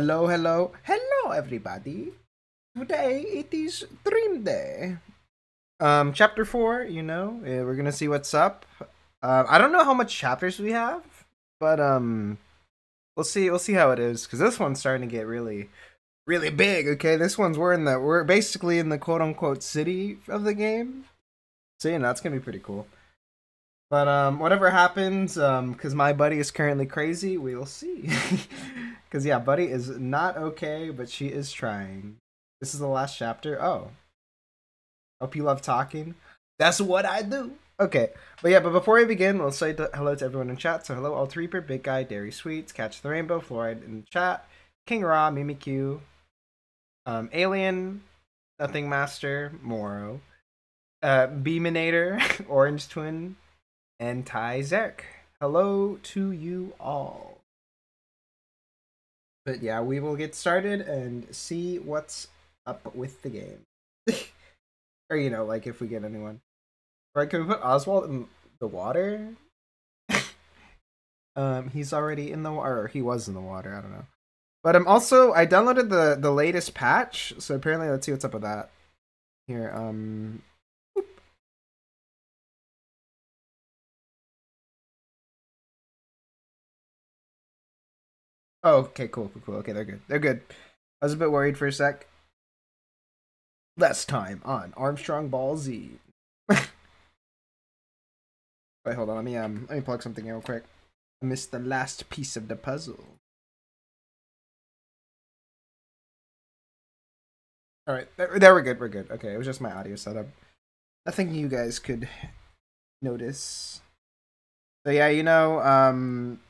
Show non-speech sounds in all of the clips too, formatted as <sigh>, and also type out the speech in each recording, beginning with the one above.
Hello, hello, hello, everybody. Today it is Dream Day. Um, chapter four. You know, eh, we're gonna see what's up. Uh, I don't know how much chapters we have, but um, we'll see. We'll see how it is because this one's starting to get really, really big. Okay, this one's we're in the we're basically in the quote unquote city of the game. So you know, that's gonna be pretty cool. But um, whatever happens, um, because my buddy is currently crazy, we'll see. <laughs> Because yeah, buddy is not okay, but she is trying. This is the last chapter. Oh, hope you love talking. That's what I do. Okay, but yeah, but before we begin, we'll say hello to everyone in chat. So hello, Alt Reaper, Big Guy, Dairy Sweets, Catch the Rainbow, Fluoride in the chat, King Ra, Mimikyu, um, Alien, Nothing Master, Moro, uh, Beaminator, <laughs> Orange Twin, and Ty Zek. Hello to you all. But yeah, we will get started and see what's up with the game. <laughs> or, you know, like if we get anyone. Right, can we put Oswald in the water? <laughs> um, he's already in the water. Or he was in the water. I don't know. But I'm um, also I downloaded the the latest patch, so apparently let's see what's up with that. Here, um, Oh, okay, cool, cool, cool. Okay, they're good. They're good. I was a bit worried for a sec. Less time on Armstrong Ball Z. <laughs> Wait, hold on. Let me um, let me plug something in real quick. I missed the last piece of the puzzle. All right, there, there we're good. We're good. Okay, it was just my audio setup. Nothing you guys could notice. So yeah, you know, um,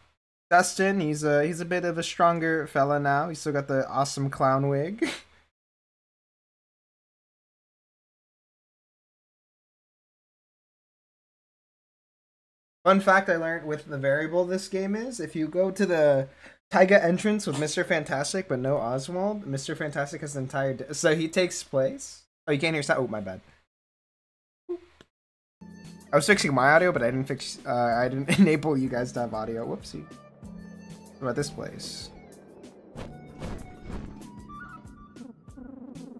Dustin, he's a he's a bit of a stronger fella now. He's still got the awesome clown wig. <laughs> Fun fact I learned with the variable this game is if you go to the Taiga entrance with Mr. Fantastic but no Oswald, Mr. Fantastic has the entire d- so he takes place. Oh, you can't hear sound. Oh, my bad. I was fixing my audio, but I didn't fix. Uh, I didn't <laughs> enable you guys to have audio. Whoopsie. What about this place?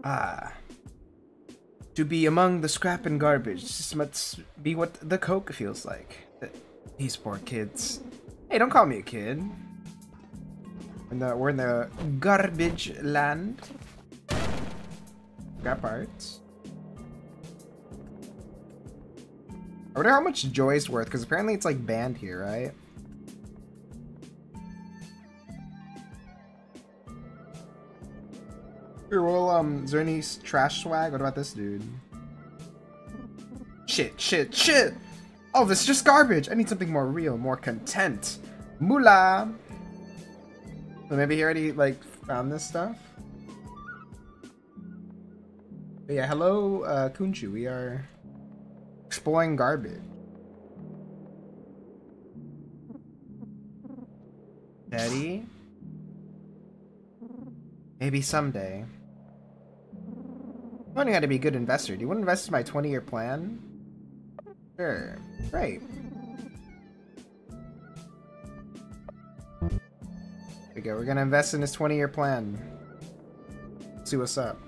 Ah. To be among the scrap and garbage. This must be what the Coke feels like. These poor kids. Hey, don't call me a kid. We're in the garbage land. Scrap parts. I wonder how much Joy's worth, because apparently it's like banned here, right? Here, well, um, is there any trash swag? What about this dude? Shit, shit, shit! Oh, this is just garbage! I need something more real, more content. Moolah! So maybe he already, like, found this stuff? But yeah, hello, uh, Kunchu. We are exploring garbage. Daddy? Maybe someday. Only got to be a good investor. Do you want to invest in my 20-year plan? Sure. Great. There we go. We're going to invest in this 20-year plan. See what's up.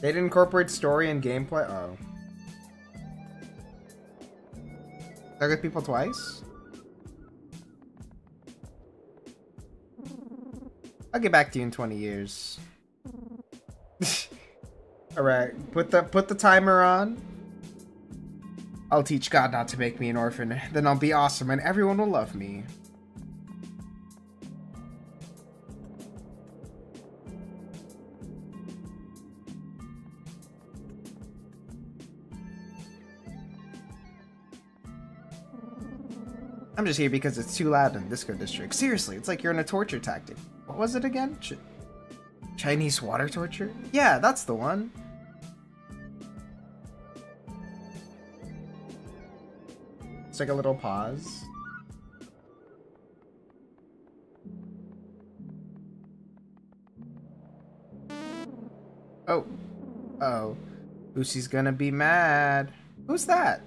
They incorporate story and gameplay? Oh. Target people twice? I'll get back to you in 20 years. <laughs> Alright, put the put the timer on. I'll teach God not to make me an orphan. Then I'll be awesome and everyone will love me. I'm just here because it's too loud in the Disco District. Seriously, it's like you're in a torture tactic. Was it again? Ch Chinese water torture? Yeah, that's the one. Let's take a little pause. Oh. Oh. Luci's gonna be mad. Who's that?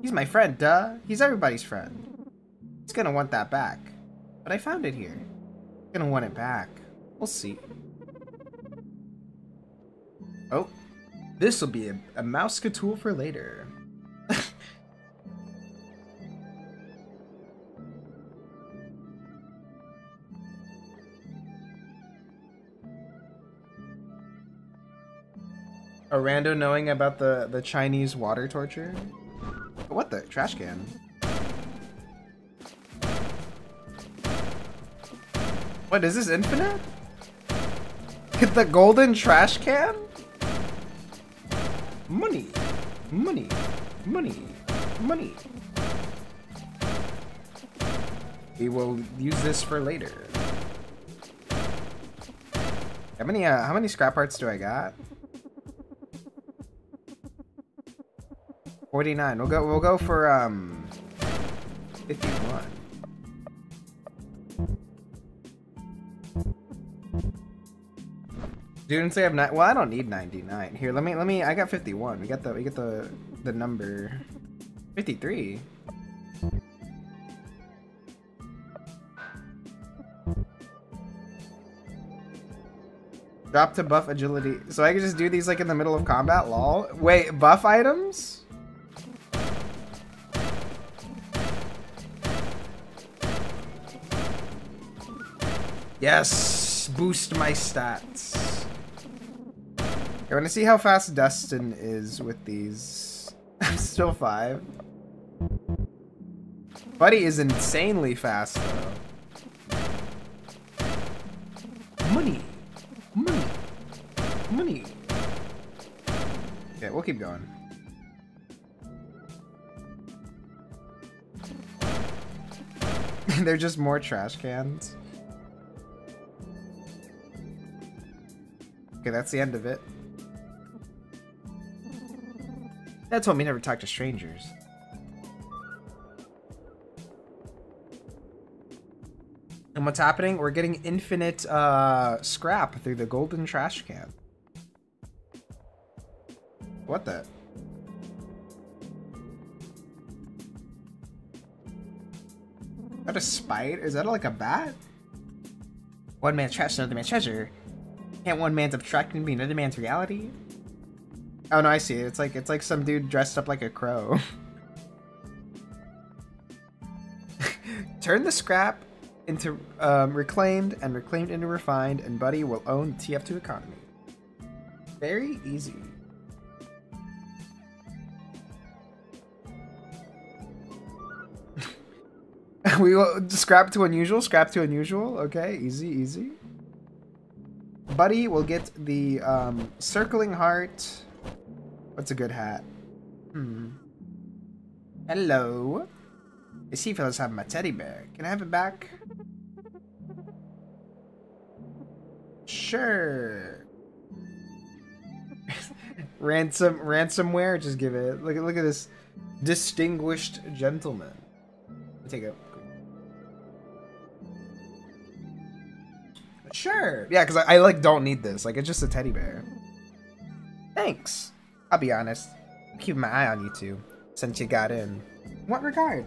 He's my friend, duh. He's everybody's friend. He's gonna want that back. But I found it here. Gonna want it back. We'll see. Oh. This will be a, a mouse tool for later. <laughs> A rando knowing about the, the Chinese water torture? What the? Trash can. What, is this infinite? Hit the golden trash can? Money. Money. Money. Money. We will use this for later. How many, uh, how many scrap parts do I got? 49. We'll go we'll go for um 51. Students say I have nine. Well, I don't need 99. Here, let me let me. I got 51. We got the we get the the number 53. Drop to buff agility. So I can just do these like in the middle of combat, lol. Wait, buff items? Yes! Boost my stats. I want to see how fast Dustin is with these. <laughs> I'm still five. Buddy is insanely fast, though. Money! Money! Money! Okay, we'll keep going. <laughs> They're just more trash cans. Okay, that's the end of it. Dad told me never talk to strangers. And what's happening? We're getting infinite uh, scrap through the golden trash can. What the? Is that a spider? Is that like a bat? One man's trash, another man's treasure. Can't one man's abstraction be another man's reality? Oh no, I see it. It's like it's like some dude dressed up like a crow. <laughs> Turn the scrap into um, reclaimed and reclaimed into refined, and Buddy will own the TF2 economy. Very easy. <laughs> we will scrap to unusual, scrap to unusual. Okay, easy, easy. Buddy will get the um, circling heart. What's a good hat? Hmm. Hello. I see fellas have my teddy bear. Can I have it back? Sure. <laughs> Ransom ransomware, just give it. Look at look at this distinguished gentleman. Take it. Sure. Yeah, because I, I, like don't need this. Like it's just a teddy bear. Thanks. I'll be honest. I'm keeping my eye on you two since you got in. What regard?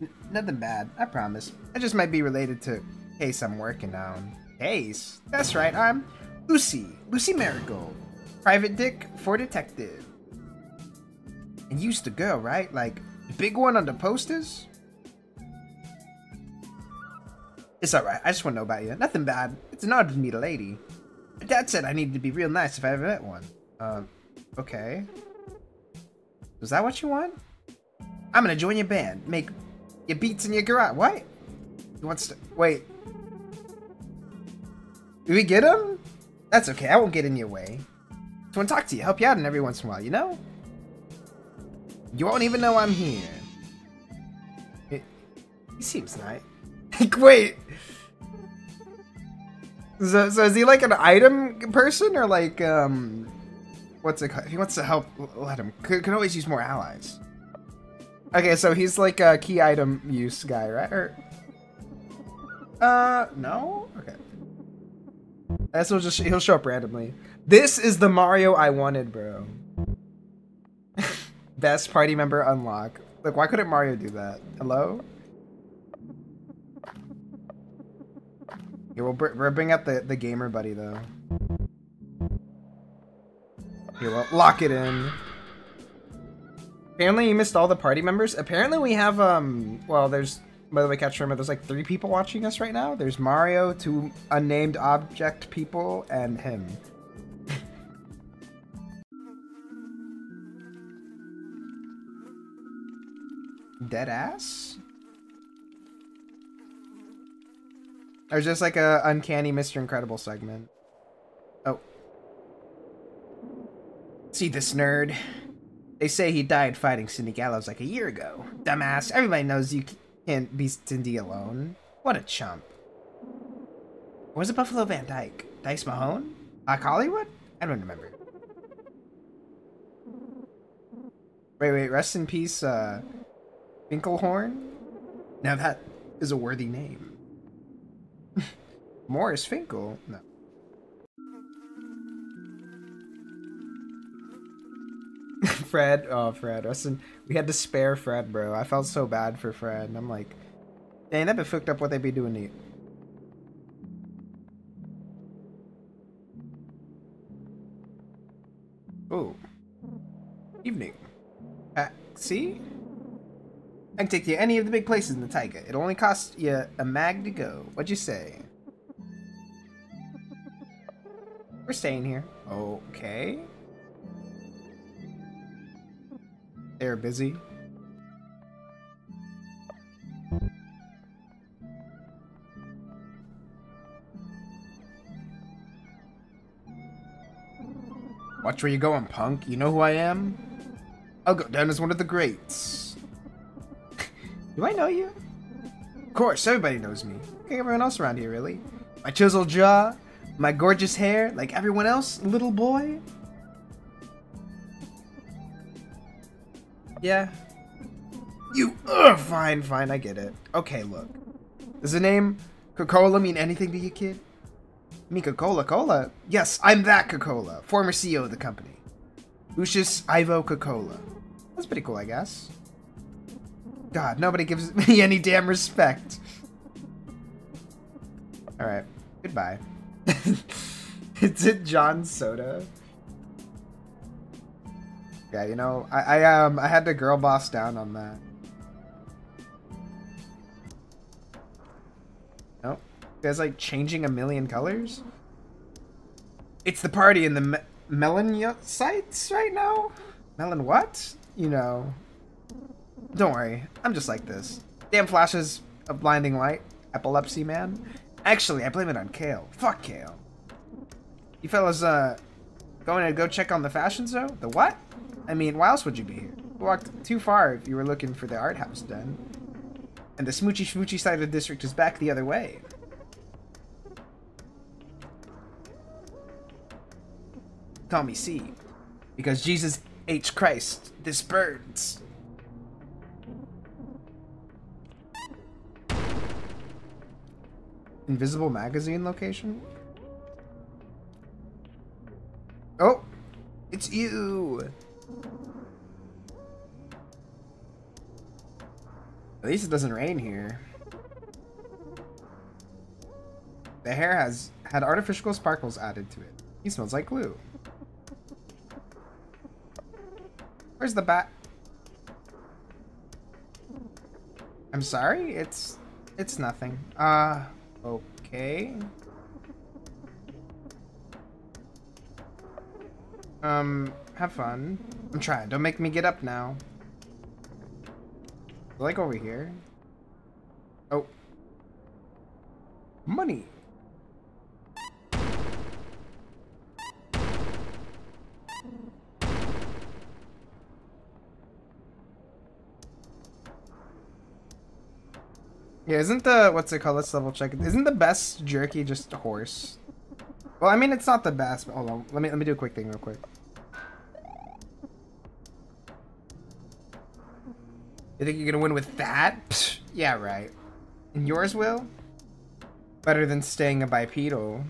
N nothing bad. I promise. I just might be related to case I'm working on. Case? That's right. I'm Luci. Luci Marigold. Private dick for detective. And used the girl, right? Like the big one on the posters? It's alright, I just want to know about you. Nothing bad. It's an honor to meet a lady. Dad said I needed to be real nice if I ever met one. Um, okay. Is that what you want? I'm gonna join your band. Make your beats in your garage. What? He wants to- wait. Do we get him? That's okay, I won't get in your way. Just want to talk to you, help you out in every once in a while, you know? You won't even know I'm here. He seems nice. Like, <laughs> wait. So, so is he like an item person or like um, what's it? He wants to help, let him. Could, always use more allies. Okay, so he's like a key item use guy, right? Or uh, no. Okay. This will just he'll show up randomly. This is the Mario I wanted, bro. <laughs> Best party member unlock. Like, why couldn't Mario do that? Hello? Yeah, we'll, br we'll bring up the, the gamer buddy, though. Here, we'll lock it in. Apparently you missed all the party members. Apparently we have, um, well, there's, by the way, Catch Remember, there's like three people watching us right now. There's Mario, two unnamed object people, and him. <laughs> Dead ass? There's just like a uncanny Mr. Incredible segment. Oh. See this nerd? They say he died fighting Cindy Gallows like a year ago. Dumbass, everybody knows you can't be Cindy alone. What a chump. was it Buffalo Van Dyke? Dice Mahone? Hawk Hollywood? I don't remember. Wait, wait, rest in peace, uh, Finkelhorn? Now that is a worthy name. <laughs> Morris Finkel? No. <laughs> Fred, oh Fred, listen, we had to spare Fred, bro. I felt so bad for Fred. I'm like, dang, that be fucked up what they be doing to you. Oh. Evening. Uh, see? I can take you any of the big places in the taiga. It only costs you a mag to go. What'd you say? We're staying here. Okay. They're busy. Watch where you're going, punk. You know who I am? I'll go down as one of the greats. <laughs> Do I know you? Of course, everybody knows me. Okay, everyone else around here, really. My chiseled jaw, my gorgeous hair, like everyone else, little boy. Yeah. You, ugh, fine, fine, I get it. Okay, look. Does the name Coca-Cola mean anything to you, kid? Me Coca-Cola, Cola? Yes, I'm that Coca-Cola, former CEO of the company. Lucius Ivo Coca-Cola. That's pretty cool, I guess. God, nobody gives <laughs> me any damn respect. Alright, goodbye. <laughs> Is it John Soda? Yeah, you know, I, I um I had to girl boss down on that. Nope. Guys like changing a million colors? It's the party in the me melon sites right now? Melon what? You know. Don't worry, I'm just like this. Damn flashes of blinding light. Epilepsy man. Actually, I blame it on Kale. Fuck Kale. You fellas, uh, going to go check on the fashion show? The what? I mean, why else would you be here? You walked too far if you were looking for the art house den. And the smoochy smoochy side of the district is back the other way. Call me C. Because Jesus H. Christ, this burns. Invisible magazine location? Oh! It's you! At least it doesn't rain here. The hair has had artificial sparkles added to it. He smells like glue. Where's the bat? I'm sorry? It's... It's nothing. Uh... Okay. Um, have fun. I'm trying. Don't make me get up now. Like over here. Oh. Money. Yeah, isn't the, what's it called, let's double check. Isn't the best jerky just horse? Well, I mean, it's not the best, but hold on. Let me, let me do a quick thing real quick. You think you're gonna win with that? Yeah, right. And yours will? Better than staying a bipedal.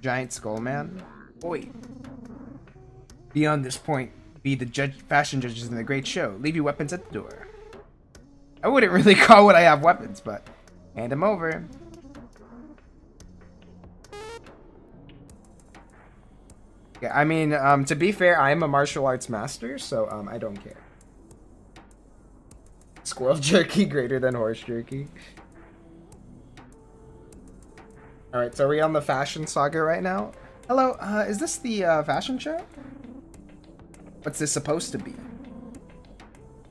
Giant skull man? Boy. Beyond this point, be the judge fashion judges in the great show. Leave your weapons at the door. I wouldn't really <laughs> call what I have weapons, but Hand him over. Yeah, I mean, um, to be fair, I am a martial arts master, so um, I don't care. Squirrel <laughs> jerky greater than horse jerky. Alright, so are we on the fashion saga right now? Hello, uh, is this the uh, fashion show? What's this supposed to be?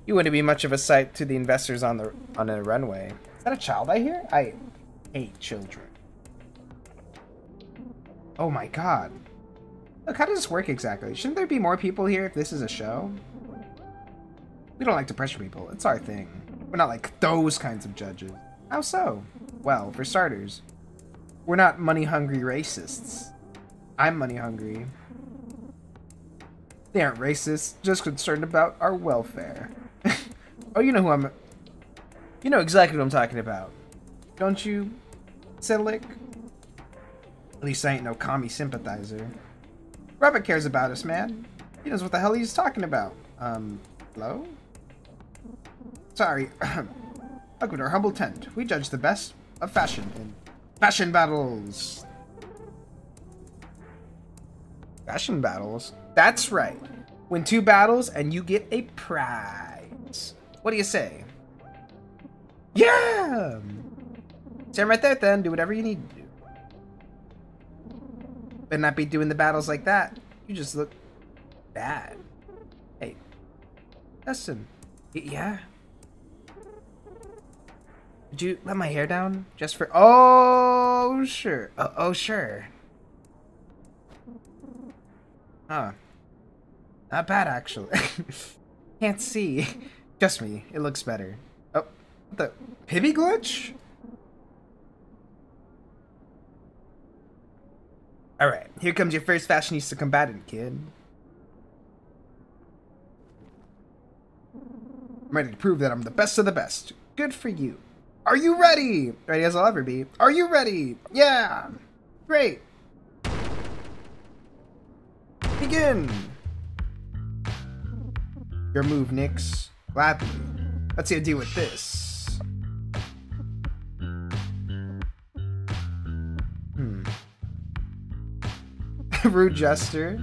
You wouldn't be much of a sight to the investors on the on a runway. Is that a child I hear? I hate children. Oh my god. Look, how does this work exactly? Shouldn't there be more people here if this is a show? We don't like to pressure people. It's our thing. We're not like those kinds of judges. How so? Well, for starters, we're not money-hungry racists. I'm money-hungry. They aren't racist, just concerned about our welfare. <laughs> oh, you know who I'm... You know exactly what I'm talking about. Don't you, Silik? At least I ain't no commie sympathizer. Rabbit cares about us, man. He knows what the hell he's talking about. Um, hello? Sorry. <coughs> Welcome to our humble tent. We judge the best of fashion in fashion battles. Fashion battles? That's right. Win two battles and you get a prize. What do you say? Yeah! Stand right there then. Do whatever you need to do. Better not be doing the battles like that. You just look bad. Hey, Dustin. yeah? Did you let my hair down? Just for... Oh, sure. Uh, oh, sure. Huh. Not bad, actually. <laughs> Can't see. Just me. It looks better. Oh, What the Pibby glitch? Alright, here comes your first fashionista combatant, kid. I'm ready to prove that I'm the best of the best. Good for you. Are you ready? Ready as I'll ever be. Are you ready? Yeah! Great! Begin! Your move, Nix. Gladly. Let's see how deal with this. <laughs> Rude Jester.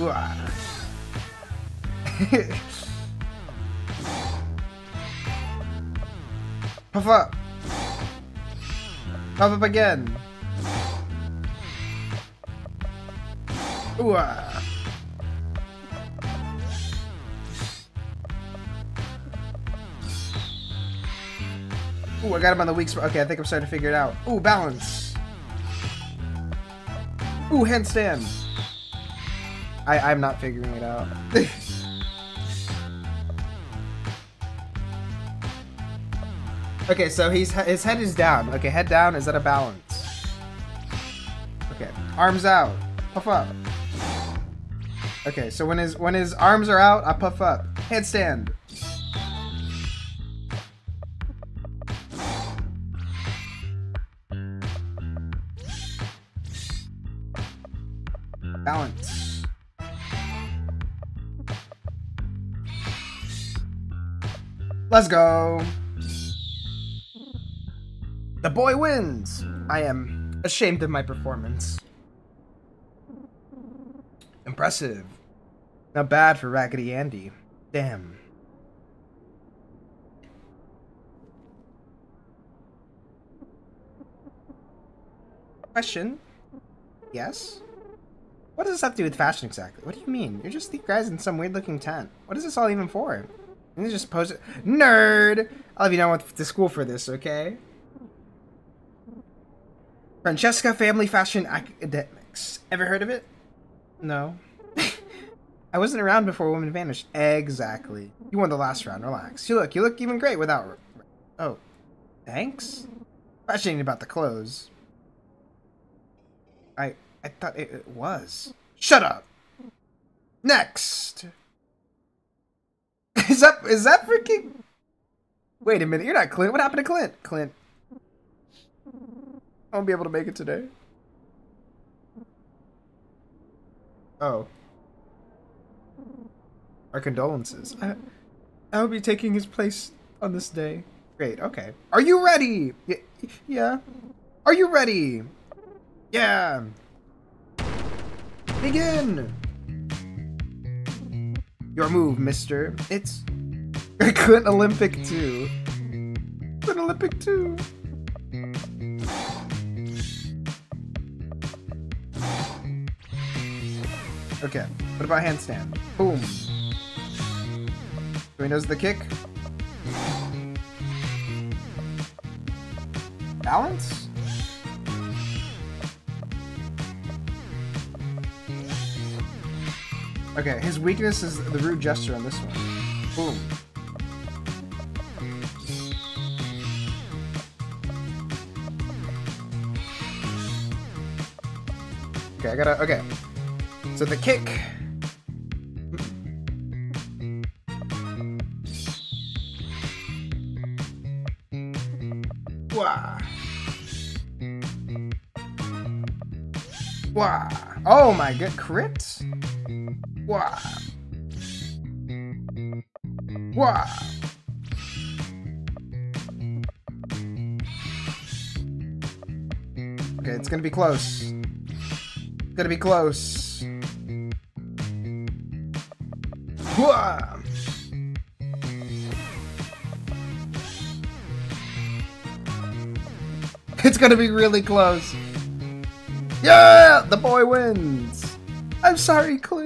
<laughs> Puff up. Puff up again. Ooh. Ah. Ooh, I got him on the weak spot. Okay, I think I'm starting to figure it out. Ooh, balance. Ooh, handstand. I, I'm not figuring it out. <laughs> okay, so he's his head is down. Okay, head down. Is that a balance? Okay, arms out. Puff up. Okay, so when his when his arms are out, I puff up. Headstand. Let's go. The boy wins. I am ashamed of my performance. Impressive. Not bad for Raggedy Andy. Damn. Question? Yes? What does this have to do with fashion exactly? What do you mean? You're just the guys in some weird looking tent. What is this all even for? You just pose it. Nerd! I'll have you know I went to school for this, okay? Francesca Family Fashion Academics. Ever heard of it? No. <laughs> I wasn't around before women vanished. Exactly. You won the last round. Relax. You look. You look even great without. Oh, thanks. Fascinating about the clothes. I I thought it, it was. Shut up. Next. <laughs> is that is that freaking? Wait a minute. You're not Clint. What happened to Clint? Clint. I won't be able to make it today. Oh. Our condolences. I, I will be taking his place on this day. Great, okay. Are you ready? Y- yeah. Are you ready? Yeah. Begin! Your move, mister. It's Clint Olympic 2. Clint Olympic 2. Okay, what about handstand? Boom. So he knows the kick. Balance? Okay, his weakness is the rude gesture on this one. Boom. Okay, I gotta. Okay. So the kick. Wah. Wah. Oh my good crits? Wah. Wah. Okay, it's gonna be close. Gonna be close. It's gonna be really close. Yeah, the boy wins. I'm sorry, Clint.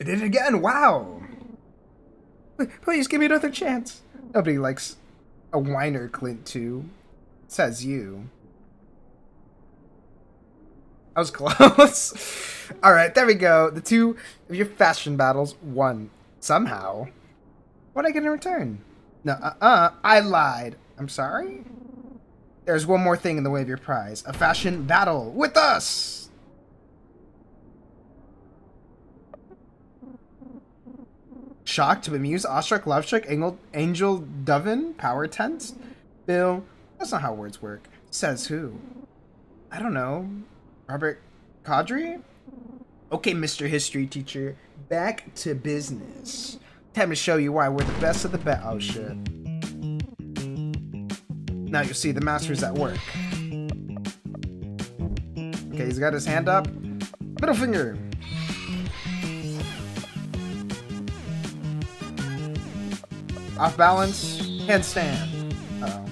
I did it again. Wow. Please give me another chance. Nobody likes a whiner, Clint, too. Says you. I was close. <laughs> All right, there we go. The two of your fashion battles won somehow. What I get in return? No, uh-uh. I lied. I'm sorry? There's one more thing in the way of your prize. A fashion battle with us! Shocked, bemused, awestruck, love-struck, angel, angel Dovin, power tense? Bill, that's not how words work. Says who? I don't know. Robert Cadre? Okay, Mr. History Teacher, back to business. Time to show you why we're the best of the best. Oh, shit. Now you'll see the master's at work. Okay, he's got his hand up. Middle finger. Off balance. Handstand. Oh.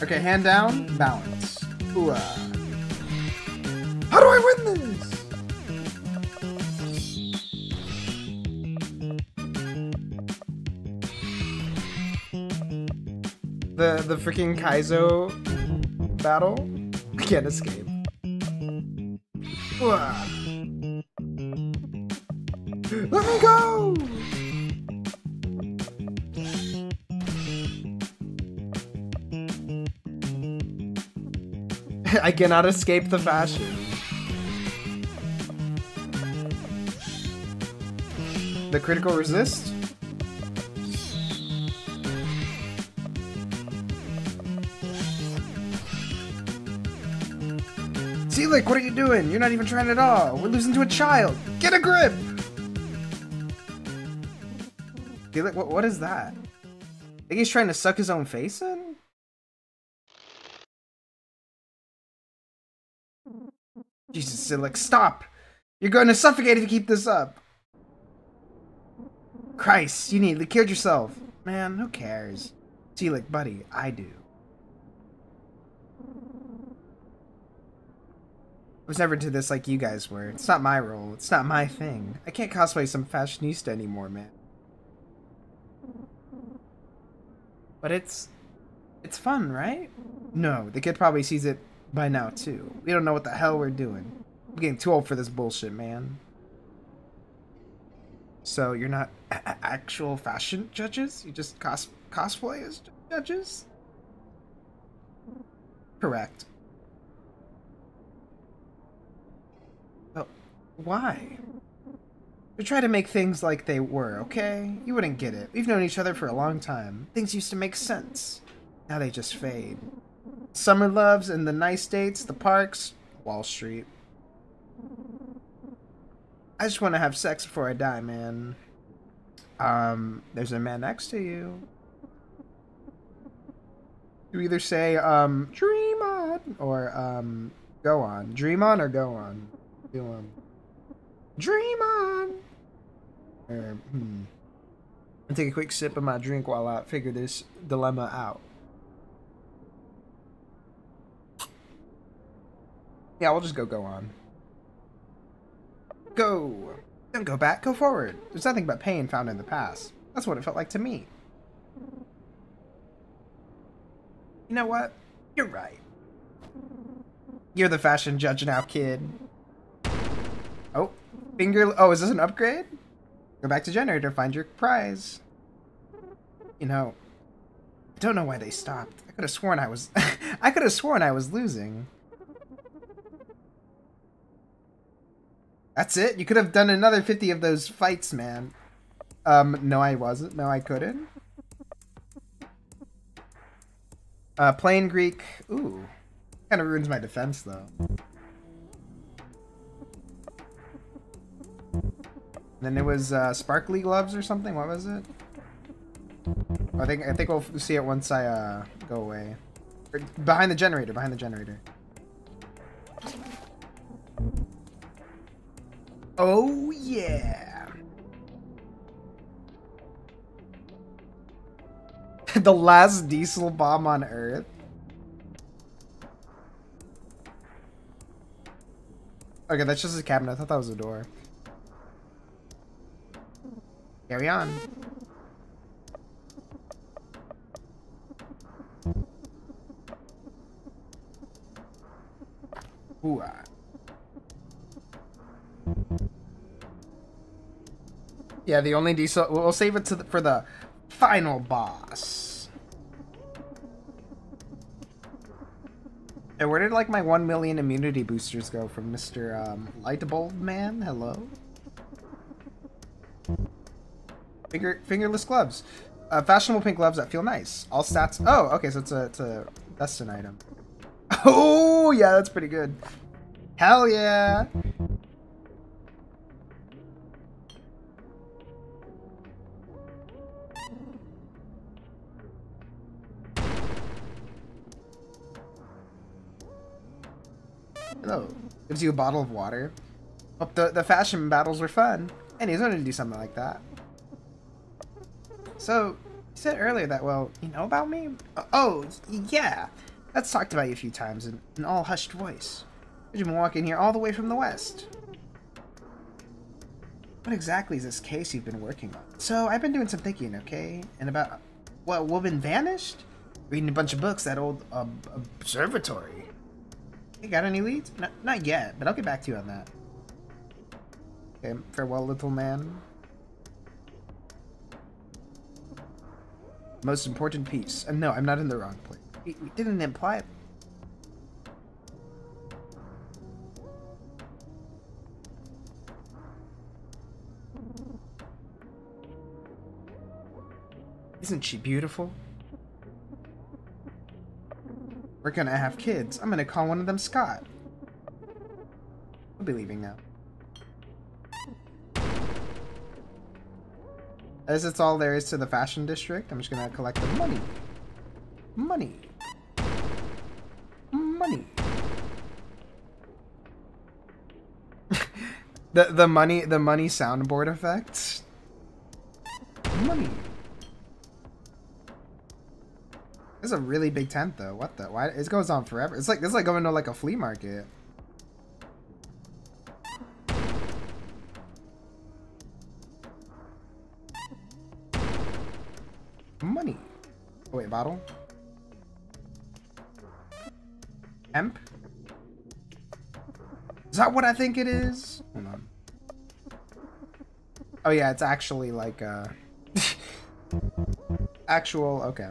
Okay, hand down, balance. Ooh, uh. How do I win this? The the freaking Kaizo battle? Can't escape. Let me go! <laughs> I cannot escape the fashion. The critical resist? Seelick, what are you doing? You're not even trying at all. We're losing to a child. Get a grip! Seelick, what, what is that? I think he's trying to suck his own face in? Jesus, Seelick, stop! You're going to suffocate if you keep this up. Christ, you nearly killed yourself. Man, who cares? Seelick, buddy, I do. I was never into this like you guys were. It's not my role. It's not my thing. I can't cosplay some fashionista anymore, man. But it's... It's fun, right? No, the kid probably sees it by now, too. We don't know what the hell we're doing. I'm getting too old for this bullshit, man. So, you're not actual fashion judges? You just cos cosplay as judges? Correct. Why? To try to make things like they were, okay? You wouldn't get it. We've known each other for a long time. Things used to make sense. Now they just fade. Summer loves and the nice dates, the parks, Wall Street. I just want to have sex before I die, man. Um, there's a man next to you. You either say, um, dream on, or, um, go on. Dream on or go on? Do, um, dream on! Or, hmm. I'll take a quick sip of my drink while I figure this dilemma out. Yeah, we'll just go go on. Go! Don't go back, go forward. There's nothing but pain found in the past. That's what it felt like to me. You know what? You're right. You're the fashion judge now, kid. Finger... Oh, is this an upgrade? Go back to generator, find your prize. You know, I don't know why they stopped. I could have sworn I was... <laughs> I could have sworn I was losing. That's it? You could have done another 50 of those fights, man. Um, no I wasn't. No, I couldn't. Uh, plain Greek. Ooh. Kind of ruins my defense, though. Then there was uh, sparkly gloves or something. What was it? I think I think we'll see it once I uh, go away. behind the generator. Behind the generator. Oh yeah. <laughs> the last diesel bomb on Earth. Okay, that's just a cabinet. I thought that was a door. Carry on. Ooh. Yeah, the only diesel. We'll save it to the, for the final boss. And where did like my one million immunity boosters go from Mr. Um, Lightbulb Man? Hello. Finger fingerless gloves. Uh, fashionable pink gloves that feel nice. All stats. Oh, okay, so it's a it's a Dustin item. <laughs> Oh yeah, that's pretty good. Hell yeah. Hello. Gives you a bottle of water. Hope the, the fashion battles were fun. And he's going to do something like that. So, you said earlier that, well, you know about me? Oh, yeah. That's talked about you a few times in an all hushed voice. You've been walking here all the way from the west. What exactly is this case you've been working on? So, I've been doing some thinking, okay? And about, what, woman vanished? Reading a bunch of books, that old uh, observatory. You got any leads? Not yet, but I'll get back to you on that. Okay, farewell, little man. Most important piece. And no, I'm not in the wrong place. We, we didn't imply it. Isn't she beautiful? We're gonna have kids. I'm gonna call one of them Scott. We'll be leaving now. As it's all there is to the fashion district, I'm just gonna collect the money. Money. Money. <laughs> the the money the money soundboard effects. Money. This is a really big tent though. What the? Why? It goes on forever. It's like it's like going to like a flea market. Money. Oh wait, bottle. Hemp. Is that what I think it is? Hold on. Oh yeah, it's actually like uh <laughs> actual okay.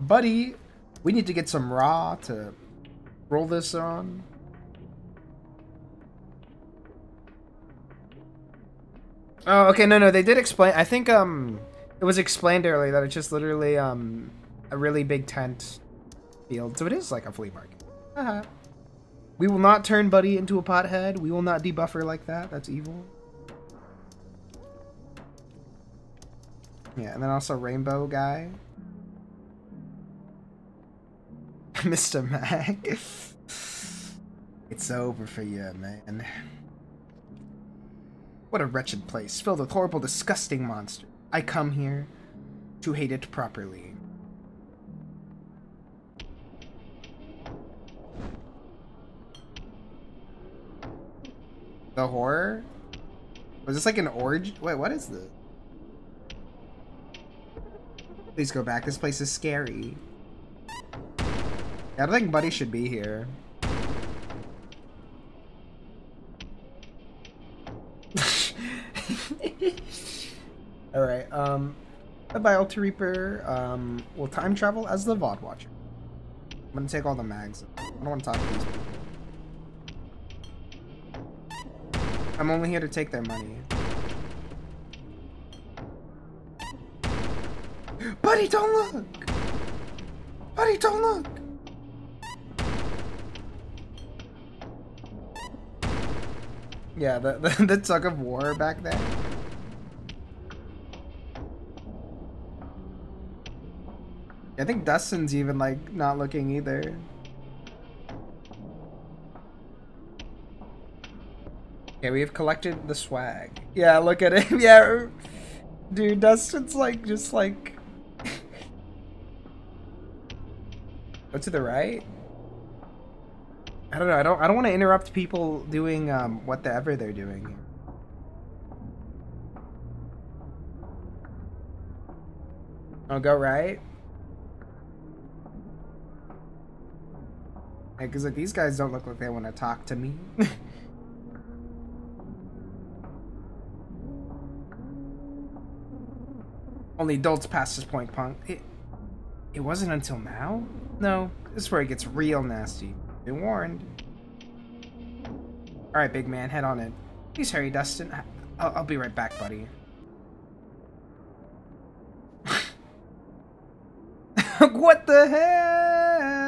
Buddy, we need to get some raw to roll this on. Oh, okay, no, no, they did explain. I think um, it was explained earlier that it's just literally um, a really big tent field, so it is like a flea market. Uh-huh. We will not turn Buddy into a pothead. We will not debuff her like that. That's evil. Yeah, and then also Rainbow Guy. <laughs> Mr. Mac. <laughs> it's over for you, man. What a wretched place, filled with horrible, disgusting monsters. I come here to hate it properly. The horror? Was this like an origin? Wait, what is this? Please go back. This place is scary. I don't think Buddy should be here. <laughs> Alright, um... Bye-bye, Reaper. Um, will time travel as the VOD Watcher. I'm gonna take all the mags. I don't want to talk to these people. I'm only here to take their money. <gasps> Buddy, don't look! Buddy, don't look! Yeah, the, <laughs> the, the tug of war back there. I think Dustin's even like not looking either. Okay, we have collected the swag. Yeah, look at him. <laughs> Yeah, dude, Dustin's like just like. <laughs> Go to the right. I don't know. I don't. I don't want to interrupt people doing um whatever they're doing. I'll go right. Because like these guys don't look like they want to talk to me. <laughs> Only adults pass this point, punk. It, it wasn't until now? No, this is where it gets real nasty. Been warned. Alright, big man, head on in. Please hurry, Dustin. I'll, I'll be right back, buddy. <laughs> what the hell?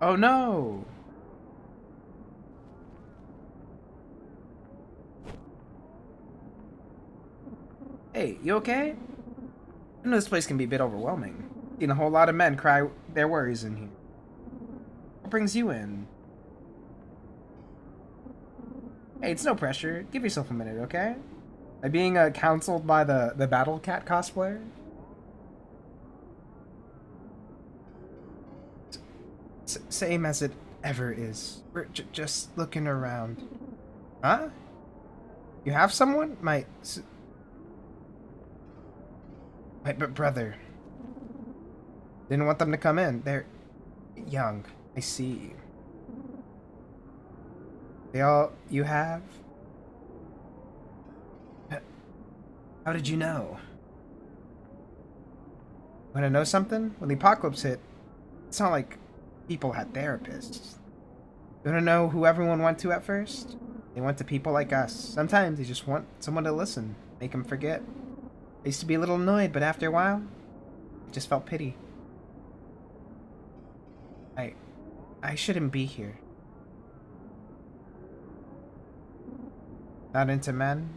Oh no! Hey, you okay? I know this place can be a bit overwhelming. Seen a whole lot of men cry their worries in here. What brings you in? Hey, it's no pressure. Give yourself a minute, okay? Am being uh, counseled by the, the Battle Cat cosplayer? S same as it ever is. We're just looking around. Huh? You have someone? My... My brother. Didn't want them to come in. They're young. I see. They all you have? How did you know? Wanna know something? When the apocalypse hit, it's not like people had therapists. You wanna know who everyone went to at first? They went to people like us. Sometimes they just want someone to listen, make them forget. I used to be a little annoyed, but after a while, I just felt pity. I... I shouldn't be here. Not into men?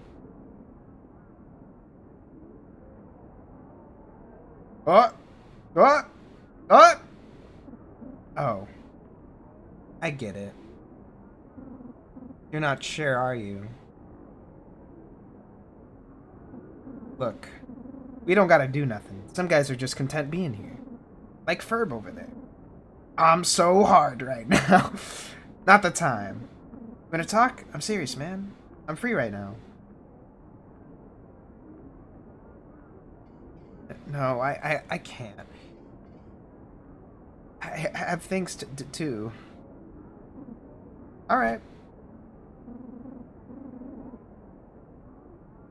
Oh! Oh! Oh. I get it. You're not sure, are you? Look, we don't gotta do nothing. Some guys are just content being here. Like Ferb over there. I'm so hard right <laughs> now. Not the time. Gonna talk? I'm serious, man. I'm free right now. No, I, I, I can't. I, have things to do. Alright.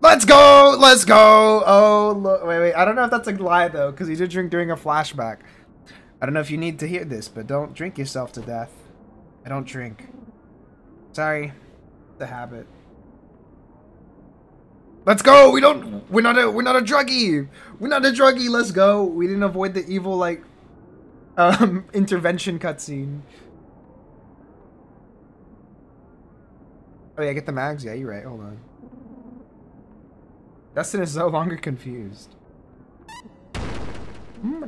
Let's go! Let's go! Oh, look. Wait, wait. I don't know if that's a lie, though, because he did drink during a flashback. I don't know if you need to hear this, but don't drink yourself to death. I don't drink. Sorry. The habit. Let's go. We don't. We're not a. We're not a druggie. We're not a druggie. Let's go. We didn't avoid the evil like, um, <laughs> intervention cutscene. Oh yeah, get the mags. Yeah, you're right. Hold on. Dustin is no longer confused. Hmm.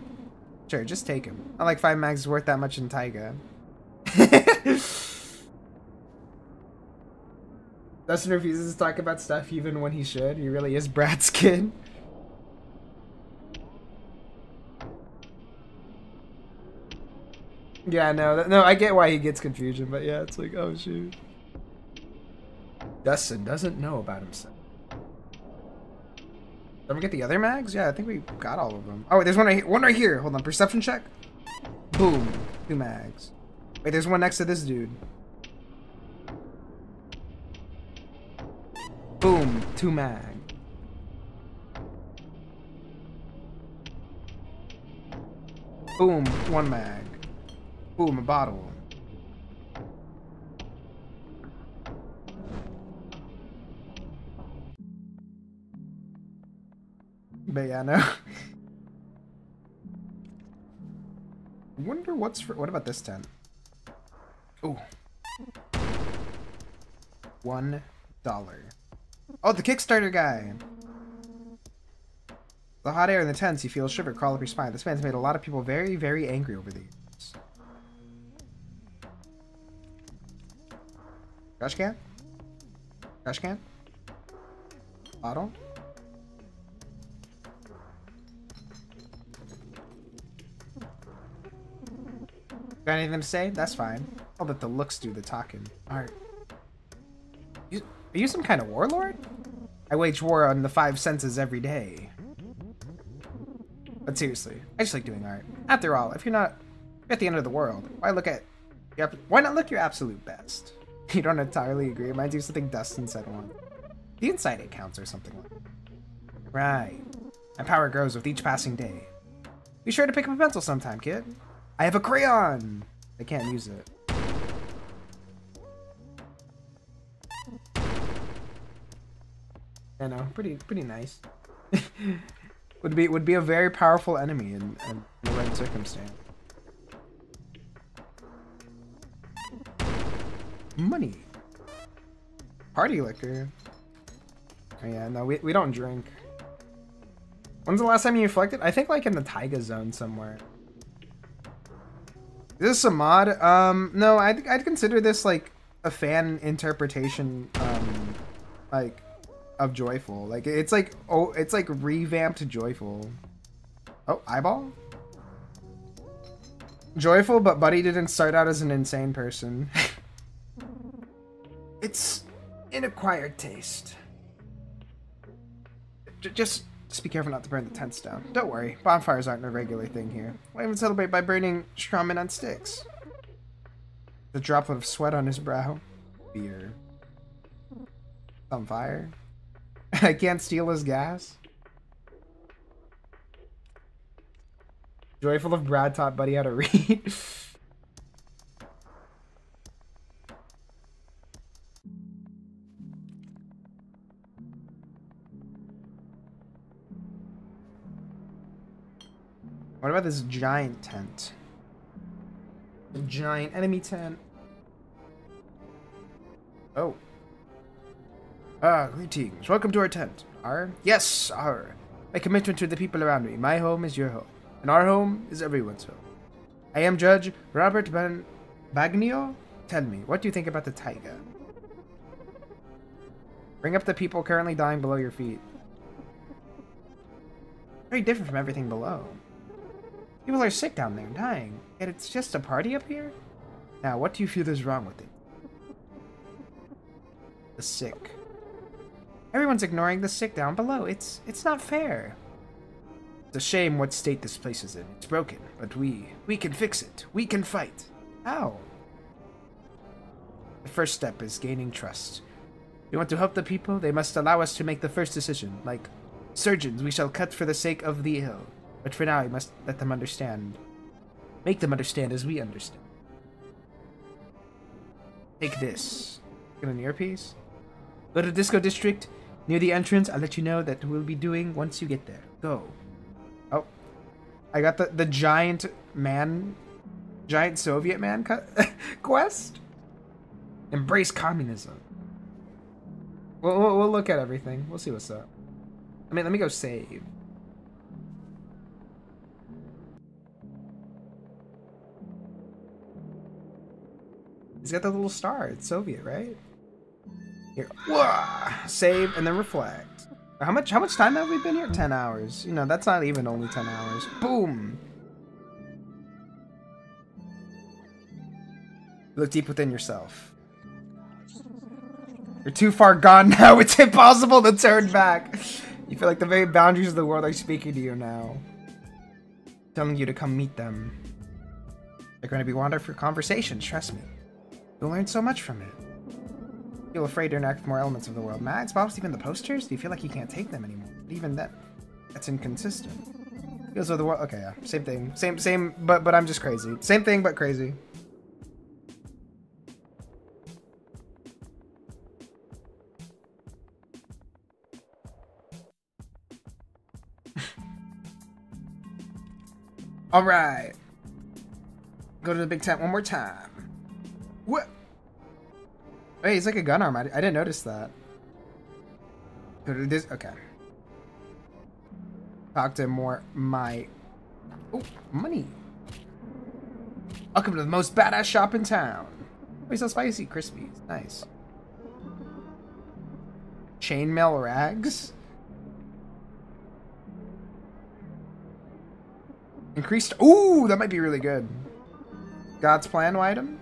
Sure, just take him. Not like five mags worth that much in Taiga. <laughs> Dustin refuses to talk about stuff even when he should. He really is Brad's kid. Yeah, no, no, I get why he gets confusion, but yeah, it's like, oh shoot. Dustin doesn't know about himself. Did we get the other mags? Yeah, I think we got all of them. Oh, wait, there's one right here. One right here. Hold on, perception check. Boom, two mags. Wait, there's one next to this dude. Boom, two mag. Boom, one mag. Boom, a bottle. But yeah, no. <laughs> wonder what's for. What about this tent? Oh. One dollar. Oh, the Kickstarter guy. The hot air in the tents, you feel a shiver crawl up your spine. This man's made a lot of people very, very angry over these. Trash can? Trash can? Bottle? Got anything to say? That's fine. I'll let the looks do the talking. Alright. You, are you some kind of warlord? I wage war on the five senses every day. But seriously, I just like doing art. After all, if you're not at the end of the world, why look at why not look your absolute best? <laughs> You don't entirely agree. It reminds you of something Dustin said once. The inside it counts or something like that. Right. My power grows with each passing day. Be sure to pick up a pencil sometime, kid. I have a crayon! I can't use it. I know, pretty pretty nice. <laughs> would be would be a very powerful enemy in, in the right circumstance. Money. Party liquor. Oh yeah, no, we, we don't drink. When's the last time you reflected? I think like in the Taiga zone somewhere. Is this a mod? Um, no, I'd, I'd consider this like a fan interpretation, um, like of Joyful. Like it's like oh, it's like revamped Joyful. Oh, eyeball. Joyful, but Buddy didn't start out as an insane person. <laughs> it's an acquired taste. J just just be careful not to burn the tents down. Don't worry, bonfires aren't a regular thing here. We'll even celebrate by burning Strawman on sticks. The droplet of sweat on his brow. Beer. On fire. <laughs> I can't steal his gas. Joyful of Brad taught Buddy how to <laughs> read. What about this giant tent? A giant enemy tent. Oh. Ah, greetings. Welcome to our tent. Our? Yes, our. My commitment to the people around me. My home is your home. And our home is everyone's home. I am Judge Robert Ban Bagnio. Tell me, what do you think about the taiga? Bring up the people currently dying below your feet. Very different from everything below. People are sick down there, dying. Yet it's just a party up here? Now, what do you feel is wrong with it? The sick. Everyone's ignoring the sick down below. It's it's not fair. It's a shame what state this place is in. It's broken, but we we can fix it. We can fight. How? The first step is gaining trust. We want to help the people, they must allow us to make the first decision. Like surgeons, we shall cut for the sake of the ill. But for now, we must let them understand. Make them understand as we understand. Take this. Get an earpiece. Go to Disco District near the entrance. I'll let you know that we'll be doing once you get there. Go. Oh. I got the, the giant man, giant Soviet man <laughs> quest. Embrace communism. We'll, we'll, we'll look at everything. We'll see what's up. I mean, let me go save. He's got the little star. It's Soviet, right? Here. Whoa! Save and then reflect. How much how much time have we been here? 10 hours. You know, that's not even only 10 hours. Boom! Look deep within yourself. You're too far gone <laughs> now. It's impossible to turn back. You feel like the very boundaries of the world are speaking to you now. Telling you to come meet them. They're going to be wonderful conversations, trust me. You'll learn so much from it. Feel afraid to interact with more elements of the world. Mags, Bobs, even the posters? Do you feel like you can't take them anymore? But even that, that's inconsistent. Feels like the world. Okay, yeah, same thing. Same, same, but but I'm just crazy. Same thing, but crazy. <laughs> All right. Go to the big tent one more time. What? Wait, it's like a gun arm. I, I didn't notice that. This. Okay. Talk to more. My. Oh, money. Welcome to the most badass shop in town. Oh, so spicy, crispy. Nice. Chainmail rags. Increased. Ooh, that might be really good. God's plan item.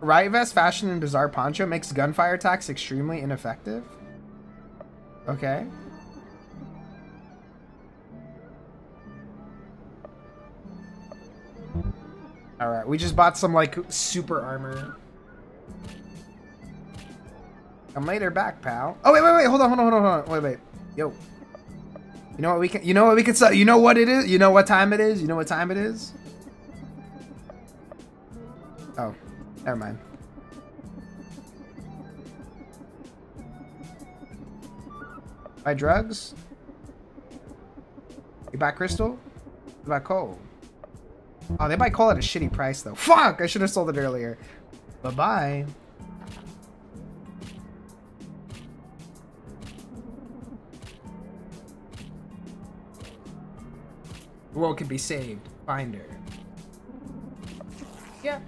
Riot Vest, Fashion, and Bizarre Poncho makes gunfire attacks extremely ineffective. Okay. Alright, we just bought some, like, super armor. Come later back, pal. Oh, wait, wait, wait, hold on, hold on, hold on, hold on. Wait, wait. Yo. You know what we can, you know what we can sell? You know what it is? You know what time it is? You know what time it is? Never mind. Buy drugs? You buy crystal? You buy coal? Oh, they buy coal at a shitty price though. Fuck! I should have sold it earlier. Bye-bye. The world can be saved. Find her. Yeah.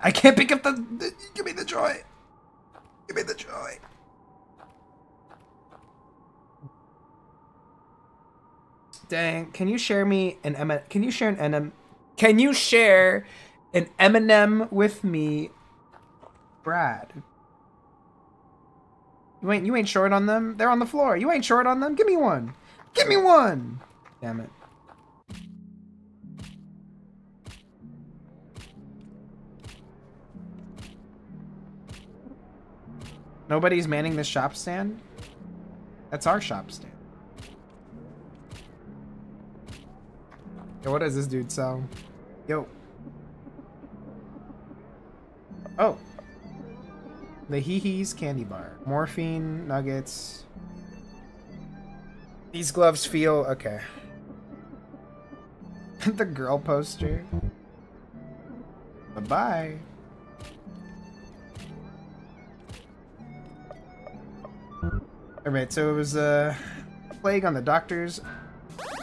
I can't pick up the, the, Give me the joy. Give me the joy. Dang, can you share me an M can you share an M can you share an M&M with me, Brad? You ain't you ain't short on them. They're on the floor. You ain't short on them. Give me one. Give me one. Damn it. Nobody's manning the shop stand? That's our shop stand. Yo, what does this dude sell? Yo. Oh. The Hee Hee's candy bar. Morphine, nuggets. These gloves feel... Okay. <laughs> the girl poster. Bye-bye. Alright, so it was a uh, plague on the doctor's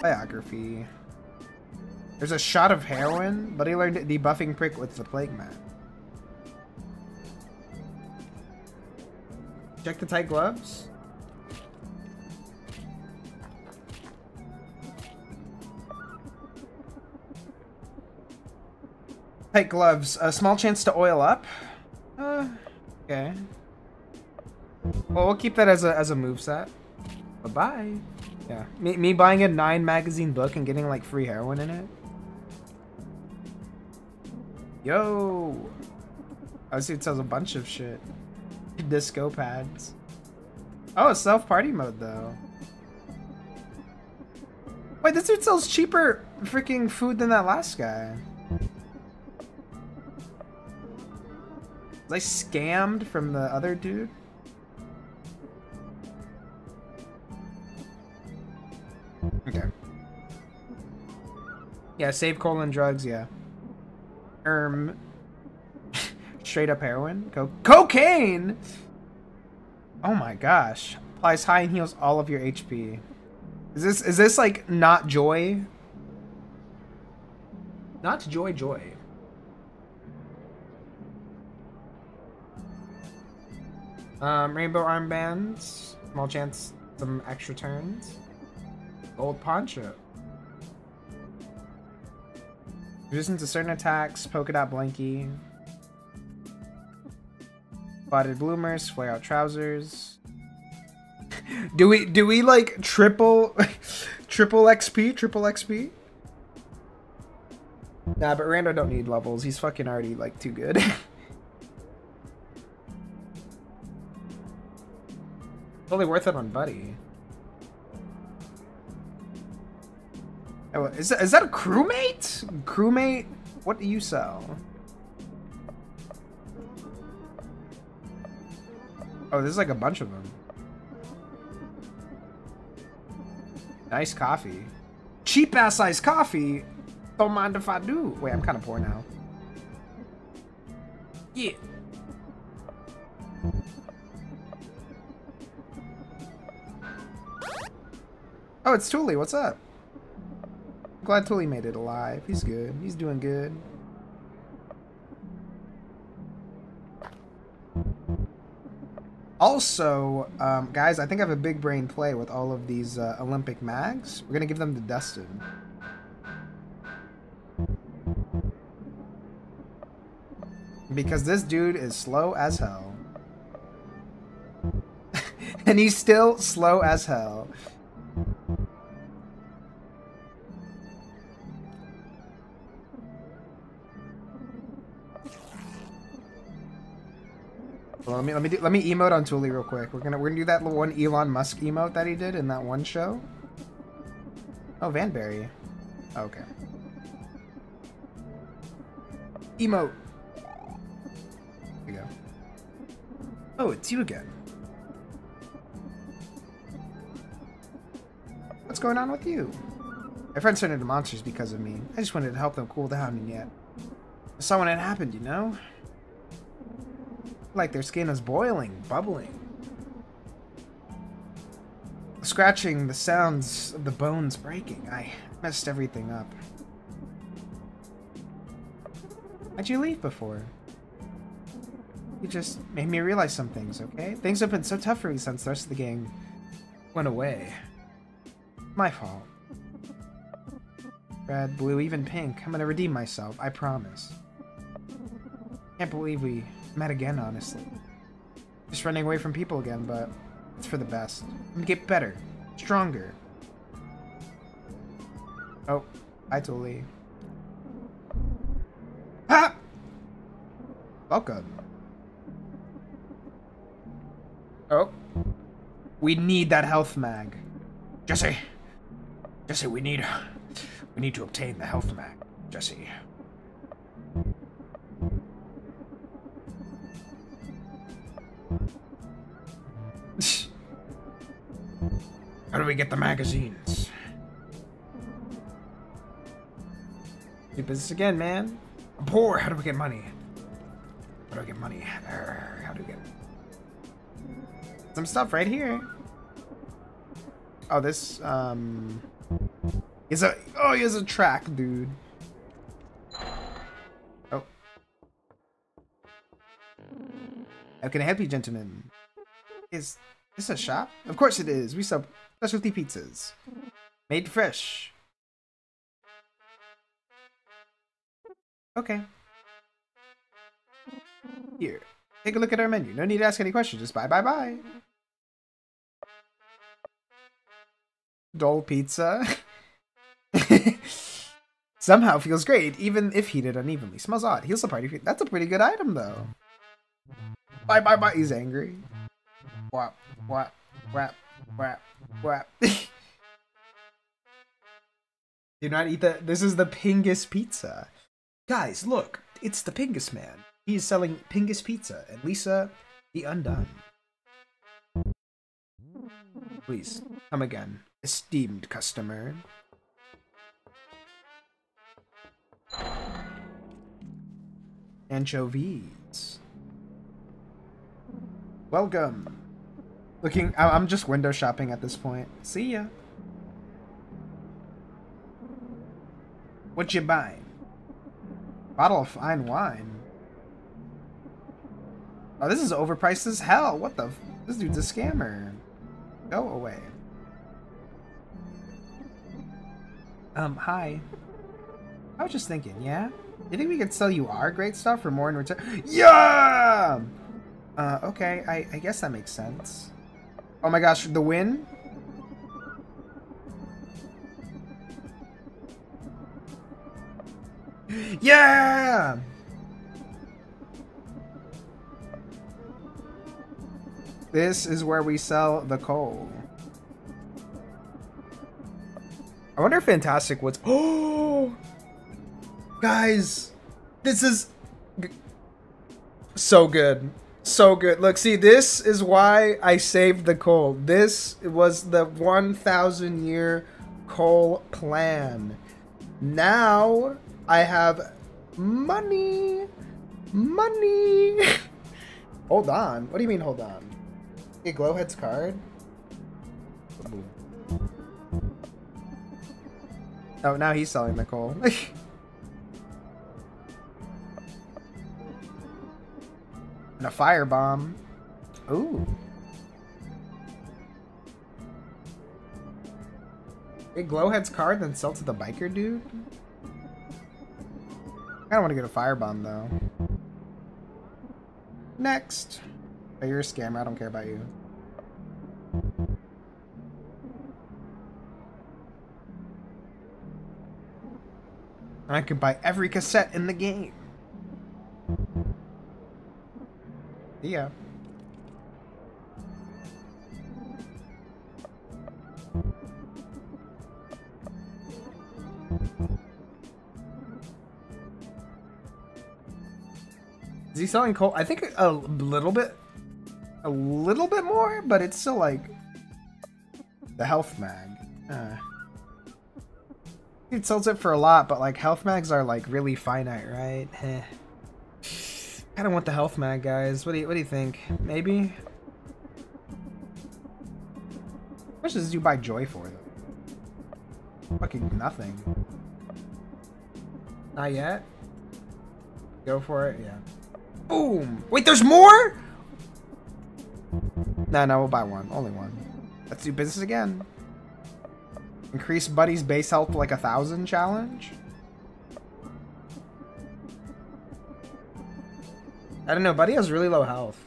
biography. There's a shot of heroin, but he learned debuffing prick with the plague mat. Check the tight gloves. Tight gloves. A small chance to oil up. Uh, okay. Well, we'll keep that as a as a move set. Bye bye. Yeah. Me me buying a nine magazine book and getting like free heroin in it. Yo. I see it sells a bunch of shit. disco pads. Oh, self-party mode, though. Wait, this dude sells cheaper freaking food than that last guy. Was I scammed from the other dude? Okay. Yeah, save colon drugs, yeah. Erm. <laughs> Straight up heroin? Co cocaine! Oh my gosh. Applies high and heals all of your HP. Is this is this like not joy? Not joy joy. Um, rainbow armbands. Small chance some extra turns. Gold poncho. Resistance to certain attacks, polka dot blankie. Spotted bloomers, flare out trousers. <laughs> do we do we like triple <laughs> triple XP? Triple XP? Nah, but Rando don't need levels. He's fucking already like too good. <laughs> totally worth it on Buddy. Oh, is that, is that a crewmate? Crewmate? What do you sell? Oh, there's like a bunch of them. Nice coffee. Cheap ass iced coffee? Don't mind if I do. Wait, I'm kind of poor now. Yeah. Oh, it's Thule. What's up? Glad Tully made it alive. He's good. He's doing good. Also, um, guys, I think I have a big brain play with all of these uh, Olympic mags. We're going to give them to Dustin. Because this dude is slow as hell. <laughs> and he's still slow as hell. Let me let me do, let me emote on Thule real quick. We're gonna we're gonna do that one Elon Musk emote that he did in that one show. Oh, Vanberry. Okay. Emote. There you go. Oh, it's you again. What's going on with you? My friends turned into monsters because of me. I just wanted to help them cool down, and yet I saw when it happened, you know like their skin is boiling, bubbling. Scratching the sounds of the bones breaking. I messed everything up. Why'd you leave before? You just made me realize some things, okay? Things have been so tough for me since the rest of the gang went away. My fault. Red, blue, even pink. I'm gonna redeem myself, I promise. Can't believe we met again, honestly. Just running away from people again, but it's for the best. I'm gonna get better, stronger. Oh, I totally. Ha! Welcome. Oh. We need that health mag. Jesse. Jesse, we need... We need to obtain the health mag. Jesse. How do we get the magazines? Do business again, man. I'm poor. How do we get money? How do I get money? How do we get some stuff right here? Oh, this um is a oh he has a track, dude. Oh. How can I help you, gentlemen? Is this a shop? Of course it is. We sell specialty pizzas. Made fresh. Okay. Here. Take a look at our menu. No need to ask any questions. Just buy, buy, buy. Dole pizza. <laughs> Somehow feels great, even if heated unevenly. Smells odd. Heals the party. That's a pretty good item, though. Bye, bye, bye. He's angry. Whap, whap, whap, whap, whap. <laughs> Do not eat the. This is the Pingus Pizza. Guys, look. It's the Pingus Man. He is selling Pingus Pizza. And Lisa, the Undone. Please, come again. Esteemed customer. Anchovies. Welcome. Looking, I'm just window shopping at this point. See ya. What you buying? Bottle of fine wine. Oh, this is overpriced as hell. What the? This dude's a scammer. Go away. Um, hi. I was just thinking, yeah? You think we could sell you our great stuff for more in return? Yeah! Uh, okay, I, I guess that makes sense. Oh my gosh, the win? Yeah! This is where we sell the coal. I wonder if Fantastic Woods... Oh! <gasps> Guys! This is... So good. So good. Look, see, this is why I saved the coal. This was the 1,000 year coal plan. Now I have money. Money. <laughs> hold on. What do you mean, hold on? Get Glowhead's card? Oh, now he's selling the coal. <laughs> and a firebomb. Ooh. Get Glowhead's card, then sell to the biker dude? I don't want to get a firebomb though. Next. Oh, you're a scammer. I don't care about you. I could buy every cassette in the game. Yeah. Is he selling coal? I think a little bit, a little bit more, but it's still like the health mag. Uh, it sells it for a lot, but like health mags are like really finite, right? I don't want the health mag, guys. What do you What do you think? Maybe. How much does you buy joy for though? Fucking nothing. Not yet. Go for it. Yeah. Boom! Wait, there's more? No, no, we'll buy one. Only one. Let's do business again. Increase Buddy's base health like a thousand challenge? I don't know. Buddy has really low health.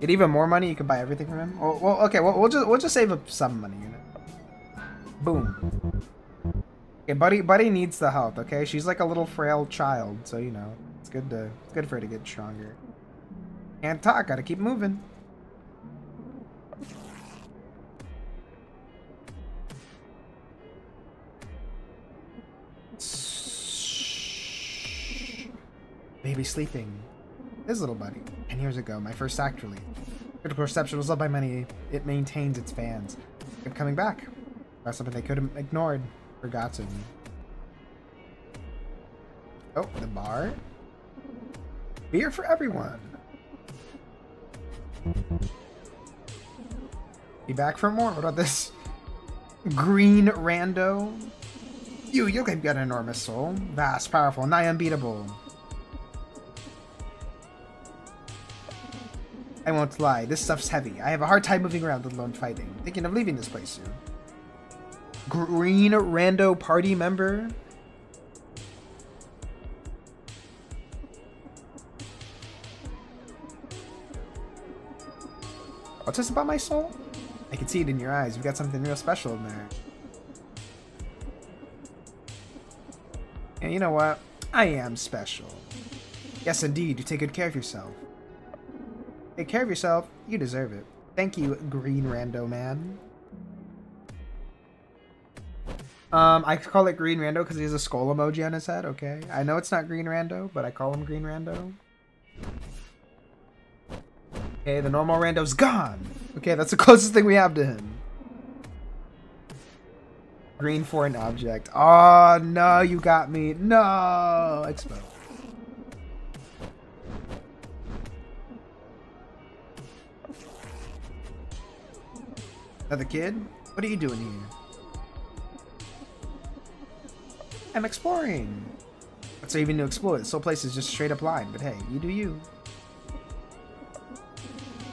Get even more money, you can buy everything from him. Well, well okay, we'll, just we'll just save up some money. You know? Boom. Okay, Buddy Buddy needs the health. Okay, she's like a little frail child, so you know it's good to it's good for her to get stronger. Can't talk. Gotta keep moving. Baby sleeping. His little buddy. Ten years ago, my first act release. Critical Reception was loved by many. It maintains its fans. Kept coming back. That's something they could have ignored, forgotten. Oh, the bar. Beer for everyone. Be back for more. What about this? Green rando. You, you have got an enormous soul. Vast, powerful, nigh unbeatable. I won't lie, this stuff's heavy. I have a hard time moving around alone fighting. Thinking of leaving this place soon. Green rando party member? What's this about my soul? I can see it in your eyes. You've got something real special in there. And you know what? I am special. Yes, indeed. You take good care of yourself. Take care of yourself. You deserve it. Thank you, Green Rando Man. Um, I call it Green Rando because he has a skull emoji on his head. Okay, I know it's not Green Rando, but I call him Green Rando. Okay, the normal Rando's gone. Okay, that's the <laughs> closest thing we have to him. Green for an object. Oh no, you got me. No, expo. Another kid? What are you doing here? I'm exploring. What's there even to explore? This whole place is just straight up line, but hey, you do you.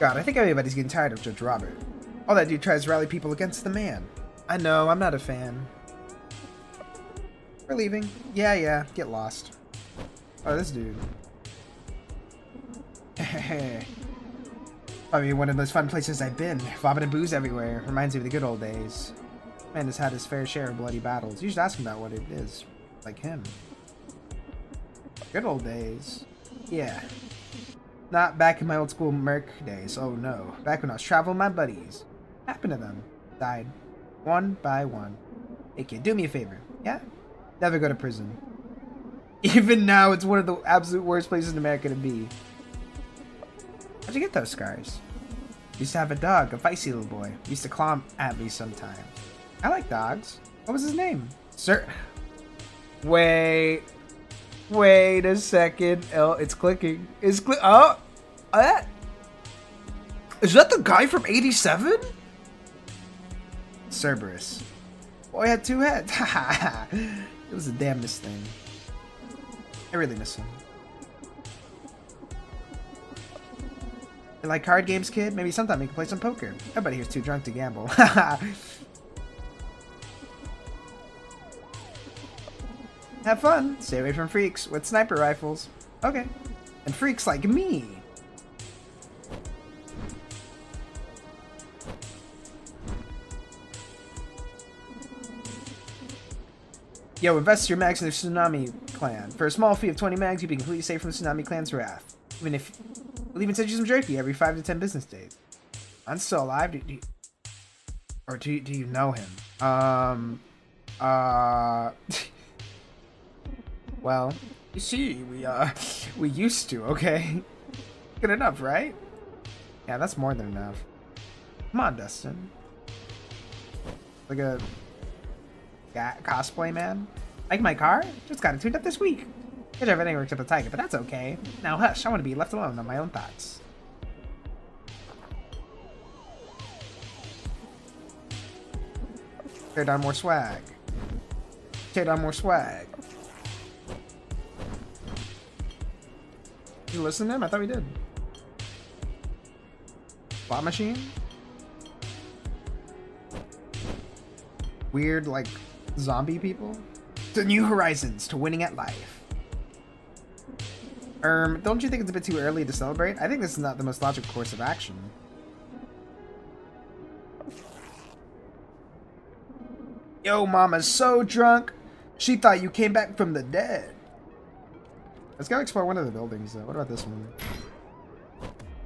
God, I think everybody's getting tired of Judge Robert. All that dude tries to rally people against the man. I know, I'm not a fan. We're leaving. Yeah, yeah, get lost. Oh, this dude. <laughs> Probably one of those fun places I've been. Vomit and booze everywhere. Reminds me of the good old days. Man has had his fair share of bloody battles. You should ask him about what it is. Like him. Good old days. Yeah. Not back in my old school merc days. Oh no. Back when I was traveling my buddies. What happened to them? Died. One by one. Hey kid, do me a favor. Yeah? Never go to prison. <laughs> Even now, it's one of the absolute worst places in America to be. How'd you get those scars? Used to have a dog, a feisty little boy. Used to claw at me sometimes. I like dogs. What was his name? Sir. Wait. Wait a second. Oh, it's clicking. It's click. Oh, that. Is that the guy from '87? Cerberus. Boy had two heads. <laughs> it was the damnedest thing. I really miss him. You like card games, kid? Maybe sometime we can play some poker. Everybody here's too drunk to gamble. <laughs> Have fun. Stay away from freaks with sniper rifles. Okay. And freaks like me. Yo, invest your mags in the Tsunami clan. For a small fee of 20 mags, you'll be completely safe from the Tsunami clan's wrath. Even if... We'll even send you some jerky every 5 to 10 business days. I'm still alive? Do, do or do, do you know him? Um... Uh... <laughs> Well, you see, we, uh, we used to, okay? Good enough, right? Yeah, that's more than enough. Come on, Dustin. Like a cosplay man. Like my car? Just got it tuned up this week. Everything worked up a tiger, but that's okay. Now hush, I want to be left alone on my own thoughts. Tear down more swag. Tear down more swag. You listen to him? I thought we did. Bot machine? Weird, like, zombie people? To new horizons, to winning at life. Um, don't you think it's a bit too early to celebrate? I think this is not the most logical course of action. Yo, mama's so drunk, she thought you came back from the dead. Let's go explore one of the buildings, though. What about this one?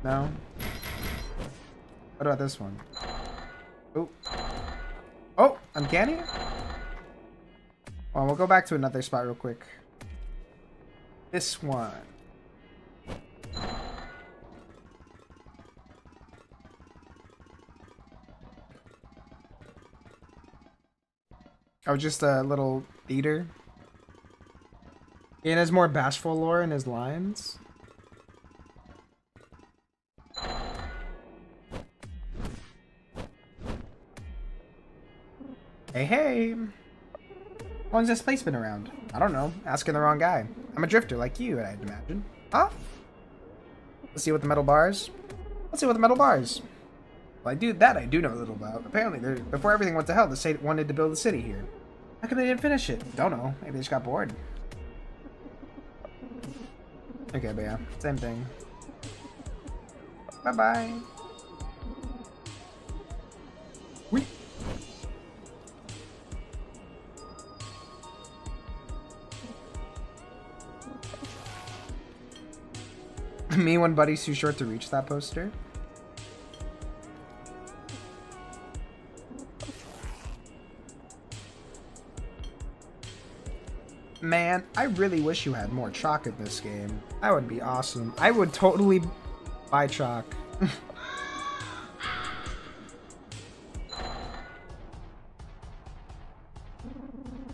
No? What about this one? Oh. Oh, uncanny? Well, we'll go back to another spot real quick. This one. Oh, just a little theater. Ian has more bashful lore in his lines. Hey, hey! How long's this place been around? I don't know. Asking the wrong guy. I'm a drifter like you, I'd imagine. Huh? Let's see what the metal bars. Let's see what the metal bars. Well, I do that. I do know a little about. Apparently, before everything went to hell, the state wanted to build a city here. How come they didn't finish it? Don't know. Maybe they just got bored. Okay, but yeah, same thing. Bye-bye. We. <coughs> Me one buddy's too short to reach that poster. Man, I really wish you had more chalk in this game. That would be awesome. I would totally buy chalk.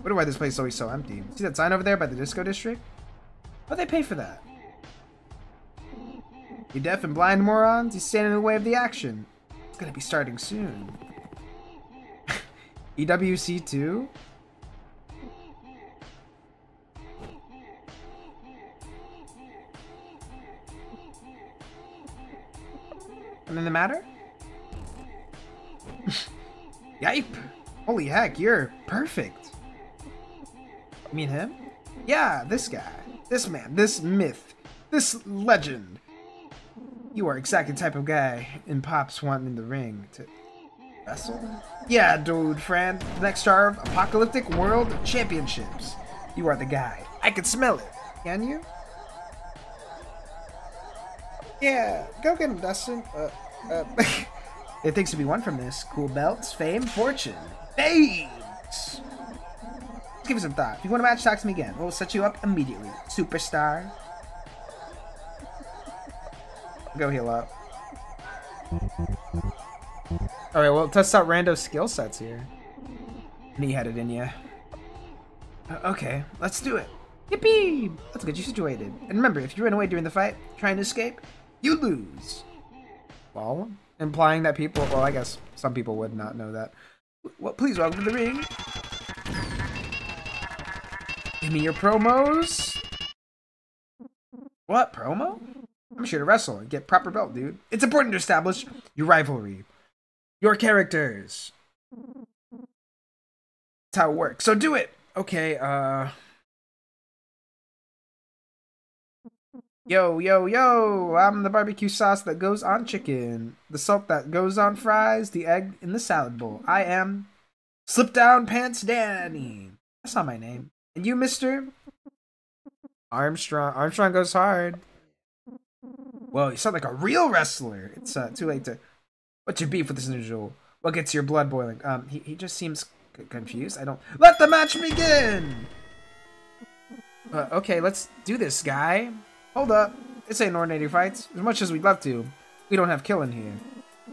Wonder why this place is always so empty. See that sign over there by the disco district? Why'd they pay for that? You deaf and blind morons? You stand in the way of the action. It's gonna be starting soon. EWC 2? And in the matter? <laughs> Yipe! Holy heck, you're perfect. You mean him? Yeah, this guy. This man. This myth. This legend. You are exactly the type of guy in Pops wanting in the ring to wrestle? Yeah, dude, friend. The next star of Apocalyptic World Championships. You are the guy. I can smell it. Can you? Yeah, go get him, Dustin. Uh, uh, <laughs> it thinks to be one from this. Cool belts, fame, fortune. Thanks! Give it some thought. If you want a match, talk to me again. We'll set you up immediately. Superstar. Go heal up. Alright, well, test out rando skill sets here. Knee-headed in ya. Uh, okay, let's do it. Yippee! Let's get you situated. And remember, if you run away during the fight, trying to escape, you lose. Well, implying that people, well, I guess some people would not know that. Well, please welcome to the ring. Give me your promos. What, promo? I'm sure to wrestle and get proper belt, dude. It's important to establish your rivalry. Your characters. That's how it works. So do it! Okay, uh... Yo, yo, yo! I'm the barbecue sauce that goes on chicken, the salt that goes on fries, the egg in the salad bowl. I am Slip Down Pants Danny. That's not my name. And you, mister? Armstrong. Armstrong goes hard. Whoa, you sound like a real wrestler. It's uh, too late to. What's your beef with this individual? What gets your blood boiling? Um, he, he just seems confused. I don't. Let the match begin! Uh, okay, let's do this, guy. Hold up. This ain't ordinary fights. As much as we'd love to, we don't have killing here.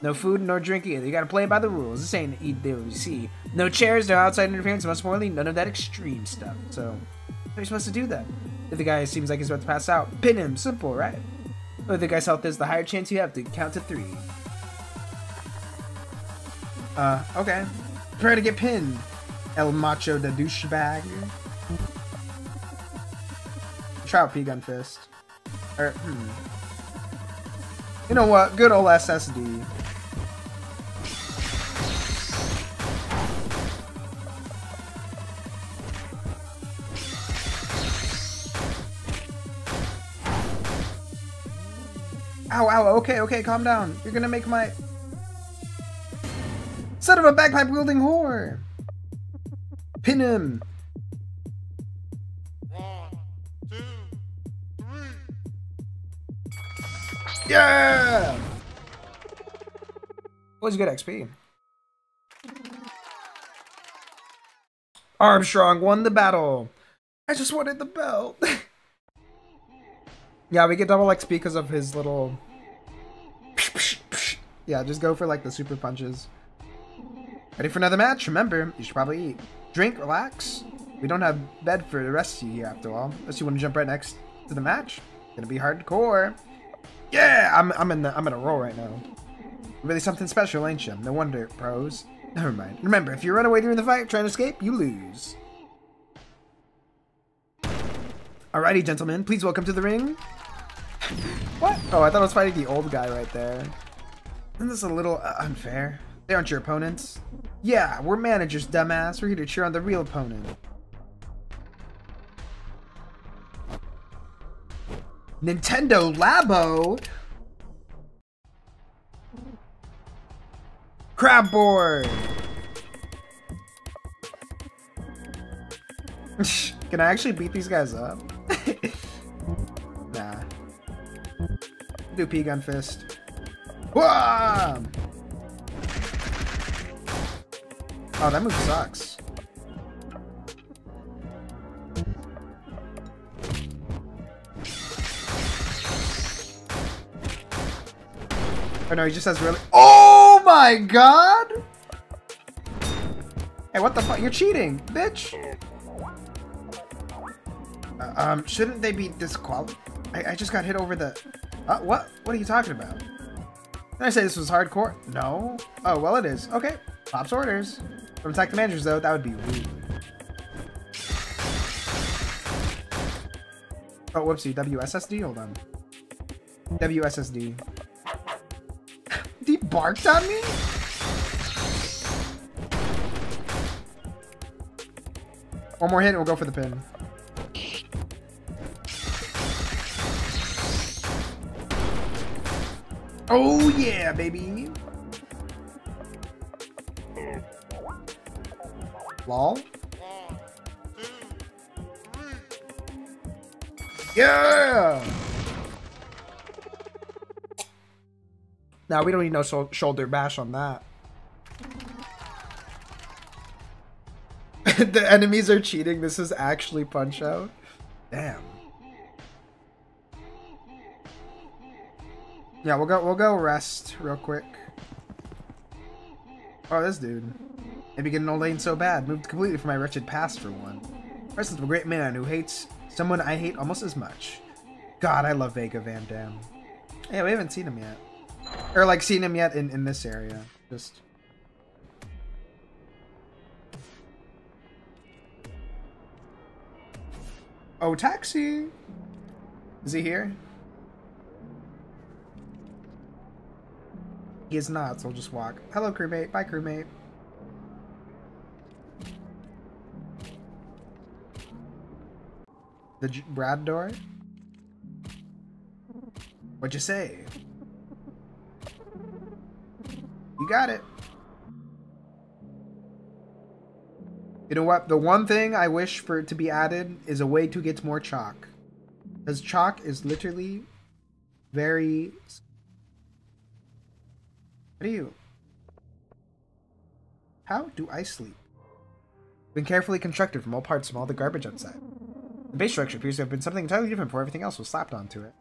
No food, no drink either. You gotta play by the rules. This ain't EWC. No chairs, no outside interference, most importantly, none of that extreme stuff. So, how are you supposed to do that? If the guy seems like he's about to pass out, pin him. Simple, right? The guy's health is the higher chance you have to count to three. Uh, okay. Prepare to get pinned. El Macho the douchebag. Try out P-Gun Fist. Or, hmm. You know what? Good old SSD. Ow, ow, okay, okay, calm down. You're gonna make my... Son of a bagpipe-wielding whore! Pin him! One, two, three. Yeah! Was good XP. Armstrong won the battle. I just wanted the belt. <laughs> yeah, we get double XP because of his little. Yeah, just go for like the super punches. Ready for another match? Remember, you should probably eat. Drink, relax. We don't have bed for the rest of you here after all. Unless you want to jump right next to the match. Gonna be hardcore. Yeah, I'm I'm in the I'm in a roll right now. Really something special, ain't you? No wonder, pros. <laughs> Never mind. Remember, if you run away during the fight, trying to escape, you lose. Alrighty, gentlemen, please welcome to the ring. What? Oh, I thought I was fighting the old guy right there. Isn't this a little uh, unfair? They aren't your opponents. Yeah, we're managers, dumbass. We're here to cheer on the real opponent. Nintendo Labo? Crab board! <laughs> Can I actually beat these guys up? <laughs> Do P Gun Fist. Wham! Oh, that move sucks. Oh no, he just has really- OH MY GOD! Hey, what the fuck? You're cheating, bitch! Uh, um, shouldn't they be disqualified? I, I just got hit over the. Uh, what? What are you talking about? Did I say this was hardcore? No. Oh, well, it is. Okay. Pop's orders. From attack the managers, though, that would be rude. Oh, whoopsie. WSSD? Hold on. WSSD. <laughs> he barked on me? One more hit and we'll go for the pin. Oh yeah, baby. Lol. Yeah. Now we don't need no shoulder bash on that. <laughs> the enemies are cheating. This is actually punch out. Damn. Yeah, we'll go. We'll go rest real quick. Oh, this dude. Maybe getting old ain't so bad. Moved completely from my wretched past for one. Presence of a great man who hates someone I hate almost as much. God, I love Vega Van Dam. Yeah, we haven't seen him yet. Or like seen him yet in, in this area. Just Oh, taxi! Is he here? He is not, so I'll just walk. Hello, crewmate. Bye, crewmate. The J- Brad door? What'd you say? You got it. You know what? The one thing I wish for it to be added is a way to get more chalk. Because chalk is literally very. What are you? How do I sleep? Been carefully constructed from all parts from all the garbage outside. The base structure appears to have been something entirely different before everything else was slapped onto it.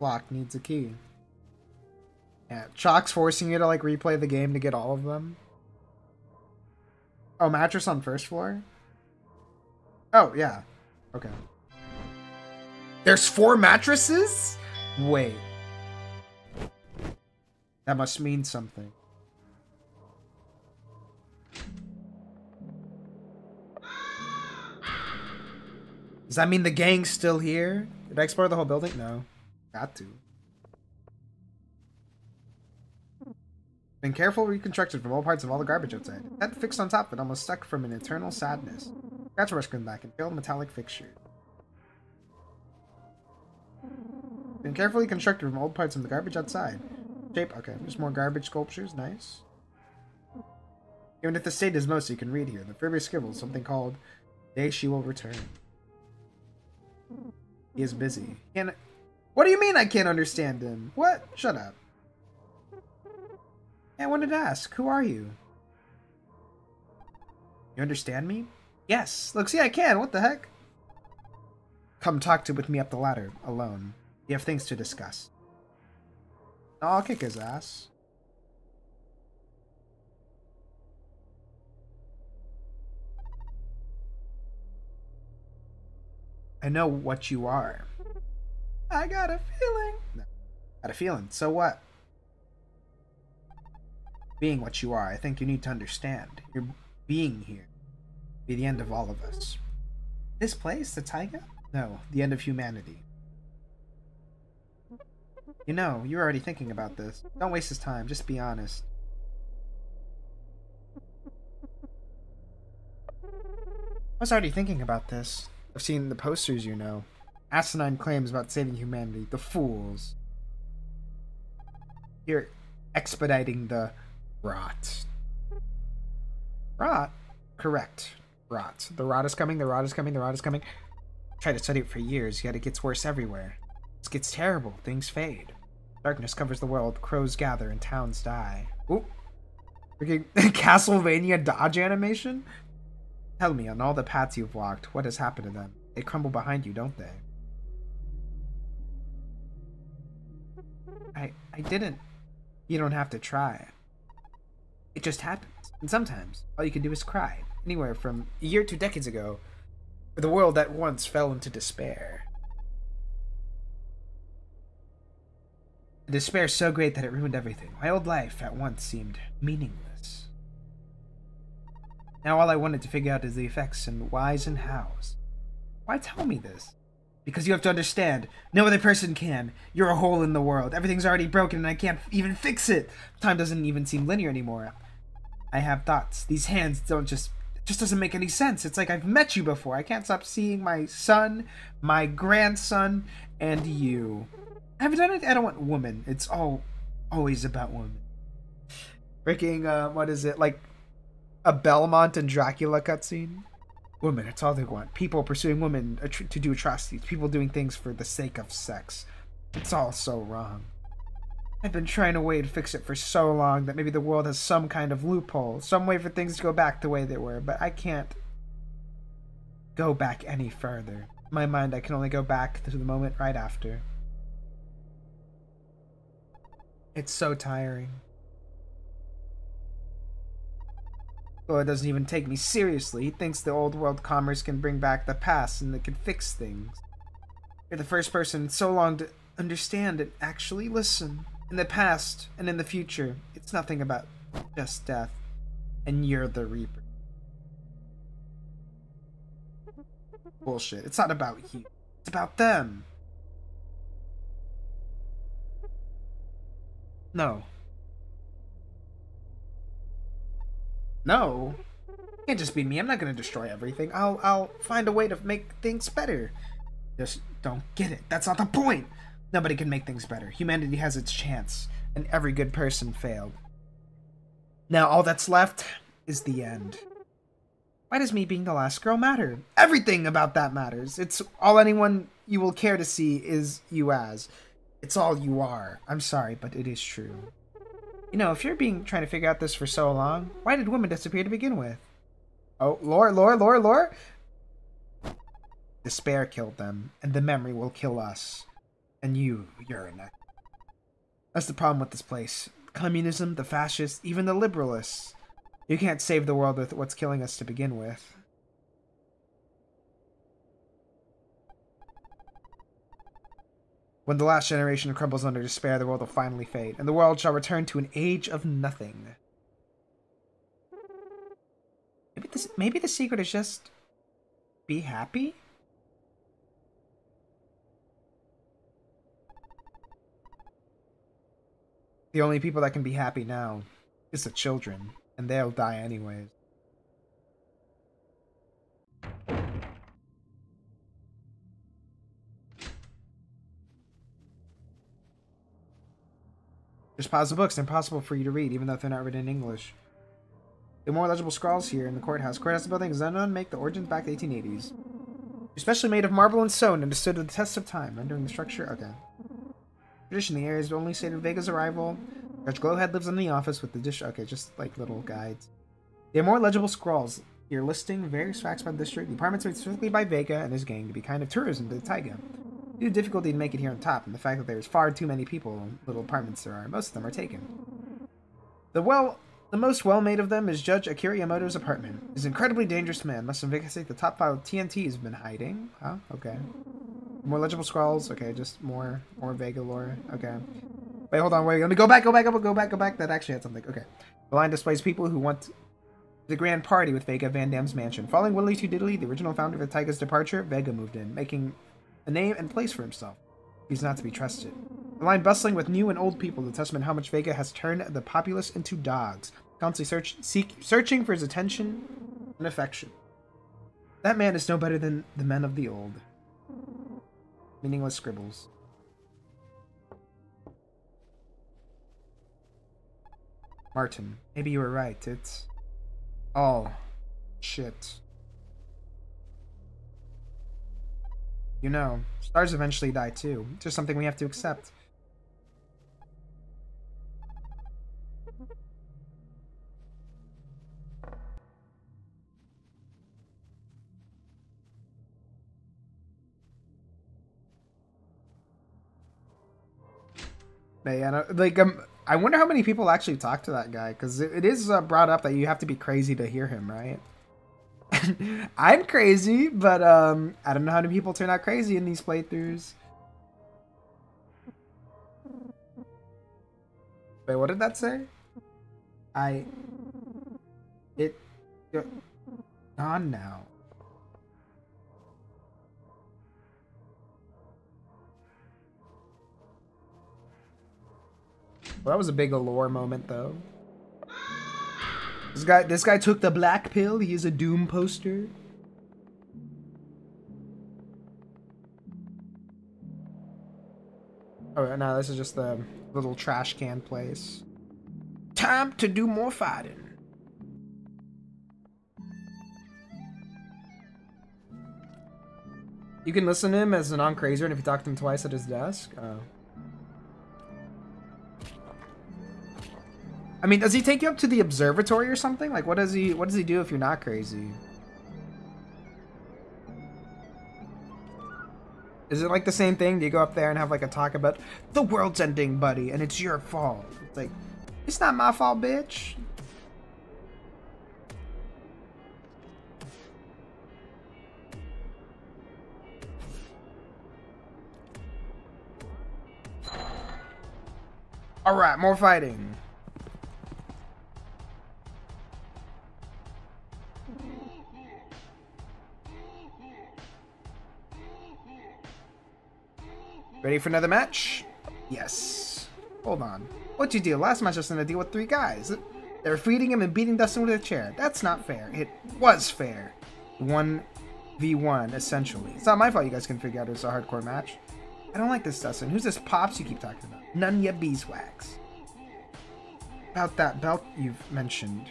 Lock needs a key. Yeah, Chalk's forcing you to like replay the game to get all of them. Oh, mattress on first floor? Oh, yeah. Okay. There's four mattresses? Wait. That must mean something. Does that mean the gang's still here? Did I explore the whole building? No. Got to. Been careful reconstructed from all parts of all the garbage outside. Head fixed on top of it, almost stuck from an eternal sadness. Scratch brush come back and failed metallic fixture. Been carefully constructed from old parts of the garbage outside. Shape, okay, there's more garbage sculptures, nice. Even if the state is most, you can read here. The Furby scribbles something called Day She Will Return. He is busy. Can't what do you mean I can't understand him? What? Shut up. I wanted to ask, who are you? You understand me? Yes. Look, see, I can. What the heck? Come talk to with me up the ladder, alone. We have things to discuss. I'll kick his ass. I know what you are. I got a feeling. No. Got a feeling. So what? Being what you are, I think you need to understand. Your being here be the end of all of us. This place, the taiga? No, the end of humanity. You know, you're already thinking about this. Don't waste his time, just be honest. I was already thinking about this. I've seen the posters, you know. Asinine claims about saving humanity. The fools. You're expediting the rot. Rot? Correct. Rot. The rot is coming, the rot is coming, the rot is coming. Tried to study it for years, yet it gets worse everywhere. It gets terrible, things fade. Darkness covers the world, crows gather, and towns die. Ooh. Freaking <laughs> Castlevania dodge animation? Tell me, on all the paths you've walked, what has happened to them? They crumble behind you, don't they? I I didn't. You don't have to try. It just happens. And sometimes all you can do is cry. Anywhere from a year to decades ago, the world that once fell into despair. A despair so great that it ruined everything. My old life at once seemed meaningless. Now all I wanted to figure out is the effects and whys and hows. Why tell me this? Because you have to understand, no other person can. You're a hole in the world. Everything's already broken and I can't even fix it. Time doesn't even seem linear anymore. I have thoughts. These hands don't just just doesn't make any sense. It's like I've met you before. I can't stop seeing my son, my grandson, and you. I haven't done it. I don't want woman. It's all always about woman. Freaking uh, what is it like? A Belmont and Dracula cutscene. Women. It's all they want. People pursuing women to do atrocities. People doing things for the sake of sex. It's all so wrong. I've been trying a way to fix it for so long that maybe the world has some kind of loophole, some way for things to go back the way they were, but I can't go back any further. In my mind, I can only go back to the moment right after. It's so tiring. Well, it doesn't even take me seriously. He thinks the old world commerce can bring back the past and that can fix things. You're the first person in so long to understand and actually listen. In the past and in the future, it's nothing about just death. And you're the Reaper. Bullshit. It's not about you. It's about them. No. No. It can't just be me. I'm not gonna destroy everything. I'll I'll find a way to make things better. Just don't get it. That's not the point. Nobody can make things better. Humanity has its chance, and every good person failed. Now all that's left is the end. Why does me being the last girl matter? Everything about that matters. It's all anyone you will care to see is you as. It's all you are. I'm sorry, but it is true. You know, if you're being trying to figure out this for so long, why did women disappear to begin with? Oh, lore, lore, lore, lore. Despair killed them, and the memory will kill us. And you, you're. That's the problem with this place. Communism, the fascists, even the liberalists. You can't save the world with what's killing us to begin with. When the last generation crumbles under despair, the world will finally fade, and the world shall return to an age of nothing. Maybe this, maybe the secret is just be happy. The only people that can be happy now is the children, and they'll die anyways. Just pause the books. They're impossible for you to read, even though they're not written in English. The more legible scrawls here in the courthouse. Courthouse building is unknown make the origins back to the 1880s. Especially made of marble and stone and stood the test of time, rendering the structure okay. Tradition, in the area is only stated Vega's arrival. Judge Glowhead lives in the office with the dish. Okay, just like little guides. There are more legible scrawls here listing various facts about the district. The apartments made specifically by Vega and his gang to be kind of tourism to the taiga. Due to difficulty to make it here on top, and the fact that there's far too many people, in little apartments there are, most of them are taken. The well, the most well-made of them is Judge Akira Yamamoto's apartment. He's incredibly dangerous man. Must investigate the top file TNT he's been hiding. Huh? Okay. More legible scrolls. Okay, just more more Vega lore. Okay. Wait, hold on. Wait, let me go back. Go back. Go back. Go back. Go back. That actually had something. Okay. The line displays people who want the grand party with Vega Van Dam's mansion. Following Willie Two Diddley, the original founder of the Taiga's departure, Vega moved in, making a name and place for himself. He's not to be trusted. The line bustling with new and old people, the testament how much Vega has turned the populace into dogs, constantly search, seek, searching for his attention and affection. That man is no better than the men of the old. Meaningless scribbles. Martin, maybe you were right. It's all shit. You know, stars eventually die too. It's just something we have to accept. Yeah, like um, I wonder how many people actually talk to that guy because it, it is uh, brought up that you have to be crazy to hear him, right? <laughs> I'm crazy, but um, I don't know how many people turn out crazy in these playthroughs. Wait, what did that say? I. It. Gone now. Well, that was a big allure moment, though. This guy, this guy took the black pill. He is a Doom poster. Oh no, this is just the little trash can place. Time to do more fighting. You can listen to him as a non-crazer, and if you talk to him twice at his desk. Oh. I mean, does he take you up to the observatory or something? Like, what does he what does he do if you're not crazy? Is it like the same thing? Do you go up there and have like a talk about the world's ending, buddy, and it's your fault? It's like, it's not my fault, bitch. All right, more fighting. Ready for another match? Yes. Hold on. What'd you do? Last match I was in a deal with three guys. They were feeding him and beating Dustin with a chair. That's not fair. It was fair. 1v1, essentially. It's not my fault you guys can figure out it's a hardcore match. I don't like this, Dustin. Who's this Pops you keep talking about? None ya beeswax. About that belt you've mentioned.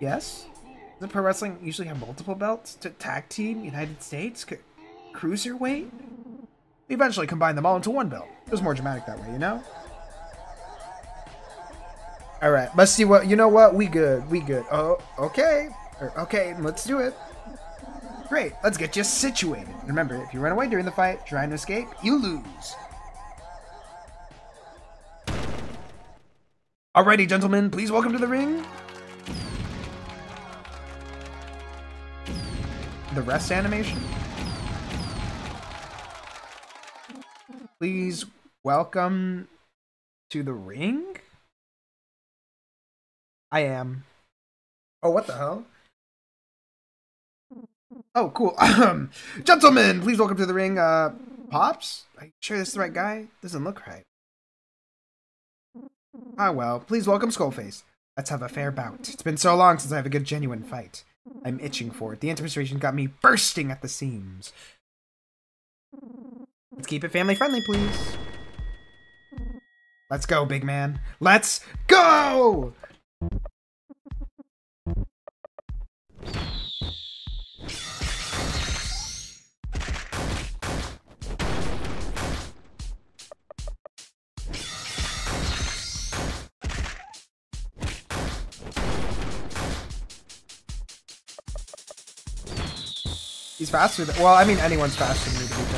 Yes? Does pro wrestling usually have multiple belts? To tag team, United States, cruiserweight? We eventually combined them all into one belt. It was more dramatic that way, you know? All right, let's see what you know. What we good? We good? Oh, okay, Er, okay. Let's do it. Great. Let's get you situated. Remember, if you run away during the fight, trying to escape, you lose. Alrighty, gentlemen, please welcome to the ring. The rest animation. Please welcome to the ring. I am. Oh, what the hell? Oh, cool. Gentlemen, please welcome to the ring. Uh, Pops? Are you sure this is the right guy? Doesn't look right. Ah, well, please welcome Skullface. Let's have a fair bout. It's been so long since I have a good genuine fight. I'm itching for it. The anticipation got me bursting at the seams. Let's keep it family friendly, please. Let's go, big man. Let's go! He's faster than- well, I mean, anyone's faster than me,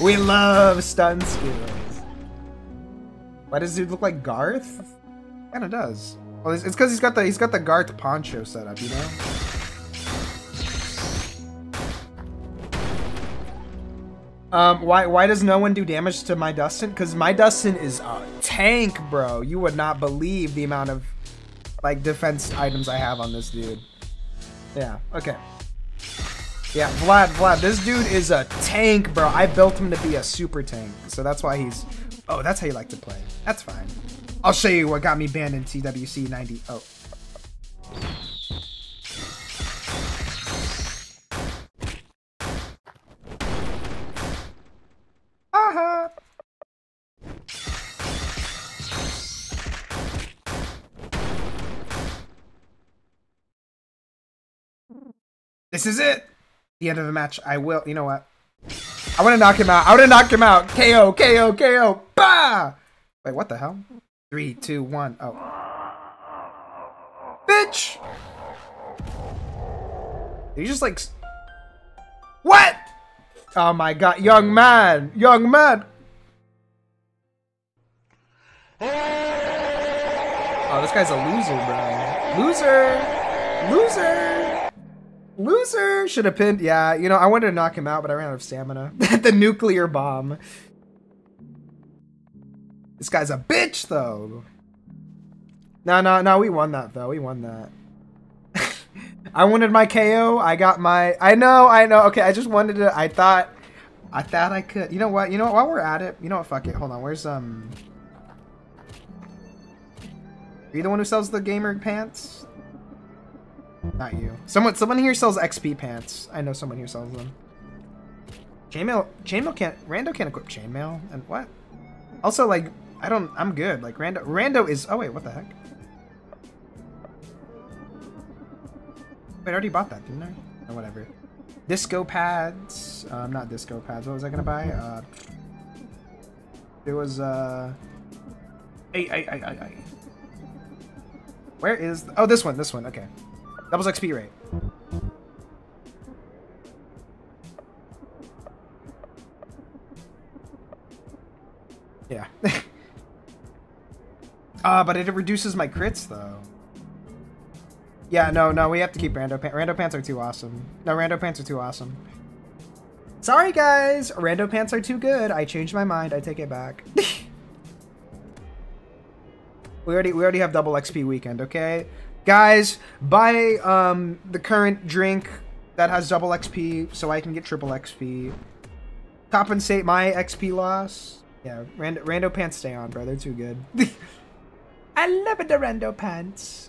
We love stun skills. Why does dude look like Garth? Kinda does. Well, it's because he's got the he's got the Garth poncho set up, you know. Um, why why does no one do damage to my Dustin? Because my Dustin is a tank, bro. You would not believe the amount of like defense items I have on this dude. Yeah. Okay. Yeah, Vlad, Vlad, this dude is a tank, bro. I built him to be a super tank, so that's why he's. Oh, that's how you like to play. That's fine. I'll show you what got me banned in TWC 90. Oh. This is it. The end of the match. I will. You know what? I want to knock him out. I want to knock him out. KO, KO, KO. Bah! Wait, what the hell? Three, two, one. Oh. Bitch! You just like. What? Oh my god, young man, young man. Oh, this guy's a loser, bro. Loser, loser, loser. Should have pinned. Yeah, you know, I wanted to knock him out, but I ran out of stamina. <laughs> the nuclear bomb. This guy's a bitch, though. No, no, no. We won that, though. We won that. <laughs> I wanted my KO. I got my. I know. I know. Okay, I just wanted to. I thought. I thought I could. You know what? You know what? While we're at it, you know what? Fuck it. Hold on. Where's um. Are you the one who sells the gamer pants? Not you. Someone. Someone here sells XP pants. I know someone here sells them. Chainmail. Chainmail can't. Rando can't equip chainmail. And what? Also, like, I don't. I'm good. Like Rando. Rando is. Oh wait. What the heck? Wait, I already bought that, didn't I? Or whatever. Disco pads. Um, not disco pads. What was I gonna buy? Uh, it was uh. Where is? Oh, this one. This one. Okay. Doubles XP rate. Yeah. <laughs> uh, but it reduces my crits though. Yeah, no, no, we have to keep Rando Pants. Rando Pants are too awesome. No, Rando Pants are too awesome. Sorry, guys. Rando Pants are too good. I changed my mind. I take it back. <laughs> we already we already have double XP weekend, okay? Guys, buy um the current drink that has double XP so I can get triple XP. Compensate my XP loss. Yeah, Rando, Rando Pants stay on, bro. They're too good. <laughs> I love the Rando Pants.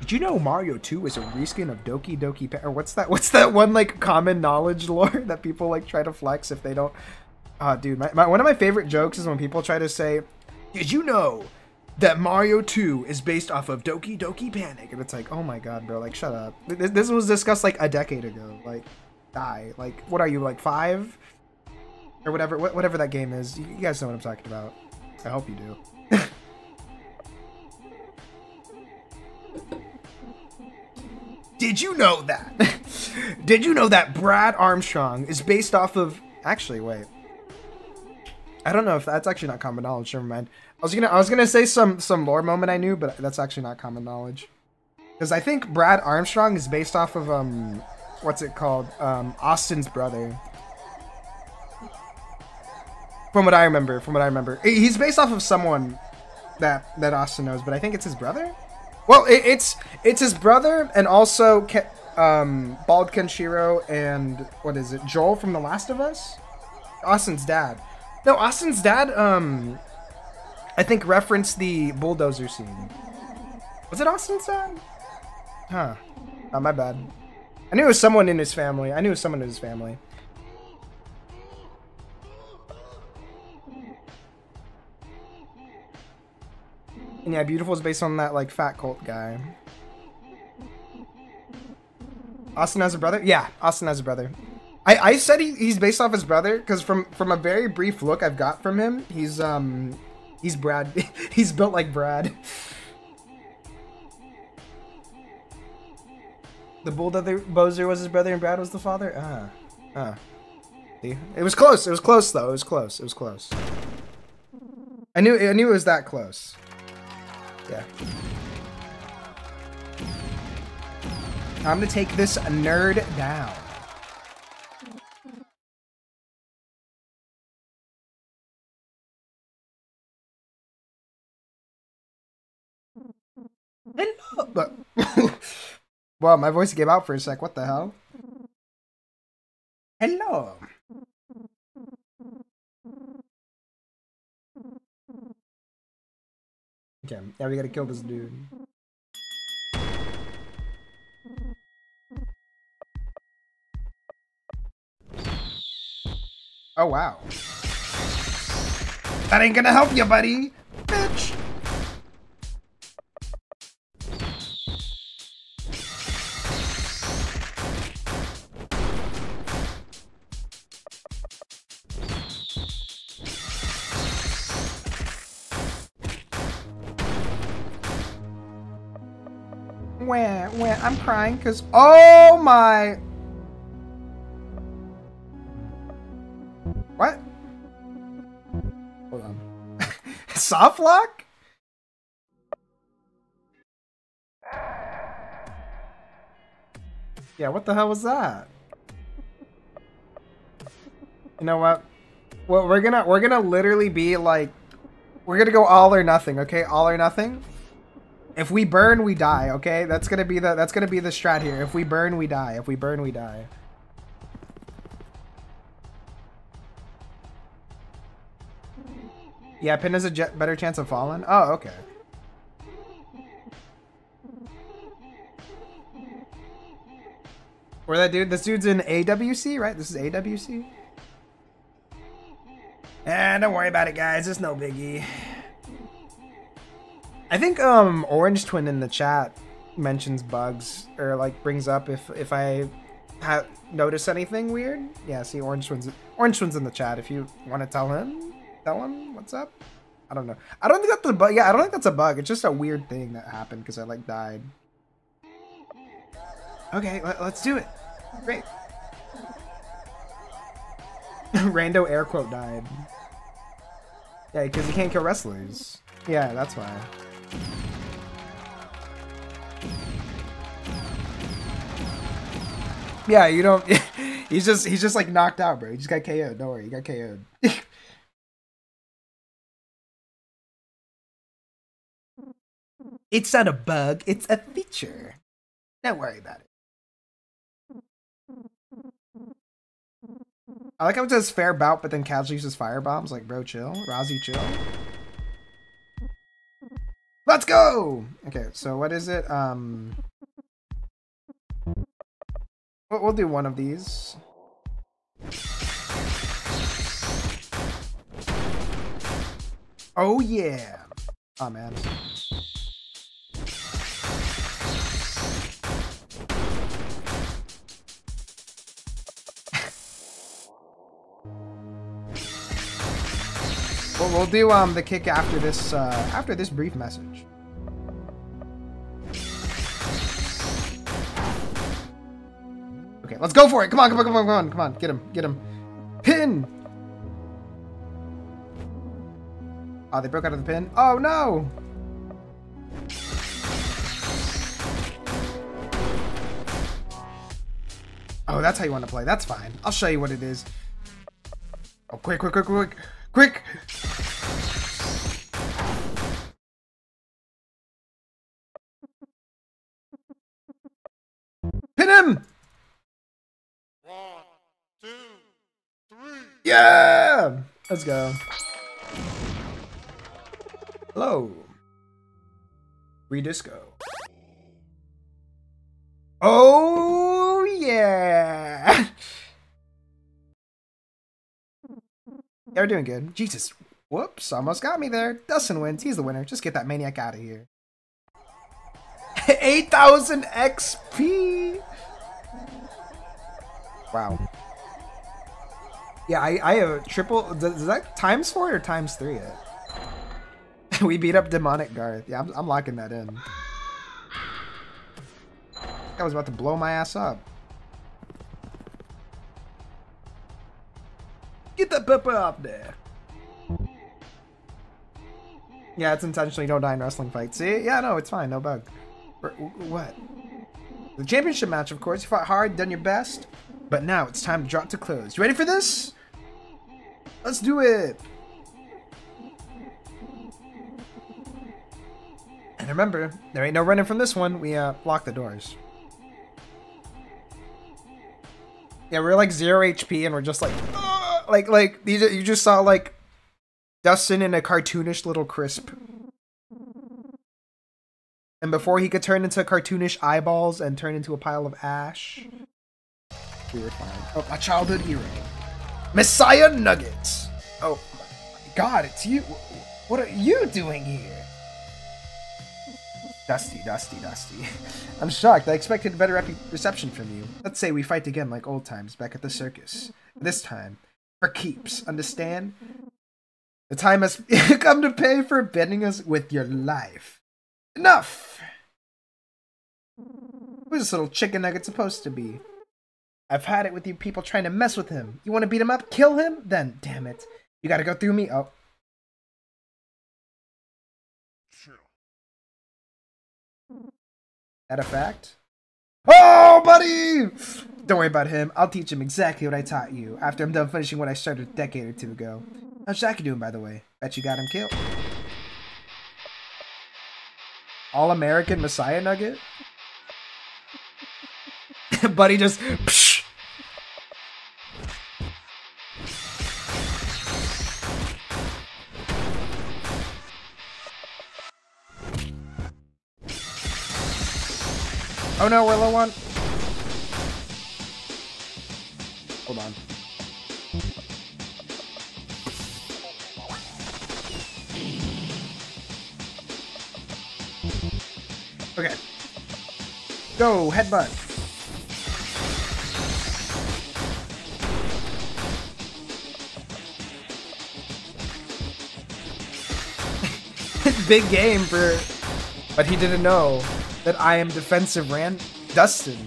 Did you know Mario 2 is a reskin of Doki Doki Pa- or what's that what's that one like common knowledge <laughs> lore that people like try to flex if they don't Ah dude, my, my, one of my favorite jokes is when people try to say, "Did you know that Mario 2 is based off of Doki Doki Panic?" And it's like, "Oh my god, bro, like shut up." This, this was discussed like a decade ago. Like die. Like what are you like 5 or whatever wh- whatever that game is. You, you guys know what I'm talking about. I hope you do. <laughs> Did you know that? <laughs> Did you know that Brad Armstrong is based off of? Actually, wait. I don't know if that's actually not common knowledge. Never mind. I was gonna I was gonna say some some lore moment I knew, but that's actually not common knowledge. Because I think Brad Armstrong is based off of um, what's it called? Um, Austin's brother. From what I remember, from what I remember, he's based off of someone that that Austin knows, but I think it's his brother. Well, it, it's it's his brother and also Ke- um, Bald Kenshiro and what is it? Joel from The Last of Us. Austin's dad. No, Austin's dad. Um, I think referenced the bulldozer scene. Was it Austin's dad? Huh. Oh, my bad. I knew it was someone in his family. I knew it was someone in his family. And yeah, Beautiful is based on that like fat cult guy. Austin has a brother? Yeah, Austin has a brother. I, I said he, he's based off his brother because from from a very brief look I've got from him, he's um he's Brad. <laughs> he's built like Brad. The bulldozer Bozer was his brother and Brad was the father. Ah, ah. See, it was close. It was close though. It was close. It was close. I knew I knew it was that close. Yeah. I'm gonna take this nerd down. Hello. But <laughs> well, my voice gave out for a sec. What the hell? Hello. Okay, now we gotta kill this dude. Oh wow. That ain't gonna help you, buddy. Bitch. Wah, wah, I'm crying because oh my. What? Hold on. <laughs> Soft lock? Yeah, what the hell was that? You know what? Well, we're gonna we're gonna literally be like, we're gonna go all or nothing. Okay, all or nothing. If we burn, we die. Okay, that's gonna be the that's gonna be the strat here. If we burn, we die. If we burn, we die. Yeah, pin has a better chance of falling. Oh, okay. Where that dude? This dude's in AWC, right? This is AWC. Eh, don't worry about it, guys. It's no biggie. I think um Orange Twin in the chat mentions bugs or like brings up if if I have notice anything weird. Yeah, see Orange Twin's Orange Twin's in the chat. If you want to tell him, tell him what's up. I don't know. I don't think that's a bug. Yeah, I don't think that's a bug. It's just a weird thing that happened because I like died. Okay, let, let's do it. Great. <laughs> Rando air quote died. Yeah, because you can't kill wrestlers. Yeah, that's why. Yeah, you don't. <laughs> he's just he's just like knocked out, bro. He just got KO'd. Don't worry, he got KO'd. <laughs> it's not a bug. It's a feature. Don't worry about it. I like how it says fair bout, but then casually uses fire bombs. Like, bro, chill. Rozzy, chill. Let's go! Okay, so what is it? Um, we'll, do one of these. Oh yeah! Oh man. Well, do um the kick after this uh, after this brief message. Okay, let's go for it. Come on, come on, come on, come on, come on. Get him, get him. Pin. Oh, they broke out of the pin. Oh no. Oh, that's how you want to play. That's fine. I'll show you what it is. Oh, quick, quick, quick, quick, quick! Pin him! One, two, three. Yeah! Let's go. Hello. Redisco. Oh, yeah! Yeah, we're doing good. Jesus. Whoops, almost got me there. Dustin wins. He's the winner. Just get that maniac out of here. <laughs> 8,000 XP! Wow. Yeah, I, I have a triple. Does, is that times four or times three it? <laughs> we beat up Demonic Garth. Yeah, I'm, I'm locking that in. I was about to blow my ass up. Get that pepper up there. Yeah, it's intentionally no in wrestling fight. See? Yeah, no, it's fine. No bug. What? The championship match, of course. You fought hard, done your best. But now it's time to drop to close. You ready for this? Let's do it. And remember, there ain't no running from this one. We uh, lock the doors. Yeah, we're like zero HP, and we're just like, "Ugh," like, like you ju- you just saw like Dustin in a cartoonish little crisp. And before he could turn into cartoonish eyeballs and turn into a pile of ash, we. Oh, my childhood hero, Messiah Nuggets. Oh God, it's you. What are you doing here? Dusty, Dusty, Dusty. <laughs> I'm shocked. I expected a better reception from you. Let's say we fight again like old times back at the circus. This time, for keeps. Understand? The time has <laughs> come to pay for bending us with your life. Enough! Who's this little chicken nugget supposed to be? I've had it with you people trying to mess with him. You want to beat him up? Kill him? Then, damn it. You gotta go through me? Oh. That a fact? Oh, buddy! Don't worry about him. I'll teach him exactly what I taught you after I'm done finishing what I started a decade or two ago. How's Jackie doing, by the way? Bet you got him killed. All American Messiah Nugget? <laughs> Buddy just. Oh no, we're low on. Hold on. Okay. Go, headbutt. <laughs> Big game for... But he didn't know that I am defensive Rand Dustin.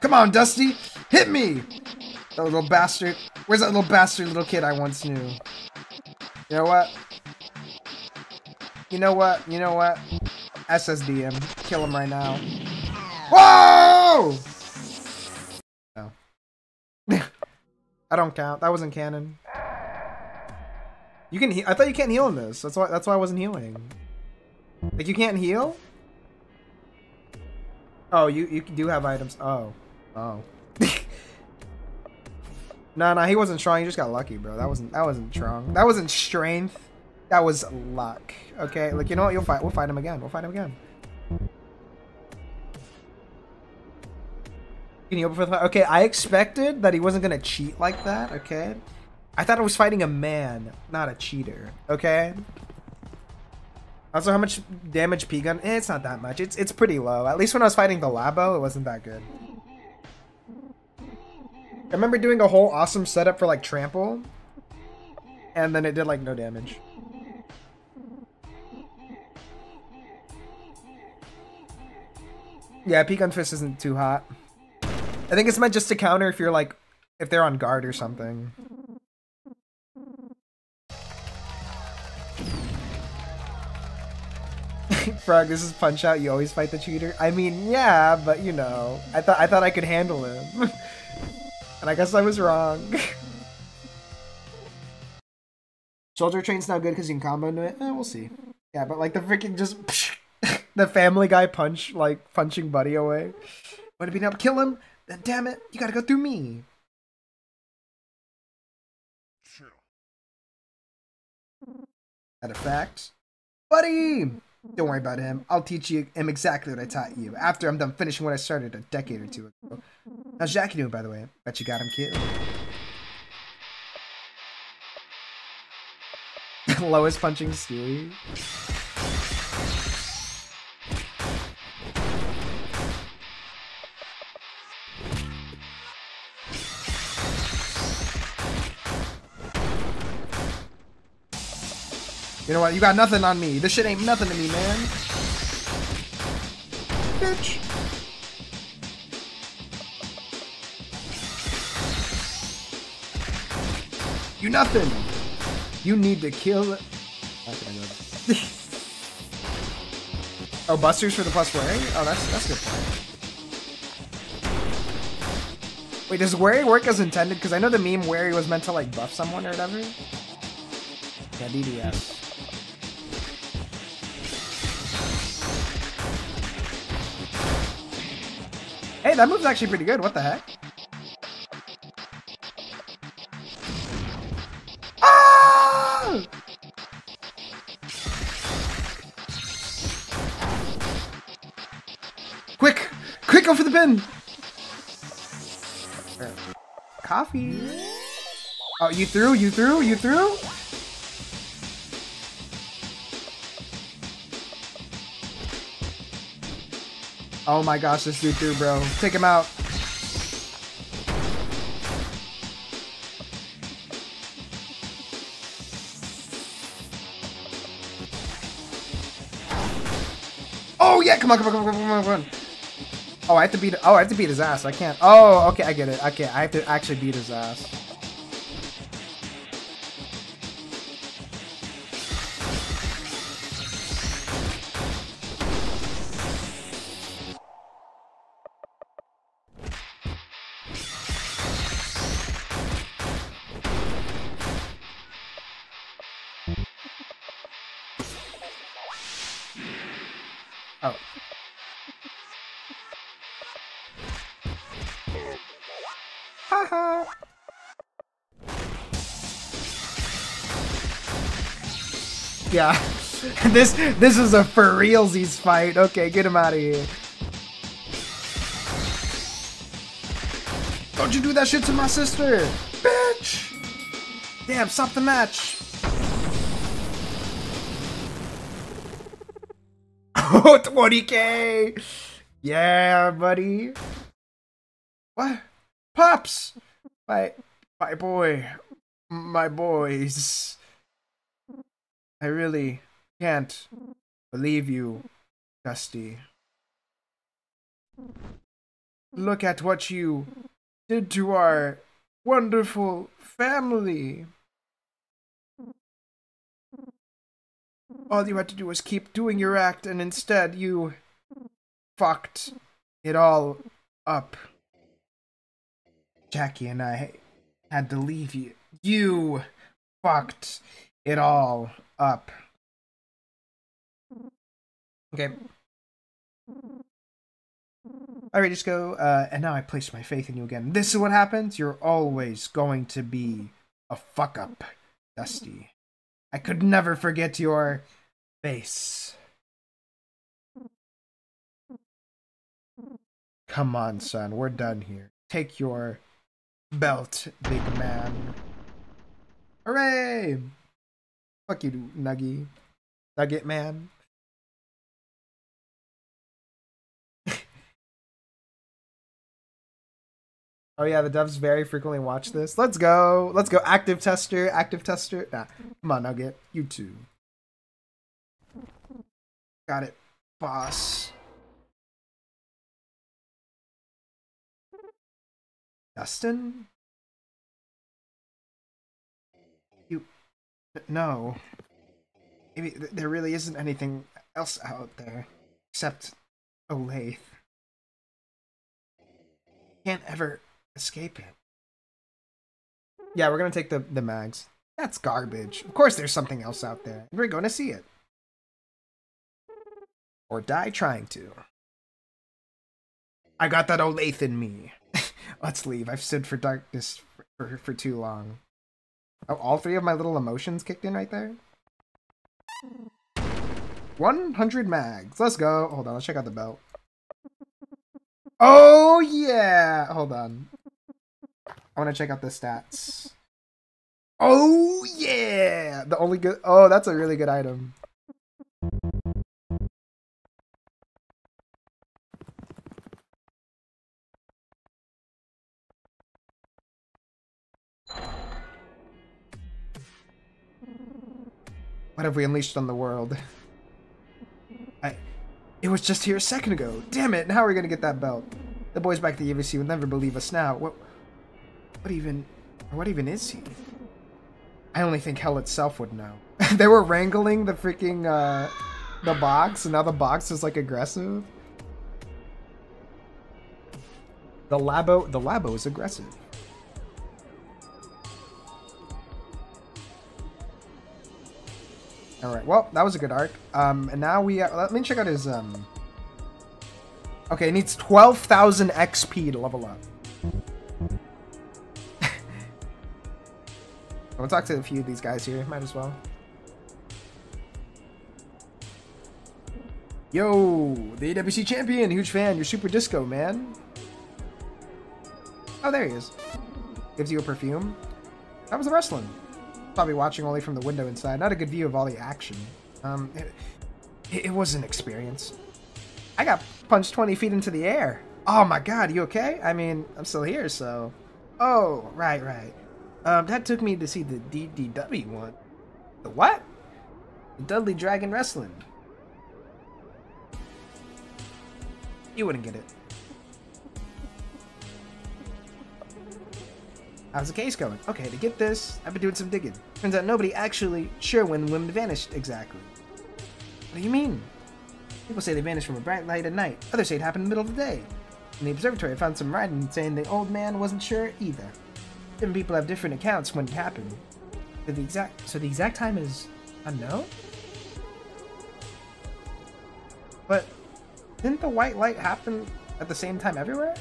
Come on, Dusty! Hit me! That little bastard. Where's that little bastard little kid I once knew? You know what? You know what? You know what? SSD him. Kill him right now. Whoa! No. <laughs> I don't count. That wasn't canon. You can. I thought you can't heal in this. That's why. That's why I wasn't healing. Like you can't heal. Oh, you you do have items. Oh, oh. <laughs> no, no, he wasn't strong. He just got lucky, bro. That wasn't. That wasn't strong. That wasn't strength. That was luck. Okay, like you know what? You'll fight. We'll fight him again. We'll fight him again. Can you open for the fight? Okay, I expected that he wasn't gonna cheat like that. Okay. I thought I was fighting a man, not a cheater. Okay. Also, how much damage P gun? Eh, it's not that much. It's it's pretty low. At least when I was fighting the Labo, it wasn't that good. I remember doing a whole awesome setup for like trample, and then it did like no damage. Yeah, P gun fist isn't too hot. I think it's meant just to counter if you're like if they're on guard or something. <laughs> Frog, this is Punch Out. You always fight the cheater. I mean, yeah, but you know, I thought I thought I could handle him, <laughs> and I guess I was wrong. <laughs> Soldier Train's not good because you can combo into it. Eh, we'll see. Yeah, but like the freaking just the Family Guy punch, like punching Buddy away. Want to beat up? Kill him? Then damn it, you gotta go through me. That a fact, Buddy. Don't worry about him. I'll teach you him exactly what I taught you after I'm done finishing what I started a decade or two ago. How's Jackie doing, by the way? Bet you got him killed. Lois <laughs> punching Stewie. You know what? You got nothing on me. This shit ain't nothing to me, man. Bitch. You nothing. You need to kill <laughs> oh, busters for the plus worry? Oh, that's that's good point. Wait, does worry work as intended? Because I know the meme worry was meant to like buff someone or whatever. Yeah, DDS. Hey, that move's actually pretty good. What the heck? Ah! Quick! Quick, go for the bin! Coffee. Oh, you threw? You threw? You threw? Oh my gosh, this dude through, bro. Take him out. Oh yeah, come on, come on, come on, come on, come on. Oh, I have to beat. Oh, I have to beat his ass. I can't. Oh, okay, I get it. Okay, I have to actually beat his ass. Yeah. <laughs> this this is a for realsies fight. Okay, get him out of here. Don't you do that shit to my sister, bitch! Damn, stop the match. <laughs> Oh, 20k! Yeah, buddy. What? Pops! My, my boy. My boys. I really can't believe you, Dusty. Look at what you did to our wonderful family. All you had to do was keep doing your act, and instead you fucked it all up. Jackie and I had to leave you. You fucked it all up. Okay. Alright, just go. Uh, and now I place my faith in you again. This is what happens. You're always going to be a fuck up, Dusty. I could never forget your face. Come on, son. We're done here. Take your belt, big man. Hooray! Fuck you, Nuggy. Nugget man. <laughs> oh yeah, the devs very frequently watch this. Let's go. Let's go. Active tester, active tester. Nah, come on, Nugget. You too. Got it, boss. Dustin? No. Maybe th- there really isn't anything else out there except Olathe. Can't ever escape it. Yeah, we're gonna take the, the mags. That's garbage. Of course there's something else out there. We're gonna see it. Or die trying to. I got that Olathe in me. <laughs> Let's leave. I've stood for darkness for, for, for too long. Oh, all three of my little emotions kicked in right there? 100 mags. Let's go. Hold on, let's check out the belt. Oh, yeah! Hold on. I want to check out the stats. Oh, yeah! The only good... Oh, that's a really good item. What have we unleashed on the world? I. It was just here a second ago. Damn it! How are we gonna get that belt? The boys back at the EVC would never believe us now. What? What even? What even is he? I only think hell itself would know. <laughs> they were wrangling the freaking uh, the box, and now the box is like aggressive. The labo, the labo is aggressive. All right. Well, that was a good arc. Um, and now we uh, let me check out his um. Okay, it needs twelve thousand XP to level up. <laughs> We'll talk to a few of these guys here. Might as well. Yo, the AWC champion, huge fan. You're super disco, man. Oh, there he is. Gives you a perfume. That was the wrestling probably watching only from the window inside. Not a good view of all the action. Um, it, it was an experience. I got punched 20 feet into the air. Oh my god, you okay? I mean, I'm still here, so... Oh, right, right. Um, that took me to see the DDW one. The what? The Dudley Dragon Wrestling. You wouldn't get it. How's the case going? Okay, to get this, I've been doing some digging. Turns out nobody actually sure when the women vanished exactly. What do you mean? People say they vanished from a bright light at night. Others say it happened in the middle of the day. In the observatory, I found some writing saying the old man wasn't sure either. Different people have different accounts when it happened. So the exact so the exact time is unknown. But didn't the white light happen at the same time everywhere?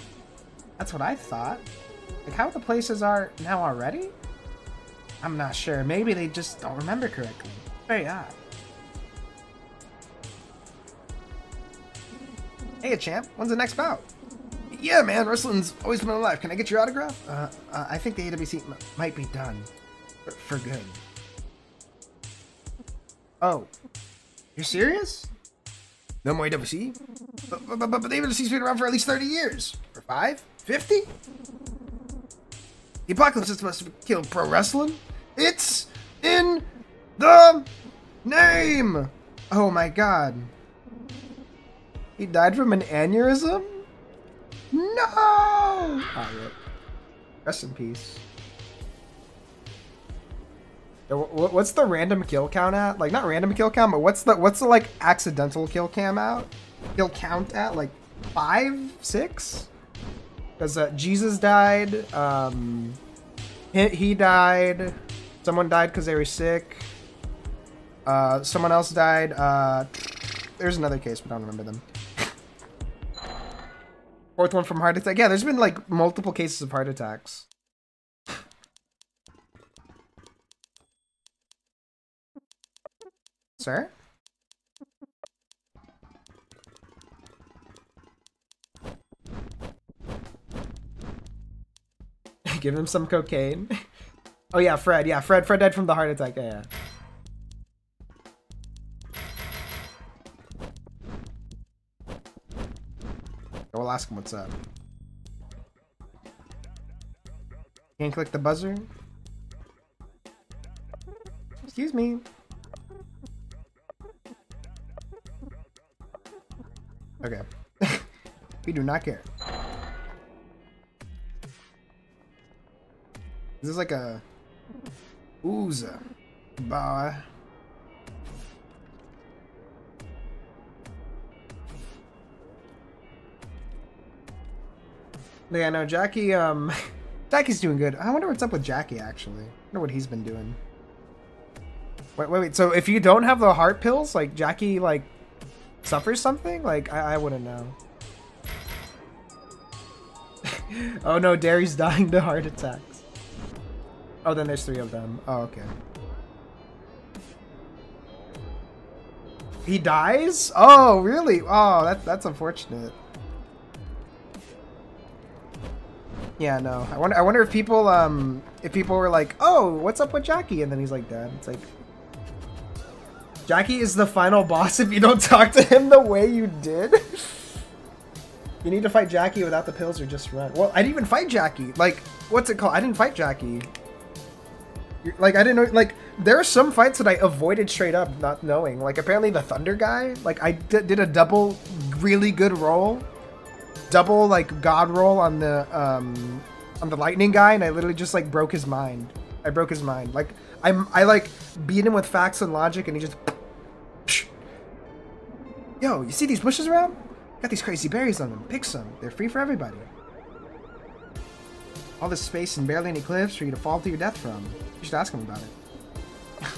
That's what I thought. Like how the places are now already? I'm not sure. Maybe they just don't remember correctly. Very odd. Hey, champ. When's the next bout? Yeah, man. Wrestling's always been alive. Can I get your autograph? Uh, uh I think the AWC m- might be done. For, for good. Oh. You're serious? No more AWC? But, but, but, but the AWC's been around for at least 30 years. For five? 50? The apocalypse supposed to kill pro wrestling? It's in the name! Oh my god. He died from an aneurysm? No! Rest in peace. What's the random kill count at? Like not random kill count, but what's the what's the like accidental kill cam out? Kill count at like five, six? Because uh, Jesus died. Um, he, he died. Someone died because they were sick. Uh, someone else died. Uh, there's another case, but I don't remember them. Fourth one from heart attack. Yeah, there's been like multiple cases of heart attacks. Sir? <laughs> Give him some cocaine. oh yeah, Fred. Yeah, Fred. Fred died from the heart attack. Yeah, yeah. We'll ask him what's up. Can't click the buzzer. Excuse me. Okay. <laughs> we do not care. This is like a Ooza boy. Yeah, no, Jackie, um, <laughs> Jackie's doing good. I wonder what's up with Jackie, actually. I wonder what he's been doing. Wait, wait, wait. So if you don't have the heart pills, like, Jackie, like, suffers something? Like, I, I wouldn't know. <laughs> oh no, Derry's <laughs> dying to heart attacks. Oh, then there's three of them. Oh, okay. He dies? Oh, really? Oh, that, that's unfortunate. Yeah, no. I wonder. I wonder if people, um, if people were like, "Oh, what's up with Jackie?" and then he's like, "Dad." It's like, Jackie is the final boss if you don't <laughs> talk to him the way you did. <laughs> you need to fight Jackie without the pills or just run. Well, I didn't even fight Jackie. Like, what's it called? I didn't fight Jackie. Like, I didn't know. Like, there are some fights that I avoided straight up, not knowing. Like, apparently the Thunder guy. Like, I did a double, really good roll double like god roll on the um on the lightning guy and I literally just like broke his mind. I broke his mind. Like I'm I like beat him with facts and logic and he just <sniffs> Yo, you see these bushes around? Got these crazy berries on them. Pick some. They're free for everybody. All this space and barely any cliffs for you to fall to your death from. You should ask him about it. <laughs>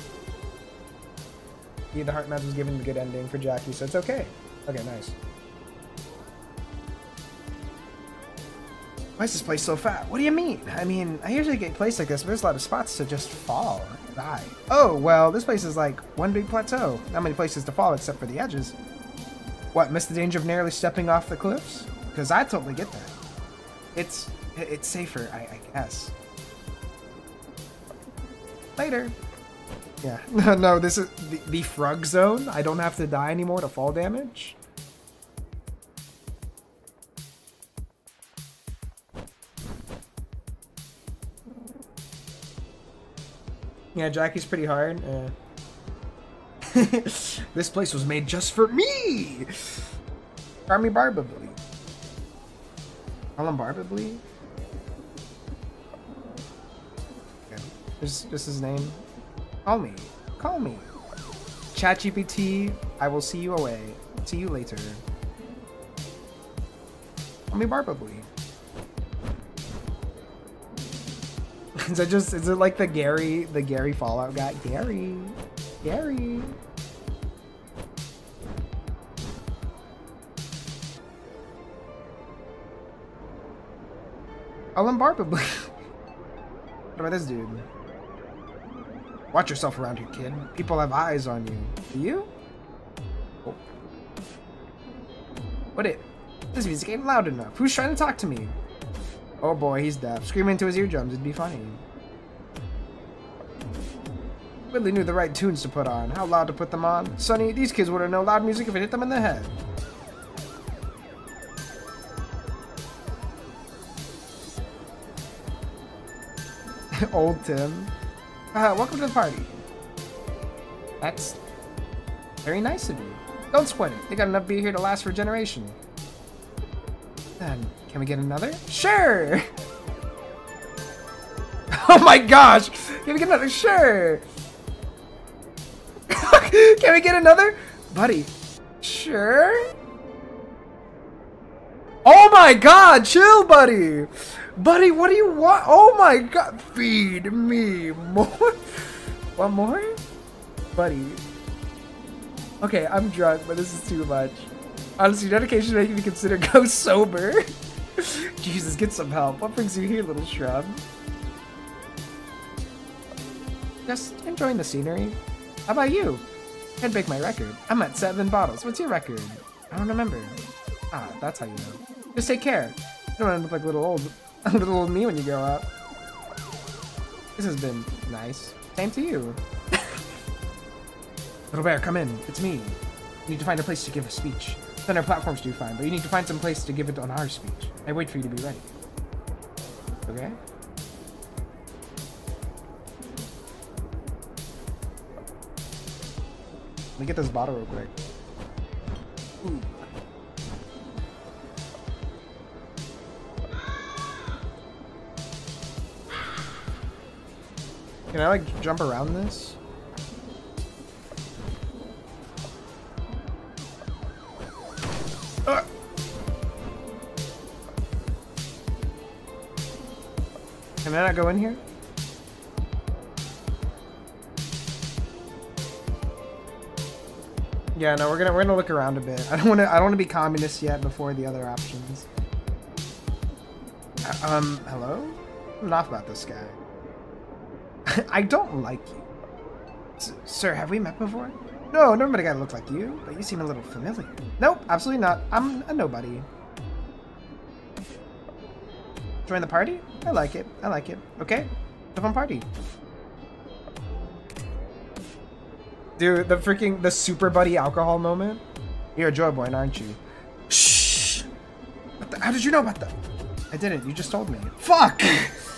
yeah, the heart match was given the good ending for Jackie, so it's okay. Okay, nice. Why is this place so fat? What do you mean? I mean, I usually get placed like this, but there's a lot of spots to just fall or die. Oh, well, this place is like one big plateau. Not many places to fall except for the edges. What, miss the danger of narrowly stepping off the cliffs? Because I totally get that. It's it's safer, I, I guess. Later. Yeah. <laughs> no, this is the, the frog zone. I don't have to die anymore to fall damage. Yeah, Jackie's pretty hard. Uh, <laughs> this place was made just for me. Army Barbably. Unbarbably? Okay. This, this is his name. Call me. Call me. ChatGPT, I will see you away. See you later. Call me Barbably. <laughs> is it just is it like the Gary the Gary Fallout guy? Gary. Gary. Ellen Barbably. <laughs> what about this dude? Watch yourself around here, kid. People have eyes on you. Do you? Oh. What it? This music ain't loud enough. Who's trying to talk to me? Oh boy, he's deaf. Screaming into his eardrums, it'd be funny. Really knew the right tunes to put on. How loud to put them on? Sonny, these kids wouldn't know loud music if it hit them in the head. <laughs> Old Tim. Uh, welcome to the party. That's very nice of you. Don't sweat it. They got enough beer here to last for a generation. Then, can we get another? Sure! <laughs> oh my gosh! Can we get another? Sure! <laughs> can we get another? Buddy, sure? Oh my god, chill, buddy! Buddy, what do you want? Oh my god, feed me more. <laughs> One more? Buddy. Okay, I'm drunk, but this is too much. Honestly, dedication making me consider <laughs> go sober. <laughs> Jesus, get some help. What brings you here, little shrub? Just enjoying the scenery. How about you? Can't break my record. I'm at seven bottles. What's your record? I don't remember. Ah, that's how you know. Just take care. You don't want to look like little old, <laughs> little me when you grow up. This has been nice. Same to you. <laughs> little bear, come in. It's me. You need to find a place to give a speech. Then platforms do fine, but you need to find some place to give it on our speech. I wait for you to be ready. Okay? Let me get this bottle real quick. Ooh. Can I like jump around this? Uh. Can I not go in here? Yeah, no, we're gonna we're gonna look around a bit. I don't wanna I don't wanna be communist yet before the other options. Uh, um, hello? Enough about this guy. <laughs> I don't like you. S sir, have we met before? No, never met a guy that like you, but you seem a little familiar. Nope, absolutely not. I'm a nobody. Join the party? I like it. I like it. Okay, the fun party. Dude, the freaking, the super buddy alcohol moment. You're a joy boy, aren't you? Shh! The, how did you know about that? I didn't, you just told me. Fuck! <laughs>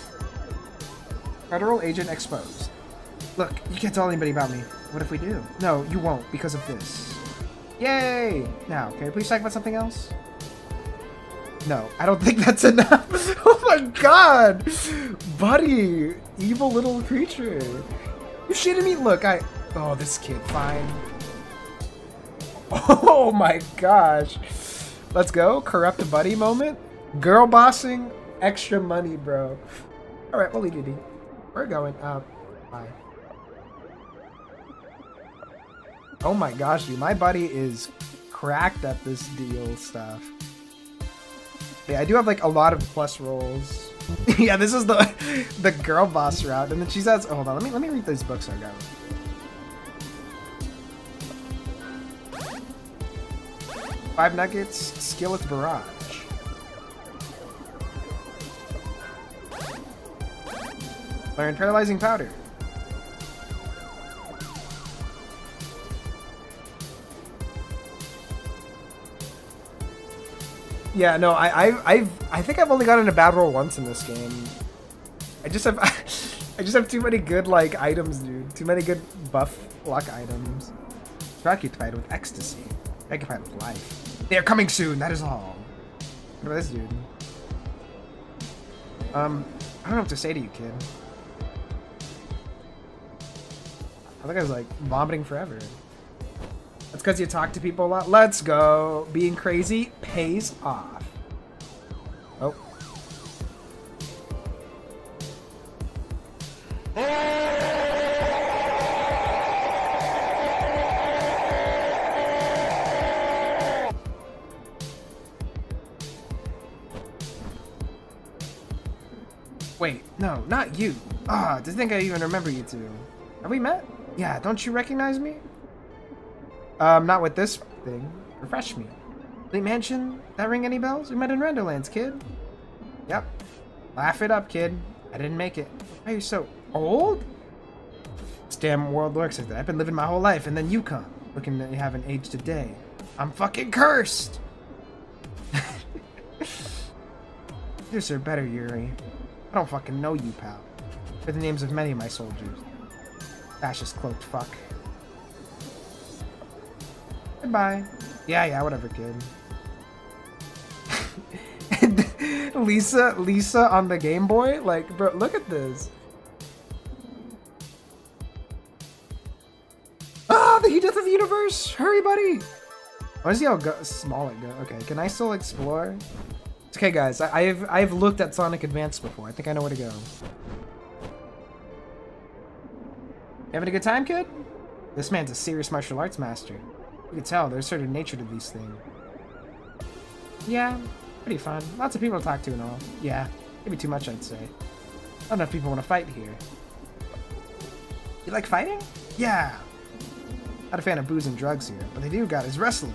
Federal agent exposed. Look, you can't tell anybody about me. What if we do? No, you won't, because of this. Yay! Now, can we please talk about something else? No, I don't <laughs> think that's enough. <laughs> oh my god! Buddy! Evil little creature. You shitting me? Look, I... Oh, this kid, fine. <laughs> Oh my gosh. Let's go. Corrupt buddy moment. Girl bossing. Extra money, bro. Alright, we'll well, EDD. We're going up. Bye. Oh my gosh, dude. My buddy is cracked at this deal stuff. Yeah, I do have like a lot of plus rolls. <laughs> yeah, this is the <laughs> the girl boss route. And then she says, oh, hold on, let me let me read these books I got. Five nuggets, skill with barrage. Learn paralyzing powder. Yeah, no, I, I, I've, I think I've only gotten a bad roll once in this game. I just have, <laughs> I just have too many good like items, dude. Too many good buff luck items. Preoccupied with ecstasy. Preoccupied with life. They are coming soon. That is all. What about this dude? Um, I don't know what to say to you, kid. I think I was like vomiting forever. That's because you talk to people a lot. Let's go. Being crazy pays off. Oh. Wait, no, not you. Ah, to think I even remember you two. Have we met? Yeah, don't you recognize me? Um, not with this thing. Refresh me. Fleet Mansion? That ring any bells? We met in Renderlands, kid. Yep. Laugh it up, kid. I didn't make it. Why are you so old? This damn world lurks like that. I've been living my whole life, and then you come. Looking that you haven't aged a day. I'm fucking cursed! <laughs> Yours are better, Yuri. I don't fucking know you, pal. For the names of many of my soldiers. Fascist cloaked fuck. Goodbye. Yeah, yeah, whatever, kid. <laughs> Lisa, Lisa on the Game Boy? Like, bro, look at this. Ah, the Edith of the Universe! Hurry, buddy! I want see how go small it go. Okay, can I still explore? It's okay, guys. I I've I've looked at Sonic Advance before. I think I know where to go. Having a good time, kid? This man's a serious martial arts master. You can tell there's a certain nature to these things. Yeah, pretty fun. Lots of people to talk to and all. Yeah, maybe too much, I'd say. Not enough people want to fight here. You like fighting? Yeah. Not a fan of booze and drugs here, but they do got is wrestling.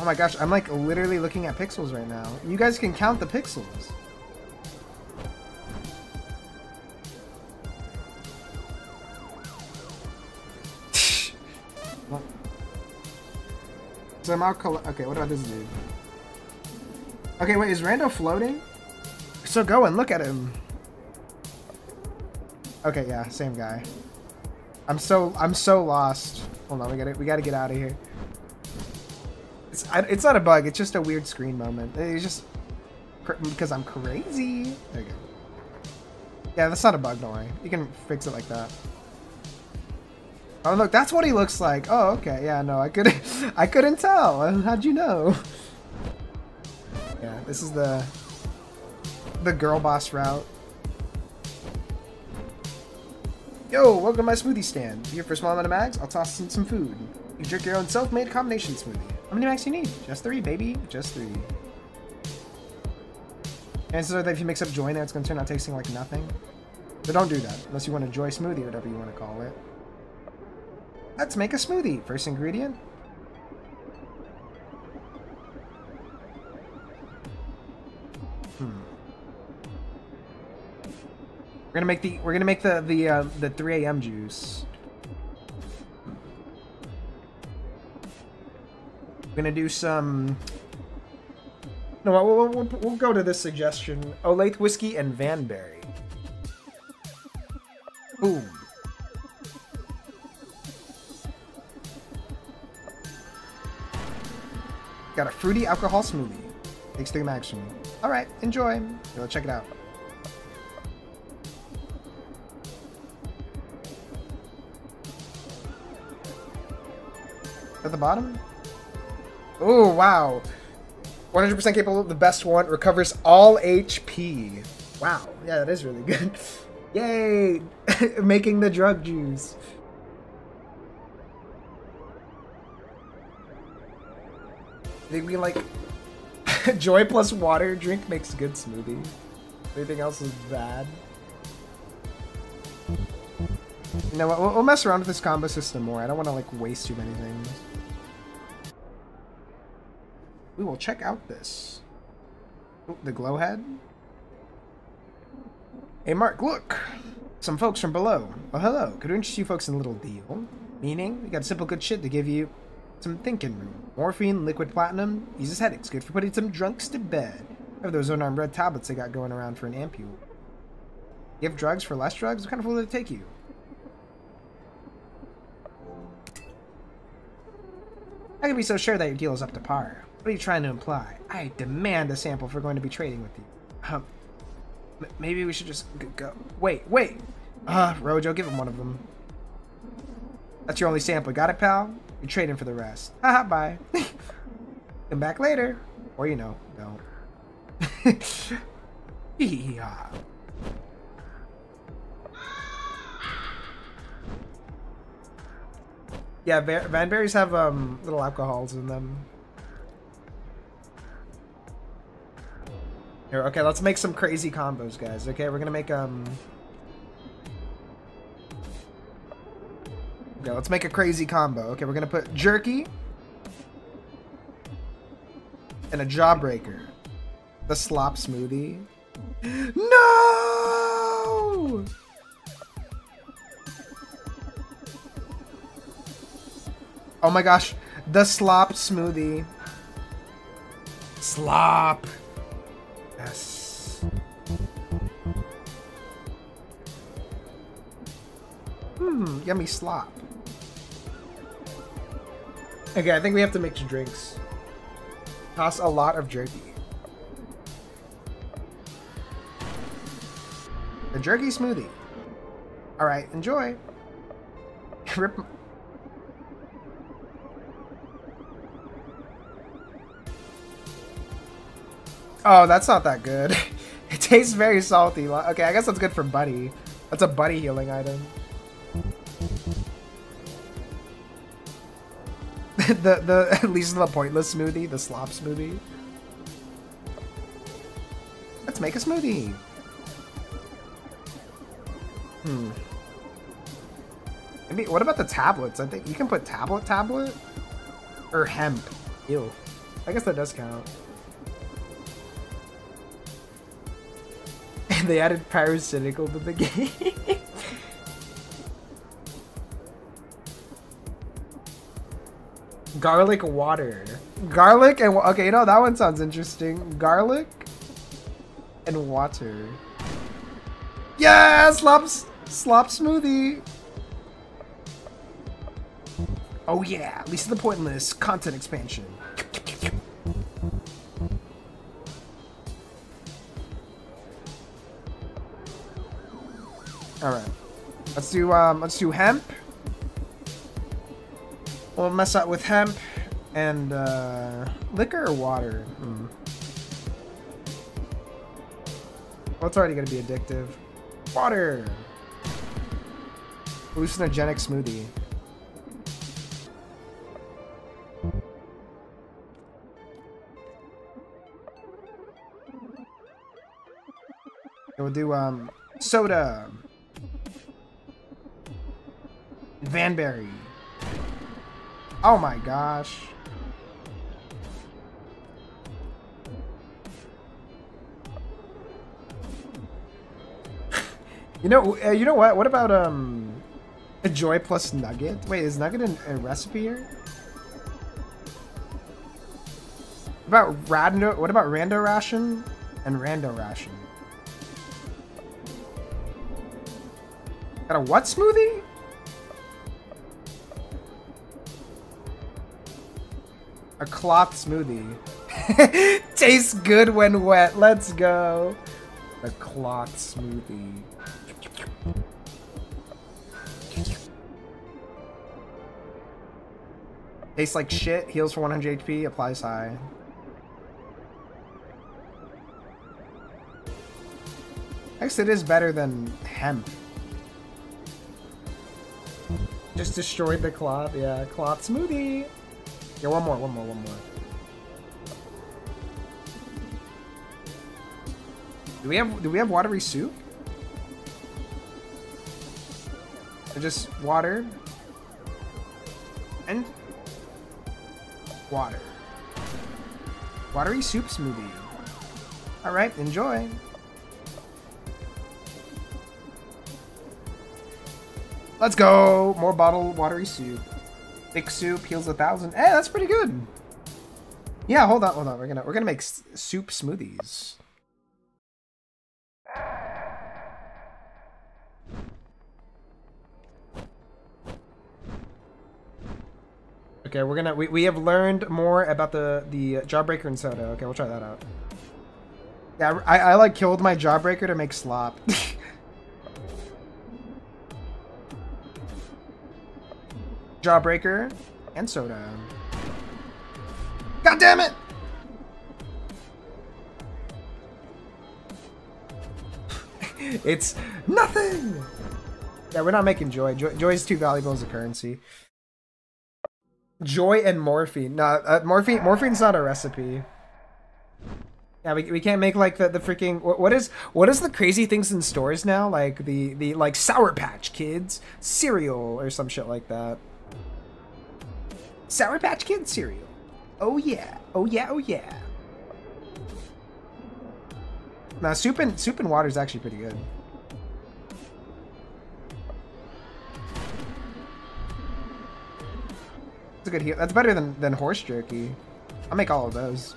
Oh my gosh, I'm like literally looking at pixels right now. You guys can count the pixels. Coll- Okay, what about this dude? Okay, wait, is Rando floating? So go and look at him. Okay, yeah, same guy. I'm so I'm so lost. Hold on, we gotta we gotta get out of here. It's I, it's not a bug. It's just a weird screen moment. It's just because I'm crazy. There you go. Yeah, that's not a bug. Don't worry. You can fix it like that. Oh look, that's what he looks like. Oh okay. Yeah, no, I couldn't <laughs> I couldn't tell. <laughs> How'd you know? Yeah, this is the the girl boss route. Yo, welcome to my smoothie stand. Here for a small amount of mags, I'll toss in some food. You drink your own self-made combination smoothie. How many mags do you need? Just three, baby. Just three. Chances are that if you mix up joy in there, it's going to turn out tasting like nothing. But don't do that, unless you want a joy smoothie, whatever you want to call it. Let's make a smoothie. First ingredient. Hmm. We're gonna make the we're gonna make the the uh, the 3 a.m. juice. We're gonna do some. No, we'll, we'll, we'll, go to this suggestion: Olathe whiskey and Vanberry. Boom. Got a fruity alcohol smoothie. Takes three max from me. All right, enjoy. Go check it out. At the bottom? Oh, wow. 100% capable, the best one, recovers all HP. Wow, yeah, that is really <laughs> good. Yay! <laughs> Making the drug juice. They mean like <laughs> joy plus water drink makes good smoothie. Anything else is bad. You know what? We'll, we'll mess around with this combo system more. I don't want to like waste too many things. We will check out this. The glow head. Hey, Mark, look! Some folks from below. Oh, hello. Could we interest you folks in a little deal? Meaning, we got simple good shit to give you some thinking room. Morphine, liquid platinum, eases headaches. Good for putting some drunks to bed. Or those unarmed red tablets they got going around for an ampule. Give drugs for less drugs? What kind of fool did it take you? I can be so sure that your deal is up to par. What are you trying to imply? I demand a sample we're going to be trading with you. Um, maybe we should just go. Wait, wait. Uh, Rojo, give him one of them. That's your only sample. Got it, pal? You're trading for the rest. <laughs> Haha, bye. <laughs> Come back later. Or, you know, don't. <laughs> Yeah, Va- Vanberries have um little alcohols in them. Here, okay, let's make some crazy combos, guys. Okay, we're gonna make um. Okay, let's make a crazy combo. Okay, we're gonna put jerky and a jawbreaker. The slop smoothie. No! Oh my gosh, the slop smoothie. Slop. Yes. Hmm, yummy slop. Okay, I think we have to mix some drinks. Toss a lot of jerky. A jerky smoothie. Alright, enjoy. <laughs> Rip. Oh, that's not that good. <laughs> It tastes very salty. Okay, I guess that's good for Buddy. That's a Buddy healing item. <laughs> the the at least the pointless smoothie, the slop smoothie. Let's make a smoothie. Hmm. Maybe what about the tablets? I think you can put tablet tablet or hemp. Ew. I guess that does count. And <laughs> they added parasitical to the <laughs> game. Garlic water. Garlic and okay, you know that one sounds interesting. Garlic and water. Yeah, slops slop smoothie. Oh yeah, at least the pointless content expansion. All right, let's do um, let's do hemp. We'll mess up with hemp and uh, liquor or water. Hmm. Well, it's already gonna be addictive. Water. Hallucinogenic smoothie. We'll do um soda. Vanberry. Oh my gosh. <laughs> you know, uh, you know what? What about um, a joy plus nugget? Wait, is nugget in a recipe here? What about rando? What about rando ration and rando ration? Got a what smoothie? A cloth smoothie. <laughs> Tastes good when wet. Let's go. A cloth smoothie. Tastes like shit. Heals for 100 HP. Applies high. I guess it is better than hemp. Just destroyed the cloth. Yeah, cloth smoothie. Yeah, one more, one more, one more. Do we have do we have watery soup? Or just water and water. Watery soup smoothie. All right, enjoy. Let's go. More bottled watery soup. Soup heals a thousand. Hey, that's pretty good. Yeah, hold on, hold on. We're gonna we're gonna make soup smoothies. Okay, we're gonna we, we have learned more about the the jawbreaker and soda. Okay, we'll try that out. Yeah, I, I like killed my jawbreaker to make slop. <laughs> jawbreaker and soda. God damn it! <laughs> it's nothing. Yeah, we're not making joy. joy. Joy's too valuable as a currency. Joy and morphine. No, uh, morphine. Morphine's not a recipe. Yeah, we, we can't make like the, the freaking what, what is what is the crazy things in stores now? Like the the like Sour Patch Kids cereal or some shit like that. Sour Patch Kid cereal. Oh yeah. Oh yeah. Oh yeah. Now soup and soup and water is actually pretty good. That's a good heal. That's better than than horse jerky. I'll make all of those.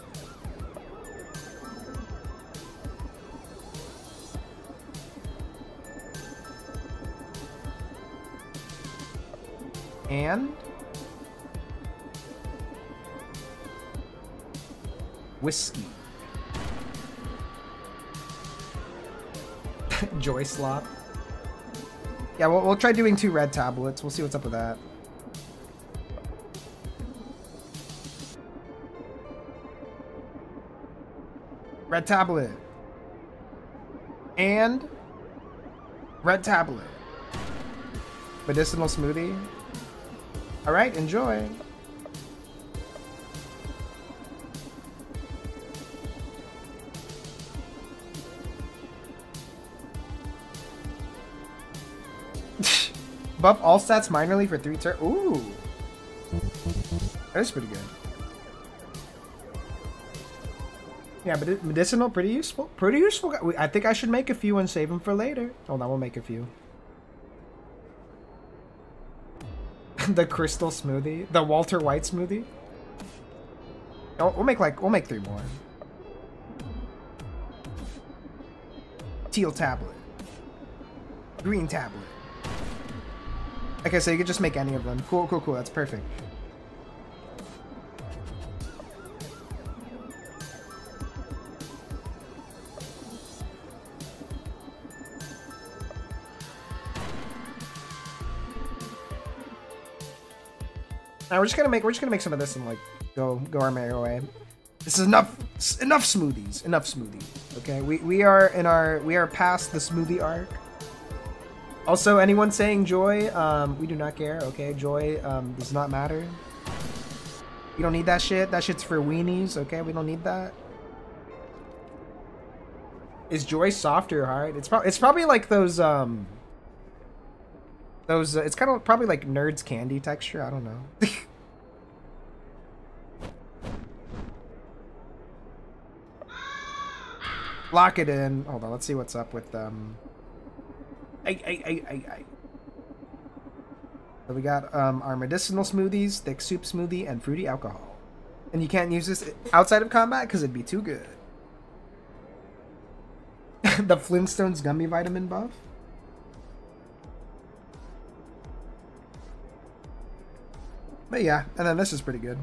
And whiskey. <laughs> Joy slop. Yeah, we'll, we'll try doing two red tablets. We'll see what's up with that. Red tablet. And red tablet. Medicinal smoothie. All right, enjoy. Buff all stats minorly for three turns. Ooh. That is pretty good. Yeah, but medicinal, pretty useful. Pretty useful. I think I should make a few and save them for later. Hold on, we'll make a few. <laughs> the crystal smoothie, the Walter White smoothie. Oh, we'll make like we'll make three more. Teal tablet, green tablet. Okay, so you could just make any of them. Cool, cool, cool. That's perfect. Now we're just gonna make we're just gonna make some of this and like go go our merry way. This is enough enough smoothies. Enough smoothies. Okay, we we are in our we are past the smoothie arc. Also, anyone saying joy, um, we do not care. Okay, joy um, does not matter. You don't need that shit. That shit's for weenies. Okay, we don't need that. Is joy soft or hard? It's probably it's probably like those um those, uh, it's kind of probably like Nerds candy texture. I don't know. <laughs> Lock it in. Hold on, let's see what's up with um. I I I. I. So we got um our medicinal smoothies, thick soup smoothie, and fruity alcohol. And you can't use this outside of combat because it'd be too good. <laughs> the Flintstones gummy vitamin buff. But yeah, and then this is pretty good.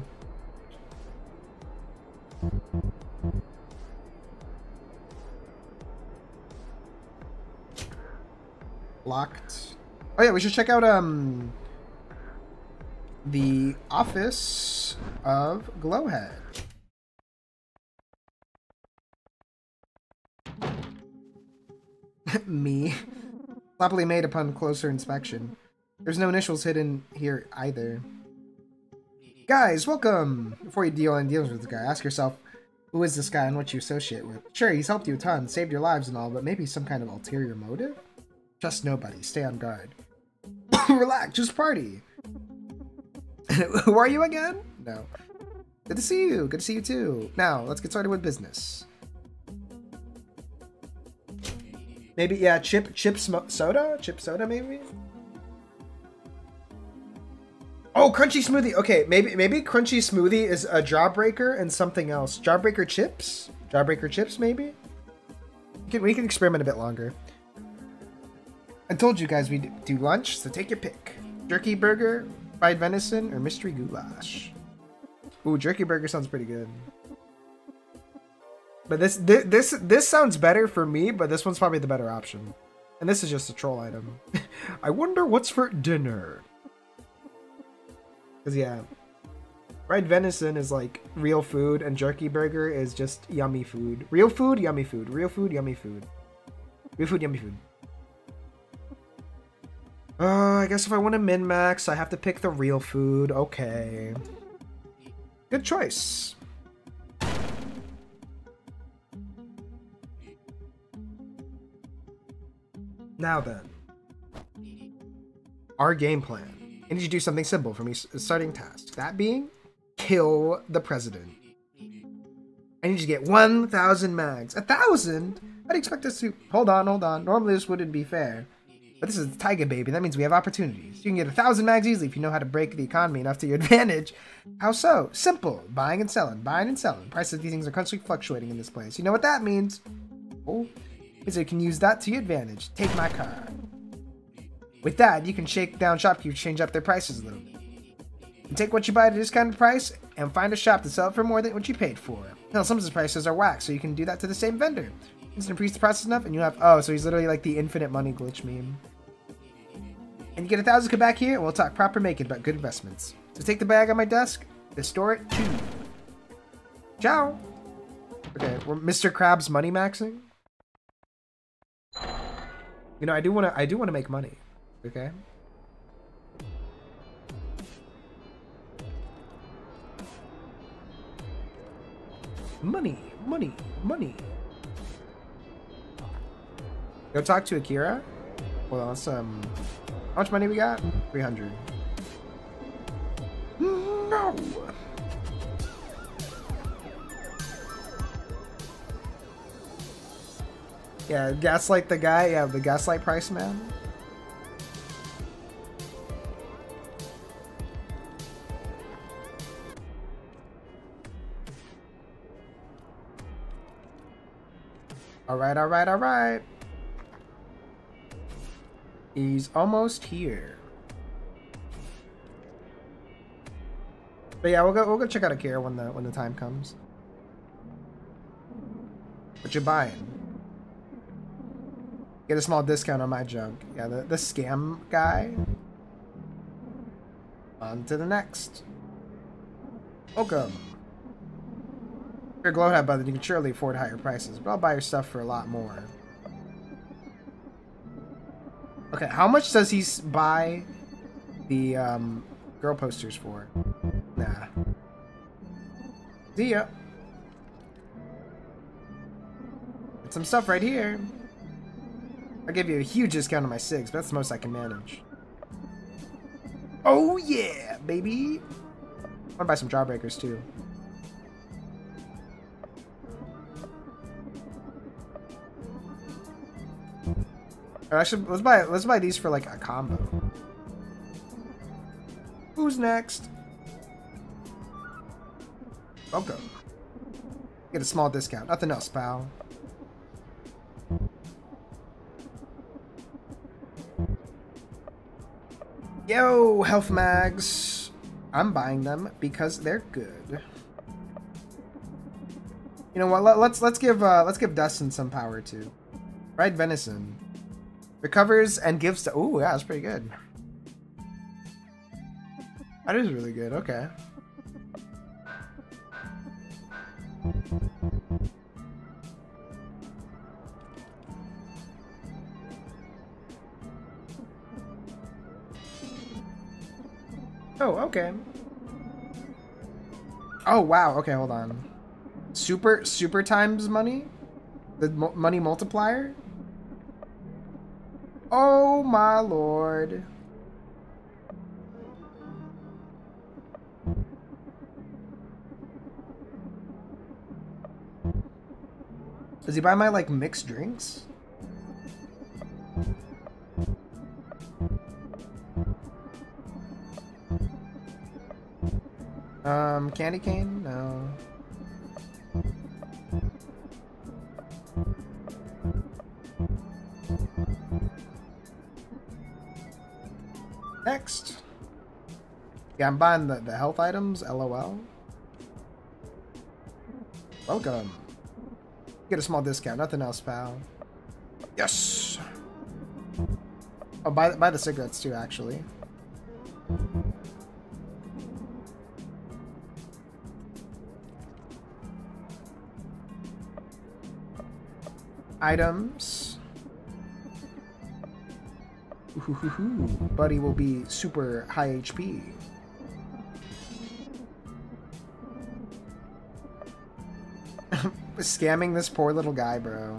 Locked. Oh yeah, we should check out um the office of Glowhead. <laughs> Me. Sloppily made upon closer inspection. There's no initials hidden here either. Guys, welcome! Before you deal any deals with this guy, ask yourself, who is this guy and what you associate with? Sure, he's helped you a ton, saved your lives and all, but maybe some kind of ulterior motive? Trust nobody, stay on guard. <coughs> Relax, just party! <laughs> who are you again? No. Good to see you, good to see you too. Now, let's get started with business. Maybe, yeah, chip, chip soda? Chip soda, maybe? Oh, crunchy smoothie. Okay, maybe maybe crunchy smoothie is a jawbreaker and something else. Jawbreaker chips? Jawbreaker chips, maybe? We can, we can experiment a bit longer. I told you guys we'd do lunch, so take your pick. Jerky burger, Fried venison or mystery goulash? Ooh, jerky burger sounds pretty good. But this, this this this sounds better for me, but this one's probably the better option. And this is just a troll item. <laughs> I wonder what's for dinner. Cause yeah. Fried venison is like real food and jerky burger is just yummy food. Real food, yummy food. Real food, yummy food. Real food, yummy food. Uh, I guess if I want to min-max, I have to pick the real food. Okay. Good choice. Now then. Our game plan. I need you to do something simple for me starting task. That being, kill the president. I need you to get 1,000 mags. A thousand? I'd expect us to... Hold on, hold on. Normally this wouldn't be fair. But this is Tiger Baby. That means we have opportunities. You can get a thousand mags easily if you know how to break the economy enough to your <laughs> advantage. How so? Simple. Buying and selling. Buying and selling. Prices of these things are constantly fluctuating in this place. You know what that means? Oh, means you can use that to your advantage. Take my car. With that, you can shake down shopkeepers change up their prices a little bit. Take what you buy at a discounted price and find a shop to sell it for more than what you paid for. Now, some of the prices are whack, so you can do that to the same vendor. Increase the price enough, and you have oh, so he's literally like the infinite money glitch meme. And you get a thousand come back here, and we'll talk proper making about good investments. So take the bag on my desk, and store it too. Ciao. Okay, we're Mr. Krabs money maxing. You know, I do want to. I do want to make money. Okay. Money, money, money. Go talk to Akira. Well, let's um. How much money we got? 300. No! Yeah, gaslight the guy. Yeah, the gaslight price man. All right, all right, all right. He's almost here. But yeah, we'll go we'll go check out Akira when the when the time comes. What you buying? Get a small discount on my junk. Yeah, the, the scam guy. On to the next. Welcome. If you're a glowhead button, you can surely afford higher prices, but I'll buy your stuff for a lot more. Okay, how much does he buy the um, girl posters for? Nah. See ya. Get some stuff right here. I'll give you a huge discount on my SIGs, but that's the most I can manage. Oh yeah, baby! I wanna buy some jawbreakers too. Or actually, let's buy let's buy these for like a combo. Who's next? Welcome. Get a small discount. Nothing else, pal. Yo, health mags. I'm buying them because they're good. You know what? Let, us let's give uh, let's give Dustin some power too. Fried venison. Recovers and gives to. Ooh, yeah, that's pretty good. That is really good. Okay. Oh, okay. Oh, wow. Okay, hold on. Super, super times money? The mo money multiplier? Oh my lord. Does he buy my like mixed drinks? Um, candy cane? No. Next. Yeah, I'm buying the, the health items, lol. Welcome. Get a small discount, nothing else, pal. Yes! Oh, buy, buy the cigarettes too, actually. Items. Ooh, Buddy will be super high HP. <laughs> Scamming this poor little guy, bro.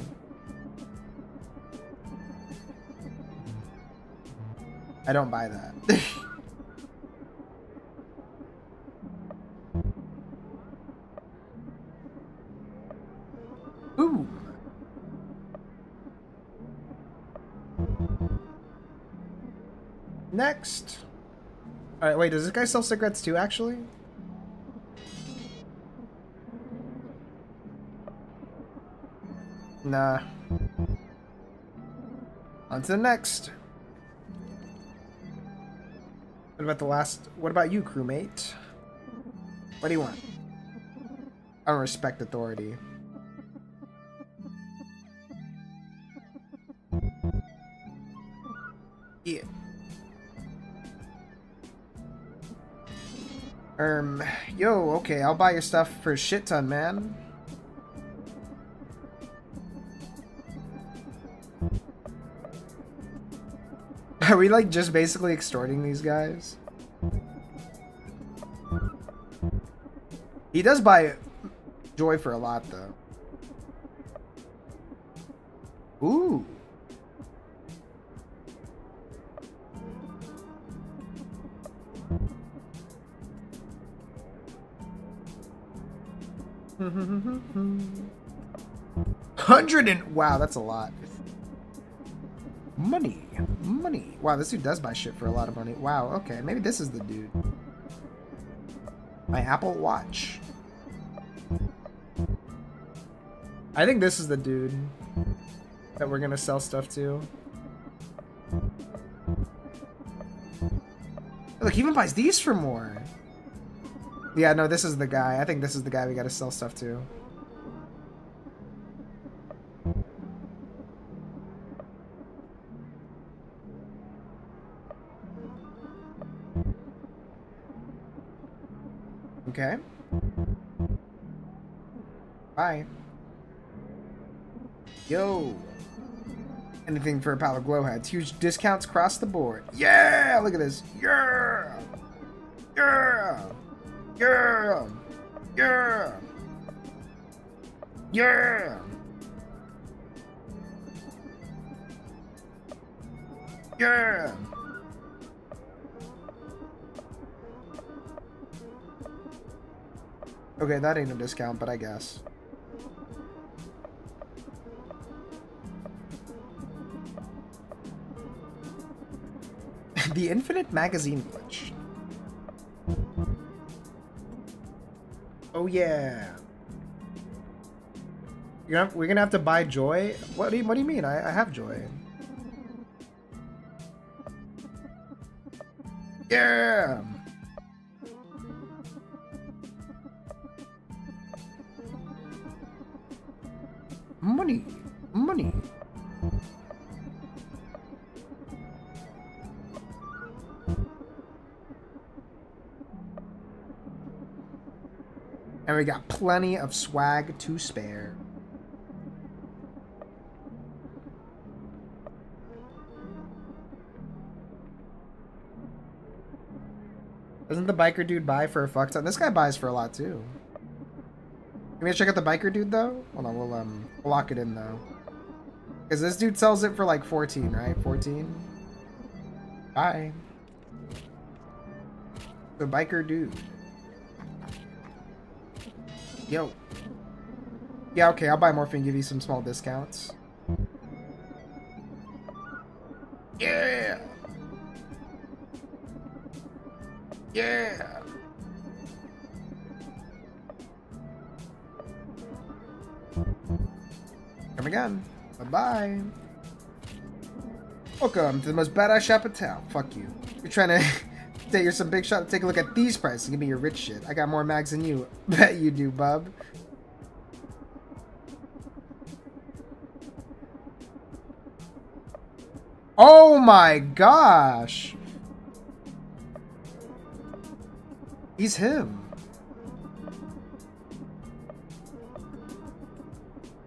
I don't buy that. <laughs> Ooh. Next. Alright, wait, does this guy sell cigarettes too, actually? Nah. On to the next. What about the last... What about you, crewmate? What do you want? I don't respect authority. Yeah. Um, yo, okay, I'll buy your stuff for a shit ton, man. <laughs> Are we like just basically extorting these guys? He does buy Joy for a lot though. Ooh. Hundred and wow, that's a lot. Money, money. Wow, this dude does buy shit for a lot of money. Wow, okay, maybe this is the dude. My Apple Watch. I think this is the dude that we're gonna sell stuff to. Look, he even buys these for more. Yeah, no, this is the guy. I think this is the guy we gotta sell stuff to. Okay. Bye. Yo. Anything for a pile of glowheads. Huge discounts across the board. Yeah! Look at this. Yeah! Yeah! Yeah! Yeah! Yeah! Yeah! Okay, that ain't a discount, but I guess. <laughs> the infinite magazine Oh yeah. We're gonna have to buy joy. What do you, what do you mean? I, I have joy. Yeah. We got plenty of swag to spare. Doesn't the biker dude buy for a fuck ton? This guy buys for a lot too. Can we check out the biker dude though? Hold on, we'll um lock it in though. Cause this dude sells it for like 14, right? 14? Bye. The biker dude. Yo. Yeah, okay, I'll buy morphine, give you some small discounts. Yeah! Yeah! Come again. Bye-bye. Welcome to the most badass shop in town. Fuck you. You're trying <laughs> to Say you're some big shot. Take a look at these prices. Give me your rich shit. I got more mags than you. <laughs> Bet you do, bub. Oh my gosh. He's him.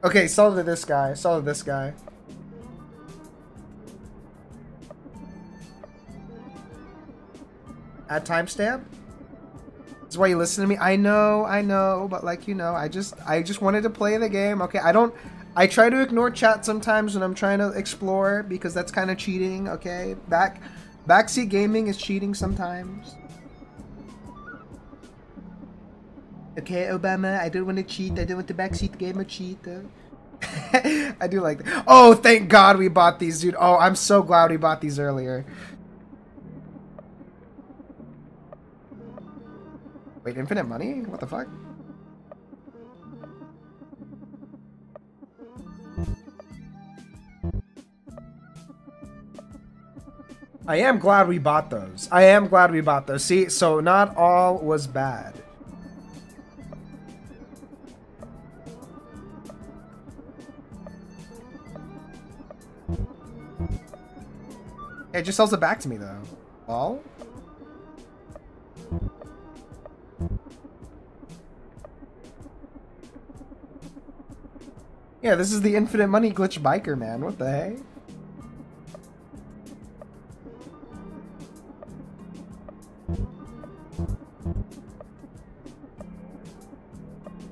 Okay, sell to this guy. Sell to this guy. Add timestamp? That's why you listen to me. I know, I know, but like you know, I just I just wanted to play the game. Okay, I don't I try to ignore chat sometimes when I'm trying to explore because that's kind of cheating, okay? Back backseat gaming is cheating sometimes. Okay, Obama, I don't want to cheat. I don't want the backseat gamer cheat. <laughs> I do like that. Oh, thank God we bought these, dude. Oh, I'm so glad we bought these earlier. Wait, infinite money? What the fuck? I am glad we bought those. I am glad we bought those. See, so not all was bad. It just sells it back to me though. All? Yeah, this is the infinite money glitch biker, man. What the heck?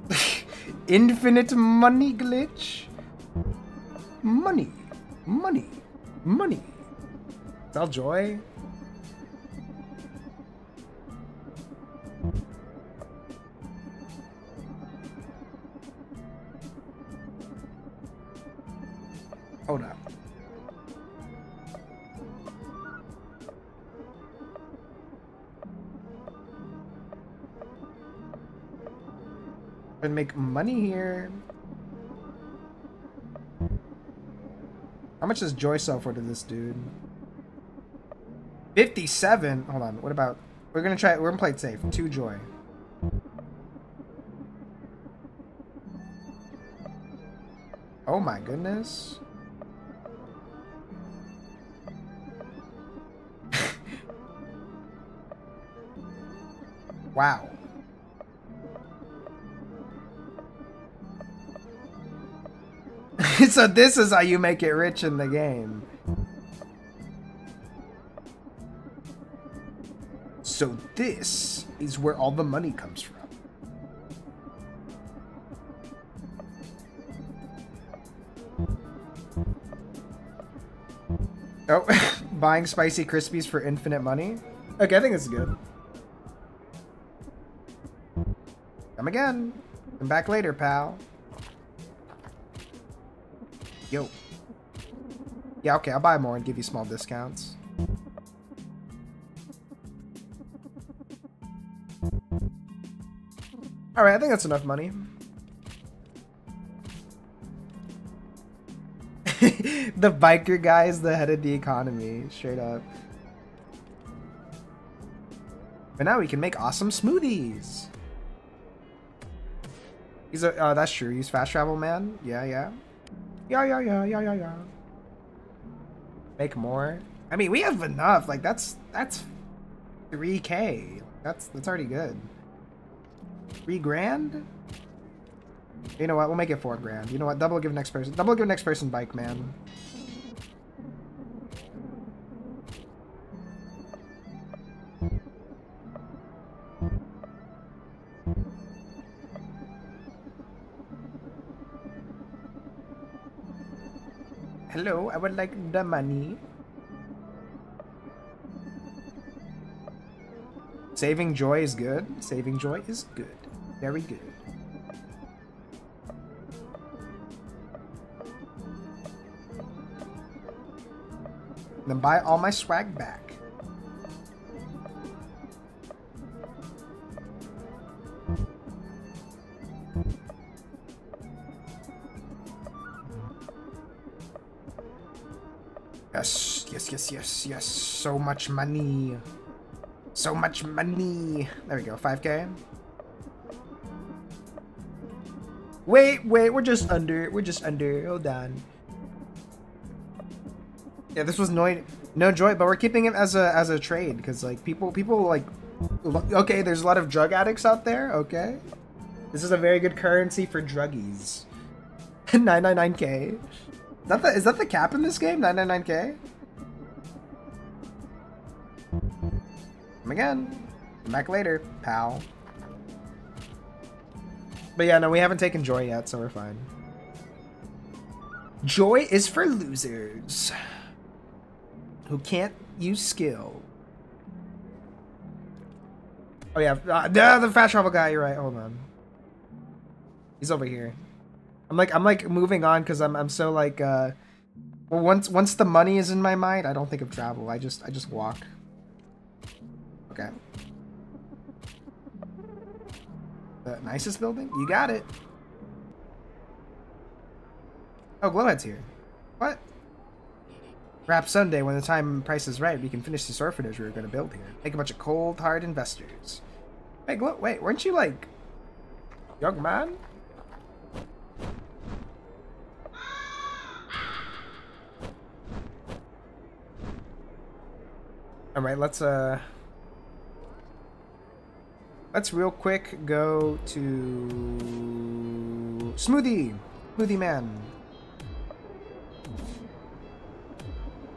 <laughs> infinite money glitch? Money. Money. Money. Sell And make money here. How much does Joy sell for to this dude? 57? Hold on, what about... We're gonna try... We're gonna play it safe. Two Joy. Oh my goodness. <laughs> wow. <laughs> so this is how you make it rich in the game. So this is where all the money comes from. Oh, <laughs> buying spicy Krispies for infinite money? Okay, I think it's good. Come again. Come back later, pal. Yo. Yeah, okay, I'll buy more and give you small discounts. Alright, I think that's enough money. <laughs> the biker guy is the head of the economy, straight up. But now we can make awesome smoothies. He's a, uh, that's true. He's fast travel man. Yeah, yeah. Yeah, yeah, yeah, yeah, yeah, yeah. Make more. I mean, we have enough. Like that's that's 3k. That's that's already good. Three grand? You know what? We'll make it four grand. You know what? Double give next person. Double give next person bike, man. Hello, I would like the money. Saving joy is good. Saving joy is good. Very good. Then buy all my swag back. Yes, yes, yes, yes. So much money. So much money. There we go, 5k. Wait, wait, we're just under. We're just under. Hold on. Yeah, this was no no joy, but we're keeping it as a as a trade because like people people like okay, there's a lot of drug addicts out there. Okay, this is a very good currency for druggies. <laughs> 999k. Is that the is that the cap in this game? 999k. Come again. Come back later, pal. But yeah, no, we haven't taken joy yet, so we're fine. Joy is for losers who can't use skill. Oh yeah, uh, the, the fast travel guy. You're right. Hold on. He's over here. I'm like I'm like moving on because I'm I'm so like uh. Well, once once the money is in my mind, I don't think of travel. I just I just walk. Okay. The nicest building? You got it. Oh, Glowhead's here. What? Perhaps Sunday, when the time and price is right, we can finish this orphanage we are going to build here. Make a bunch of cold, hard investors. Hey, Glow, wait, weren't you like... Young man? Alright, let's, uh... Let's real quick go to... Smoothie! Smoothie Man.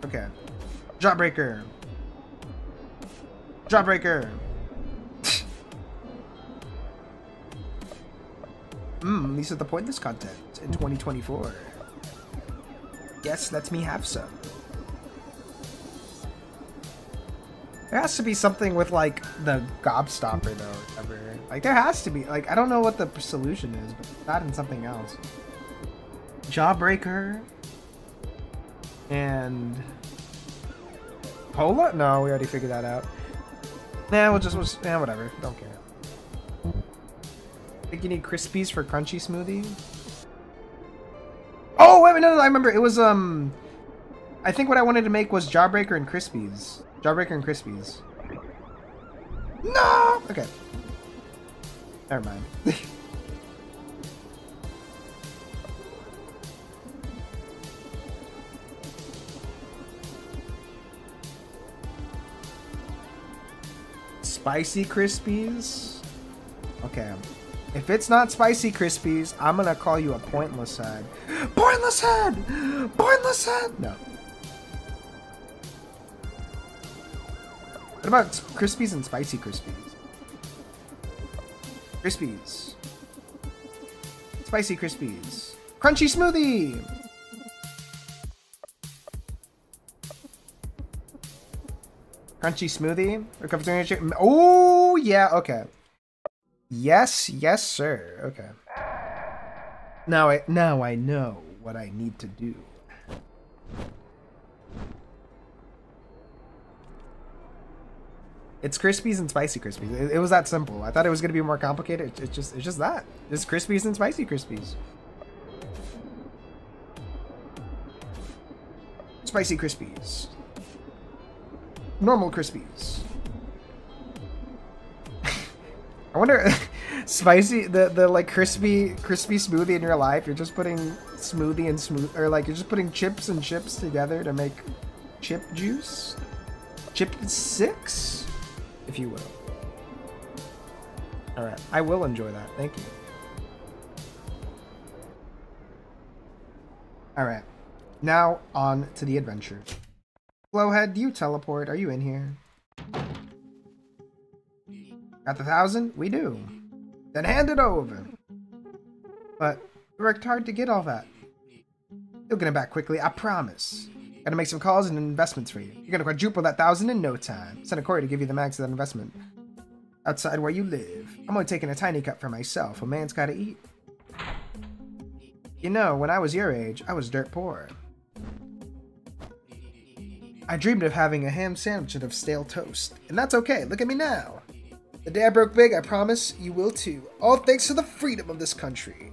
Okay. Jawbreaker. Jawbreaker. Mmm, these are the pointless content in 2024. Yes, let me have some. There has to be something with like the gobstopper though. Like there has to be. Like I don't know what the solution is, but that and something else. Jawbreaker. And Pola? No, we already figured that out. Nah, we'll just, we'll yeah, whatever. Don't care. Think you need Crispies for crunchy smoothie? Oh, wait, no, no, I remember. It was, um... I think what I wanted to make was Jawbreaker and Crispies. Jawbreaker and Crispies. No! Okay. Never mind. <laughs> Spicy Crispies? Okay. If it's not Spicy Crispies, I'm gonna call you a pointless head. <gasps> Pointless head! Pointless head! No. What about Crispies and Spicy Crispies? Crispies. Spicy Crispies. Crunchy Smoothie! Crunchy smoothie? Recovery Oh, yeah, okay. Yes, yes, sir. Okay. Now I now I know what I need to do. It's Crispies and Spicy Crispies. It, it was that simple. I thought it was gonna be more complicated. It's it just it's just that. It's Crispies and Spicy Crispies. Spicy Crispies normal Crispies. <laughs> I wonder, <laughs> spicy, the, the like crispy, crispy smoothie in your life, you're just putting smoothie and smooth, or like you're just putting chips and chips together to make chip juice? Chip six, if you will. Alright, I will enjoy that. Thank you. Alright, now on to the adventure. Glowhead, do you teleport? Are you in here? Got the thousand? We do. Then hand it over. But worked hard to get all that. You'll get it back quickly, I promise. Gotta make some calls and investments for you. You're gonna quadruple that thousand in no time. Send a courier to give you the max of that investment. Outside where you live. I'm only taking a tiny cut for myself. A man's gotta eat. You know, when I was your age, I was dirt poor. I dreamed of having a ham sandwich and of stale toast. And that's okay, look at me now. The day I broke big, I promise you will too. All thanks to the freedom of this country.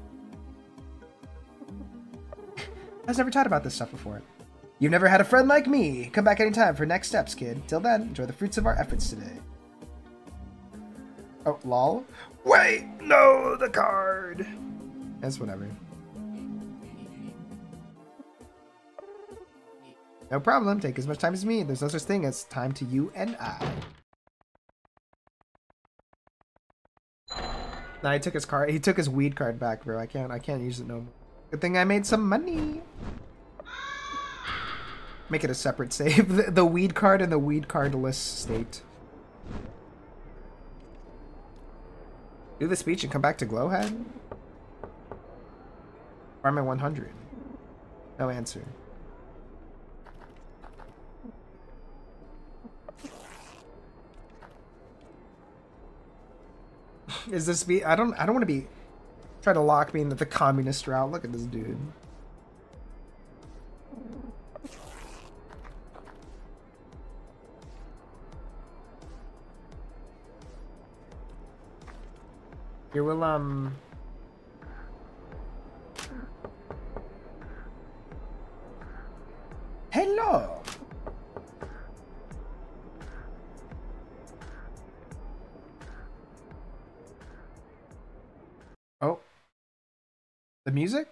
<laughs> I was never taught about this stuff before. You've never had a friend like me. Come back anytime for next steps, kid. Till then, enjoy the fruits of our efforts today. Oh, lol. Wait, no, the card. That's whatever. No problem. Take as much time as me. There's no such thing as time to you and I. Nah, he took his card. He took his weed card back, bro. I can't. I can't use it no more. Good thing I made some money. Make it a separate save. <laughs> The, the weed card and the weed card list state. Do the speech and come back to Glowhead? Or am I 100? No answer. <laughs> Is this be? I don't. I don't want to be. Try to lock me into the communist route. Look at this dude. Here will um. Hello. Oh. The music?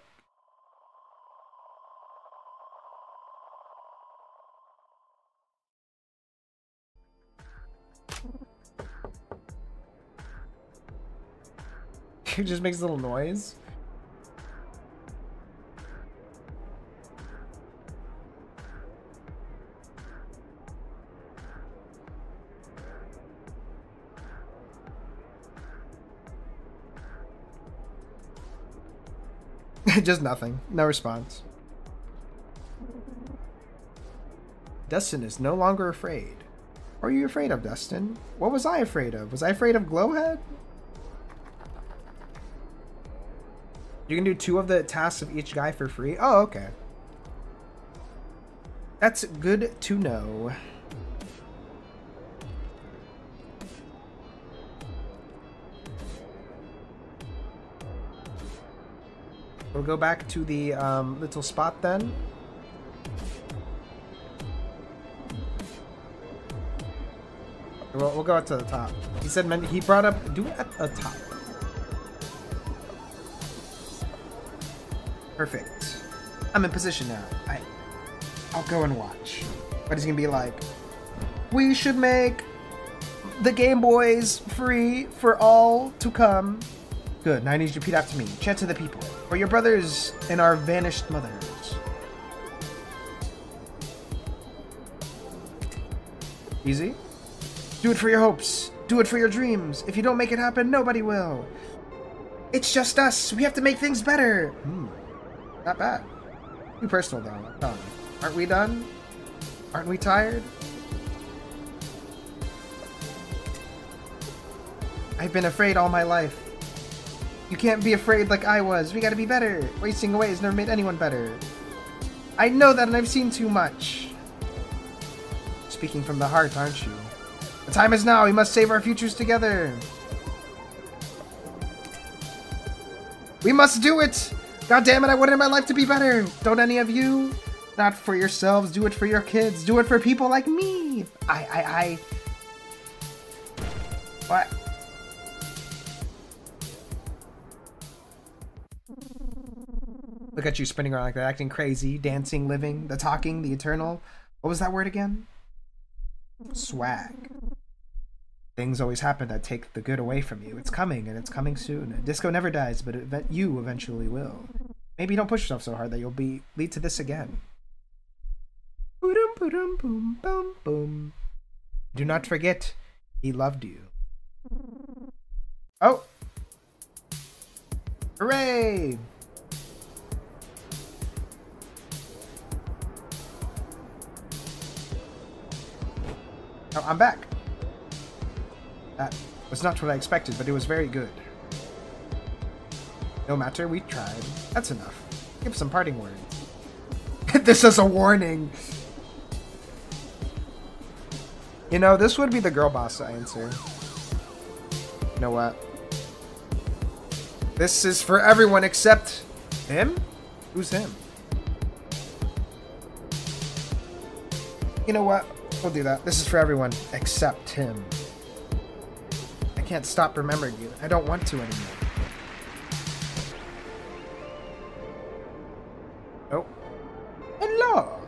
<laughs> it just makes a little noise. <laughs> just nothing. No response. Dustin is no longer afraid. Are you afraid of, Dustin? What was I afraid of? Was I afraid of Glowhead? You can do two of the tasks of each guy for free? Oh, okay. That's good to know. We'll go back to the um, little spot then. We'll, we'll go up to the top. He said he brought up do it at the top. Perfect. I'm in position now. I I'll go and watch. But he's gonna be like, we should make the Game Boys free for all to come. Good. Now I need you to repeat after me. Chant to the people. For your brothers and our vanished mothers. Easy. Do it for your hopes. Do it for your dreams. If you don't make it happen, nobody will. It's just us. We have to make things better. Hmm. Not bad. Too personal, though. Done. Aren't we done? Aren't we tired? I've been afraid all my life. You can't be afraid like I was. We gotta be better. Wasting away has never made anyone better. I know that and I've seen too much. Speaking from the heart, aren't you? The time is now. We must save our futures together. We must do it! God damn it, I wanted my life to be better! Don't any of you? Not for yourselves, do it for your kids. Do it for people like me! I, I, I... What? Look at you spinning around like that, acting crazy, dancing, living, the talking, the eternal. What was that word again? Swag. Things always happen that take the good away from you. It's coming, and it's coming soon. Disco never dies, but you eventually will. Maybe don't push yourself so hard that you'll be lead to this again. Boom, boom, boom, boom, boom. Do not forget, he loved you. Oh! Hooray! Oh, I'm back. That was not what I expected, but it was very good. No matter, we tried. That's enough. Give some parting words. <laughs> this is a warning. You know, this would be the girl boss answer. You know what? This is for everyone except him? Who's him? You know what? We'll do that. This is for everyone except him. Can't stop remembering you. I don't want to anymore. Oh. Hello!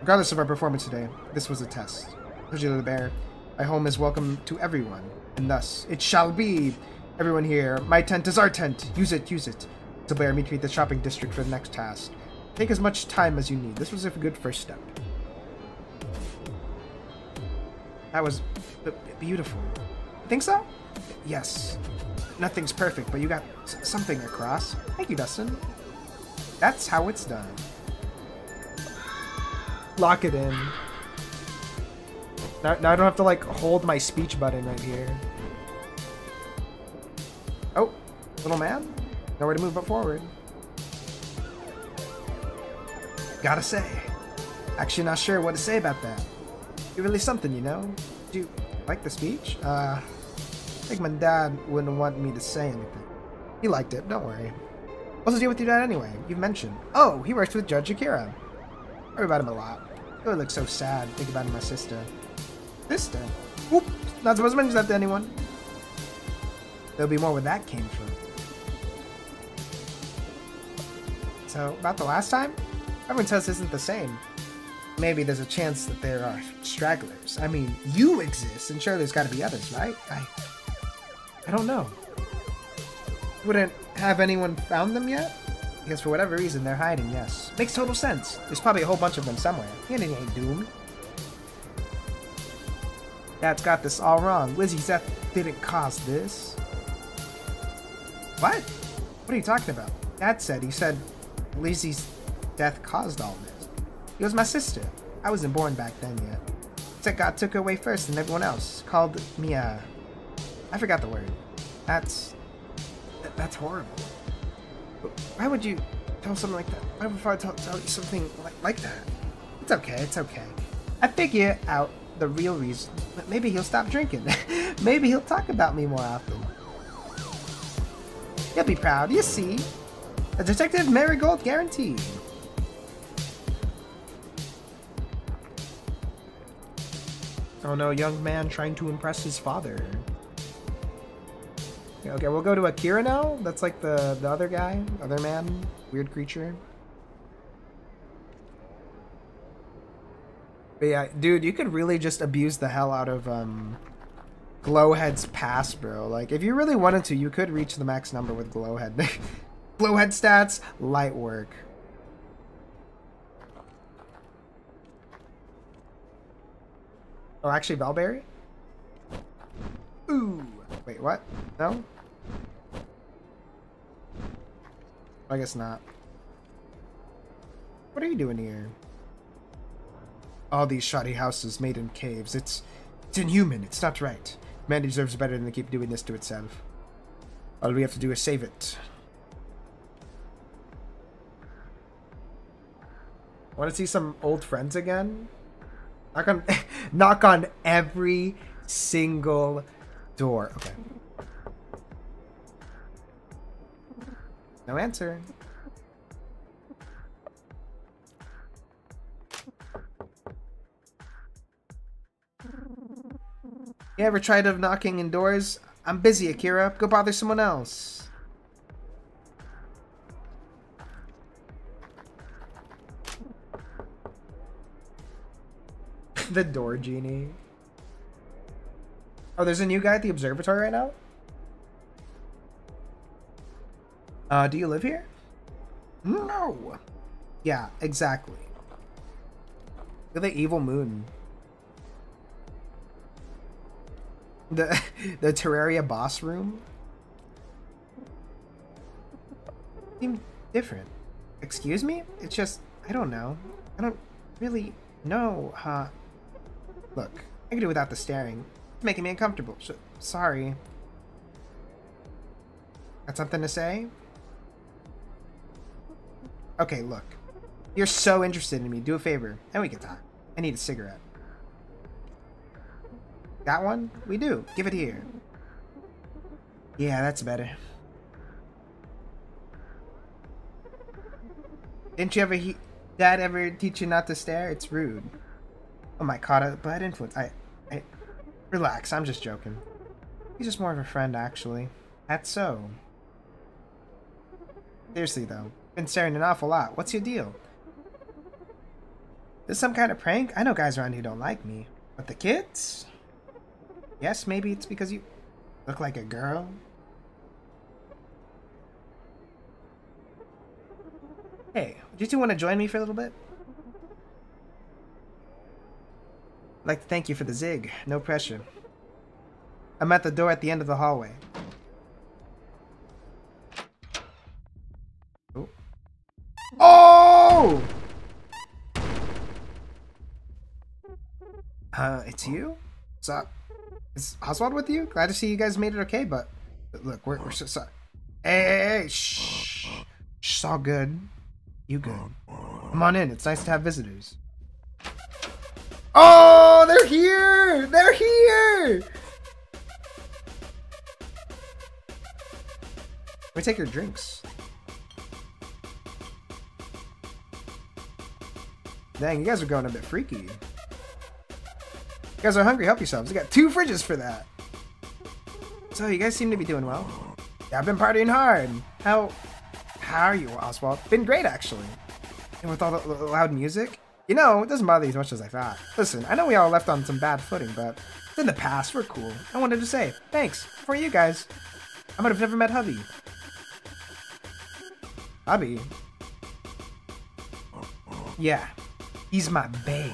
Regardless of our performance today, this was a test. Usually the bear, my home is welcome to everyone, and thus it shall be. Everyone here, my tent is our tent. Use it, use it. To bear, meet me at the shopping district for the next task. Take as much time as you need. This was a good first step. That was beautiful. Think so? Yes. Nothing's perfect, but you got something across. Thank you, Dustin. That's how it's done. Lock it in. Now, now I don't have to like hold my speech button right here. Oh, little man. Nowhere to move but forward. Gotta say, actually not sure what to say about that. You're really something, you know? Do like the speech? Uh, I think my dad wouldn't want me to say anything. He liked it, don't worry. What's the deal with your dad anyway? You've mentioned. Oh, he works with Judge Akira. I heard about him a lot. He would look so sad. Think about my sister. Sister? Oop! Not supposed to mention that to anyone. There'll be more where that came from. So, about the last time? Everyone says isn't the same. Maybe there's a chance that there are stragglers. I mean, you exist, and sure there's gotta be others, right? I... I don't know. Wouldn't have anyone found them yet? Because for whatever reason, they're hiding, yes. Makes total sense. There's probably a whole bunch of them somewhere. And it ain't doomed. Dad's got this all wrong. Lizzie's death didn't cause this. What? What are you talking about? Dad said, he said Lizzie's death caused all this. It was my sister. I wasn't born back then yet. Said God took her away first and everyone else. Called me a... I forgot the word. That's... that- That's horrible. Why would you tell something like that? Why would I tell, tell you something like, like that? It's okay, it's okay. I figure out the real reason. Maybe he'll stop drinking. <laughs> Maybe he'll talk about me more often. He'll be proud, you see. A Detective Marigold guaranteed. Oh no, young man trying to impress his father. Okay, Okay, we'll go to Akira now. That's like the the other guy, other man, weird creature. But yeah, dude, you could really just abuse the hell out of um Glowhead's pass, bro. Like if you really wanted to, you could reach the max number with Glowhead. <laughs> Glowhead stats, light work. Oh, actually, Valberry? Ooh. Wait, what? No? I guess not. What are you doing here? All these shoddy houses made in caves. It's it's inhuman. It's not right. Man deserves better than to keep doing this to itself. All we have to do is save it. Want to see some old friends again? Knock on, <laughs> knock on every single door. Okay. No answer. You ever tried of knocking indoors? I'm busy, Akira. Go bother someone else. <laughs> the door genie. Oh, there's a new guy at the observatory right now? Uh, do you live here? No. Yeah, exactly. Look at the evil moon. The <laughs> the Terraria boss room. Seem different. Excuse me? It's just I don't know. I don't really know, huh? Look, I can do without the staring. It's making me uncomfortable. So, sorry. Got something to say? Okay, look. You're so interested in me. Do a favor, and we can talk. I need a cigarette. Got one? We do. Give it here. Yeah, that's better. Didn't you ever he- Dad ever teach you not to stare? It's rude. Oh my god, a bad influence. I, I, Relax, I'm just joking. He's just more of a friend, actually. That's so. Seriously, though. Been staring an awful lot. What's your deal? This some kind of prank? I know guys around here don't like me. But the kids? Yes, maybe it's because you look like a girl? Hey, do you two want to join me for a little bit? I'd like to thank you for the zig. No pressure. I'm at the door at the end of the hallway. Oh! Oh! Uh, it's you? What's up? Is Oswald with you? Glad to see you guys made it okay, but look, we're, we're so sorry. Hey, hey, hey, shh. Shh, it's all good. You good. Come on in, it's nice to have visitors. Oh, they're here! They're here! Let me take your drinks. Dang, you guys are going a bit freaky. You guys are hungry, help yourselves. We got two fridges for that. So, you guys seem to be doing well. Yeah, I've been partying hard. How how are you, Oswald? Been great, actually. And with all the the loud music, you know, it doesn't bother you as much as I thought. Listen, I know we all left on some bad footing, but it's in the past. We're cool. I wanted to say thanks for you guys. I might have never met Hubby. Hubby? Yeah, he's my babe.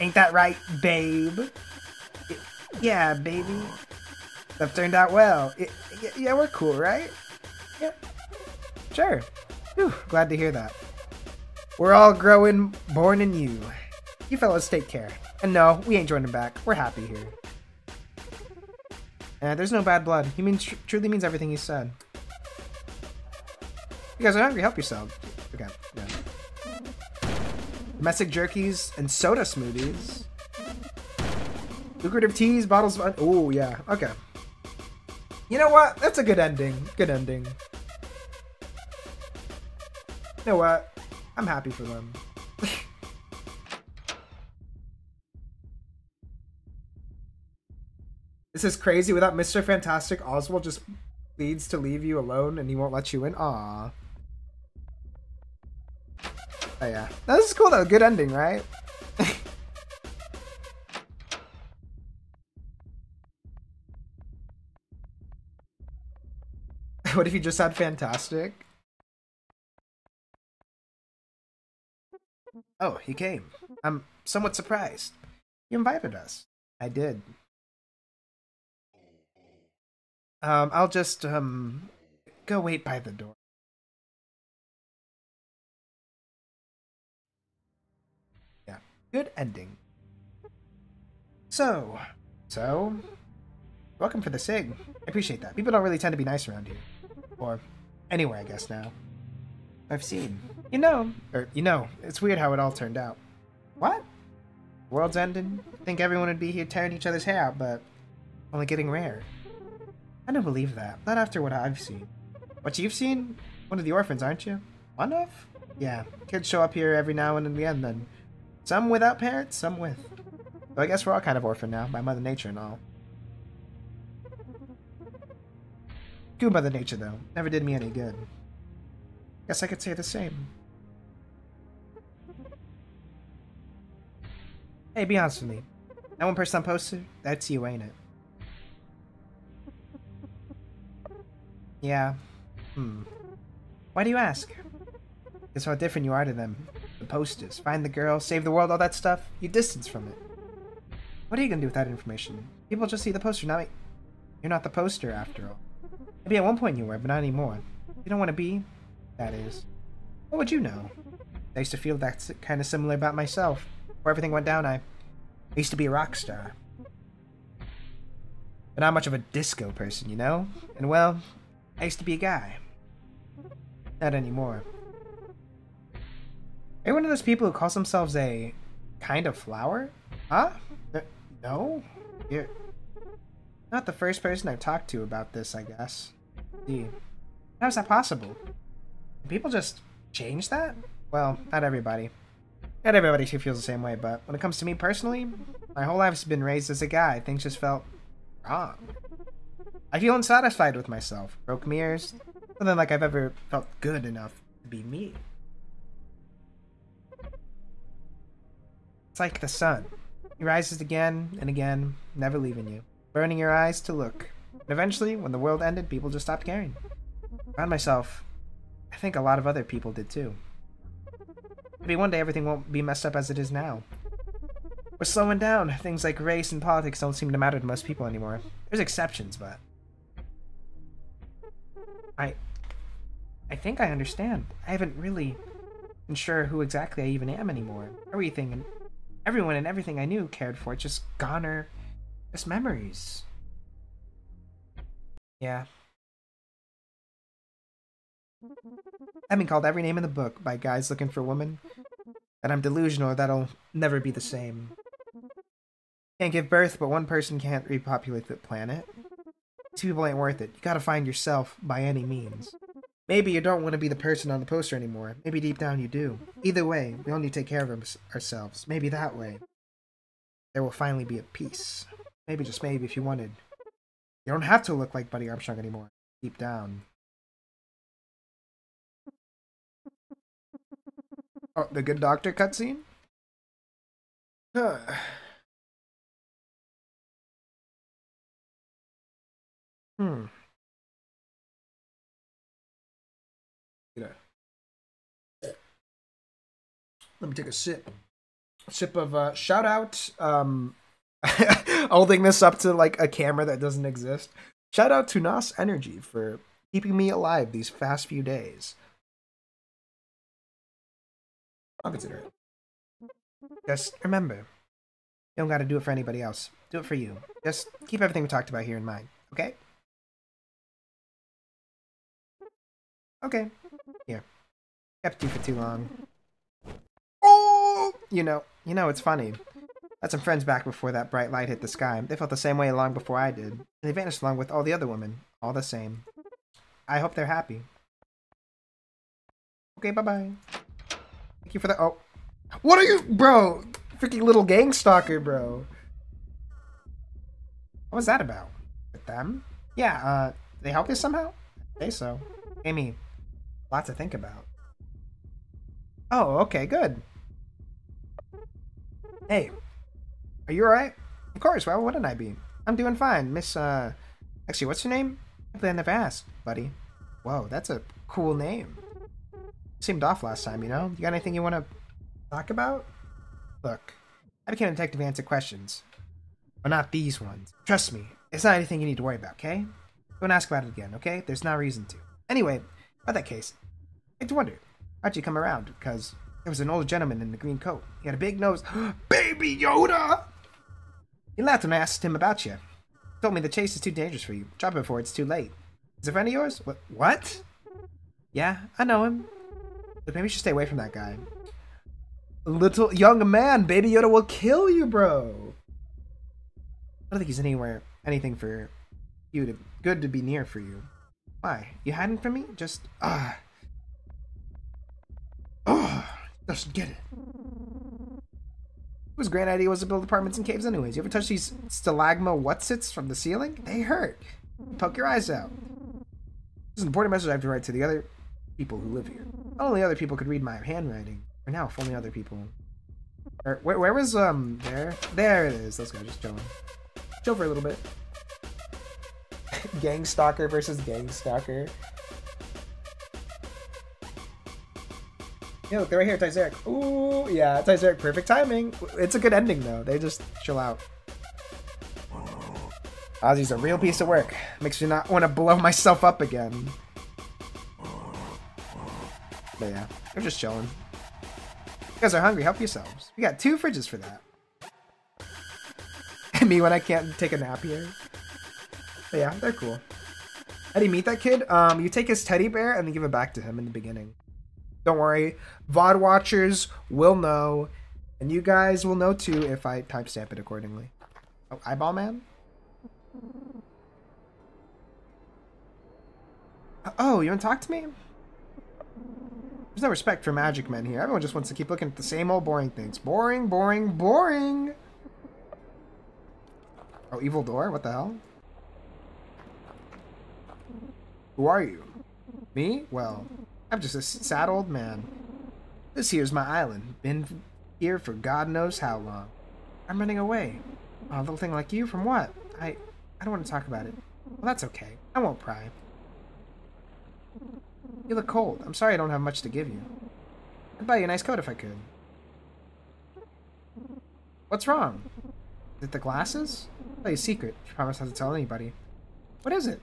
Ain't that right, babe? Yeah, baby. Stuff turned out well. Yeah, we're cool, right? Yeah. Sure. Whew, glad to hear that. We're all growing, born in you. You fellas take care. And no, we ain't joining back. We're happy here. Uh, there's no bad blood. He means tr- truly means everything he said. You guys are hungry. Help yourself. Okay. Yeah. Domestic jerkies and soda smoothies. Lucrative teas, bottles of. Oh yeah. Okay. You know what? That's a good ending. Good ending. You know what? I'm happy for them. this is crazy. Without Mr. Fantastic, Oswald just leads to leave you alone and he won't let you in. Aw. Oh yeah. That was cool though. Good ending, right? <laughs> what if you just had Fantastic? Oh, he came. I'm somewhat surprised. You invited us. I did. Um, I'll just um go wait by the door. Yeah, good ending. So, so, welcome for the SIG. I appreciate that. People don't really tend to be nice around here. Or anywhere, I guess, now. I've seen. You know, or you know, it's weird how it all turned out. What? World's ending? Think everyone would be here tearing each other's hair out, but only getting rare. I don't believe that. Not after what I've seen. What you've seen? One of the orphans, aren't you? One of? Yeah. Kids show up here every now and then, then. Some without parents, some with. So I guess we're all kind of orphaned now, by Mother Nature and all. Good Mother Nature, though. Never did me any good. Guess I could say the same. Hey, be honest with me. That one person on poster, that's you, ain't it? Yeah. Hmm. Why do you ask? Guess how different you are to them. The posters, find the girl, save the world, all that stuff. You distance from it. What are you gonna do with that information? People just see the poster, not me. You're not the poster, after all. Maybe at one point you were, but not anymore. You don't want to be, that is. What would you know? I used to feel that's kind of similar about myself. Before everything went down, I, used to be a rock star. But not much of a disco person, you know? And well, I used to be a guy. Not anymore. Are you one of those people who calls themselves a kind of flower? Huh? No? You're not the first person I've talked to about this, I guess. Gee, how's that possible? People just change that? Well, not everybody. Not everybody feels the same way, but when it comes to me personally, my whole life's been raised as a guy. Things just felt wrong. I feel unsatisfied with myself. Broke mirrors. Nothing like I've ever felt good enough to be me. It's like the sun. He rises again and again, never leaving you, burning your eyes to look. And eventually, when the world ended, people just stopped caring. I found myself. I think a lot of other people did too. Maybe one day everything won't be messed up as it is now. We're slowing down. Things like race and politics don't seem to matter to most people anymore. There's exceptions, but I I think I understand. I haven't really been sure who exactly I even am anymore. Everything and everyone and everything I knew cared for, just gone or just memories. Yeah. I've been called every name in the book by guys looking for women. That I'm delusional, that'll never be the same. Can't give birth, but one person can't repopulate the planet. Two people ain't worth it. You gotta find yourself by any means. Maybe you don't want to be the person on the poster anymore. Maybe deep down you do. Either way, we all need to take care of ourselves. Maybe that way. There will finally be a peace. Maybe, just maybe, if you wanted. You don't have to look like Buddy Armstrong anymore. Deep down. Oh, the good doctor cutscene? Huh. Hmm. Know. Let me take a sip. Sip of uh shout out um <laughs> holding this up to like a camera that doesn't exist. Shout out to Nas Energy for keeping me alive these fast few days. I'll consider it. Just remember, you don't gotta do it for anybody else. Do it for you. Just keep everything we talked about here in mind, okay? Okay. Here. Kept you for too long. Oh! You know, you know, it's funny. Had some friends back before that bright light hit the sky. They felt the same way long before I did. And they vanished along with all the other women. All the same. I hope they're happy. Okay, bye-bye. You for the- oh. What are you- bro! Freaking little gang stalker, bro. What was that about? With them? Yeah, uh, they help you somehow? I so. Amy, lot to think about. Oh, okay, good. Hey, are you alright? Of course, why wouldn't I be? I'm doing fine, Miss, uh, actually, what's your name? I never asked, buddy. Whoa, that's a cool name. Seemed off last time, you know? You got anything you want to talk about? Look, I became a detective to answer questions. But not these ones. Trust me, it's not anything you need to worry about, okay? Don't ask about it again, okay? There's no reason to. Anyway, about that case, I just wondered, how'd you come around? Because there was an old gentleman in the green coat. He had a big nose. <gasps> Baby Yoda! He laughed when I asked him about you. He told me the chase is too dangerous for you. Drop it before it's too late. Is a friend of yours? What? What? Yeah, I know him. But maybe you should stay away from that guy. Little young man, Baby Yoda will kill you, bro. I don't think he's anywhere, anything for you to good to be near for you. Why? You hiding from me? Just ah. Oh, doesn't get it. Whose grand idea was to build apartments in caves anyways? You ever touch these stalagma whatsits from the ceiling? They hurt. Poke your eyes out. This is an important message I have to write to the other people who live here. Not only other people could read my handwriting. Or now, if only other people. Or, where, where was, um, there? There it is. Let's go, just chilling. Chill for a little bit. <laughs> gang stalker versus gang stalker. Yeah, look, they're right here, Tizeric. Ooh, yeah, Tizeric, perfect timing. It's a good ending, though. They just chill out. Ozzy's a real piece of work. Makes me not want to blow myself up again. But yeah, they're just chilling. You guys are hungry, help yourselves. We got two fridges for that. <laughs> And me when I can't take a nap here. But yeah, they're cool. How do you meet that kid? Um, you take his teddy bear and then give it back to him in the beginning. Don't worry, VOD watchers will know, and you guys will know too if I timestamp it accordingly. Oh, eyeball man? Oh, you want to talk to me? There's no respect for magic men here. Everyone just wants to keep looking at the same old boring things. Boring, boring, boring. Oh, evil door? What the hell? Who are you? Me? Well, I'm just a sad old man. This here's my island. Been here for God knows how long. I'm running away. A little thing like you? From what? I I don't want to talk about it. Well, that's okay. I won't pry. You look cold. I'm sorry I don't have much to give you. I'd buy you a nice coat if I could. What's wrong? Is it the glasses? I'll tell you a secret. You promise not to tell anybody. What is it?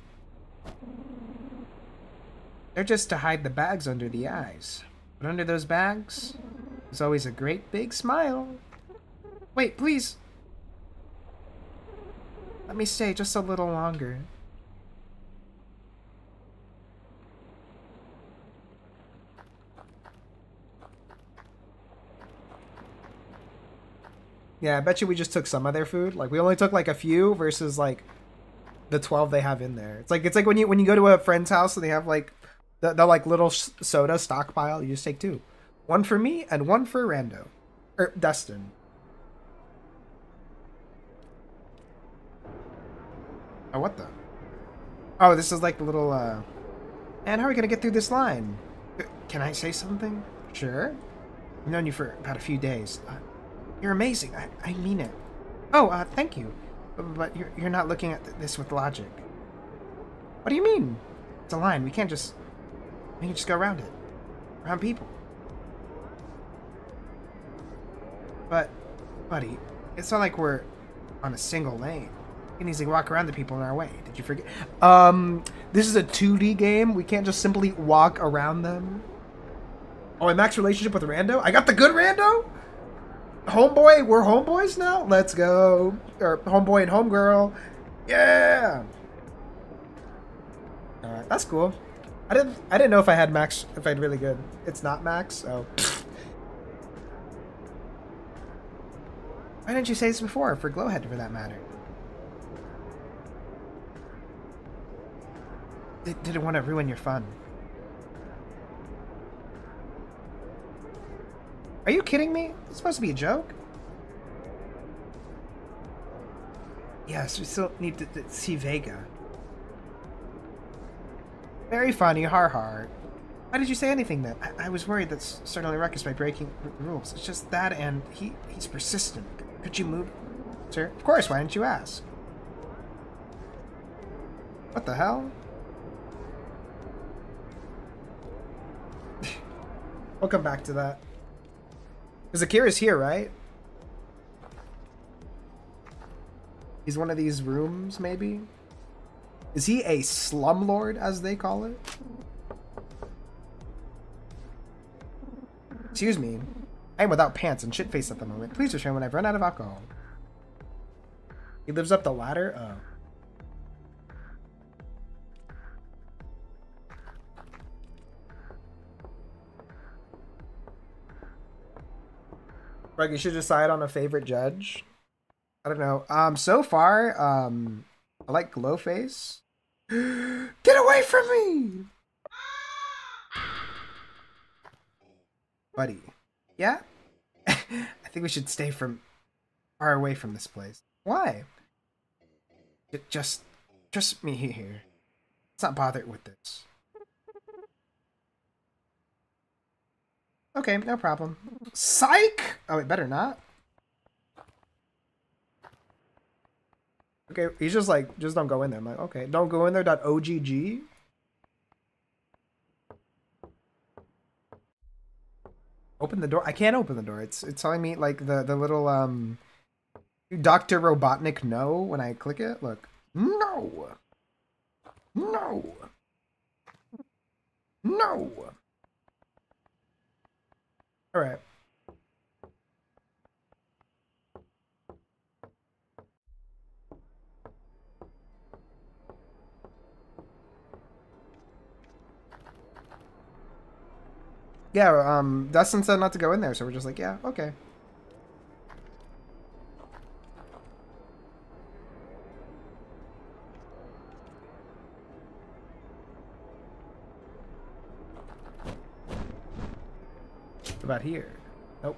They're just to hide the bags under the eyes. But under those bags, there's always a great big smile. Wait, please. Let me stay just a little longer. Yeah, I bet you we just took some of their food. Like we only took like a few versus like the 12 they have in there. It's like it's like when you when you go to a friend's house and they have like the, the like little soda stockpile, you just take two. One for me and one for Rando. Or Dustin. Oh, what the? Oh, this is like the little uh And how are we to get through this line? Uh, Can I say something? Sure. I've known you for about a few days. Uh, you're amazing. I, I mean it. Oh, uh, thank you. But you're, you're not looking at th- this with logic. What do you mean? It's a line. We can't just. We can just go around it. Around people. But, buddy, it's not like we're on a single lane. We can easily walk around the people in our way. Did you forget? Um, this is a 2D game. We can't just simply walk around them. Oh, a max relationship with Rando? I got the good Rando? Homeboy, we're homeboys now? Let's go. Or homeboy and homegirl. Yeah. Alright, that's cool. I didn't I didn't know if I had max if I had really good. It's not max, so Why didn't you say this before for Glowhead for that matter? Did, didn't want to ruin your fun. Are you kidding me? It's supposed to be a joke. Yes, we still need to, to see Vega. Very funny, har har. Why did you say anything then? I, I was worried that certainly Ruckus by breaking the rules. It's just that, and he he's persistent. Could you move, sir? Of course. Why didn't you ask? What the hell? <laughs> we'll come back to that. Because Akira's here, right? He's one of these rooms, maybe? Is he a slumlord, as they call it? Excuse me. I am without pants and shit face at the moment. Please return when I've run out of alcohol. He lives up the ladder? Oh. Like you should decide on a favorite judge. I don't know. Um, so far, um, I like Glowface. <gasps> Get away from me, buddy. Yeah, <laughs> I think we should stay from far away from this place. Why? J- Just, trust me here. Let's not bother with this. Okay, no problem. Psych! Oh, it better not. Okay, he's just like, just don't go in there. I'm like, okay, don't go in there. Dot OGG. Open the door. I can't open the door. It's it's telling me like the the little um, Doctor Robotnik no when I click it. Look, no, no, no. All right. Yeah, um, Dustin said not to go in there, so we're just like, yeah, okay. About here? Nope.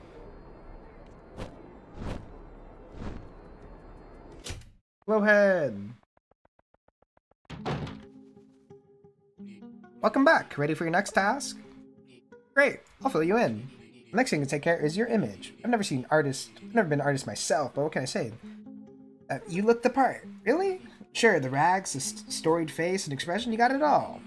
Glowhead. Welcome back. Ready for your next task? Great. I'll fill you in. The next thing to take care is your image. I've never seen an artist. I've never been an artist myself, but what can I say? Uh, you look the part. Really? Sure, the rags, the st- storied face, and expression, you got it all.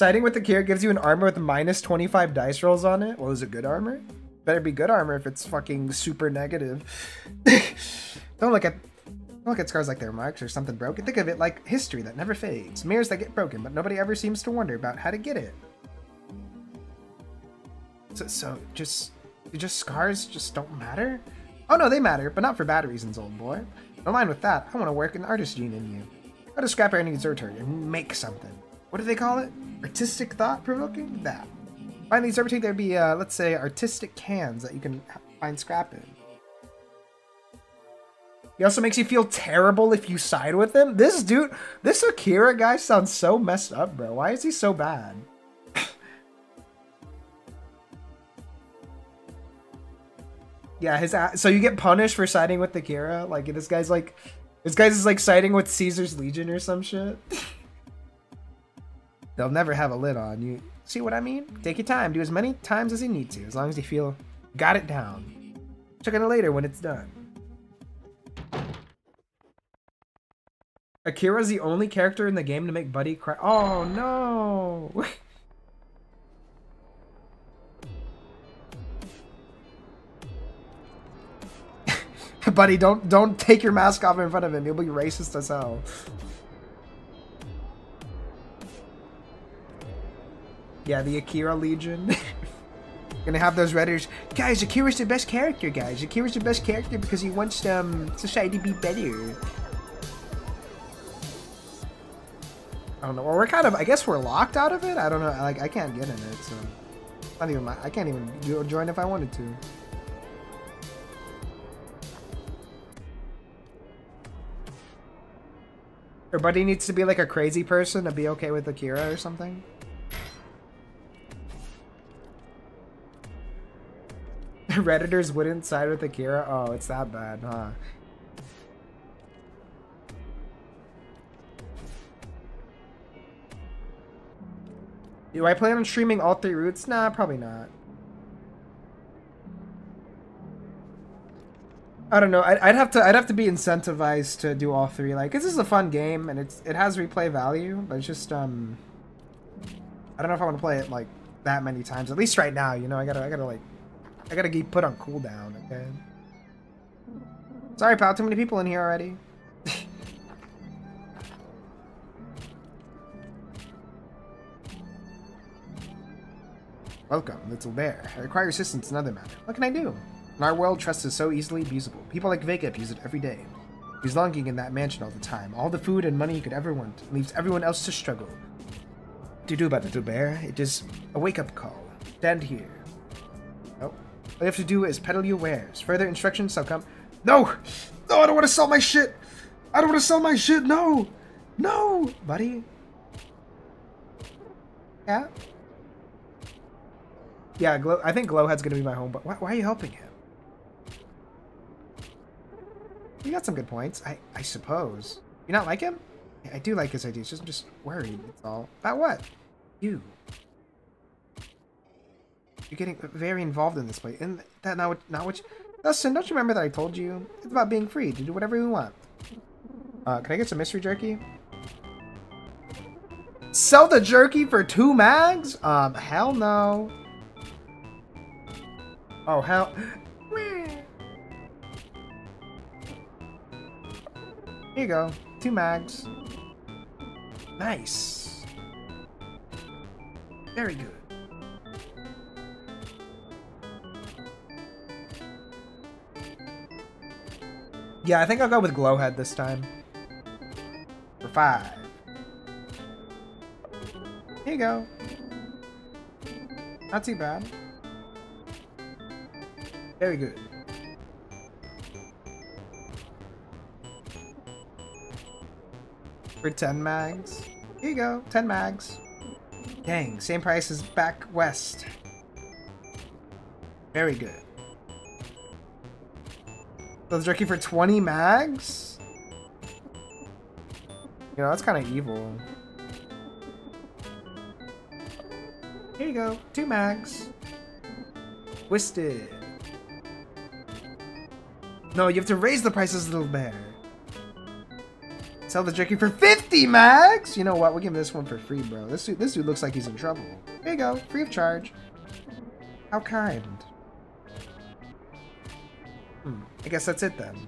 Siding with the Kira gives you an armor with minus 25 dice rolls on it. Well, is it good armor? Better be good armor if it's fucking super negative. <laughs> don't look at don't look at scars like they're marks or something broken. Think of it like history that never fades. Mirrors that get broken, but nobody ever seems to wonder about how to get it. So, so just just scars just don't matter? Oh no, they matter, but not for bad reasons, old boy. No mind with that. I want to work an artist gene in you. Go to Scrapper and Exerter and make something. What do they call it? Artistic thought provoking? That. Find these everything there'd be, uh, let's say, artistic cans that you can find scrap in. He also makes you feel terrible if you side with him. This dude, this Akira guy sounds so messed up, bro. Why is he so bad? <laughs> yeah, his so you get punished for siding with Akira. Like this guy's like, this guy's is like siding with Caesar's Legion or some shit. <laughs> They'll never have a lid on you. See what I mean? Take your time. Do as many times as you need to, as long as you feel got it down. Check on it later when it's done. Akira's the only character in the game to make Buddy cry. Oh no! <laughs> Buddy, don't don't take your mask off in front of him. He'll be racist as hell. Yeah, the Akira Legion. <laughs> Gonna have those redditors. Guys, Akira's the best character, guys. Akira's the best character because he wants um society to be better. I don't know. Well, we're kind of. I guess we're locked out of it. I don't know. Like I can't get in it, so not even. My, I can't even join if I wanted to. Everybody needs to be like a crazy person to be okay with Akira or something. <laughs> Redditors wouldn't side with Akira? Oh, it's that bad, huh? Do I plan on streaming all three routes? Nah, probably not. I don't know. I'd, I'd have to. I'd have to be incentivized to do all three. Like, this is a fun game, and it's it has replay value, but it's just um. I don't know if I want to play it like that many times. At least right now, you know. I gotta. I gotta like. I gotta get put on cooldown. Okay. Sorry, pal. Too many people in here already. <laughs> Welcome, little bear. I require assistance in another matter. What can I do? In our world, trust is so easily abusable. People like Vega abuse it every day. He's longing in that mansion all the time. All the food and money he could ever want. Leaves everyone else to struggle. What do you do about it, little bear? It is a wake-up call. Stand here. All you have to do is peddle your wares. Further instructions shall come. No! No, I don't want to sell my shit! I don't want to sell my shit! No! No! Buddy? Yeah? Yeah, Glow, I think Glowhead's gonna be my home, but why, why are you helping him? You got some good points, I, I suppose. You not like him? I do like his ideas, just, I'm just worried, that's all. About what? You. You're getting very involved in this place. And that what, not what Dustin, don't you remember that I told you? It's about being free to do whatever we want. Uh, can I get some mystery jerky? Sell the jerky for two mags? Um, hell no. Oh, hell. <gasps> Here you go. Two mags. Nice. Very good. Yeah, I think I'll go with Glowhead this time. For five. Here you go. Not too bad. Very good. For 10 mags. Here you go, 10 mags. Dang, same price as back west. Very good. The jerky for 20 mags? You know, that's kind of evil. Here you go, two mags. Twisted. No, you have to raise the prices, little bear. Sell the jerky for 50 mags! You know what? We'll give this one for free, bro. This dude, this dude looks like he's in trouble. Here you go, free of charge. How kind. I guess that's it then.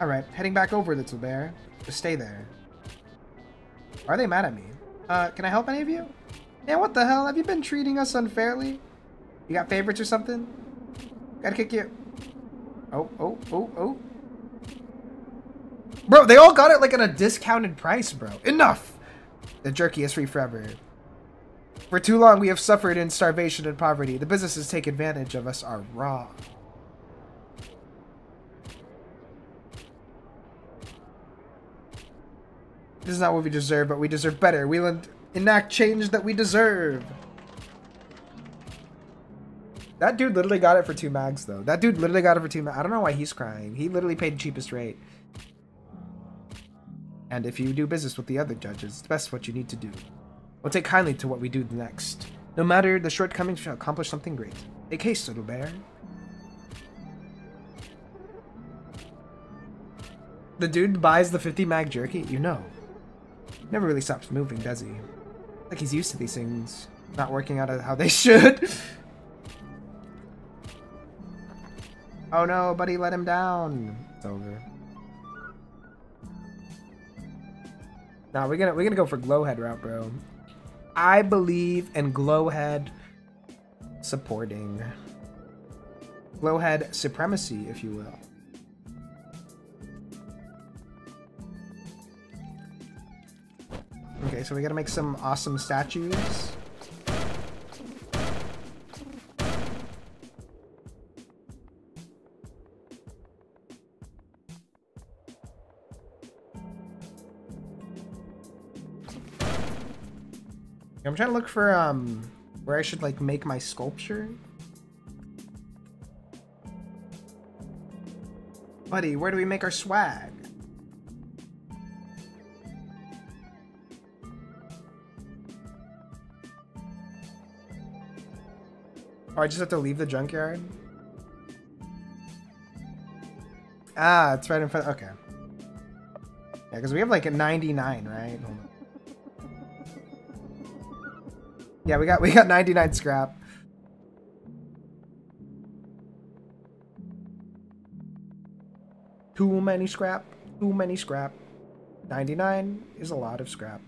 Alright, heading back over, little bear. Just stay there. Are they mad at me? Uh, can I help any of you? Man, what the hell? Have you been treating us unfairly? You got favorites or something? Gotta kick you. Oh, oh, oh, oh. Bro, they all got it like at a discounted price, bro. Enough! The jerky is free forever. For too long, we have suffered in starvation and poverty. The businesses take advantage of us are wrong. This is not what we deserve, but we deserve better. We'll enact change that we deserve. That dude literally got it for two mags, though. That dude literally got it for two mags. I don't know why he's crying. He literally paid the cheapest rate. And if you do business with the other judges, that's what you need to do. We'll take kindly to what we do next. No matter the shortcomings, shall accomplish something great. Make haste, little bear. The dude buys the 50 mag jerky, you know. Never really stops moving, does he? Like he's used to these things not working out how they <laughs> should. oh no, buddy, let him down. It's over. Nah, we're gonna we're gonna go for Glowhead route, bro. I believe in Glowhead supporting Glowhead supremacy, if you will. Okay, so we gotta make some awesome statues. I'm trying to look for um where I should like make my sculpture. Buddy, where do we make our swag? Oh, I just have to leave the junkyard? Ah, it's right in front. Okay. Yeah, because we have like a 99, right? Yeah, we got we got 99 scrap. Too many scrap. Too many scrap. 99 is a lot of scrap.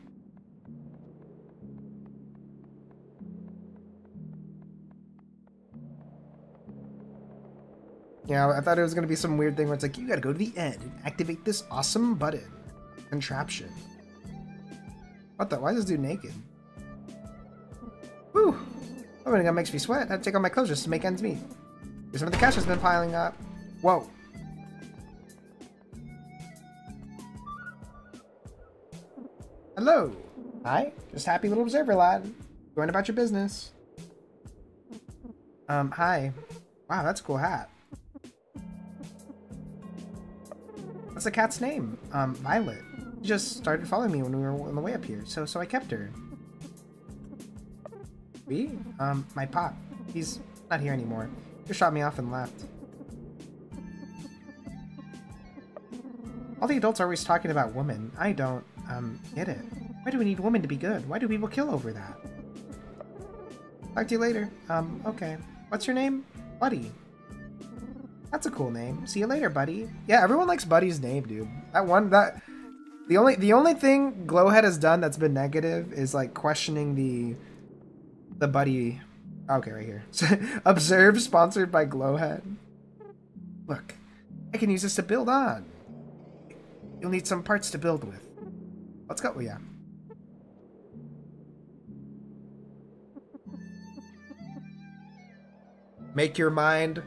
Yeah, I thought it was gonna be some weird thing where it's like, you gotta go to the end and activate this awesome button. Contraption. What the? Why is this dude naked? Whew. Opening up makes me sweat. I have to take off my clothes just to make ends meet. Some of the cash has been piling up. Whoa. Hello. Hi. Just happy little observer lad. Going about your business. Um, hi. Wow, that's a cool hat. The cat's name? Um, Violet. She just started following me when we were on the way up here, so so I kept her. We? Um, my pop. He's not here anymore. He shot me off and left. All the adults are always talking about women. I don't, um, get it. Why do we need women to be good? Why do people kill over that? Talk to you later. Um, okay. What's your name? Buddy. That's a cool name. See you later, buddy. Yeah, everyone likes Buddy's name, dude. That one, that... The only, the only thing Glowhead has done that's been negative is, like, questioning the... The Buddy... Okay, right here. <laughs> Observe, sponsored by Glowhead. Look, I can use this to build on. You'll need some parts to build with. Let's go. Yeah. Make your mind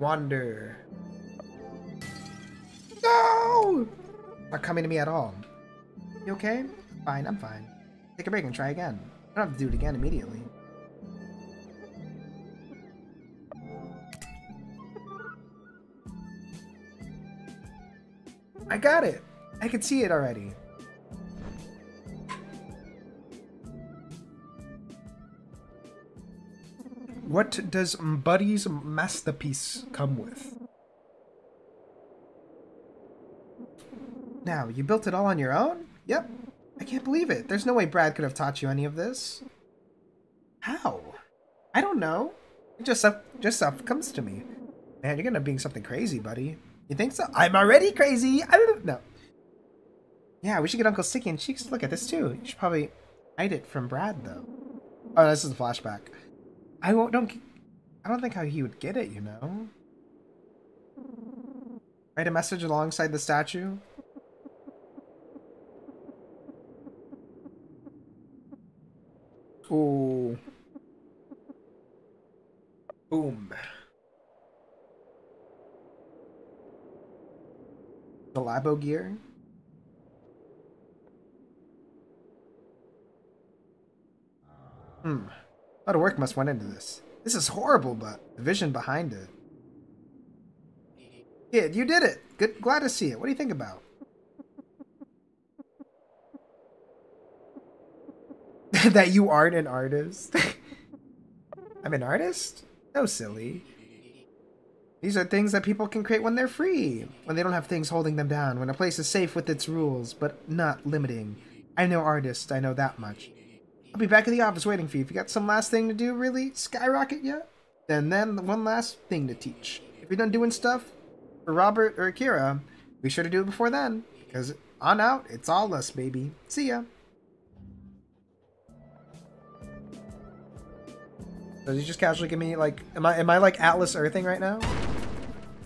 wander. No! Not coming to me at all. You okay? Fine, I'm fine. take a break and try again. I don't have to do it again immediately. I got it! I can see it already. What does Buddy's masterpiece come with? Now, you built it all on your own? Yep. I can't believe it. There's no way Brad could have taught you any of this. How? I don't know. It just up, just up comes to me. Man, you're gonna be something crazy, buddy. You think so? I'm already crazy. I don't know. Yeah, we should get Uncle Sticky and Cheeks to look at this too. You should probably hide it from Brad though. Oh, this is a flashback. I won't. Don't. I don't think how he would get it. You know. Write a message alongside the statue. Ooh. Boom. The Labo gear. Hmm. A lot of work must went into this. This is horrible, but the vision behind it. Kid, you did it. Good, glad to see it. What do you think about? <laughs> that you aren't an artist. <laughs> I'm an artist? No, silly. These are things that people can create when they're free, when they don't have things holding them down, when a place is safe with its rules, but not limiting. I know artists, I know that much. I'll be back at the office waiting for you. If you got some last thing to do, really skyrocket yet? Then then one last thing to teach. If you're done doing stuff for Robert or Akira, be sure to do it before then, because on out, it's all us, baby. See ya. Does he just casually give me like am I am I like Atlas Earthing right now?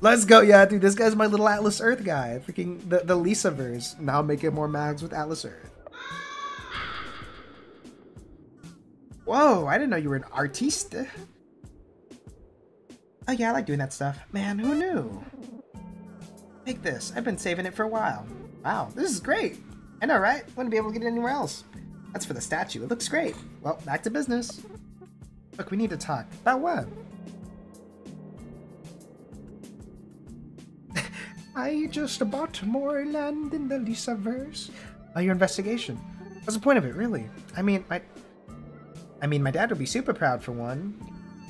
Let's go, yeah, dude. This guy's my little Atlas Earth guy. Freaking the the Lisaverse now making more mags with Atlas Earth. Whoa, I didn't know you were an artiste. Oh yeah, I like doing that stuff. Man, who knew? Take this. I've been saving it for a while. Wow, this is great. I know, right? Wouldn't be able to get it anywhere else. That's for the statue. It looks great. Well, back to business. Look, we need to talk. About what? <laughs> I just bought more land in the Lisaverse. Oh, your investigation. What's the point of it, really? I mean, my... I mean, my dad would be super proud for one.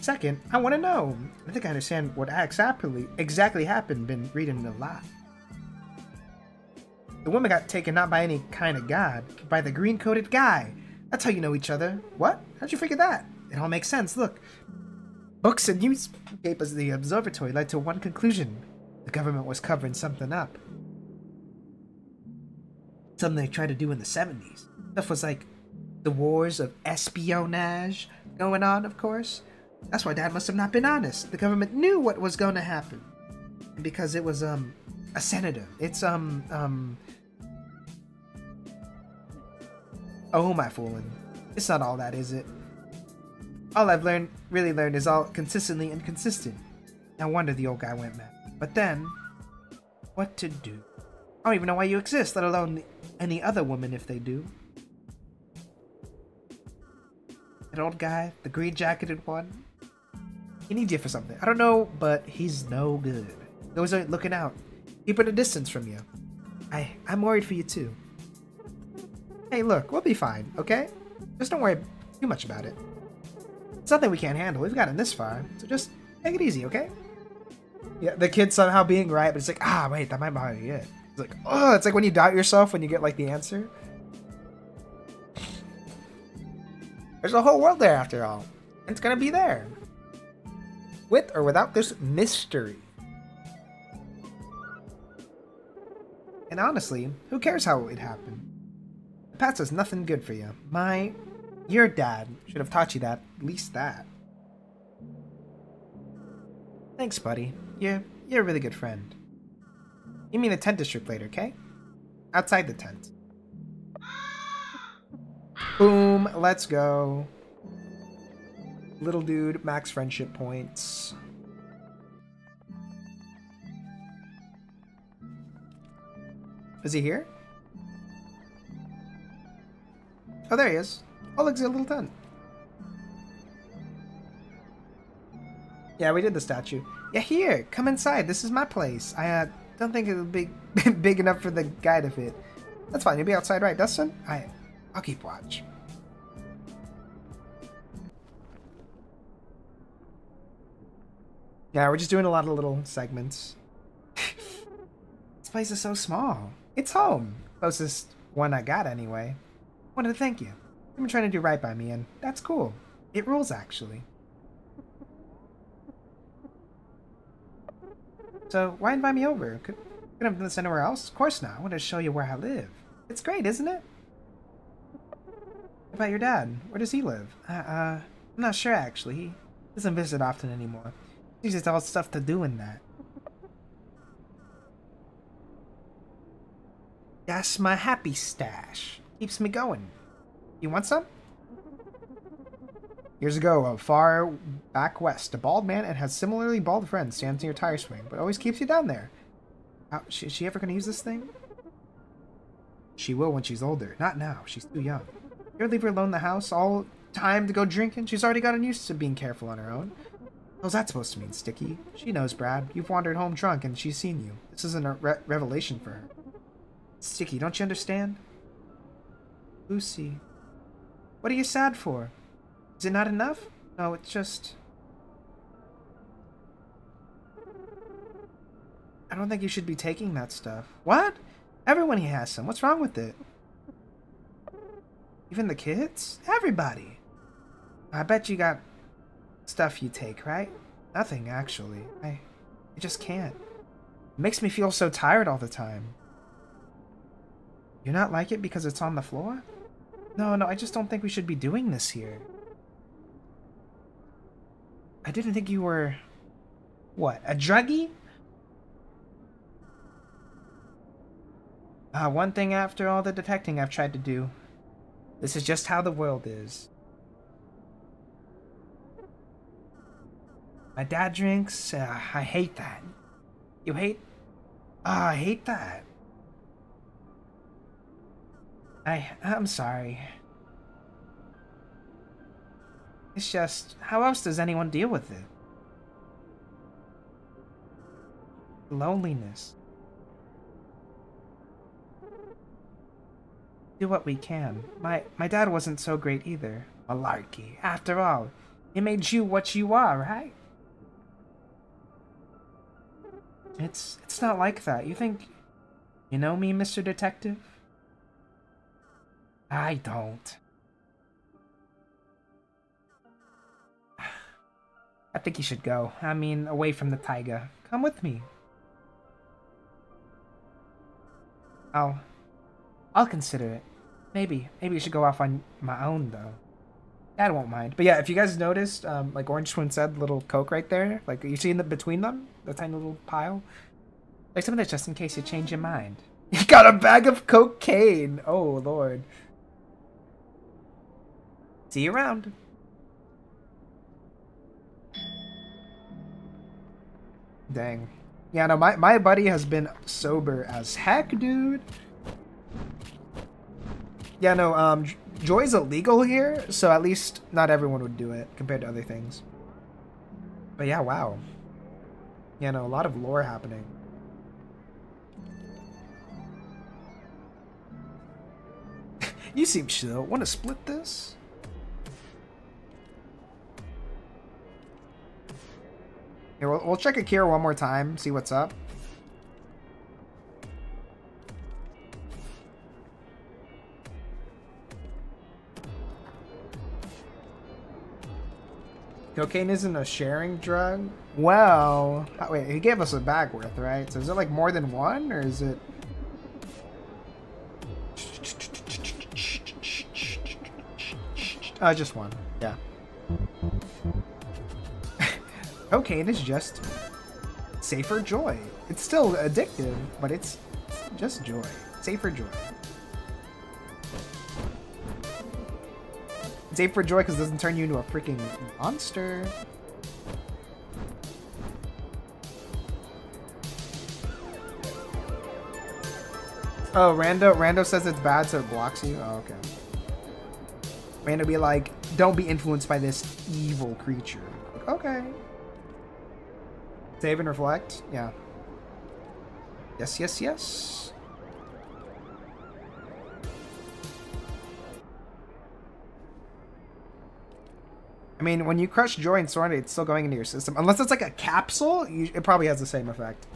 Second, I want to know. I think I understand what exactly exactly happened. Been reading a lot. The woman got taken not by any kind of god, but by the green-coated guy. That's how you know each other. What? How'd you figure that? It all makes sense. Look, books and newspapers of the observatory led to one conclusion: the government was covering something up. Something they tried to do in the '70s. Stuff was like the wars of espionage going on, of course. That's why Dad must have not been honest. The government knew what was going to happen. Because it was, um, a senator. It's, um, um... Oh, I fooling? It's not all that, is it? All I've learned, really learned, is all consistently inconsistent. No wonder the old guy went mad. But then, what to do? I don't even know why you exist, let alone any other woman if they do. That old guy, the green jacketed one, he needs you for something. I don't know, but he's no good. He always looking out, keeping a distance from you. I, I'm worried for you too. Hey, look, we'll be fine, okay? Just don't worry too much about it. It's nothing we can't handle. We've gotten this far, so just take it easy, okay? Yeah, the kid somehow being right, but it's like, ah, wait, that might be it. It's like, oh, it's like when you doubt yourself when you get like the answer. There's a whole world there after all. It's gonna be there. With or without this mystery. And honestly, who cares how it happened? The past is nothing good for you. My, your dad should have taught you that, at least that. Thanks, buddy. You're, you're a really good friend. You mean the tent district later, okay? Outside the tent. Boom, let's go. Little dude, max friendship points. Is he here? Oh, there he is. Oleg's a little tent. Yeah, we did the statue. Yeah, here, come inside. This is my place. I uh, don't think it'll be <laughs> big enough for the guy to fit. That's fine. You'll be outside, right, Dustin? I, I'll keep watch. Yeah, we're just doing a lot of little segments. this place is so small. It's home. Closest one I got, anyway. Wanted to thank you. You've been trying to do right by me, and that's cool. It rules, actually. So, why invite me over? Could, could have done this anywhere else? Of course not. I want to show you where I live. It's great, isn't it? What about your dad? Where does he live? Uh, uh I'm not sure, actually. He doesn't visit often anymore. He's just all stuff to do in that. That's my happy stash. Keeps me going. You want some? Years ago, far back west, a bald man and has similarly bald friends stands near tire swing, but always keeps you down there. She ever gonna use this thing? She will when she's older. Not now. She's too young. Leave her alone in the house all time to go drinking? She's already gotten used to being careful on her own. What's that supposed to mean, Sticky? She knows, Brad. You've wandered home drunk and she's seen you. This isn't a re revelation for her. Sticky, don't you understand? Luci. What are you sad for? Is it not enough? No, it's just... I don't think you should be taking that stuff. What? Everyone has some. What's wrong with it? Even the kids? Everybody. I bet you got stuff you take, right? Nothing, actually. I, I just can't. It makes me feel so tired all the time. You're not like it because it's on the floor? No, no, I just don't think we should be doing this here. I didn't think you were... What, a druggie? Ah, uh, one thing after all the detecting I've tried to do. This is just how the world is. My dad drinks. Uh, I hate that. You hate? Ah, I hate that. I I'm sorry. It's just, how else does anyone deal with it? Loneliness. Do what we can. My my dad wasn't so great either. Malarkey. After all, it made you what you are, right? It's it's not like that. You think you know me, Mr. Detective? I don't. <sighs> I think you should go. I mean, away from the taiga. Come with me. I'll... I'll consider it. Maybe. Maybe you should go off on my own, though. Dad won't mind. But yeah, if you guys noticed, um, like Orange Twin said, little Coke right there. Like, you see in the between them? The tiny little pile? Like some of that just in case you change your mind. <laughs> You got a bag of cocaine! Oh, Lord. See you around. Dang. Yeah, no, my, my buddy has been sober as heck, dude. Yeah, no, um, Joy's illegal here, so at least not everyone would do it compared to other things. But yeah, wow. Yeah, no, a lot of lore happening. <laughs> you seem chill. Want to split this? Here, we'll, we'll check Akira one more time, see what's up. Cocaine isn't a sharing drug? Well, wait, he gave us a bag worth, right? So is it like more than one, or is it... Uh, just one, yeah. <laughs> cocaine is just safer joy. It's still addictive, but it's just joy. Safer joy. Safe for joy because it doesn't turn you into a freaking monster. Oh, Rando Rando says it's bad, so it blocks you? Oh, okay. And it'll be like, don't be influenced by this evil creature. Like, okay. Save and reflect. Yeah. Yes, yes, yes. I mean, when you crush joy and serenity, it's still going into your system. Unless it's like a capsule, you, it probably has the same effect.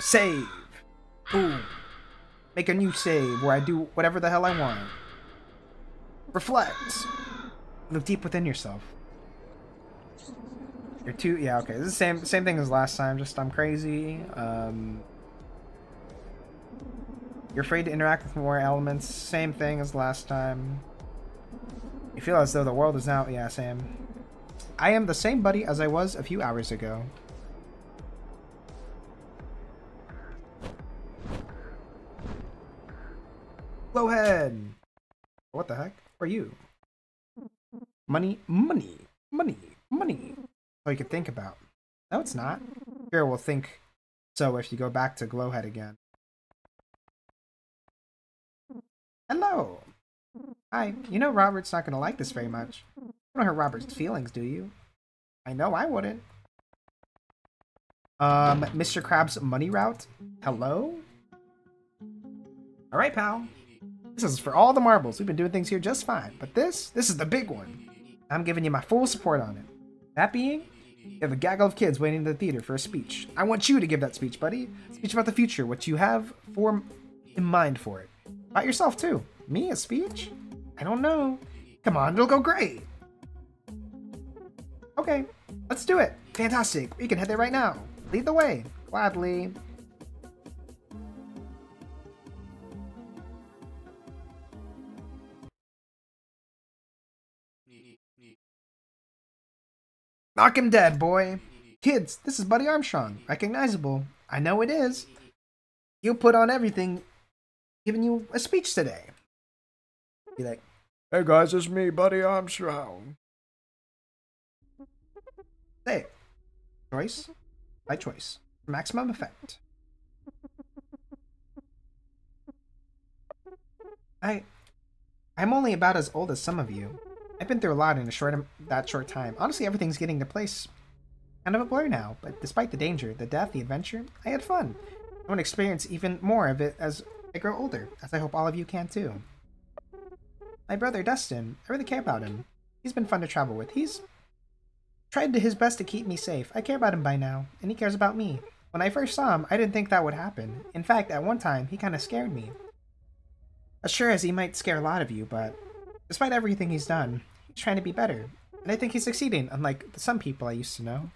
Save. Boom. Make a new save where I do whatever the hell I want. Reflect. Look deep within yourself. You're too yeah, okay. This is the same same thing as last time, just I'm crazy. Um You're afraid to interact with more elements, same thing as last time. You feel as though the world is now yeah, same. I am the same buddy as I was a few hours ago. Glowhead! What the heck? Are you? Money, money, money, money. All you can think about. No, it's not. Fear will think so if you go back to Glowhead again. Hello! Hi, you know Robert's not gonna like this very much. You don't hurt Robert's feelings, do you? I know I wouldn't. Um, Mr. Krabs money route? Hello? Alright, pal. This is for all the marbles. We've been doing things here just fine. But this, this is the big one. I'm giving you my full support on it. That being, you have a gaggle of kids waiting in the theater for a speech. I want you to give that speech, buddy. Speech about the future, what you have for in mind for it. About yourself too. Me, a speech? I don't know. Come on, it'll go great. Okay, let's do it. Fantastic. We can head there right now. Lead the way. Gladly. Knock him dead, boy. Kids, this is Buddy Armstrong. Recognizable. I know it is. You put on everything, giving you a speech today. Be like, Hey guys, it's me, Buddy Armstrong. say it. Choice by choice. Maximum effect. I I'm only about as old as some of you. I've been through a lot in a short that short time. Honestly, everything's getting to place kind of a blur now, but despite the danger, the death, the adventure, I had fun. I want to experience even more of it as I grow older, as I hope all of you can too. My brother Dustin, I really care about him. He's been fun to travel with. He's tried to his best to keep me safe. I care about him by now, and he cares about me. When I first saw him, I didn't think that would happen. In fact, at one time, he kind of scared me. As sure as he might scare a lot of you, but despite everything he's done, he's trying to be better. And I think he's succeeding, unlike some people I used to know.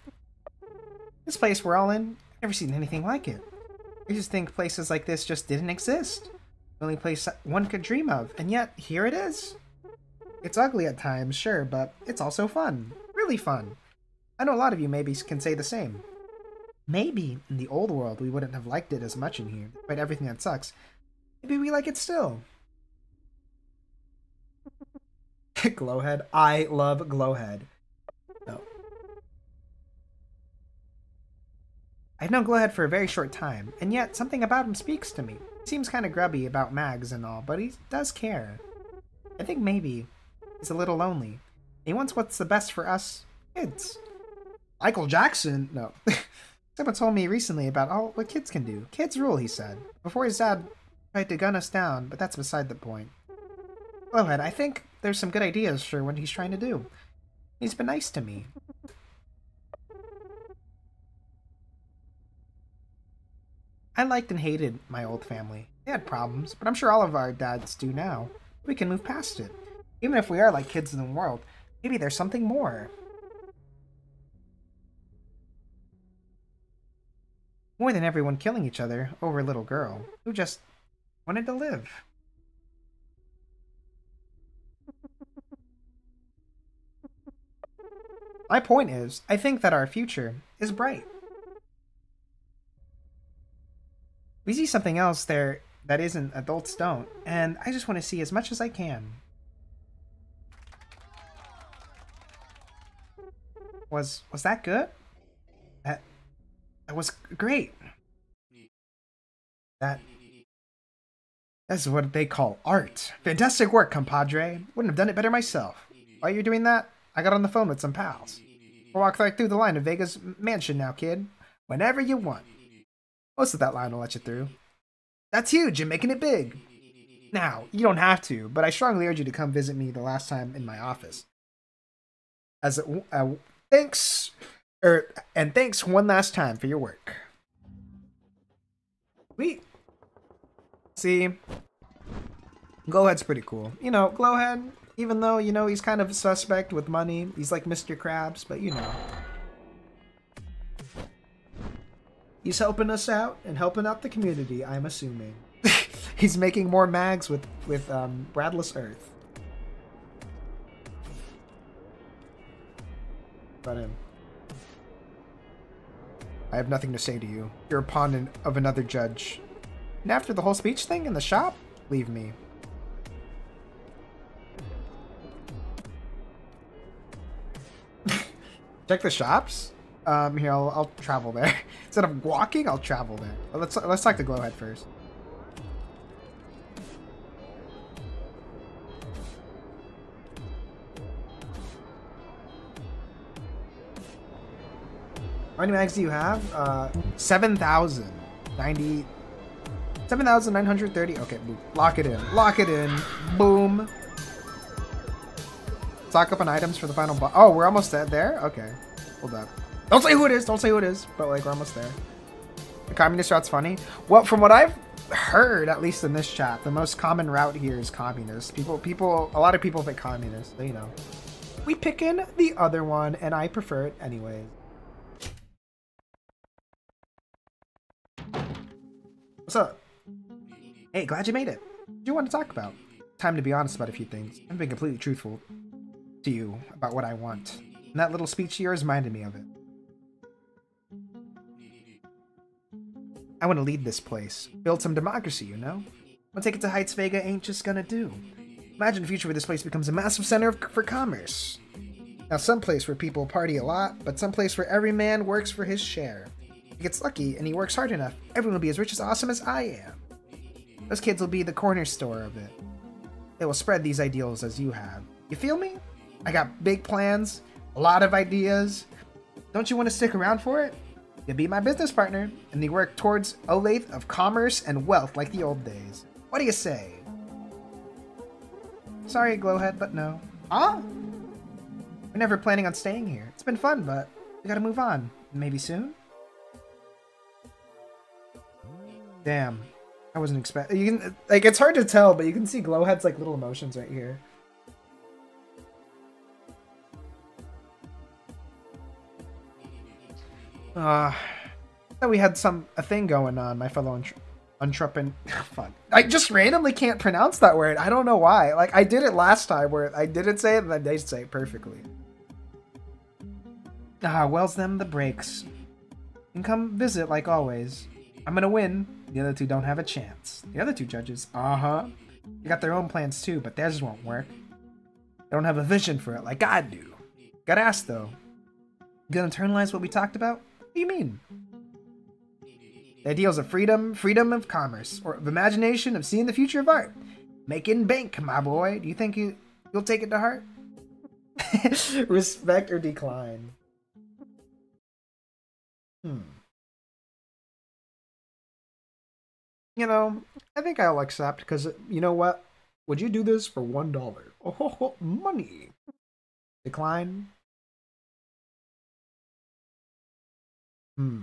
This place we're all in, I've never seen anything like it. I just think places like this just didn't exist. The only place one could dream of, and yet here it is. It's ugly at times, sure, but it's also fun. Really fun. I know a lot of you maybe can say the same. Maybe in the old world we wouldn't have liked it as much in here, despite everything that sucks. Maybe we like it still. <laughs> Glowhead. I love Glowhead. I've known Glowhead for a very short time, and yet something about him speaks to me. He seems kind of grubby about mags and all, but he does care. I think maybe he's a little lonely. He wants what's the best for us kids. Michael Jackson? No. <laughs> Someone told me recently about all what kids can do. Kids rule, he said. Before his dad tried to gun us down, but that's beside the point. Glowhead, I think there's some good ideas for what he's trying to do. He's been nice to me. I liked and hated my old family. They had problems, but I'm sure all of our dads do now. We can move past it. Even if we are like kids in the world, maybe there's something more. More than everyone killing each other over a little girl who just wanted to live. My point is, I think that our future is bright. We see something else there that isn't adults don't, and I just want to see as much as I can. Was was that good? That that was great. That that's what they call art. Fantastic work, compadre. Wouldn't have done it better myself. While you're doing that, I got on the phone with some pals. We'll walk right through the line of Vega's mansion now, kid. Whenever you want. Most of that line will let you through. That's huge. You're making it big. Now, you don't have to, but I strongly urge you to come visit me the last time in my office. As a, uh, thanks, er, and thanks one last time for your work. Sweet. See, Glowhead's pretty cool. You know, Glowhead, even though, you know, he's kind of a suspect with money, he's like Mr. Krabs, but you know. He's helping us out and helping out the community, I'm assuming. <laughs> he's making more mags with, with um, Bradless Earth. But him. I have nothing to say to you. You're a pawn of another judge. And after the whole speech thing in the shop, leave me. <laughs> Check the shops? Um, here, I'll, I'll travel there. <laughs> Instead of walking, I'll travel there. Let's, let's talk to Glowhead first. How many mags do you have? Uh, 7,000. 90, 7,930. Okay, boom. Lock it in. Lock it in. Boom. Stock up on items for the final boss. Oh, we're almost there? Okay. Hold up. Don't say who it is. Don't say who it is. But, like, we're almost there. The communist route's funny. Well, from what I've heard, at least in this chat, the most common route here is communist. People, people, a lot of people think communist. You know. We pick in the other one, and I prefer it anyways. What's up? Hey, glad you made it. What do you want to talk about? Time to be honest about a few things. I've been completely truthful to you about what I want. And that little speech of yours reminded me of it. I want to lead this place. Build some democracy, you know? What take it to heights Vega ain't just gonna do. Imagine a future where this place becomes a massive center for commerce. Now, some place where people party a lot, but some place where every man works for his share. He gets lucky and he works hard enough, everyone will be as rich as awesome as I am. Those kids will be the corner store of it. They will spread these ideals as you have. You feel me? I got big plans, a lot of ideas. Don't you want to stick around for it? You'll be my business partner, and we work towards a lathe of commerce and wealth like the old days. What do you say? Sorry, Glowhead, but no. Huh? We're never planning on staying here. It's been fun, but we gotta move on. Maybe soon? Damn. I wasn't expecting. You can like it's hard to tell, but you can see Glowhead's like little emotions right here. Uh, we had some a thing going on, my fellow Untrupin. <laughs> Fuck. I just randomly can't pronounce that word. I don't know why. Like I did it last time where I didn't say it and then they say it perfectly. Ah, wells them the breaks. And come visit like always. I'm gonna win. The other two don't have a chance. The other two judges, uh-huh. They got their own plans too, but theirs won't work. They don't have a vision for it like I do. Gotta ask though. Gonna internalize what we talked about? Do you mean? The ideals of freedom, freedom of commerce, or of imagination, of seeing the future of art. Making bank, my boy. Do you think you, you'll take it to heart? <laughs> Respect or decline? Hmm. you know, I think I'll accept because you know what? Would you do this for one dollar? Oh, money. Decline. Hmm.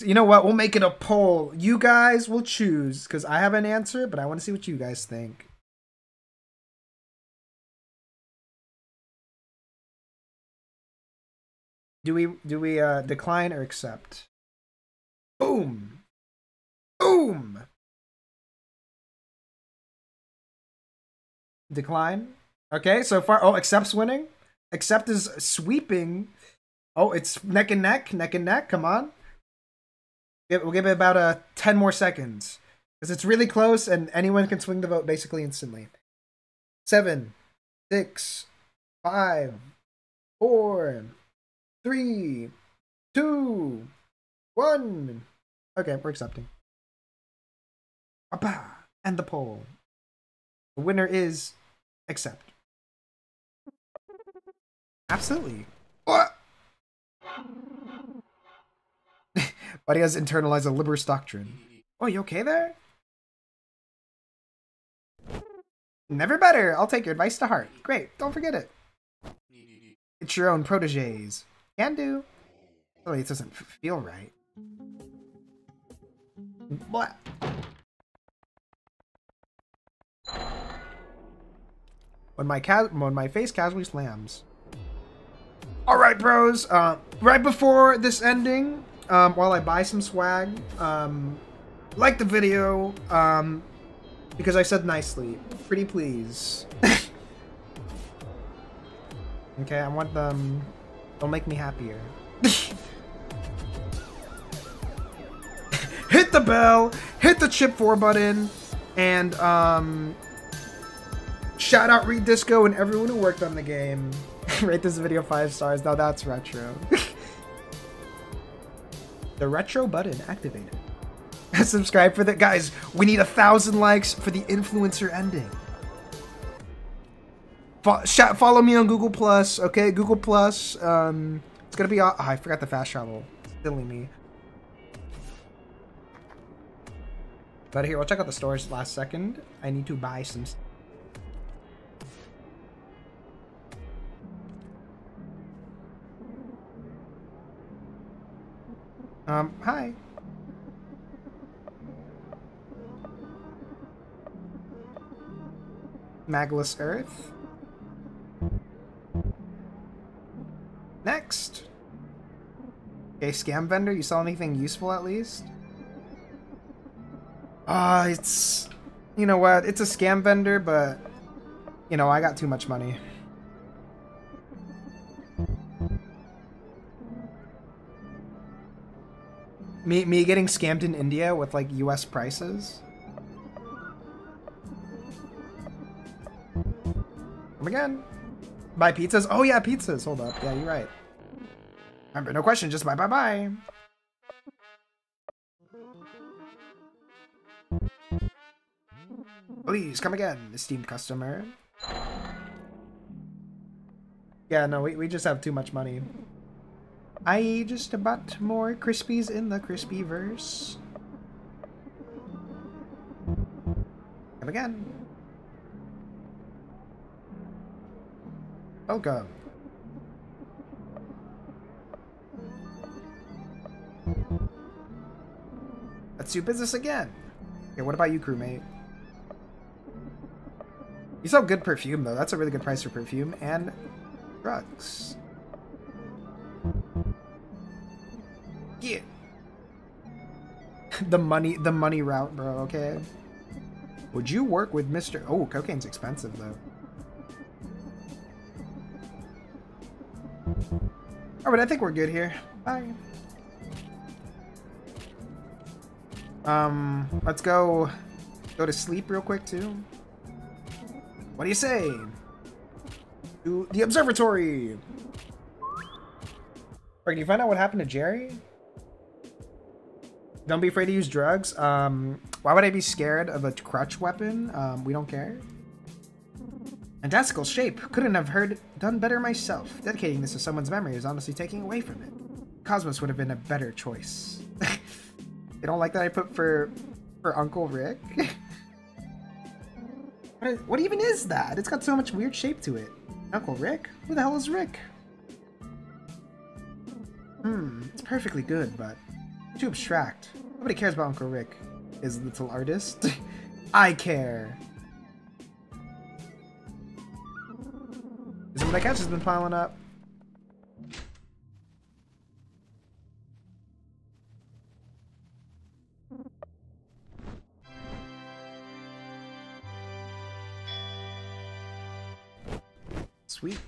You know what? We'll make it a poll. You guys will choose because I have an answer, but I want to see what you guys think. Do we do we uh, decline or accept? Boom. Boom! Decline. Okay, so far. Oh, accepts winning. Accept is sweeping. Oh, it's neck and neck, neck and neck. Come on. We'll give it about uh, 10 more seconds. Because it's really close and anyone can swing the vote basically instantly. Seven, six, five, four, three, two, one. Okay, we're accepting. And the poll. The winner is accept. Absolutely. What? <laughs> Buddy has internalized a liberous doctrine. Oh, you okay there? Never better. I'll take your advice to heart. Great. Don't forget it. It's your own proteges. Can do. Oh, it doesn't feel right. What? When my ca- when my face casually slams. All right, bros. Uh, right before this ending, um, while I buy some swag, um, like the video, um, because I said nicely. Pretty please. <laughs> okay, I want them. Don't make me happier. <laughs> hit the bell, hit the chip 4 button, and um, shout out Reed Disco and everyone who worked on the game. <laughs> Rate this video 5 stars. Now that's retro. <laughs> the retro button activated. <laughs> Subscribe for that. Guys, we need a thousand likes for the influencer ending. Fo- follow me on Google Plus, okay? Google Plus. Um, it's gonna be. Oh, I forgot the fast travel. Silly me. But here, we'll check out the stores last second. I need to buy some. Um, hi. Magless Earth. Next. Okay, scam vendor, you saw anything useful at least? Ah, it's... You know what, it's a scam vendor, but... You know, I got too much money. Me, me getting scammed in India with, like, US prices? Come again. Buy pizzas? Oh yeah, pizzas. Hold up. Yeah, you're right. Remember, no question, just bye bye bye. Please come again, esteemed customer. Yeah, no, we, we just have too much money. I just bought more Crispies in the Crispy verse. Come again. Welcome. Let's do business again. Okay, what about you, crewmate? You sell good perfume, though. That's a really good price for perfume and drugs. <laughs> The money, the money route, bro. Okay. Would you work with Mr. Oh, cocaine's expensive, though. Alright, I think we're good here. Bye. Um, let's go go to sleep real quick too. What do you say? To the observatory. Wait, can you find out what happened to Jerry? Don't be afraid to use drugs. Um, why would I be scared of a crutch weapon? Um, we don't care. Fantastical shape. Couldn't have heard done better myself. Dedicating this to someone's memory is honestly taking away from it. Cosmos would have been a better choice. <laughs> you don't like that I put for for Uncle Rick? <laughs> what, is, what even is that? It's got so much weird shape to it. Uncle Rick? Who the hell is Rick? Hmm, it's perfectly good, but too abstract. Nobody cares about Uncle Rick, his little artist. <laughs> I care. Is it I catch has been piling up? Sweet.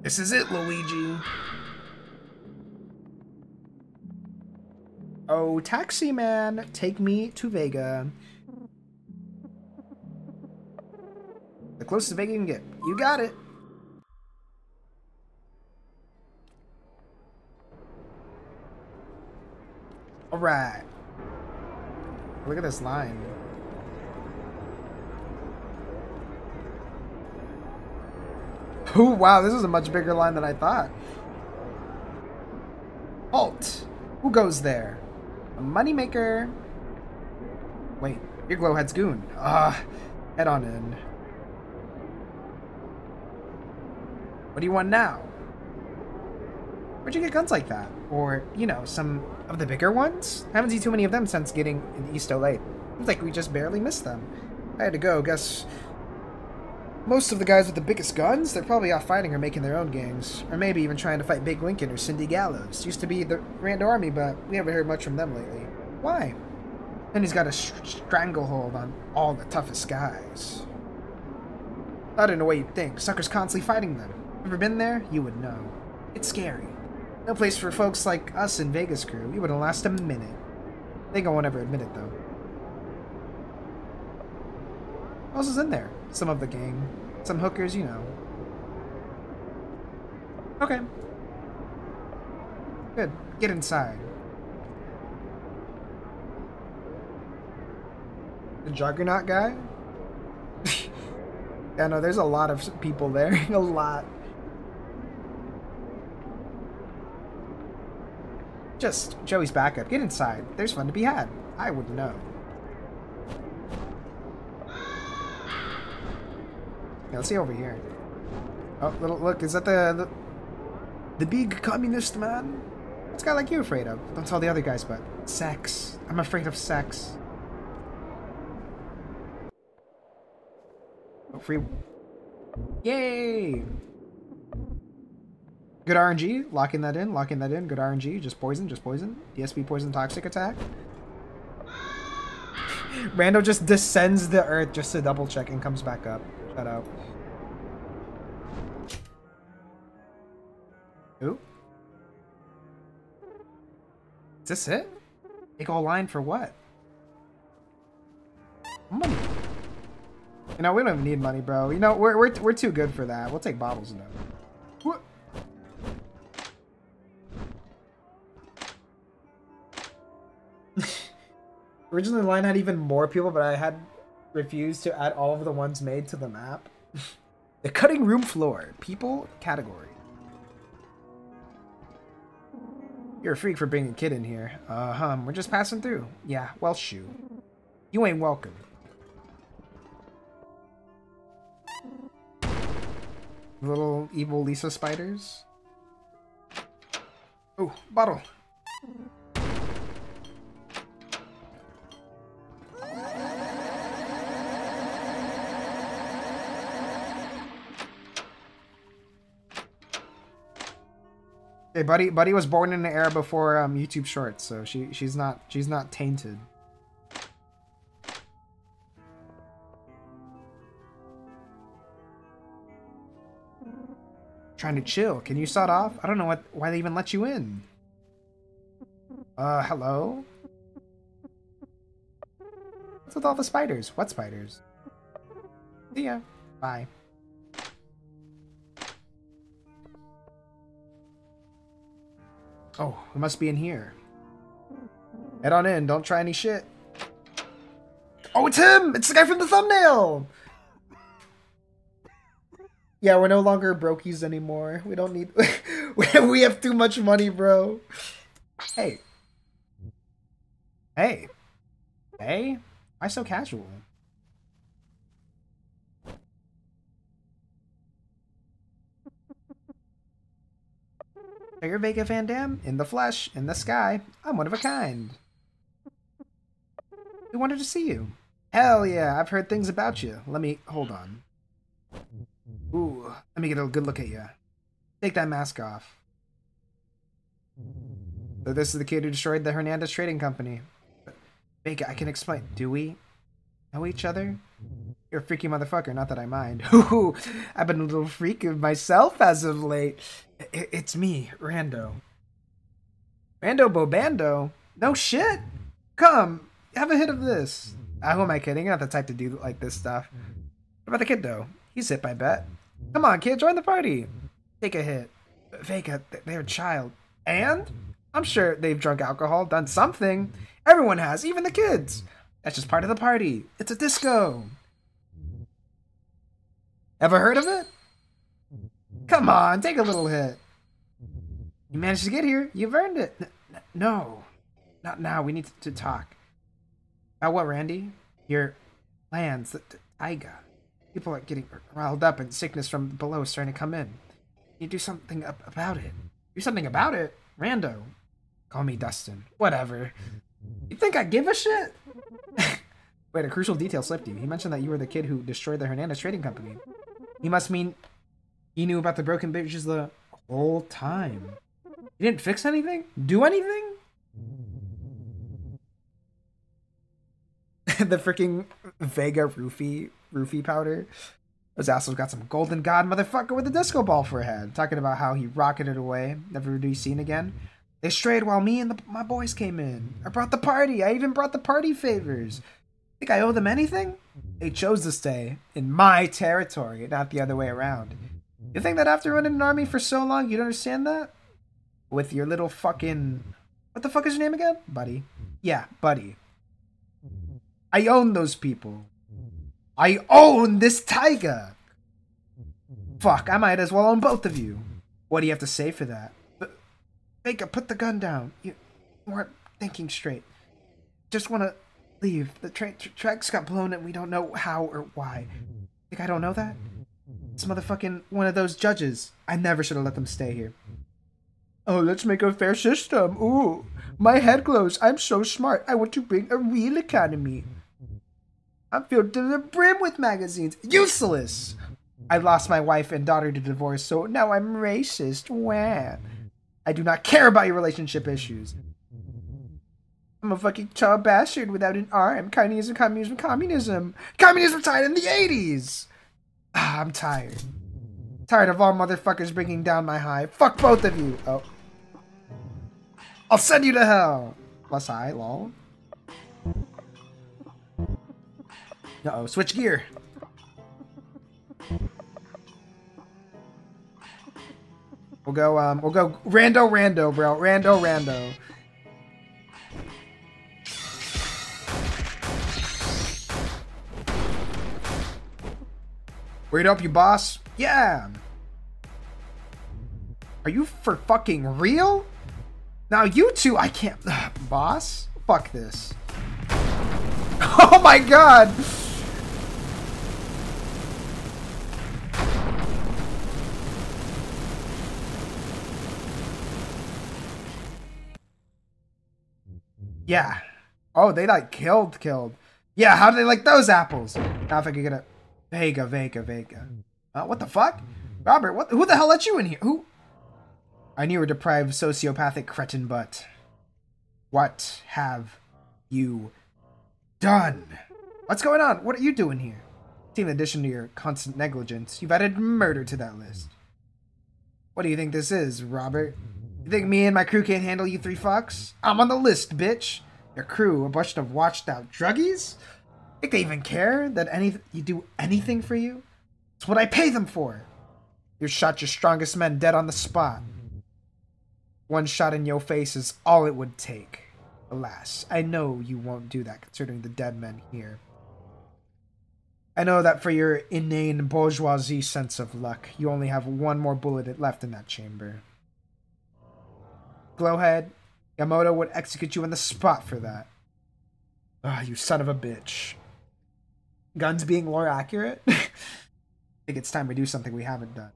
This is it, Luigi. Oh, taxi man, take me to Vega. The closest Vega you can get. You got it. Alright. Look at this line. Oh, wow, this is a much bigger line than I thought. Halt! Who goes there? A moneymaker. Wait, you're Glowhead's goon. Ah, head on in. What do you want now? Where'd you get guns like that? Or, you know, some of the bigger ones? I Haven't seen too many of them since getting in East LA. Seems like we just barely missed them. I had to go, guess most of the guys with the biggest guns, they're probably off fighting or making their own gangs. Or maybe even trying to fight Big Lincoln or Cindy Gallows. Used to be the Rand Army, but we haven't heard much from them lately. Why? And he's got a stranglehold on all the toughest guys. Not in a way you'd think. Suckers constantly fighting them. Ever been there? You would know. It's scary. No place for folks like us in Vega's crew. We wouldn't last a minute. They won't ever admit it, though. What else is in there? Some of the gang. Some hookers, you know. Okay. Good. Get inside. The Juggernaut guy? <laughs> yeah, no, there's a lot of people there. <laughs> a lot. Just Joey's backup. Get inside. There's fun to be had. I would know. Yeah, let's see over here. Oh, little look, is that the, the the big communist man? What's a guy like you afraid of? Don't tell the other guys, but sex. I'm afraid of sex. Oh, free. Yay! Good RNG. Locking that in. Locking that in. Good RNG. Just poison. Just poison. DSP poison toxic attack. <laughs> Rando just descends the earth just to double check and comes back up. Shut out. Who? Is this it? Take all line for what? Money. You know, we don't even need money, bro. You know, we're, we're, we're too good for that. We'll take bottles now. What? <laughs> Originally, the line had even more people, but I had refused to add all of the ones made to the map. <laughs> the cutting room floor. People category. You're a freak for bringing a kid in here. Uh-huh, we're just passing through. Yeah, well, shoot. You ain't welcome. Little evil Lisa spiders. Oh, bottle. Hey, buddy, buddy was born in the era before um, YouTube Shorts, so she she's not she's not tainted. Trying to chill. Can you start off? I don't know what why they even let you in. Uh, hello? What's with all the spiders? What spiders? See ya. Bye. Oh, we must be in here. Head on in. Don't try any shit. Oh, it's him! It's the guy from the thumbnail! Yeah, we're no longer brokies anymore. We don't need... <laughs> we have too much money, bro. Hey. Hey. Hey? Why so casual? Trigger Vega Van Dam, in the flesh, in the sky. I'm one of a kind. We wanted to see you. Hell yeah, I've heard things about you. Let me, hold on. Ooh, let me get a good look at you. Take that mask off. So this is the kid who destroyed the Hernandez Trading Company. Vega, I can explain. Do we know each other? You're a freaky motherfucker, not that I mind. Ooh, <laughs> <laughs> I've been a little freak of myself as of late. It's me, Rando. Rando Bobando? No shit? Come, have a hit of this. Uh, who am I kidding? You're not the type to do like this stuff. What about the kid, though? He's hit, I bet. Come on, kid, join the party. Take a hit. Vega, they're a child. And? I'm sure they've drunk alcohol, done something. Everyone has, even the kids. That's just part of the party. It's a disco. Ever heard of it? Come on, take a little hit. You managed to get here. You've earned it. N- no, not now. We need to talk. About what, Randy? Your plans, the, taiga. People are getting riled up and sickness from below is starting to come in. You do something ab- about it. Do something about it? Rando. Call me Dustin. Whatever. You think I give a shit? Wait, a crucial detail slipped you. He mentioned that you were the kid who destroyed the Hernandez Trading Company. He must mean he knew about the broken bridges the whole time. He didn't fix anything? Do anything? <laughs> the freaking Vega roofie roofie powder. Those assholes got some golden god motherfucker with a disco ball for a head. Talking about how he rocketed away, never to be seen again. They strayed while me and the, my boys came in. I brought the party. I even brought the party favors. Think I owe them anything? They chose to stay in my territory, not the other way around. You think that after running an army for so long, you'd understand that? With your little fucking. What the fuck is your name again? Buddy. Yeah, Buddy. I own those people. I own this taiga! Fuck, I might as well own both of you. What do you have to say for that? Vega, put the gun down. You weren't thinking straight. Just want to leave. The tra- tra- tracks got blown and we don't know how or why. Think I don't know that? It's motherfucking one of those judges. I never should have let them stay here. Oh, let's make a fair system. Ooh, my head glows. I'm so smart. I want to bring a real economy. I'm filled to the brim with magazines. Useless! I lost my wife and daughter to divorce, so now I'm racist. Wah. I do not care about your relationship issues. I'm a fucking child bastard without an arm. Communism, communism, communism. Communism died in the 80s! Ah, I'm tired. Tired of all motherfuckers bringing down my high. Fuck both of you. Oh. I'll send you to hell. Plus I, lol. Uh-oh, switch gear. We'll go, um, we'll go rando rando, bro. Rando rando. Wait up, you boss? Yeah. Are you for fucking real? Now you two, I can't. <sighs> boss? Fuck this. <laughs> Oh my god! Yeah. Oh, they like killed, killed. Yeah, how do they like those apples? Now if I could get a Vega, Vega, Vega. Uh, what the fuck? Robert, what? Who the hell let you in here? Who? I knew a deprived sociopathic cretin butt. What have you done? What's going on? What are you doing here? See, in addition to your constant negligence, you've added murder to that list. What do you think this is, Robert? You think me and my crew can't handle you three fucks? I'm on the list, bitch. Your crew, a bunch of washed out druggies? Think they even care that any you do anything for you? It's what I pay them for. You shot your strongest men dead on the spot. One shot in your face is all it would take. Alas, I know you won't do that considering the dead men here. I know that for your inane bourgeoisie sense of luck, you only have one more bullet left in that chamber. Glowhead, Yamato would execute you on the spot for that. Ah, you son of a bitch. Guns being more accurate? <laughs> I think it's time we do something we haven't done.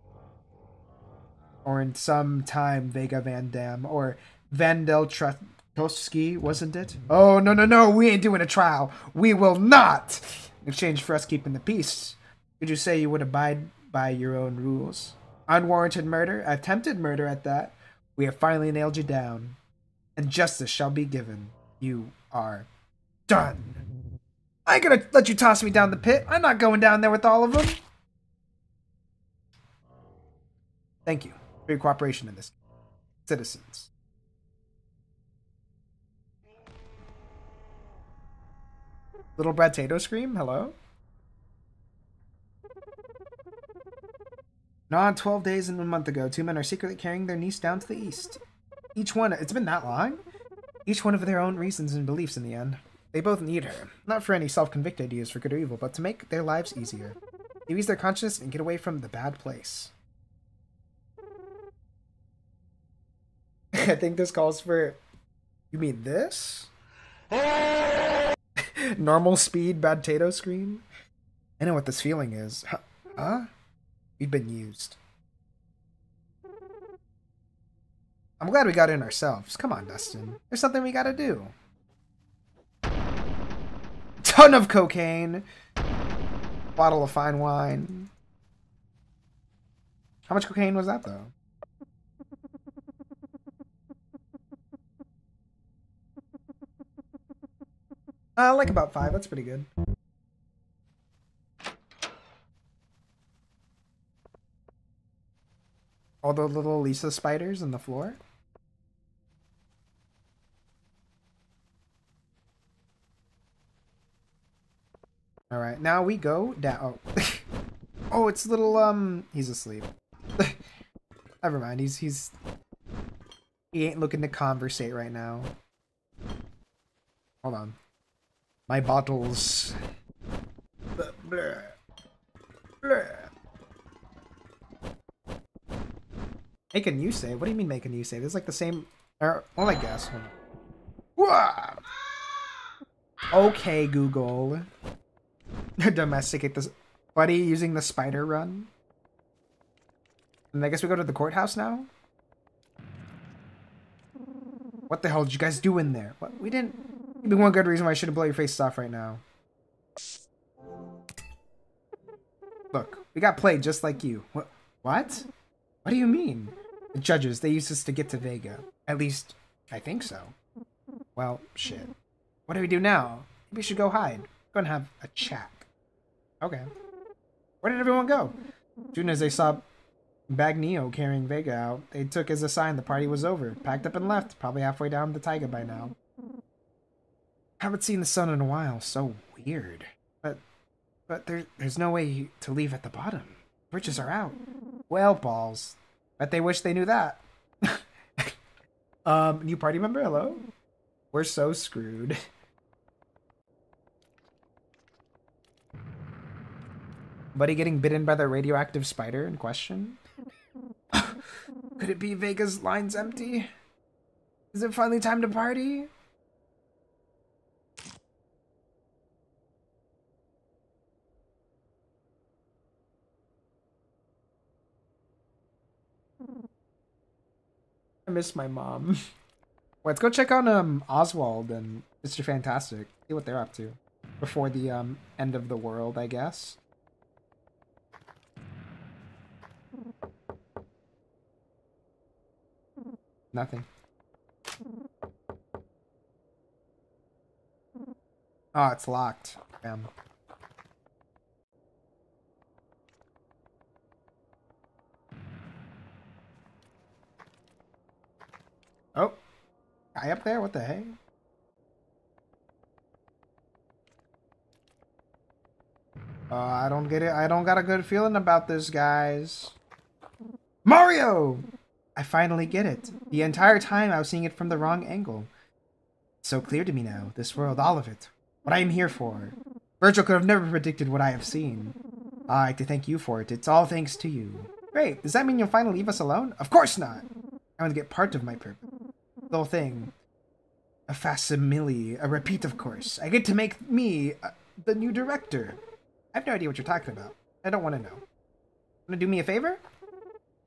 Or in some time, Vega Van Dam, or Vandel Trotowski, wasn't it? Oh, no, no, no, we ain't doing a trial. We will not! In exchange for us keeping the peace, could you say you would abide by your own rules? Unwarranted murder, attempted murder at that. We have finally nailed you down, and justice shall be given. You are done. I ain't gonna let you toss me down the pit. I'm not going down there with all of them. Thank you for your cooperation in this, citizens. Little Bradtato scream, hello? Not 12 days and a month ago, two men are secretly carrying their niece down to the east. Each one, it's been that long? Each one of their own reasons and beliefs in the end. They both need her, not for any self-convict ideas for good or evil, but to make their lives easier. They ease their conscience and get away from the bad place. <laughs> I think this calls for. You mean this? <laughs> Normal speed Bradtato screen? I know what this feeling is. Huh? huh? We've been used. I'm glad we got in ourselves. Come on, Dustin. There's something we gotta do. Ton of cocaine. Bottle of fine wine. How much cocaine was that, though? Uh, like about five. That's pretty good. All the little Lisa spiders in the floor. All right, now we go down. Oh, <laughs> oh it's little um. He's asleep. <laughs> Never mind. He's he's he ain't looking to conversate right now. Hold on. My bottles. Blah, blah, blah. Make a new save? What do you mean make a new save? It's like the same... Or, well, I guess. Okay, Google. <laughs> Domesticate this... Buddy using the spider run? And I guess we go to the courthouse now? What the hell did you guys do in there? What? We didn't... Maybe one good reason why I shouldn't blow your face off right now. Look, we got played just like you. What? What? What do you mean? The judges, they used us to get to Vega. At least, I think so. Well, shit. What do we do now? We should go hide. Go and have a chat. Okay. Where did everyone go? As soon as they saw Bagnio carrying Vega out, they took as a sign the party was over. Packed up and left, probably halfway down the taiga by now. Haven't seen the sun in a while. So weird. But, but there, there's no way to leave at the bottom. Bridges are out. Well, balls. Bet they wish they knew that. <laughs> um, new party member, hello? We're so screwed. Buddy getting bitten by the radioactive spider in question? <laughs> Could it be Vega's lines empty? Is it finally time to party? I miss my mom. <laughs> Let's go check on um Oswald and Mr. Fantastic. See what they're up to before the um end of the world, I guess. Nothing. Oh, it's locked. Damn. Oh, guy up there? What the heck? Uh, I don't get it. I don't got a good feeling about this, guys. Mario! I finally get it. The entire time I was seeing it from the wrong angle. It's so clear to me now, this world, all of it. What I am here for. Virgil could have never predicted what I have seen. I like to thank you for it. It's all thanks to you. Great. Does that mean you'll finally leave us alone? Of course not. I want to get part of my purpose whole thing. A facsimile, a repeat, of course. I get to make me uh, the new director. I have no idea what you're talking about. I don't want to know. Want to do me a favor?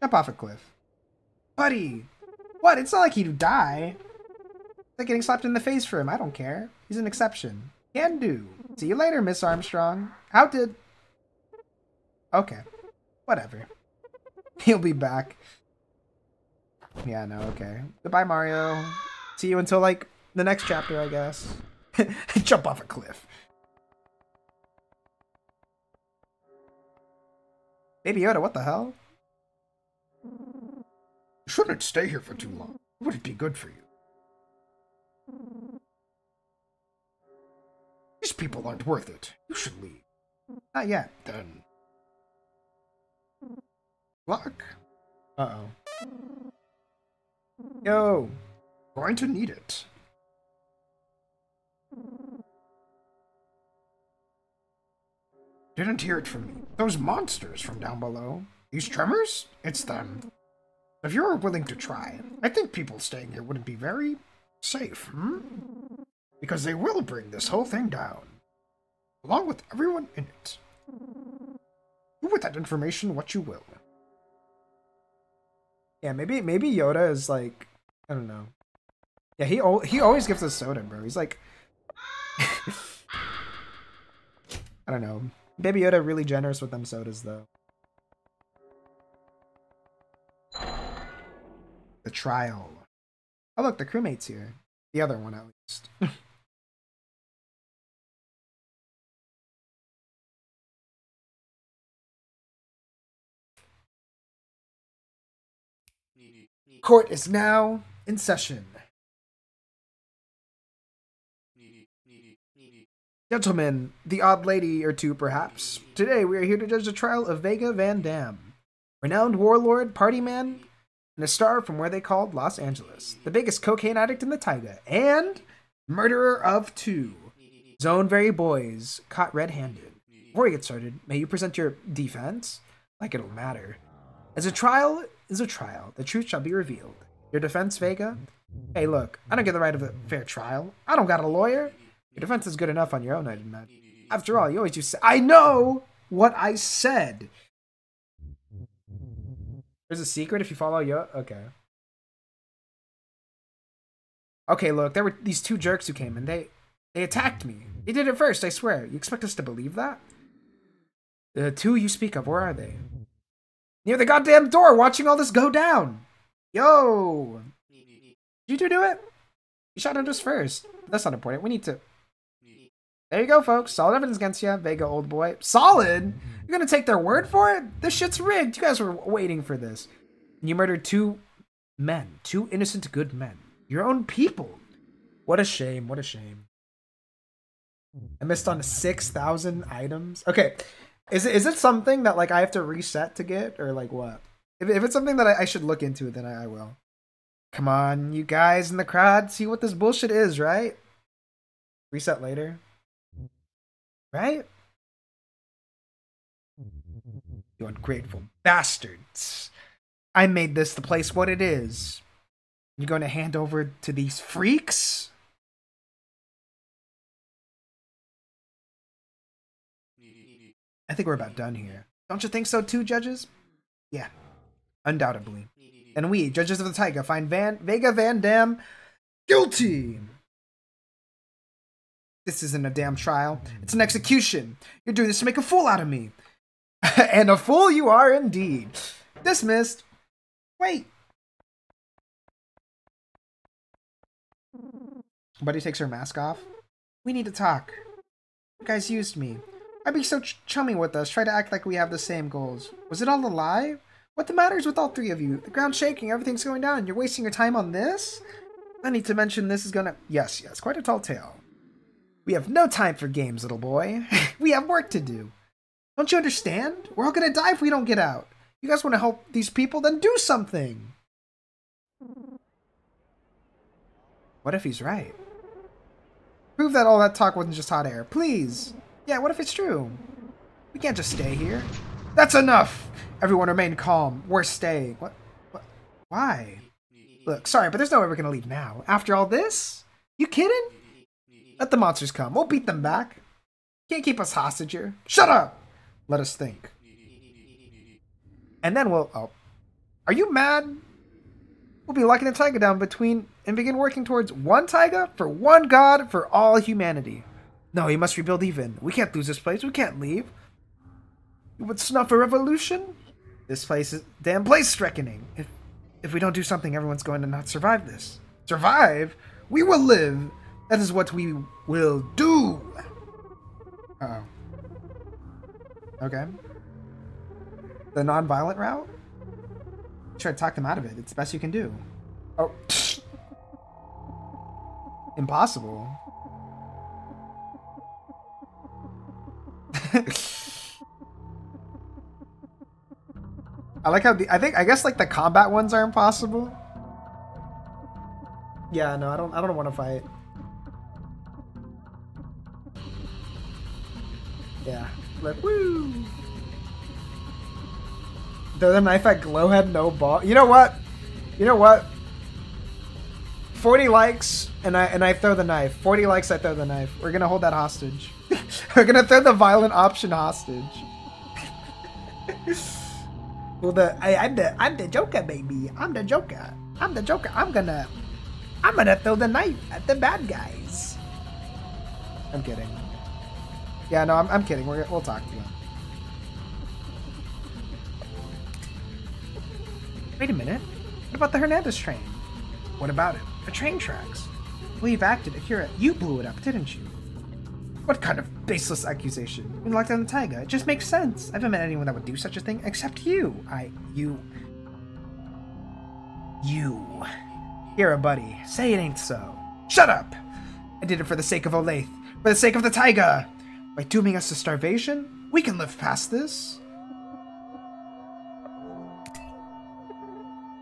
Jump off a cliff. Buddy! What? It's not like he'd die. It's like getting slapped in the face for him. I don't care. He's an exception. Can do. See you later, Miss Armstrong. How did... Okay. Whatever. <laughs> He'll be back. Yeah, no, okay. Goodbye, Mario. See you until, like, the next chapter, I guess. <laughs> Jump off a cliff. Baby Yoda, what the hell? You shouldn't stay here for too long. Would it be good for you. These people aren't worth it. You should leave. Not yet. Then. Luck. Uh-oh. Yo, going to need it. Didn't hear it from me. Those monsters from down below. These tremors? It's them. If you are willing to try, I think people staying here wouldn't be very safe, hmm? Because they will bring this whole thing down, along with everyone in it. Do with that information what you will. Yeah, maybe maybe Yoda is like I don't know. Yeah, he he always gives us soda, bro. He's like <laughs> I don't know. Baby Yoda really generous with them sodas though. The trial. Oh look, the crewmate's here. The other one at least. <laughs> Court is now in session. Gentlemen, the odd lady or two perhaps. Today we are here to judge the trial of Vega Van Dam, renowned warlord, party man, and a star from where they called Los Angeles, the biggest cocaine addict in the taiga, and murderer of two. Zone Very Boys, caught red handed. Before we get started, may you present your defense? Like it'll matter. As a trial is a trial, the truth shall be revealed. Your defense, Vega? Hey, look, I don't get the right of a fair trial. I don't got a lawyer. Your defense is good enough on your own, I'd imagine. After all, you always use. I know what I said. There's a secret if you follow Yo. Okay. Okay, look, there were these two jerks who came and they they attacked me. They did it first, I swear. You expect us to believe that? The two you speak of, where are they? Near the goddamn door, watching all this go down. Yo, did you two do it? You shot at us first. That's not important. We need to. There you go, folks. Solid evidence against you, Vega, old boy. Solid? You're gonna take their word for it? This shit's rigged. You guys were waiting for this. You murdered two men, two innocent, good men. Your own people. What a shame. What a shame. I missed on 6,000 items. Okay. Is it, is it something that like I have to reset to get or like what? If, if it's something that I, I should look into, then I, I will. Come on, you guys in the crowd, see what this bullshit is, right? Reset later. Right? You ungrateful bastards. I made this the place what it is. You're going to hand over to these freaks? I think we're about done here. Don't you think so too, judges? Yeah, undoubtedly. And we, judges of the Taiga, find Van Vega Van Dam guilty. This isn't a damn trial. It's an execution. You're doing this to make a fool out of me. <laughs> and a fool you are indeed. Dismissed. Wait. Buddy takes her mask off. We need to talk. You guys used me. I'd be so ch- chummy with us, try to act like we have the same goals. Was it all a lie? What the matters with all three of you? The ground's shaking, everything's going down, you're wasting your time on this? I need to mention this is gonna. Yes, yes, quite a tall tale. We have no time for games, little boy. <laughs> we have work to do. Don't you understand? We're all gonna die if we don't get out. You guys wanna help these people? Then do something! What if he's right? Prove that all that talk wasn't just hot air, please! Yeah, what if it's true? We can't just stay here. That's enough! Everyone remain calm. We're staying. What? what? Why? Look, sorry, but there's no way we're gonna leave now. After all this? You kidding? Let the monsters come. We'll beat them back. Can't keep us hostage here. Shut up! Let us think. And then we'll. Oh. Are you mad? We'll be locking the taiga down between and begin working towards one taiga for one god for all humanity. No, he must rebuild even. We can't lose this place. We can't leave. You would snuff a revolution? This place is damn place reckoning. If if we don't do something, everyone's going to not survive this. Survive? We will live. That is what we will do. Uh oh. Okay. The non-violent route? Try to talk them out of it. It's the best you can do. Oh. <laughs> Impossible. I like how the I think I guess like the combat ones are impossible. Yeah, no, I don't I don't want to fight. Yeah. Like Woo! Throw the knife at Glowhead, no ball. You know what? You know what? 40 likes and I and I throw the knife. 40 likes, I throw the knife. We're gonna hold that hostage. <laughs> We're gonna throw the violent option hostage. well the I, I'm the I'm the Joker baby. I'm the Joker. I'm the Joker. I'm gonna I'm gonna throw the knife at the bad guys. I'm kidding. Yeah, no, I'm, I'm kidding. We're, we'll talk to them. Wait a minute. What about the Hernandez train? What about it? The train tracks. Well, you've acted, Akira. You blew it up, didn't you? What kind of baseless accusation? We locked down the taiga. It just makes sense. I haven't met anyone that would do such a thing except you. I. You. You. Here, buddy. Say it ain't so. Shut up! I did it for the sake of Olathe. For the sake of the taiga! By dooming us to starvation? We can live past this.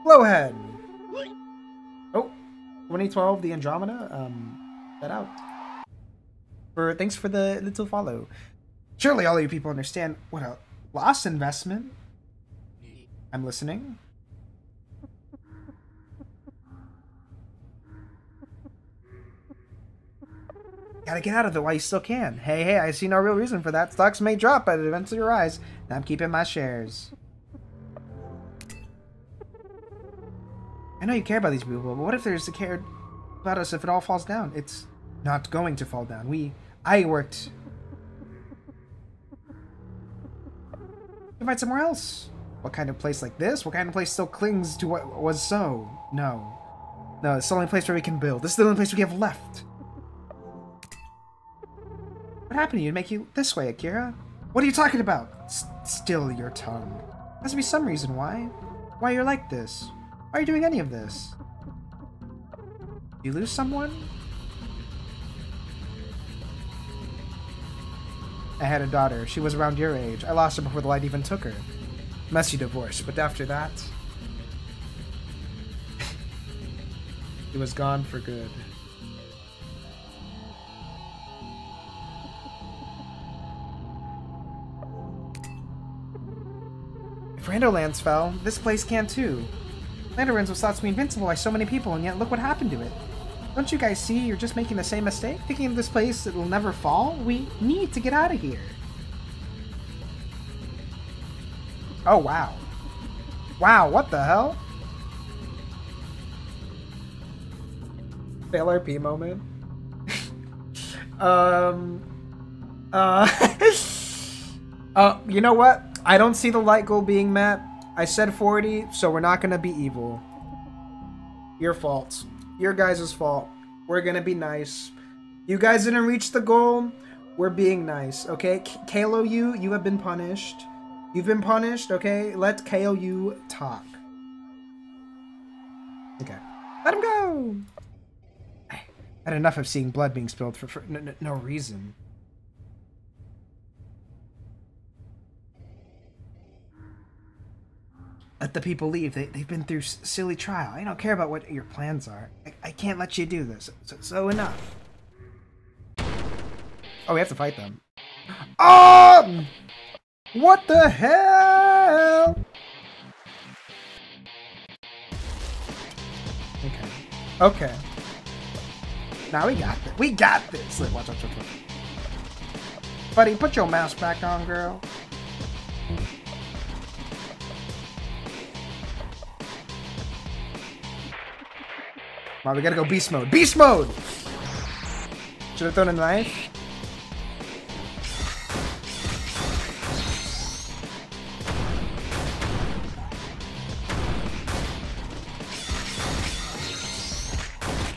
Glowhead! Oh, 2012, the Andromeda. Um, that out. For thanks for the little follow. Surely all you people understand what a lost investment. I'm listening. Gotta get out of it while you still can. Hey, hey, I see no real reason for that. Stocks may drop, but it eventually rise. And I'm keeping my shares. I know you care about these people, but what if there's a care about us if it all falls down? It's not going to fall down. We... I worked... Find somewhere else. What kind of place like this? What kind of place still clings to what was so? No. No, it's the only place where we can build. This is the only place we have left. What happened to you to make you this way, Akira? What are you talking about? S still your tongue. There has to be some reason why. Why you're like this. Why are you doing any of this? You lose someone? I had a daughter. She was around your age. I lost her before the light even took her. Messy divorce, but after that... it was gone for good. If Randolands fell, this place can too. Landolands was thought to be invincible by so many people, and yet look what happened to it. Don't you guys see you're just making the same mistake? Thinking of this place it will never fall? We need to get out of here. Oh, wow. Wow, what the hell? Fail RP moment. <laughs> um... Uh... <laughs> uh, you know what? I don't see the light goal being met. I said 40, so we're not gonna be evil. Your fault. Your guys' fault. We're gonna be nice. You guys didn't reach the goal. We're being nice, okay? Kalo, you, you have been punished. You've been punished, okay? Let KOU talk. Okay. Let him go! I had enough of seeing blood being spilled for, for no, no reason. Let the people leave. They, they've been through silly trial. I don't care about what your plans are. I, I can't let you do this. So, so enough. Oh, we have to fight them. Um! What the hell? Okay. Okay. Now we got this. We got this. Watch, watch, watch, watch. Buddy, put your mouse back on, girl. Wow, we gotta go beast mode. Beast mode! Should have thrown a knife.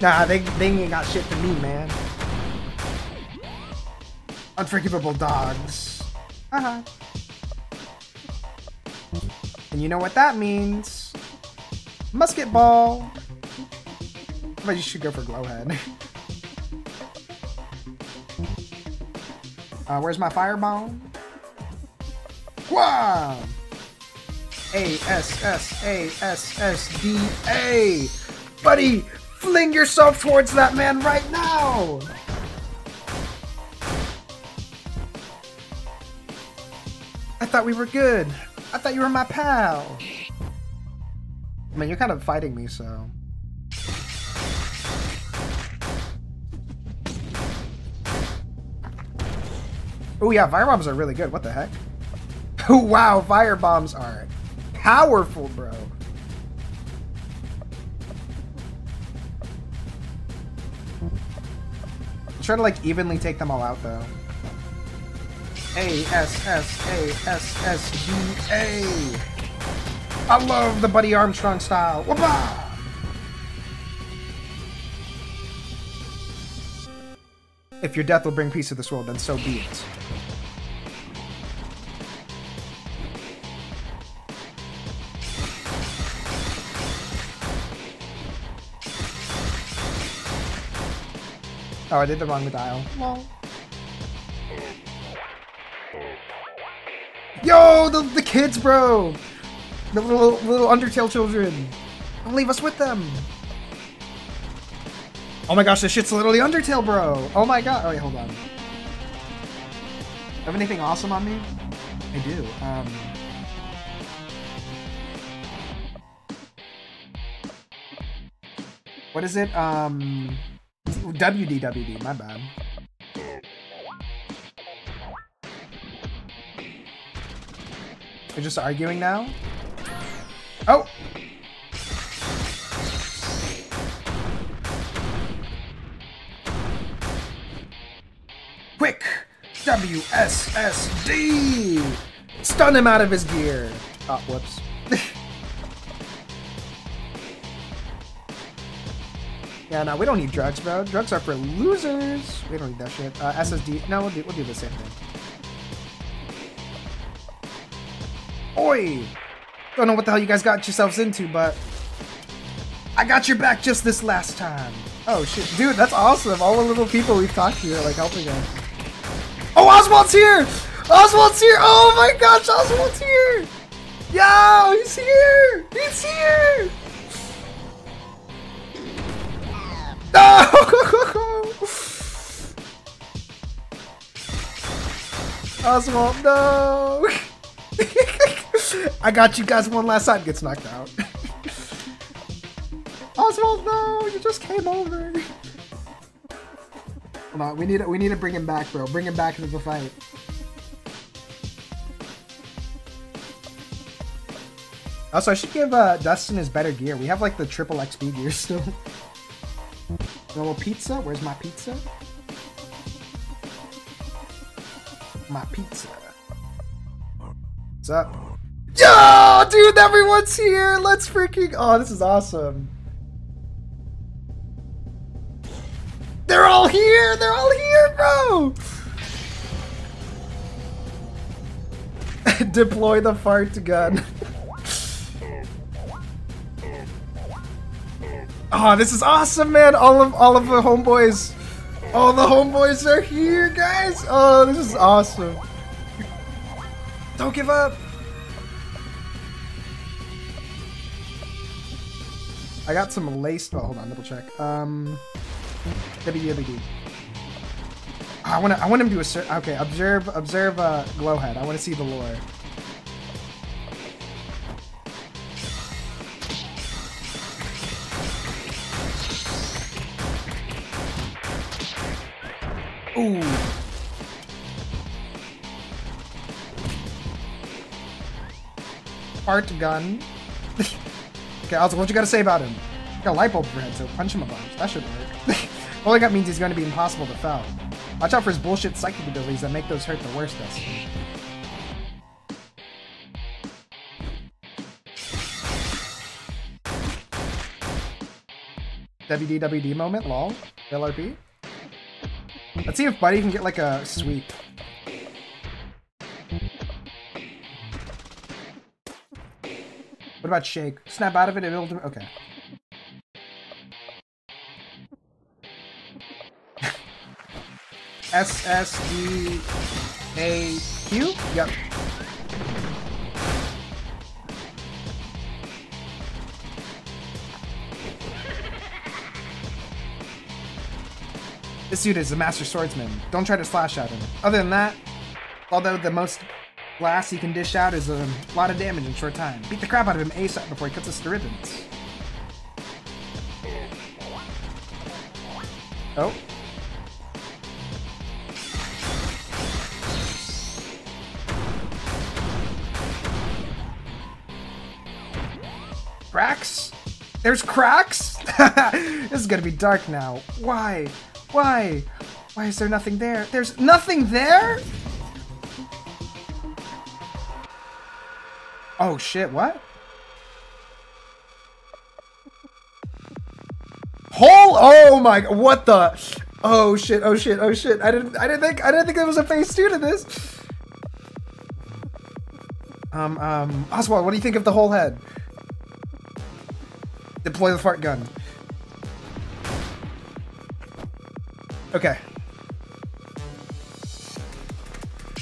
Nah, they, they ain't got shit for me, man. Unforgivable dogs. Uh-huh. And you know what that means. Musket ball. But you should go for Glowhead. uh, where's my fireball? Wow! A S S A S S D A! Buddy, fling yourself towards that man right now! I thought we were good. I thought you were my pal. I mean, you're kind of fighting me, so... Oh yeah, fire bombs are really good. What the heck? <laughs> wow, fire bombs are powerful, bro. Try to like evenly take them all out though. A S S A S S D A. I love the Buddy Armstrong style. If your death will bring peace to this world, then so be it. Oh, I did the wrong dial. Yo, the, the kids, bro! The little, little Undertale children. Don't leave us with them. Oh my gosh, this shit's literally Undertale, bro. Oh my god. Oh, wait, hold on. Have anything awesome on me? I do. Um... What is it? Um... WDWD, my bad. They're just arguing now? Oh! Quick! WSSD! Stun him out of his gear! Oh, whoops. Yeah, no, we don't need drugs, bro. Drugs are for losers. We don't need that shit. Uh, SSD. No, we'll do, we'll do the same thing. Oi! Don't know what the hell you guys got yourselves into, but I got your back just this last time. Oh shit, dude, that's awesome. All the little people we've talked to are like helping us. Oh, Oswald's here! Oswald's here! Oh my gosh, Oswald's here! Yo, he's here! He's here! No! Oswald, no! I got you guys one last time. Gets knocked out. Oswald, no! You just came over. Hold on, we need we need to bring him back, bro. Bring him back into the fight. Also, I should give uh, Dustin his better gear. We have like the triple XP gear still. Little pizza? Where's my pizza? My pizza. What's up? Yo, dude, everyone's here. Let's freaking. Oh, this is awesome. They're all here. They're all here, bro. <laughs> Deploy the fart gun. <laughs> oh, this is awesome, man. All of all of the homeboys. All the homeboys are here, guys. Oh, this is awesome. Don't give up. I got some lace. Oh, hold on, double check. Um, WWD. I want to. I want him to assert. Okay, observe. Observe. Uh, glowhead. I want to see the lore. Ooh. Art gun. <laughs> okay, also, what you gotta say about him? he Got a light bulb head, so punch him a bunch. That should work. <laughs> Only that means he's to be impossible to foul. Watch out for his bullshit psychic abilities that make those hurt the worst, Dustin. WDWD moment, lol. LRP. Let's see if Buddy can get like a sweep. What about Shake? Snap out of it it'll okay. <laughs> S S D A Q? Yep. This dude is a master swordsman. Don't try to slash at him. Other than that, although the most blast he can dish out is a lot of damage in short time. Beat the crap out of him ASAP before he cuts us to ribbons. Oh. Cracks? There's cracks? <laughs> this is gonna be dark now. Why? Why? Why is there nothing there? There's nothing there? Oh shit, what? Hole? Oh my, what the? Oh shit, oh shit, oh shit. I didn't, I didn't think, I didn't think there was a phase two to this. Um, um, Oswald, what do you think of the whole head? Deploy the fart gun. Okay.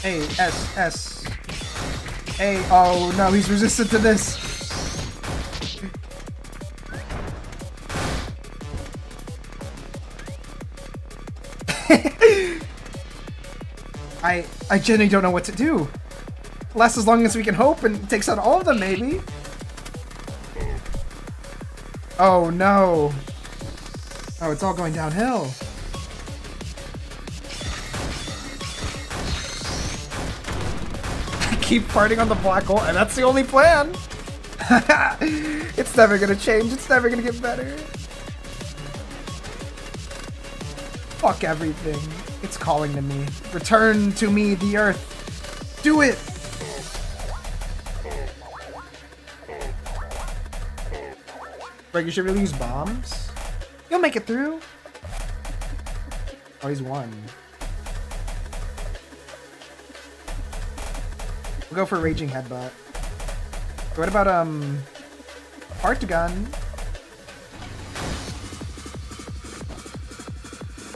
A, S, S. A, oh no, he's resistant to this. <laughs> I, I genuinely don't know what to do. Lasts as long as we can hope and takes out all of them, maybe. Oh no. Oh, it's all going downhill. Keep farting on the black hole, and that's the only plan. <laughs> it's never gonna change. It's never gonna get better. Fuck everything. It's calling to me. Return to me, the earth. Do it! Greg, you should really use bombs. You'll make it through. Oh, he's one. We'll go for Raging Headbutt. What about, um... Artagon?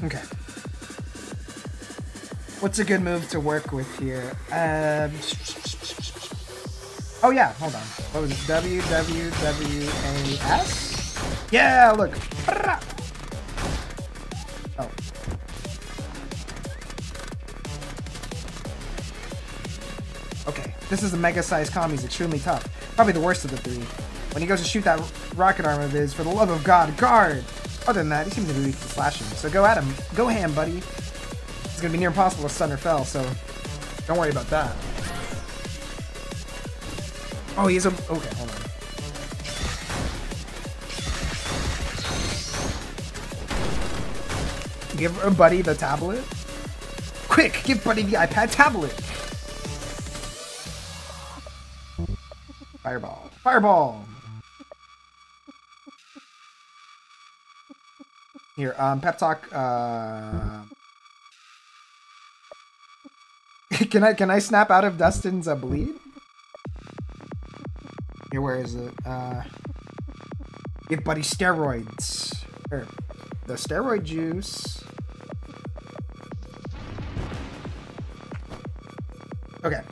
Okay. What's a good move to work with here? Um... Oh yeah, hold on. What was it? W W W A S? Yeah, look. This is a mega-sized Kami. He's extremely tough. Probably the worst of the three. When he goes to shoot that rocket arm of his, for the love of God, guard! Other than that, he seems to be weak to slashing. So go at him. Go ham, buddy. It's gonna be near impossible to stun or fell, so don't worry about that. Oh, he's a... Okay, hold on. Give Buddy the tablet. Quick, give Buddy the iPad tablet. Fireball. Fireball! Here, um, pep talk, uh... <laughs> can I, can I snap out of Dustin's, uh, bleed? Here, where is it? Uh... Give Buddy steroids. Here, the steroid juice. Okay.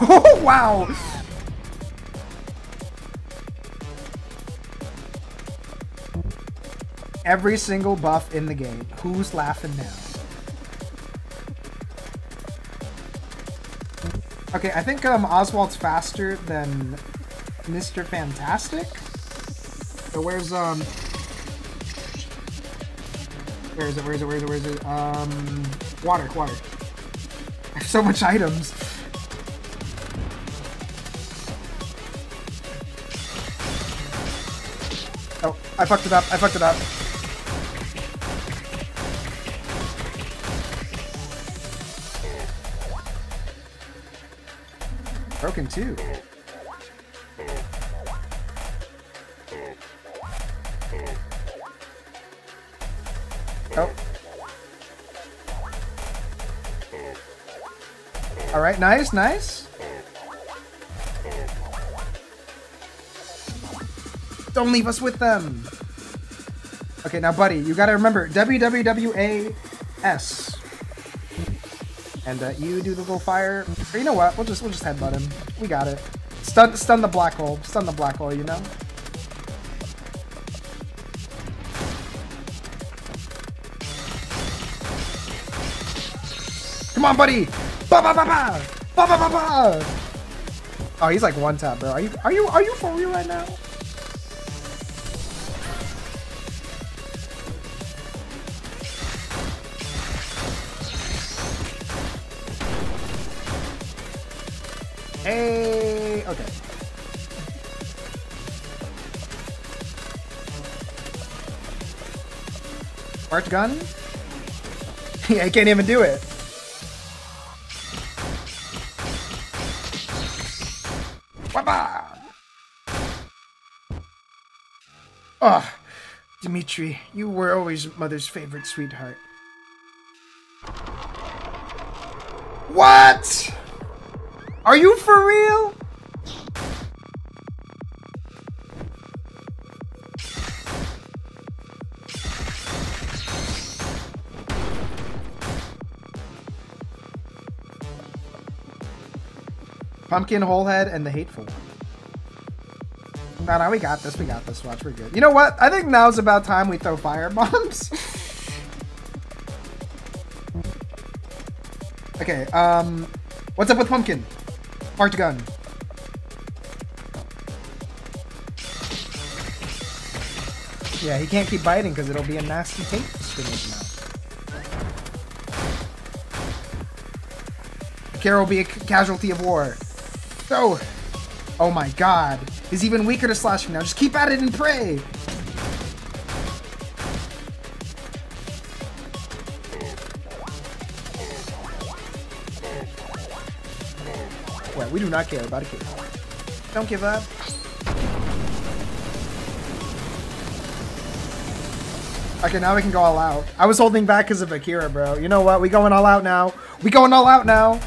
Oh, <laughs> wow! Every single buff in the game. Who's laughing now? Okay, I think um, Oswald's faster than Mr. Fantastic. So where's um where is it? Where is it? Where is it? Where is it? Um water, water. <laughs> So much items. I fucked it up. I fucked it up. Broken too. Oh. All right, nice, nice. Don't leave us with them. Okay, now, buddy, you gotta remember WWWAS. And uh, you do the little fire. Or you know what? We'll just we'll just headbutt him. We got it. Stun, stun the black hole. Stun the black hole, you know? Come on, buddy! Ba ba ba ba! Ba ba ba ba! Oh, he's like one tap, bro. Are you are you are you for real right now? Arch gun? yeah, <laughs> I can't even do it. Wabba! Oh, ah, Dimitri, you were always mother's favorite sweetheart. What? Are you for real? Pumpkin, Wholehead, and the Hateful. No, no, we got this. We got this. Watch, we're good. You know what? I think now's about time we throw fire bombs. <laughs> okay, um... What's up with Pumpkin? Marked gun. Yeah, he can't keep biting because it'll be a nasty taste in his mouth. Kara will be a casualty of war. So, oh my god. He's even weaker to slashing now. Just keep at it and pray. Well, we do not care about a kid. Don't give up. Okay, now we can go all out. I was holding back because of Akira, bro. You know what? We going all out now. We going all out now.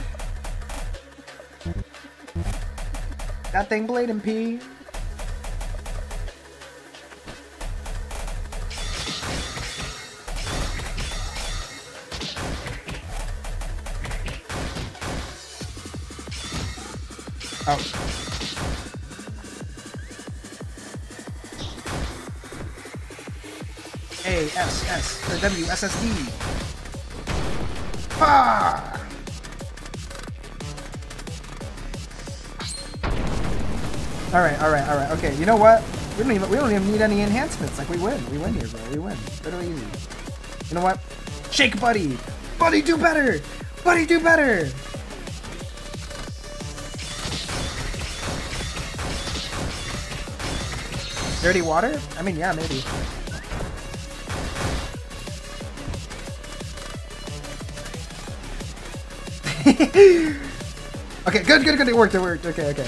Thing blade and P. Oh. A S S W S S D. Ah! All right, all right, all right. Okay, you know what? We don't even we don't even need any enhancements. Like we win, we win here, bro. We win. Literally easy. You know what? Shake, buddy. Buddy, do better. Buddy, do better. Dirty water? I mean, yeah, maybe. <laughs> okay, good, good, good. It worked. It worked. Okay, okay.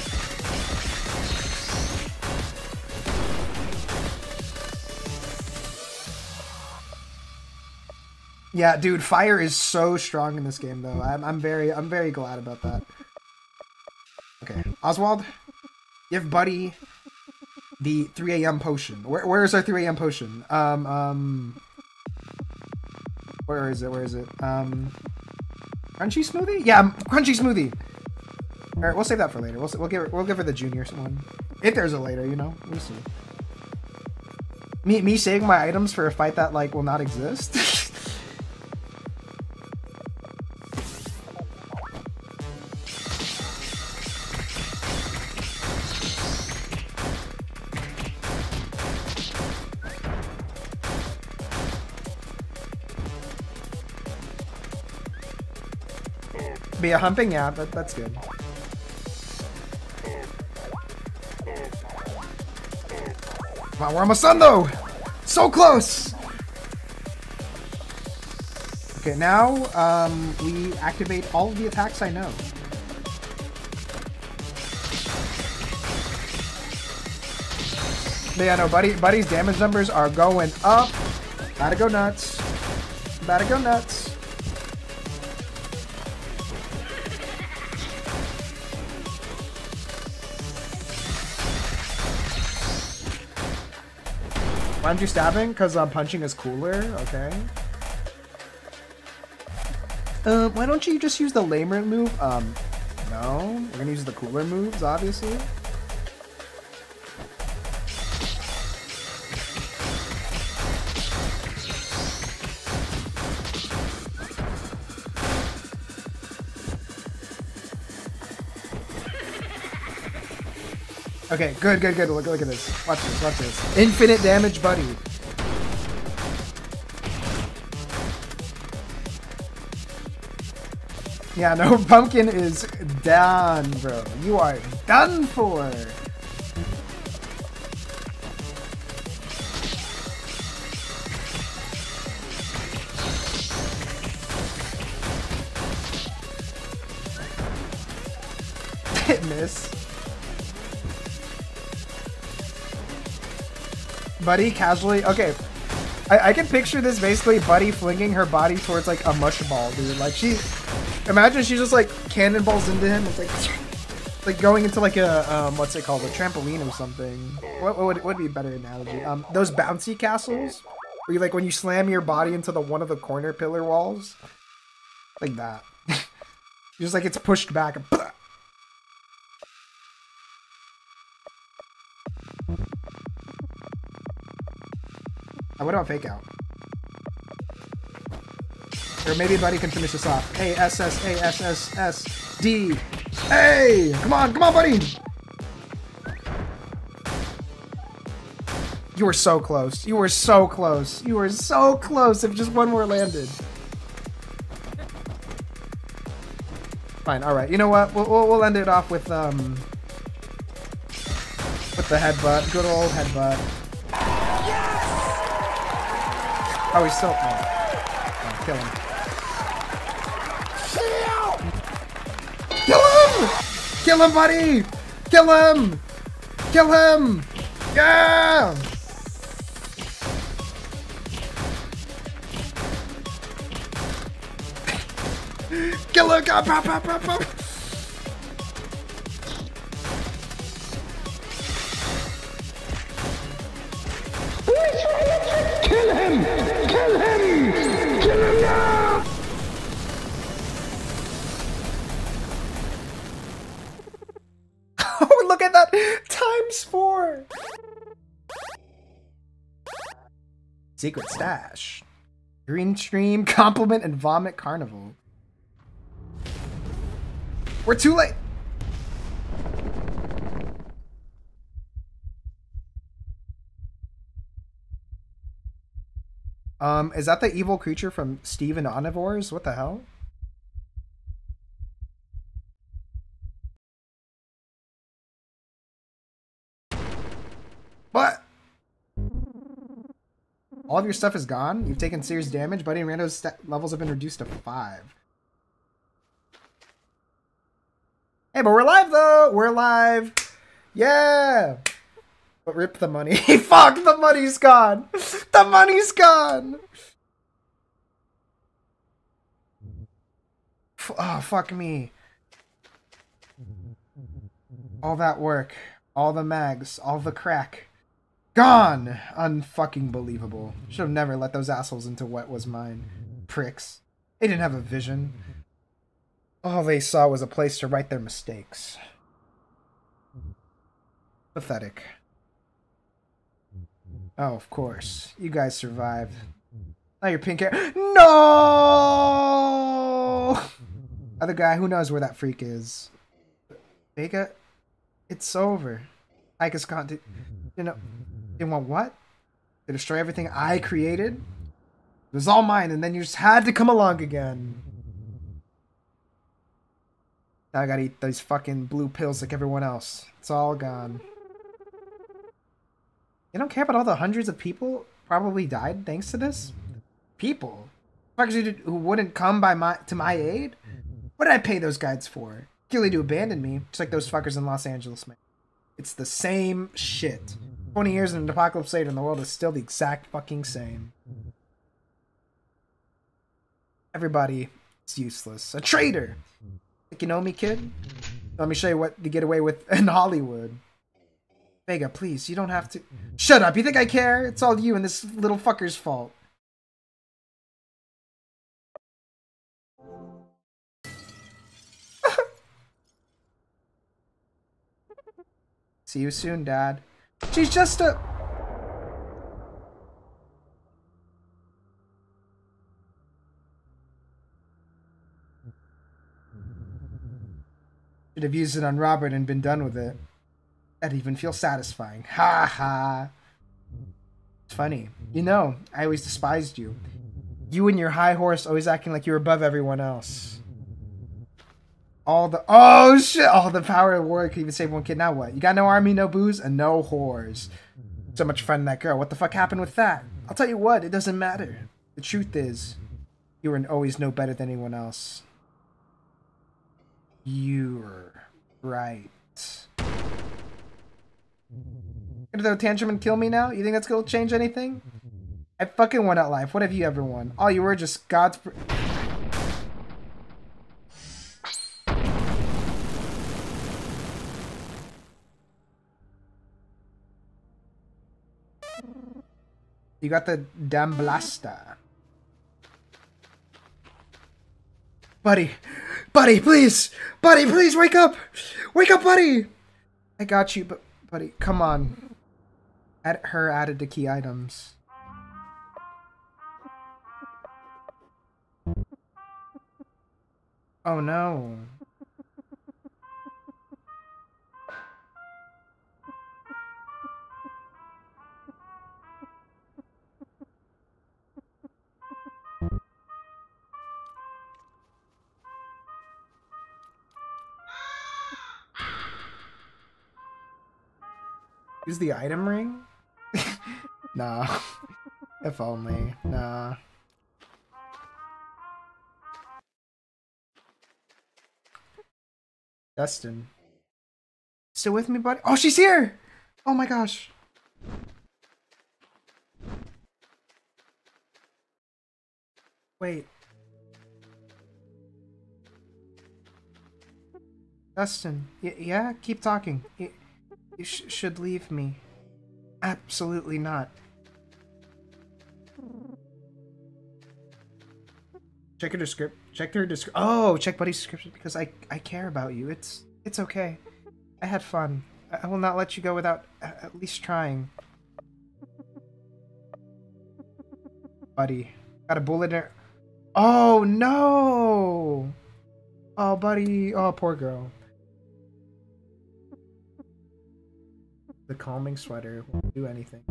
Yeah, dude, fire is so strong in this game, though. I'm, I'm very, I'm very glad about that. Okay, Oswald, give Buddy the 3 a.m. potion. Where, where is our 3 a.m. potion? Um, um, where is it? Where is it? Um, crunchy smoothie? Yeah, um, crunchy smoothie. All right, we'll save that for later. We'll we'll give her, we'll give her the junior one if there's a later. You know, we'll see. Me me saving my items for a fight that like will not exist. <laughs> Be a humping? Yeah, that, that's good. Come on, we're almost done though! So close! Okay, now um, we activate all of the attacks I know. But yeah, no, Buddy, Buddy's damage numbers are going up. Gotta go nuts. Gotta go nuts. Aren't you stabbing? Because um, punching is cooler? Okay. Uh, why don't you just use the lamer move? Um, no. We're gonna use the cooler moves, obviously. Okay, good, good, good. Look, look at this. Watch this, watch this. Infinite damage, buddy. Yeah, no, <laughs> Pumpkin is done, bro. You are done for. Buddy casually. Okay, I, I can picture this basically Buddy flinging her body towards like a mush ball, dude. Like she, imagine she just like cannonballs into him. It's like, <laughs> like going into like a um, what's it called, a trampoline or something. What, what would what would be a better analogy? Um, those bouncy castles, where you like when you slam your body into the one of the corner pillar walls, like that. <laughs> just like it's pushed back. <laughs> What about fake out? Or maybe Buddy can finish this off. A S S A S S S D. Hey! Come on, come on, buddy! You were so close. You were so close. You were so close if just one more landed. Fine, alright. You know what? We'll, we'll, we'll end it off with, um... With the headbutt. Good old headbutt. Oh, he's still. Oh. oh kill him. Kill him! Kill him, buddy! Kill him! Kill him! Yeah! Kill him! Pop, pop, pop, pop, pop. Kill him! Kill him! Kill him now! <laughs> Oh, look at that! Times four! Secret stash. Green stream, <laughs> compliment, and vomit carnival. We're too late! Um, is that the evil creature from Steve and Omnivores? What the hell? What? All of your stuff is gone? You've taken serious damage? Buddy and Rando's levels have been reduced to 5. Hey, but we're live though! We're live! Yeah! But rip the money. <laughs> Fuck, the money's gone! The money's gone! Oh, fuck me. All that work, all the mags, all the crack. Gone! Unfucking believable. Should have never let those assholes into what was mine. Pricks. They didn't have a vision. All they saw was a place to right their mistakes. Pathetic. Oh, of course. You guys survived. Now your pink hair. No! Other guy, who knows where that freak is? Vega, it's over. Ika's content. You know, they want what? To destroy everything I created? It was all mine, and then you just had to come along again. Now I gotta eat these fucking blue pills like everyone else. It's all gone. You don't care about all the hundreds of people probably died thanks to this? People? Fuckers who, wouldn't come by my to my aid? What did I pay those guys for? Purely to abandon me, just like those fuckers in Los Angeles, man. It's the same shit. 20 years in an apocalypse later, and the world is still the exact fucking same. Everybody is useless. A traitor! Think you know me, kid? Let me show you what to get away with in Hollywood. Vega, please, you don't have to. Mm-hmm. Shut up! You think I care? It's all you and this little fucker's fault. <laughs> See you soon, Dad. She's just a. <laughs> Should have used it on Robert and been done with it. That even feels satisfying. Ha ha. It's funny. You know, I always despised you. You and your high horse always acting like you were above everyone else. All the oh shit! All the power of war could even save one kid. Now what? You got no army, no booze, and no whores. So much fun that girl. What the fuck happened with that? I'll tell you what. It doesn't matter. The truth is, you were always no better than anyone else. You're right. Gonna throw tantrum and kill me now? You think that's gonna change anything? I fucking won at life. What have you ever won? All you were just God's. You got the damn blaster. Buddy, buddy, please, buddy, please wake up, wake up, buddy. I got you, but buddy, come on. Add her added to key items. Oh no. Use the item ring? <laughs> nah. <laughs> if only. Nah. Dustin. Still with me, buddy? Oh, she's here! Oh my gosh. Wait. Dustin. Y yeah? Keep talking. Y you sh should leave me. Absolutely not. Check her description. Check her description. Oh, check Buddy's description because I I care about you. It's it's okay. I had fun. I, I will not let you go without at least trying. Buddy, got a bullet in her. Oh no! Oh, buddy. Oh, poor girl. The calming sweater won't do anything.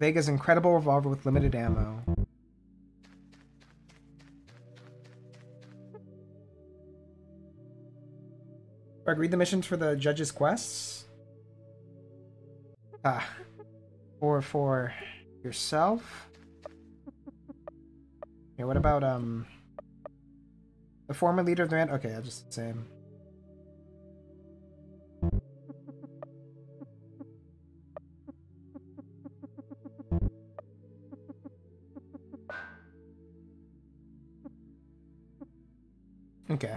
Vega's incredible revolver with limited ammo. Greg, read the missions for the judge's quests. Ah. Or for yourself. Okay, what about, um... The former leader of the band? Okay, I'll just say him. Okay.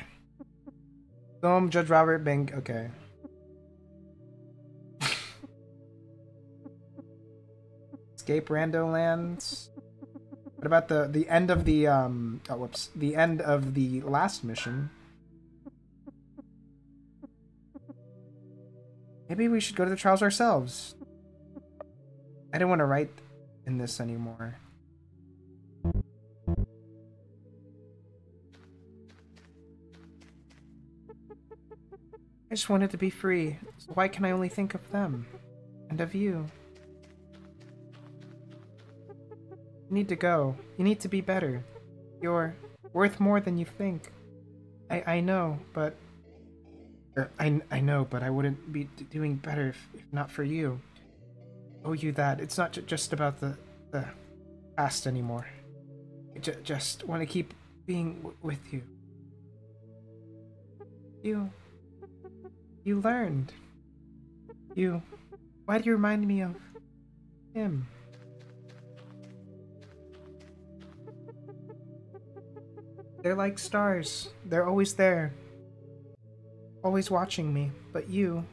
Film, Judge Robert Bing. Okay. Escape Rando Lands. What about the the end of the um? Oh, whoops! The end of the last mission. Maybe we should go to the trials ourselves. I didn't want to write in this anymore. I just wanted to be free, so why can I only think of them? And of you? Need to go. You need to be better. You're worth more than you think. I, I know, but... Er, I, I know, but I wouldn't be doing better if, if not for you. I owe you that. It's not just about the, the past anymore. I just want to keep being with you. You... You learned. You... Why do you remind me of... him? They're like stars. They're always there. Always watching me. But you...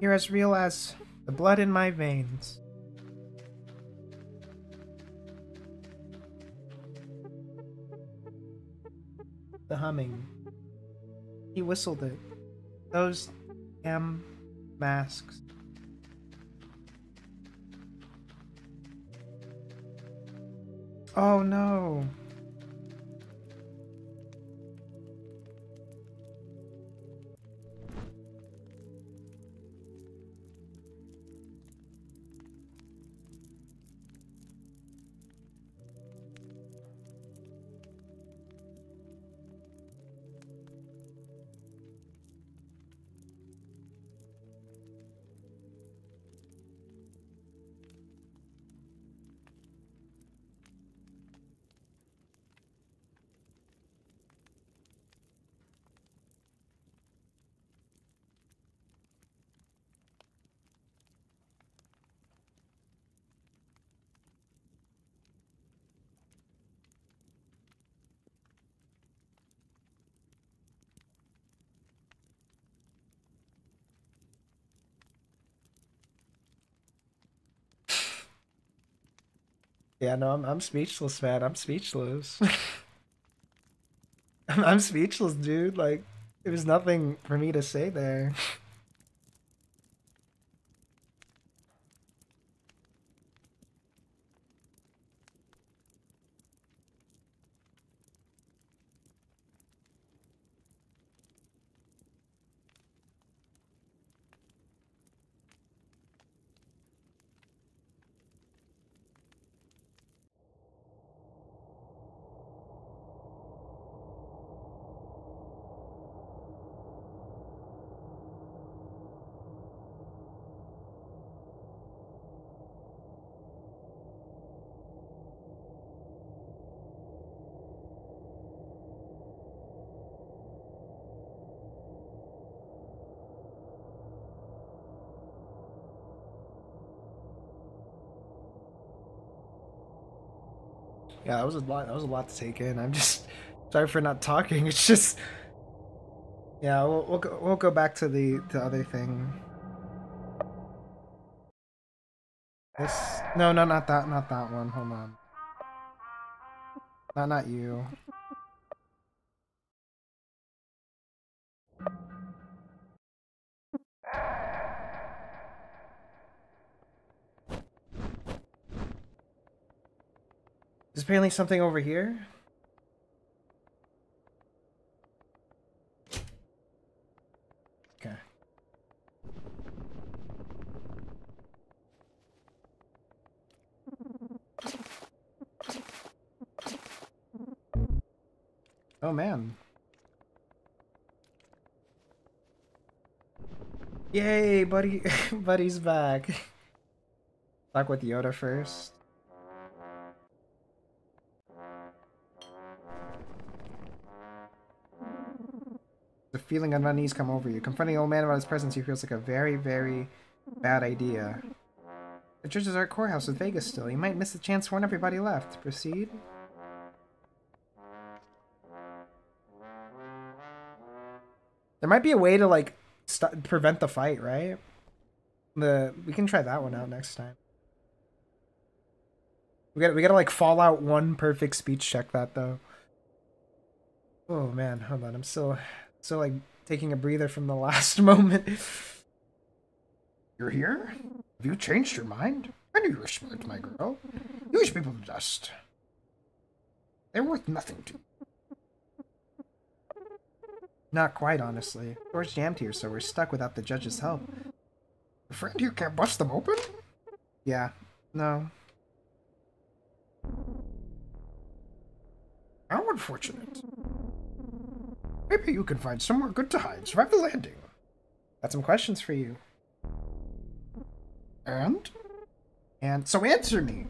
You're as real as the blood in my veins. The humming. He whistled it. Those Damn masks. Oh no. Yeah, no, I'm I'm speechless, man. I'm speechless. <laughs> I'm, I'm speechless, dude. Like, there was nothing for me to say there. Yeah, that was a lot. That was a lot to take in. I'm just <laughs> sorry for not talking. It's just, yeah, we'll we'll go, we'll go back to the the other thing. This no no not that not that one. Hold on. Not not you. Apparently something over here? Okay. Oh man. Yay, buddy <laughs> buddy's back. Back with Yoda first. Feeling of unease come over you. Confronting old man about his presence, he feels like a very, very bad idea. The church is our courthouse with Vegas still. You might miss the chance warn everybody left. Proceed? There might be a way to, like, prevent the fight, right? The We can try that one out next time. We gotta, we gotta like Fallout one perfect speech check that though. Oh man, hold on. I'm still still like taking a breather from the last <laughs> moment. You're here? Have you changed your mind? I knew you were smart, my girl. You Use people to dust. They're worth nothing to Not quite, honestly. Door's jammed here, so we're stuck without the judge's help. A friend here can't bust them open? Yeah. No. How unfortunate. Maybe you can find somewhere good to hide. Survive the landing. Got some questions for you. And? And so answer me.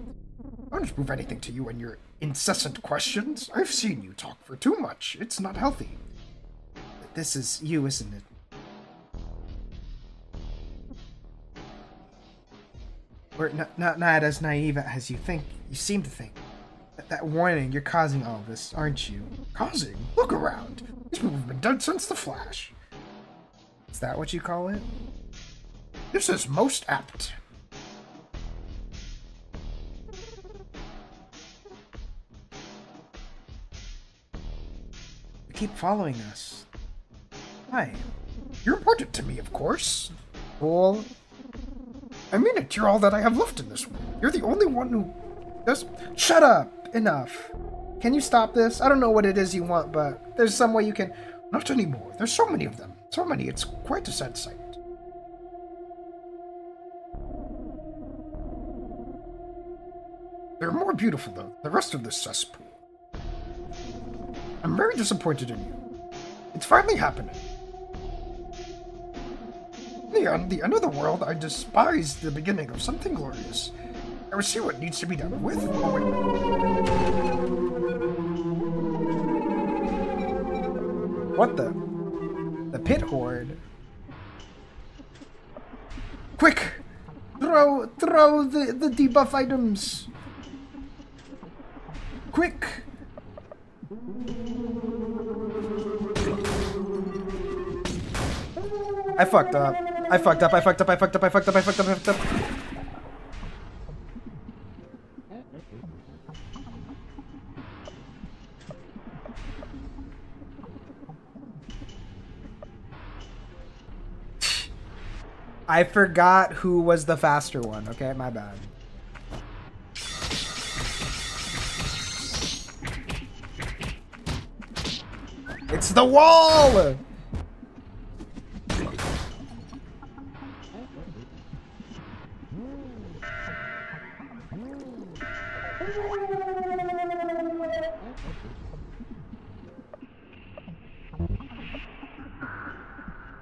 I don't prove anything to you and your incessant questions. I've seen you talk for too much. It's not healthy. But This is you, isn't it? We're not, not, not as naive as you think. You seem to think. That, that warning, you're causing all this, aren't you? Causing? Look around. People have been dead since the Flash. Is that what you call it? This is most apt. You keep following us. Why? You're important to me, of course. Well, I mean it, you're all that I have left in this world. You're the only one who does. Shut up! Enough. Can you stop this? I don't know what it is you want, but there's some way you can. Not anymore. There's so many of them. So many, it's quite a sad sight. They're more beautiful, though, the rest of this cesspool. I'm very disappointed in you. It's finally happening. The, on the end of the world, I despise the beginning of something glorious. I will see what needs to be done with. Oh, What the? The pit horde. Quick! Throw, throw the, the debuff items! Quick! I fucked up. I fucked up. I fucked up. I fucked up. I fucked up. I fucked up. I fucked up. I forgot who was the faster one. Okay, my bad. It's the wall!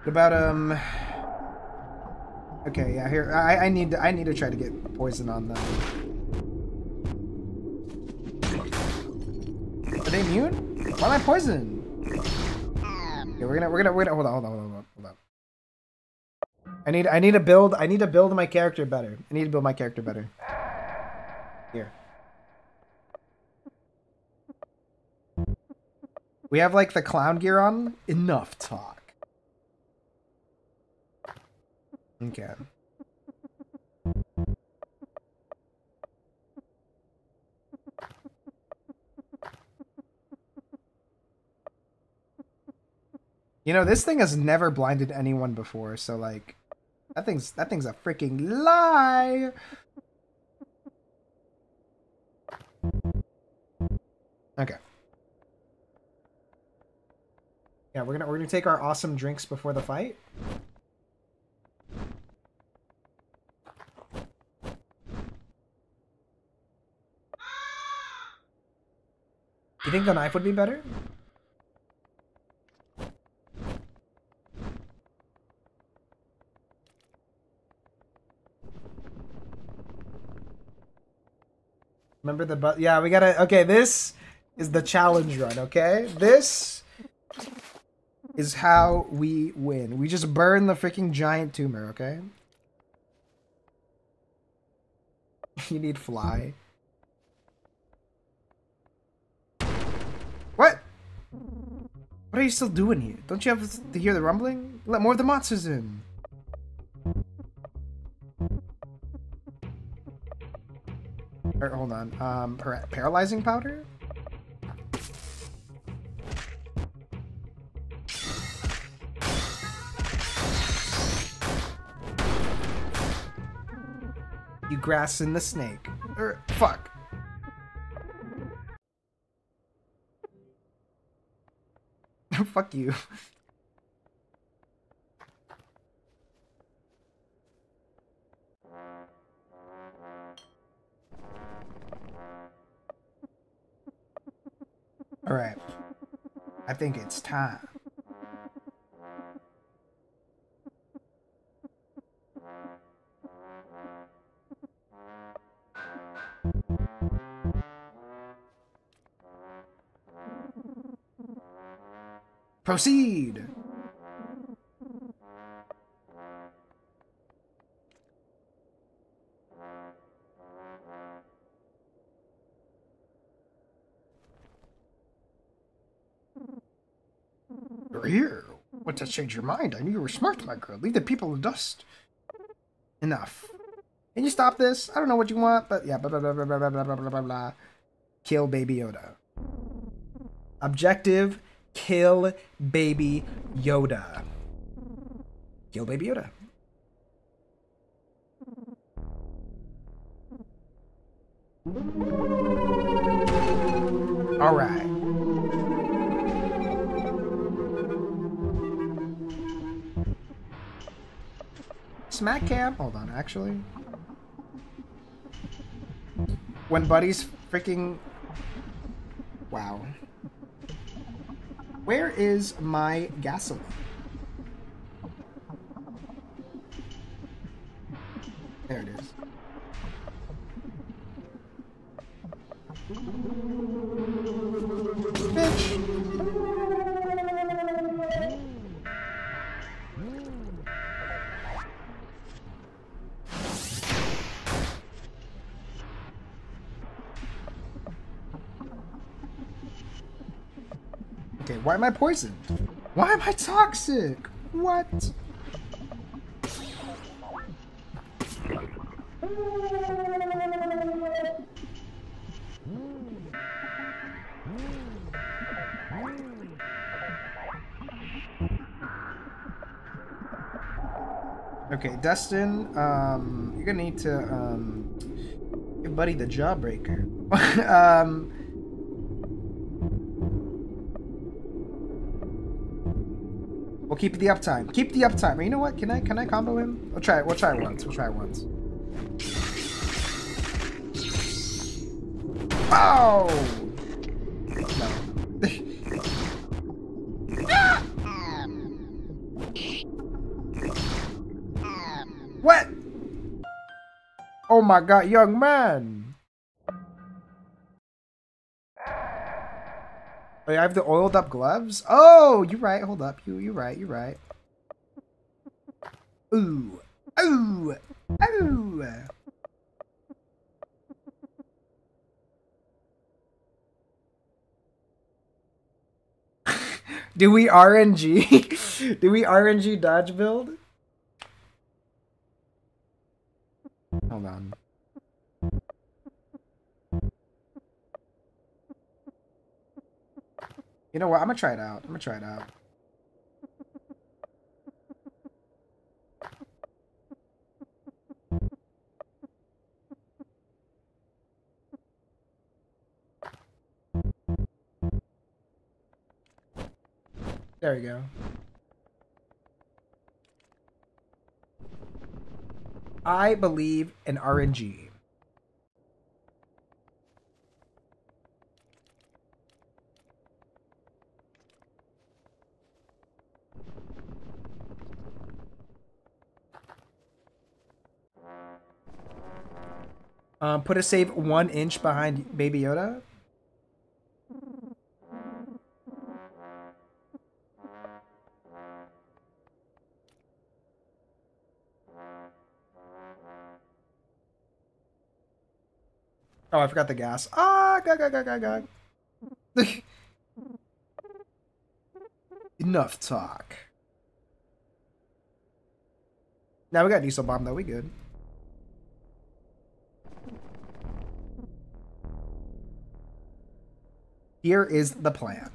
About um Okay, yeah, here I I need to I need to try to get poison on them. Are they immune? Why am I poisoned? Okay, we're gonna we're gonna we're gonna hold on, hold on, hold on, hold on. I need I need to build I need to build my character better. I need to build my character better. Here. We have like the clown gear on. Enough talk. Okay. You know, this thing has never blinded anyone before, so like that thing's that thing's a freaking lie. Okay. Yeah, we're gonna we're gonna take our awesome drinks before the fight. You think the knife would be better? Remember the but? Yeah, we gotta. Okay, this is the challenge run. Okay, this is how we win. We just burn the freaking giant tumor. Okay. <laughs> you need fly. What? What are you still doing here? Don't you have to hear the rumbling? Let more of the monsters in. Or, hold on. Um, par paralyzing powder? You grass in the snake. Er, fuck. <laughs> fuck you. All right. I think it's time. Proceed! You're here. What to change your mind? I knew you were smart, my girl. Leave the people in dust. Enough. Can you stop this? I don't know what you want, but yeah, blah, blah, blah, blah, blah, blah, blah, blah, blah. Kill Baby Yoda. Objective, kill Baby Yoda. Kill Baby Yoda. All right. Smack cam. Hold on, actually. When Buddy's freaking. Wow. Where is my gasoline? Am I poisoned? Why am I toxic? What? Okay, Dustin, um, you're gonna need to um, give Buddy the Jawbreaker. <laughs> um, we'll keep the uptime. Keep the uptime. You know what? Can I can I combo him? We'll try it. We'll try it once. We'll try it once. Oh! No. <laughs> what? Oh my god, young man! Wait, I have the oiled up gloves? Oh, you're right. Hold up. You, you're right. You're right. Ooh. Ooh. Ooh. <laughs> Do we RNG? <laughs> Do we RNG dodge build? Hold on. You know what? I'm gonna try it out. I'm gonna try it out. There we go. I believe in RNG. Um, put a save one inch behind Baby Yoda. Oh, I forgot the gas. Ah, gag, gag, gag, gag. <laughs> Enough talk. Now we got diesel bomb though. We good. Here is the plan.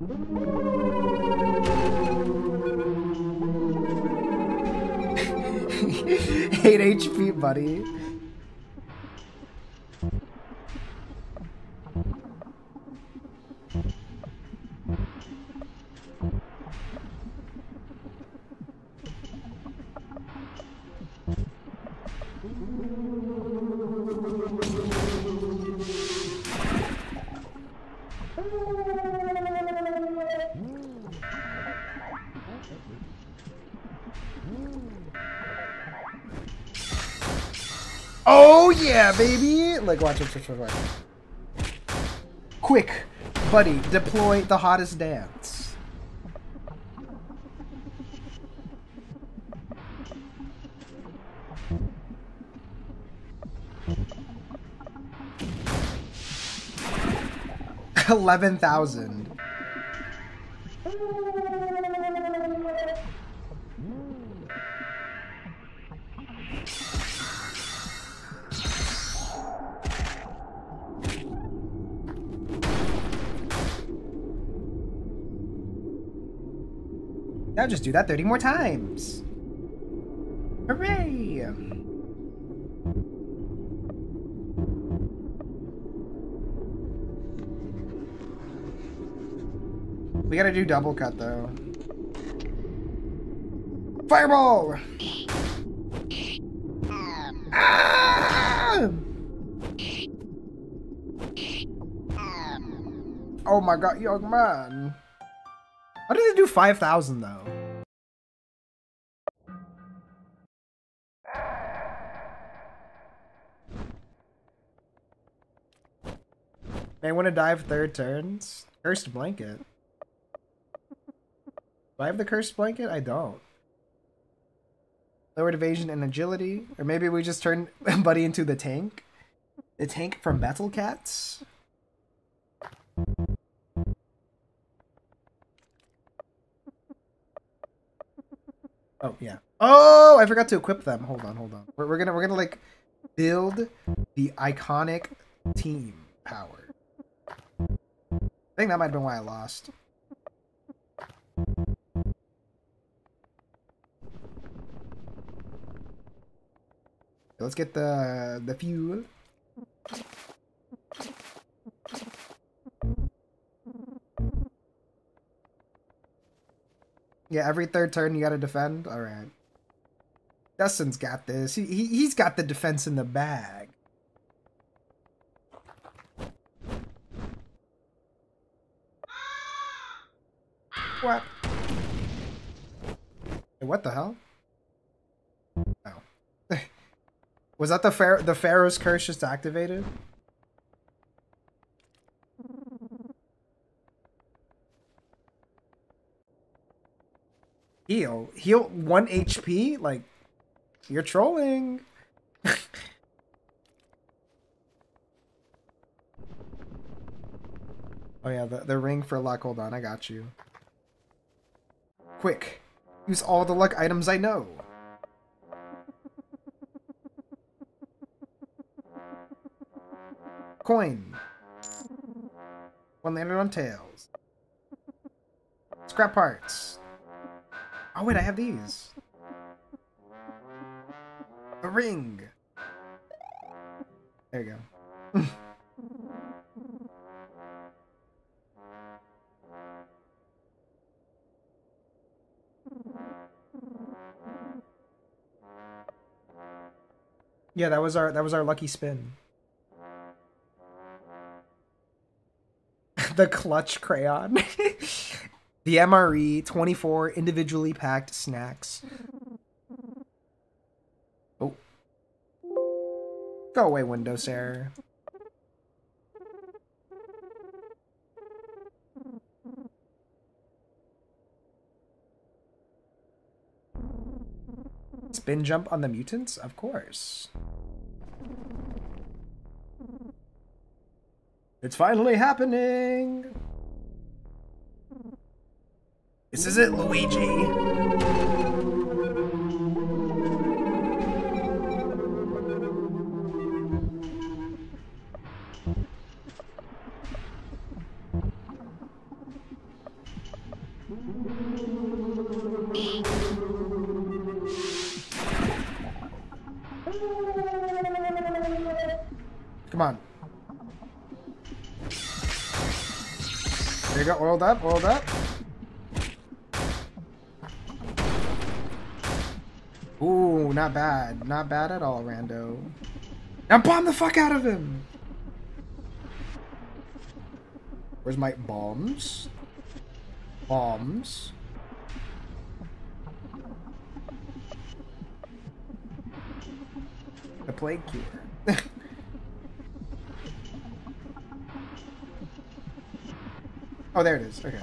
<laughs> Eight HP, buddy. Watch. Quick, buddy, deploy the hottest dance. Eleven thousand. Now just do that 30 more times. Hooray! We gotta do double cut though. Fireball! Ah! Oh my god, young man. How did they do 5,000 though? May want to dive third turns? Cursed blanket. Do I have the cursed blanket? I don't. Lowered evasion and agility. Or maybe we just turn <laughs> Buddy into the tank. The tank from Battle Cats. Oh yeah. Oh, I forgot to equip them. Hold on, hold on. We're, we're gonna we're gonna like build the iconic team power. I think that might have been why I lost. Let's get the the fuel. Yeah, every third turn you gotta defend? Alright. Dustin's got this. He, he, he's got the defense in the bag. What? What the hell? Oh. <laughs> Was that the the Pharaoh's curse just activated? Heal. Heal 1 HP? Like, you're trolling. <laughs> oh yeah, the, the ring for luck. Hold on, I got you. Quick. Use all the luck items I know. Coin. One landed on tails. Scrap parts. Oh wait, I have these. A ring. There you go. <laughs> yeah, that was our that was our lucky spin. <laughs> the clutch crayon. <laughs> the MRE 24 individually packed snacks. Oh. Go away, Windows error. Spin jump on the mutants? Of course. It's finally happening! This is it, Luigi. Not bad. Not bad at all, Rando. Now bomb the fuck out of him! Where's my bombs? Bombs. The plague cure. <laughs> oh, there it is. Okay.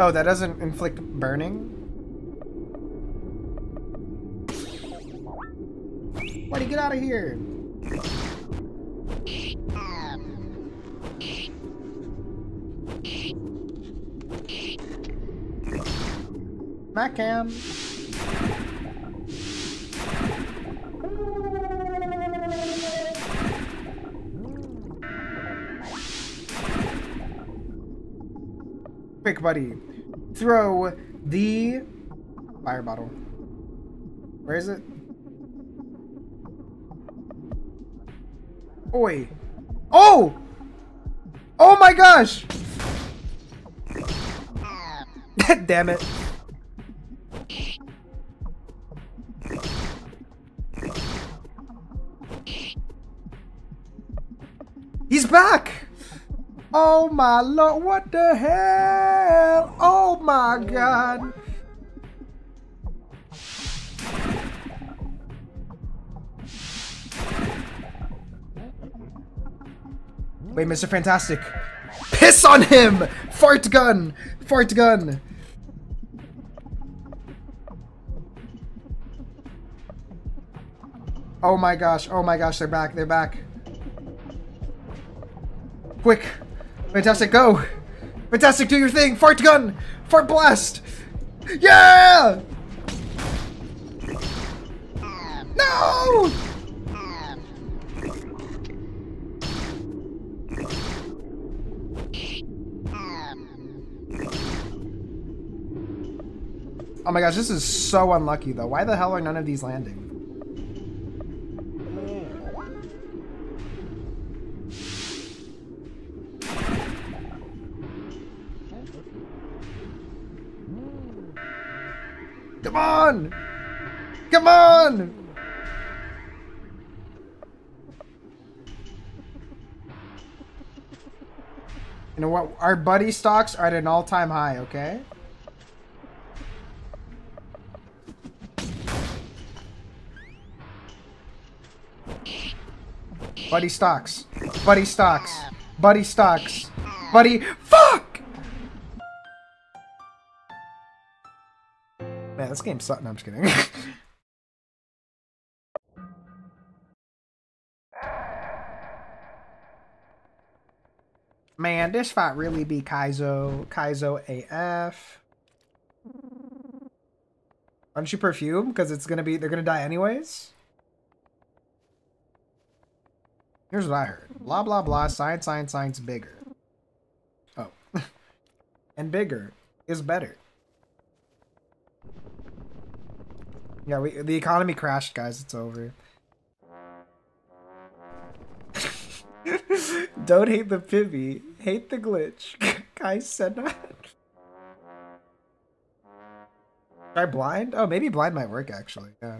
Oh, that doesn't inflict burning? Buddy, get out of here! Macam. Buddy. Throw the fire bottle. Where is it? Oi. Oh! Oh my gosh! <laughs> Damn it. Oh my lord, what the hell? Oh my god. Wait, Mr. Fantastic. Piss on him! Fart gun! Fart gun! Oh my gosh, oh my gosh, they're back, they're back. Quick! Fantastic, go! Fantastic, do your thing! Fart gun! Fart blast! Yeah! No! Oh my gosh, this is so unlucky though. Why the hell are none of these landing? On! Come on! You know what? Our buddy stocks are at an all-time high, okay? Buddy stocks. Buddy stocks. Buddy stocks. Buddy. Fuck! Man, this game sucks. No, I'm just kidding. <laughs> Man, this fight really be Kaizo. Kaizo AF. Why don't you perfume? Because it's gonna be they're gonna die anyways. Here's what I heard. Blah blah blah. Science, science, science. Bigger. Oh, <laughs> and bigger is better. Yeah, we the economy crashed, guys. It's over. <laughs> Don't hate the pibby. Hate the glitch. <laughs> Guys said that. Try blind? Oh, maybe blind might work actually. Yeah.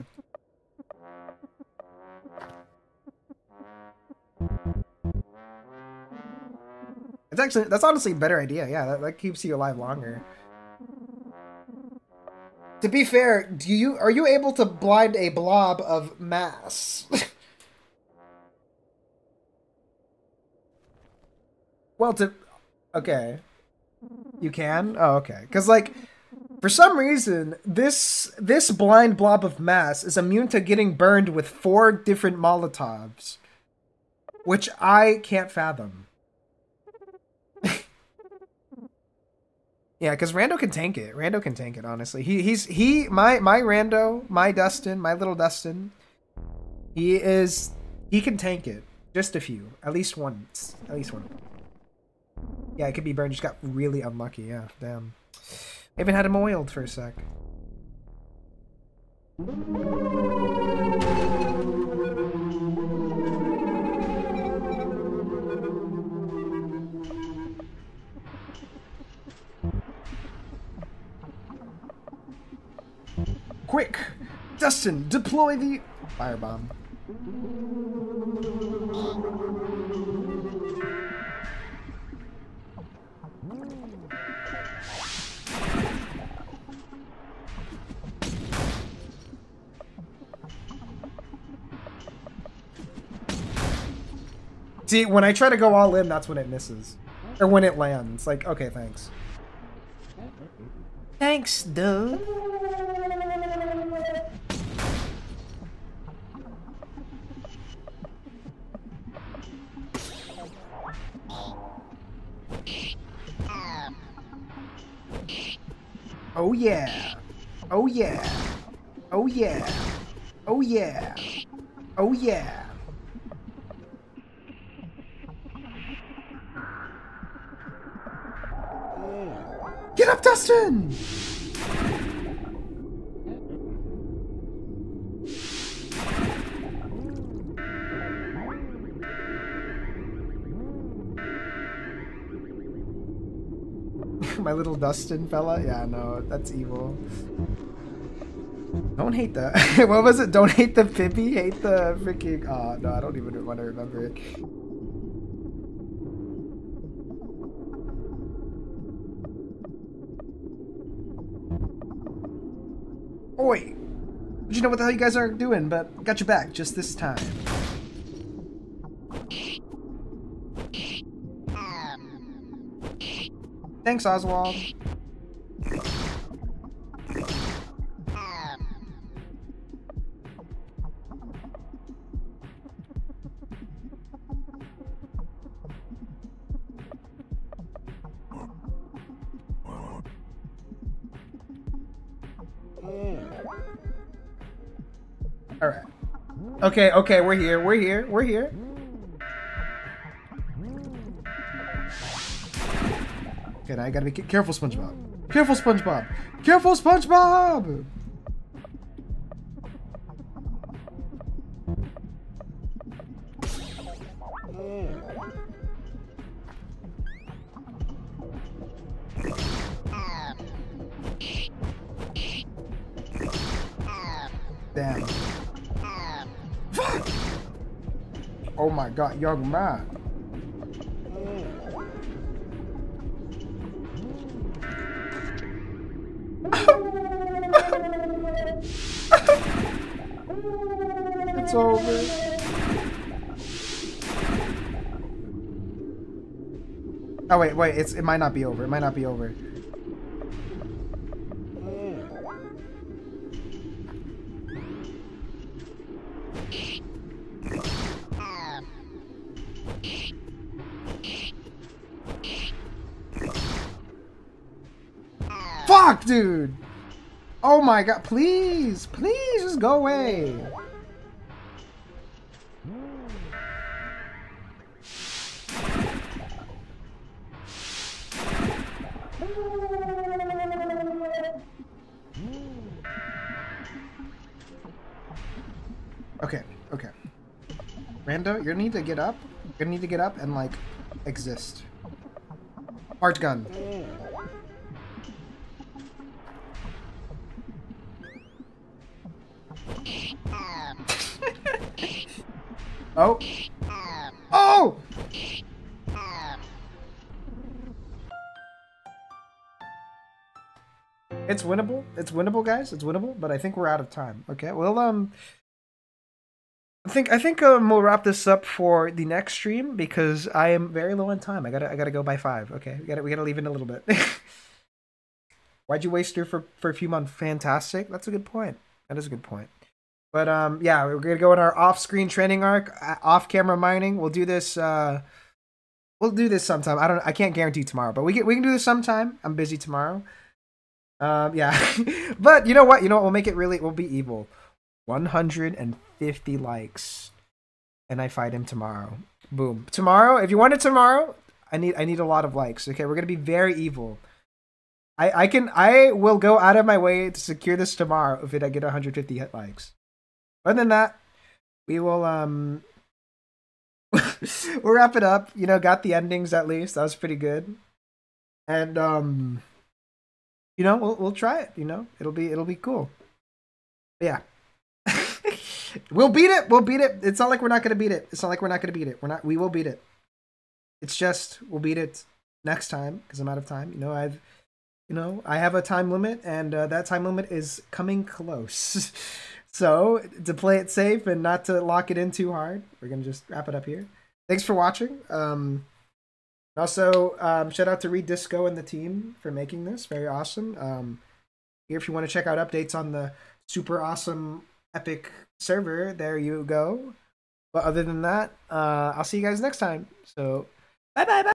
It's actually that's honestly a better idea. Yeah, that, that keeps you alive longer. To be fair, do you are you able to blind a blob of mass? <laughs> well, to okay, you can. Oh, okay. Because like, for some reason, this this blind blob of mass is immune to getting burned with four different Molotovs, which I can't fathom. Yeah, because Rando can tank it. Rando can tank it. Honestly, he he's he my my Rando, my Dustin, my little Dustin. He is he can tank it. Just a few, at least once, at least one. Yeah, it could be burned. Just got really unlucky. Yeah, damn. I even had him oiled for a sec. Quick! Dustin, deploy the firebomb. See, when I try to go all in, that's when it misses. Or when it lands. Like, okay, thanks. Thanks, dude. Oh yeah. Oh yeah. Oh yeah. Oh yeah. Oh yeah. Get up, Dustin! My little Dustin fella? Yeah, no, that's evil. Don't hate the... <laughs> what was it? Don't hate the Pibby, hate the freaking... Oh, no, I don't even want to remember it. Oh, Oi! But you know what the hell you guys are doing, but got your back just this time. Thanks, Oswald. Okay, okay, we're here, we're here, we're here. Okay, now I gotta be careful, SpongeBob. Careful, SpongeBob! Careful, SpongeBob! Damn. Fuck! Oh my god, young man. It's over. Oh wait, wait, it's it might not be over. It might not be over. Dude! Oh my god, please! Please, just go away! Okay, okay. Rando, you're gonna need to get up. You're gonna need to get up and, like, exist. Art gun. Oh. Oh! It's winnable. It's winnable, guys. It's winnable, but I think we're out of time. Okay, well, um... I think I think um, we'll wrap this up for the next stream because I am very low on time. I gotta I gotta go by five. Okay, we gotta we gotta leave in a little bit. <laughs> Why'd you waste her for for a few months? Fantastic. That's a good point. That is a good point. But um, yeah, we're gonna go in our off-screen training arc, uh, off-camera mining. We'll do this. Uh, we'll do this sometime. I don't. I can't guarantee tomorrow, but we can we can do this sometime. I'm busy tomorrow. Um, yeah, <laughs> but you know what? You know what? We'll make it really. We'll be evil. 150 likes, and I fight him tomorrow. Boom. Tomorrow, if you want it tomorrow, I need I need a lot of likes. Okay, we're gonna be very evil. I I can I will go out of my way to secure this tomorrow if it I get 150 hit likes. Other than that, we will um <laughs> we'll wrap it up. You know, got the endings at least. That was pretty good. And um you know, we'll we'll try it, you know. It'll be it'll be cool. But yeah. <laughs> we'll beat it. We'll beat it. It's not like we're not going to beat it. It's not like we're not going to beat it. We're not we will beat it. It's just we'll beat it next time because I'm out of time. You know, I've you know, I have a time limit and uh, that time limit is coming close. <laughs> So, to play it safe and not to lock it in too hard, we're to just wrap it up here. Thanks for watching. Um, also, um, shout out to Redisco and the team for making this. Very awesome. Um, here, if you want to check out updates on the super awesome Epic server, there you go. But other than that, uh, I'll see you guys next time. So, bye bye bye.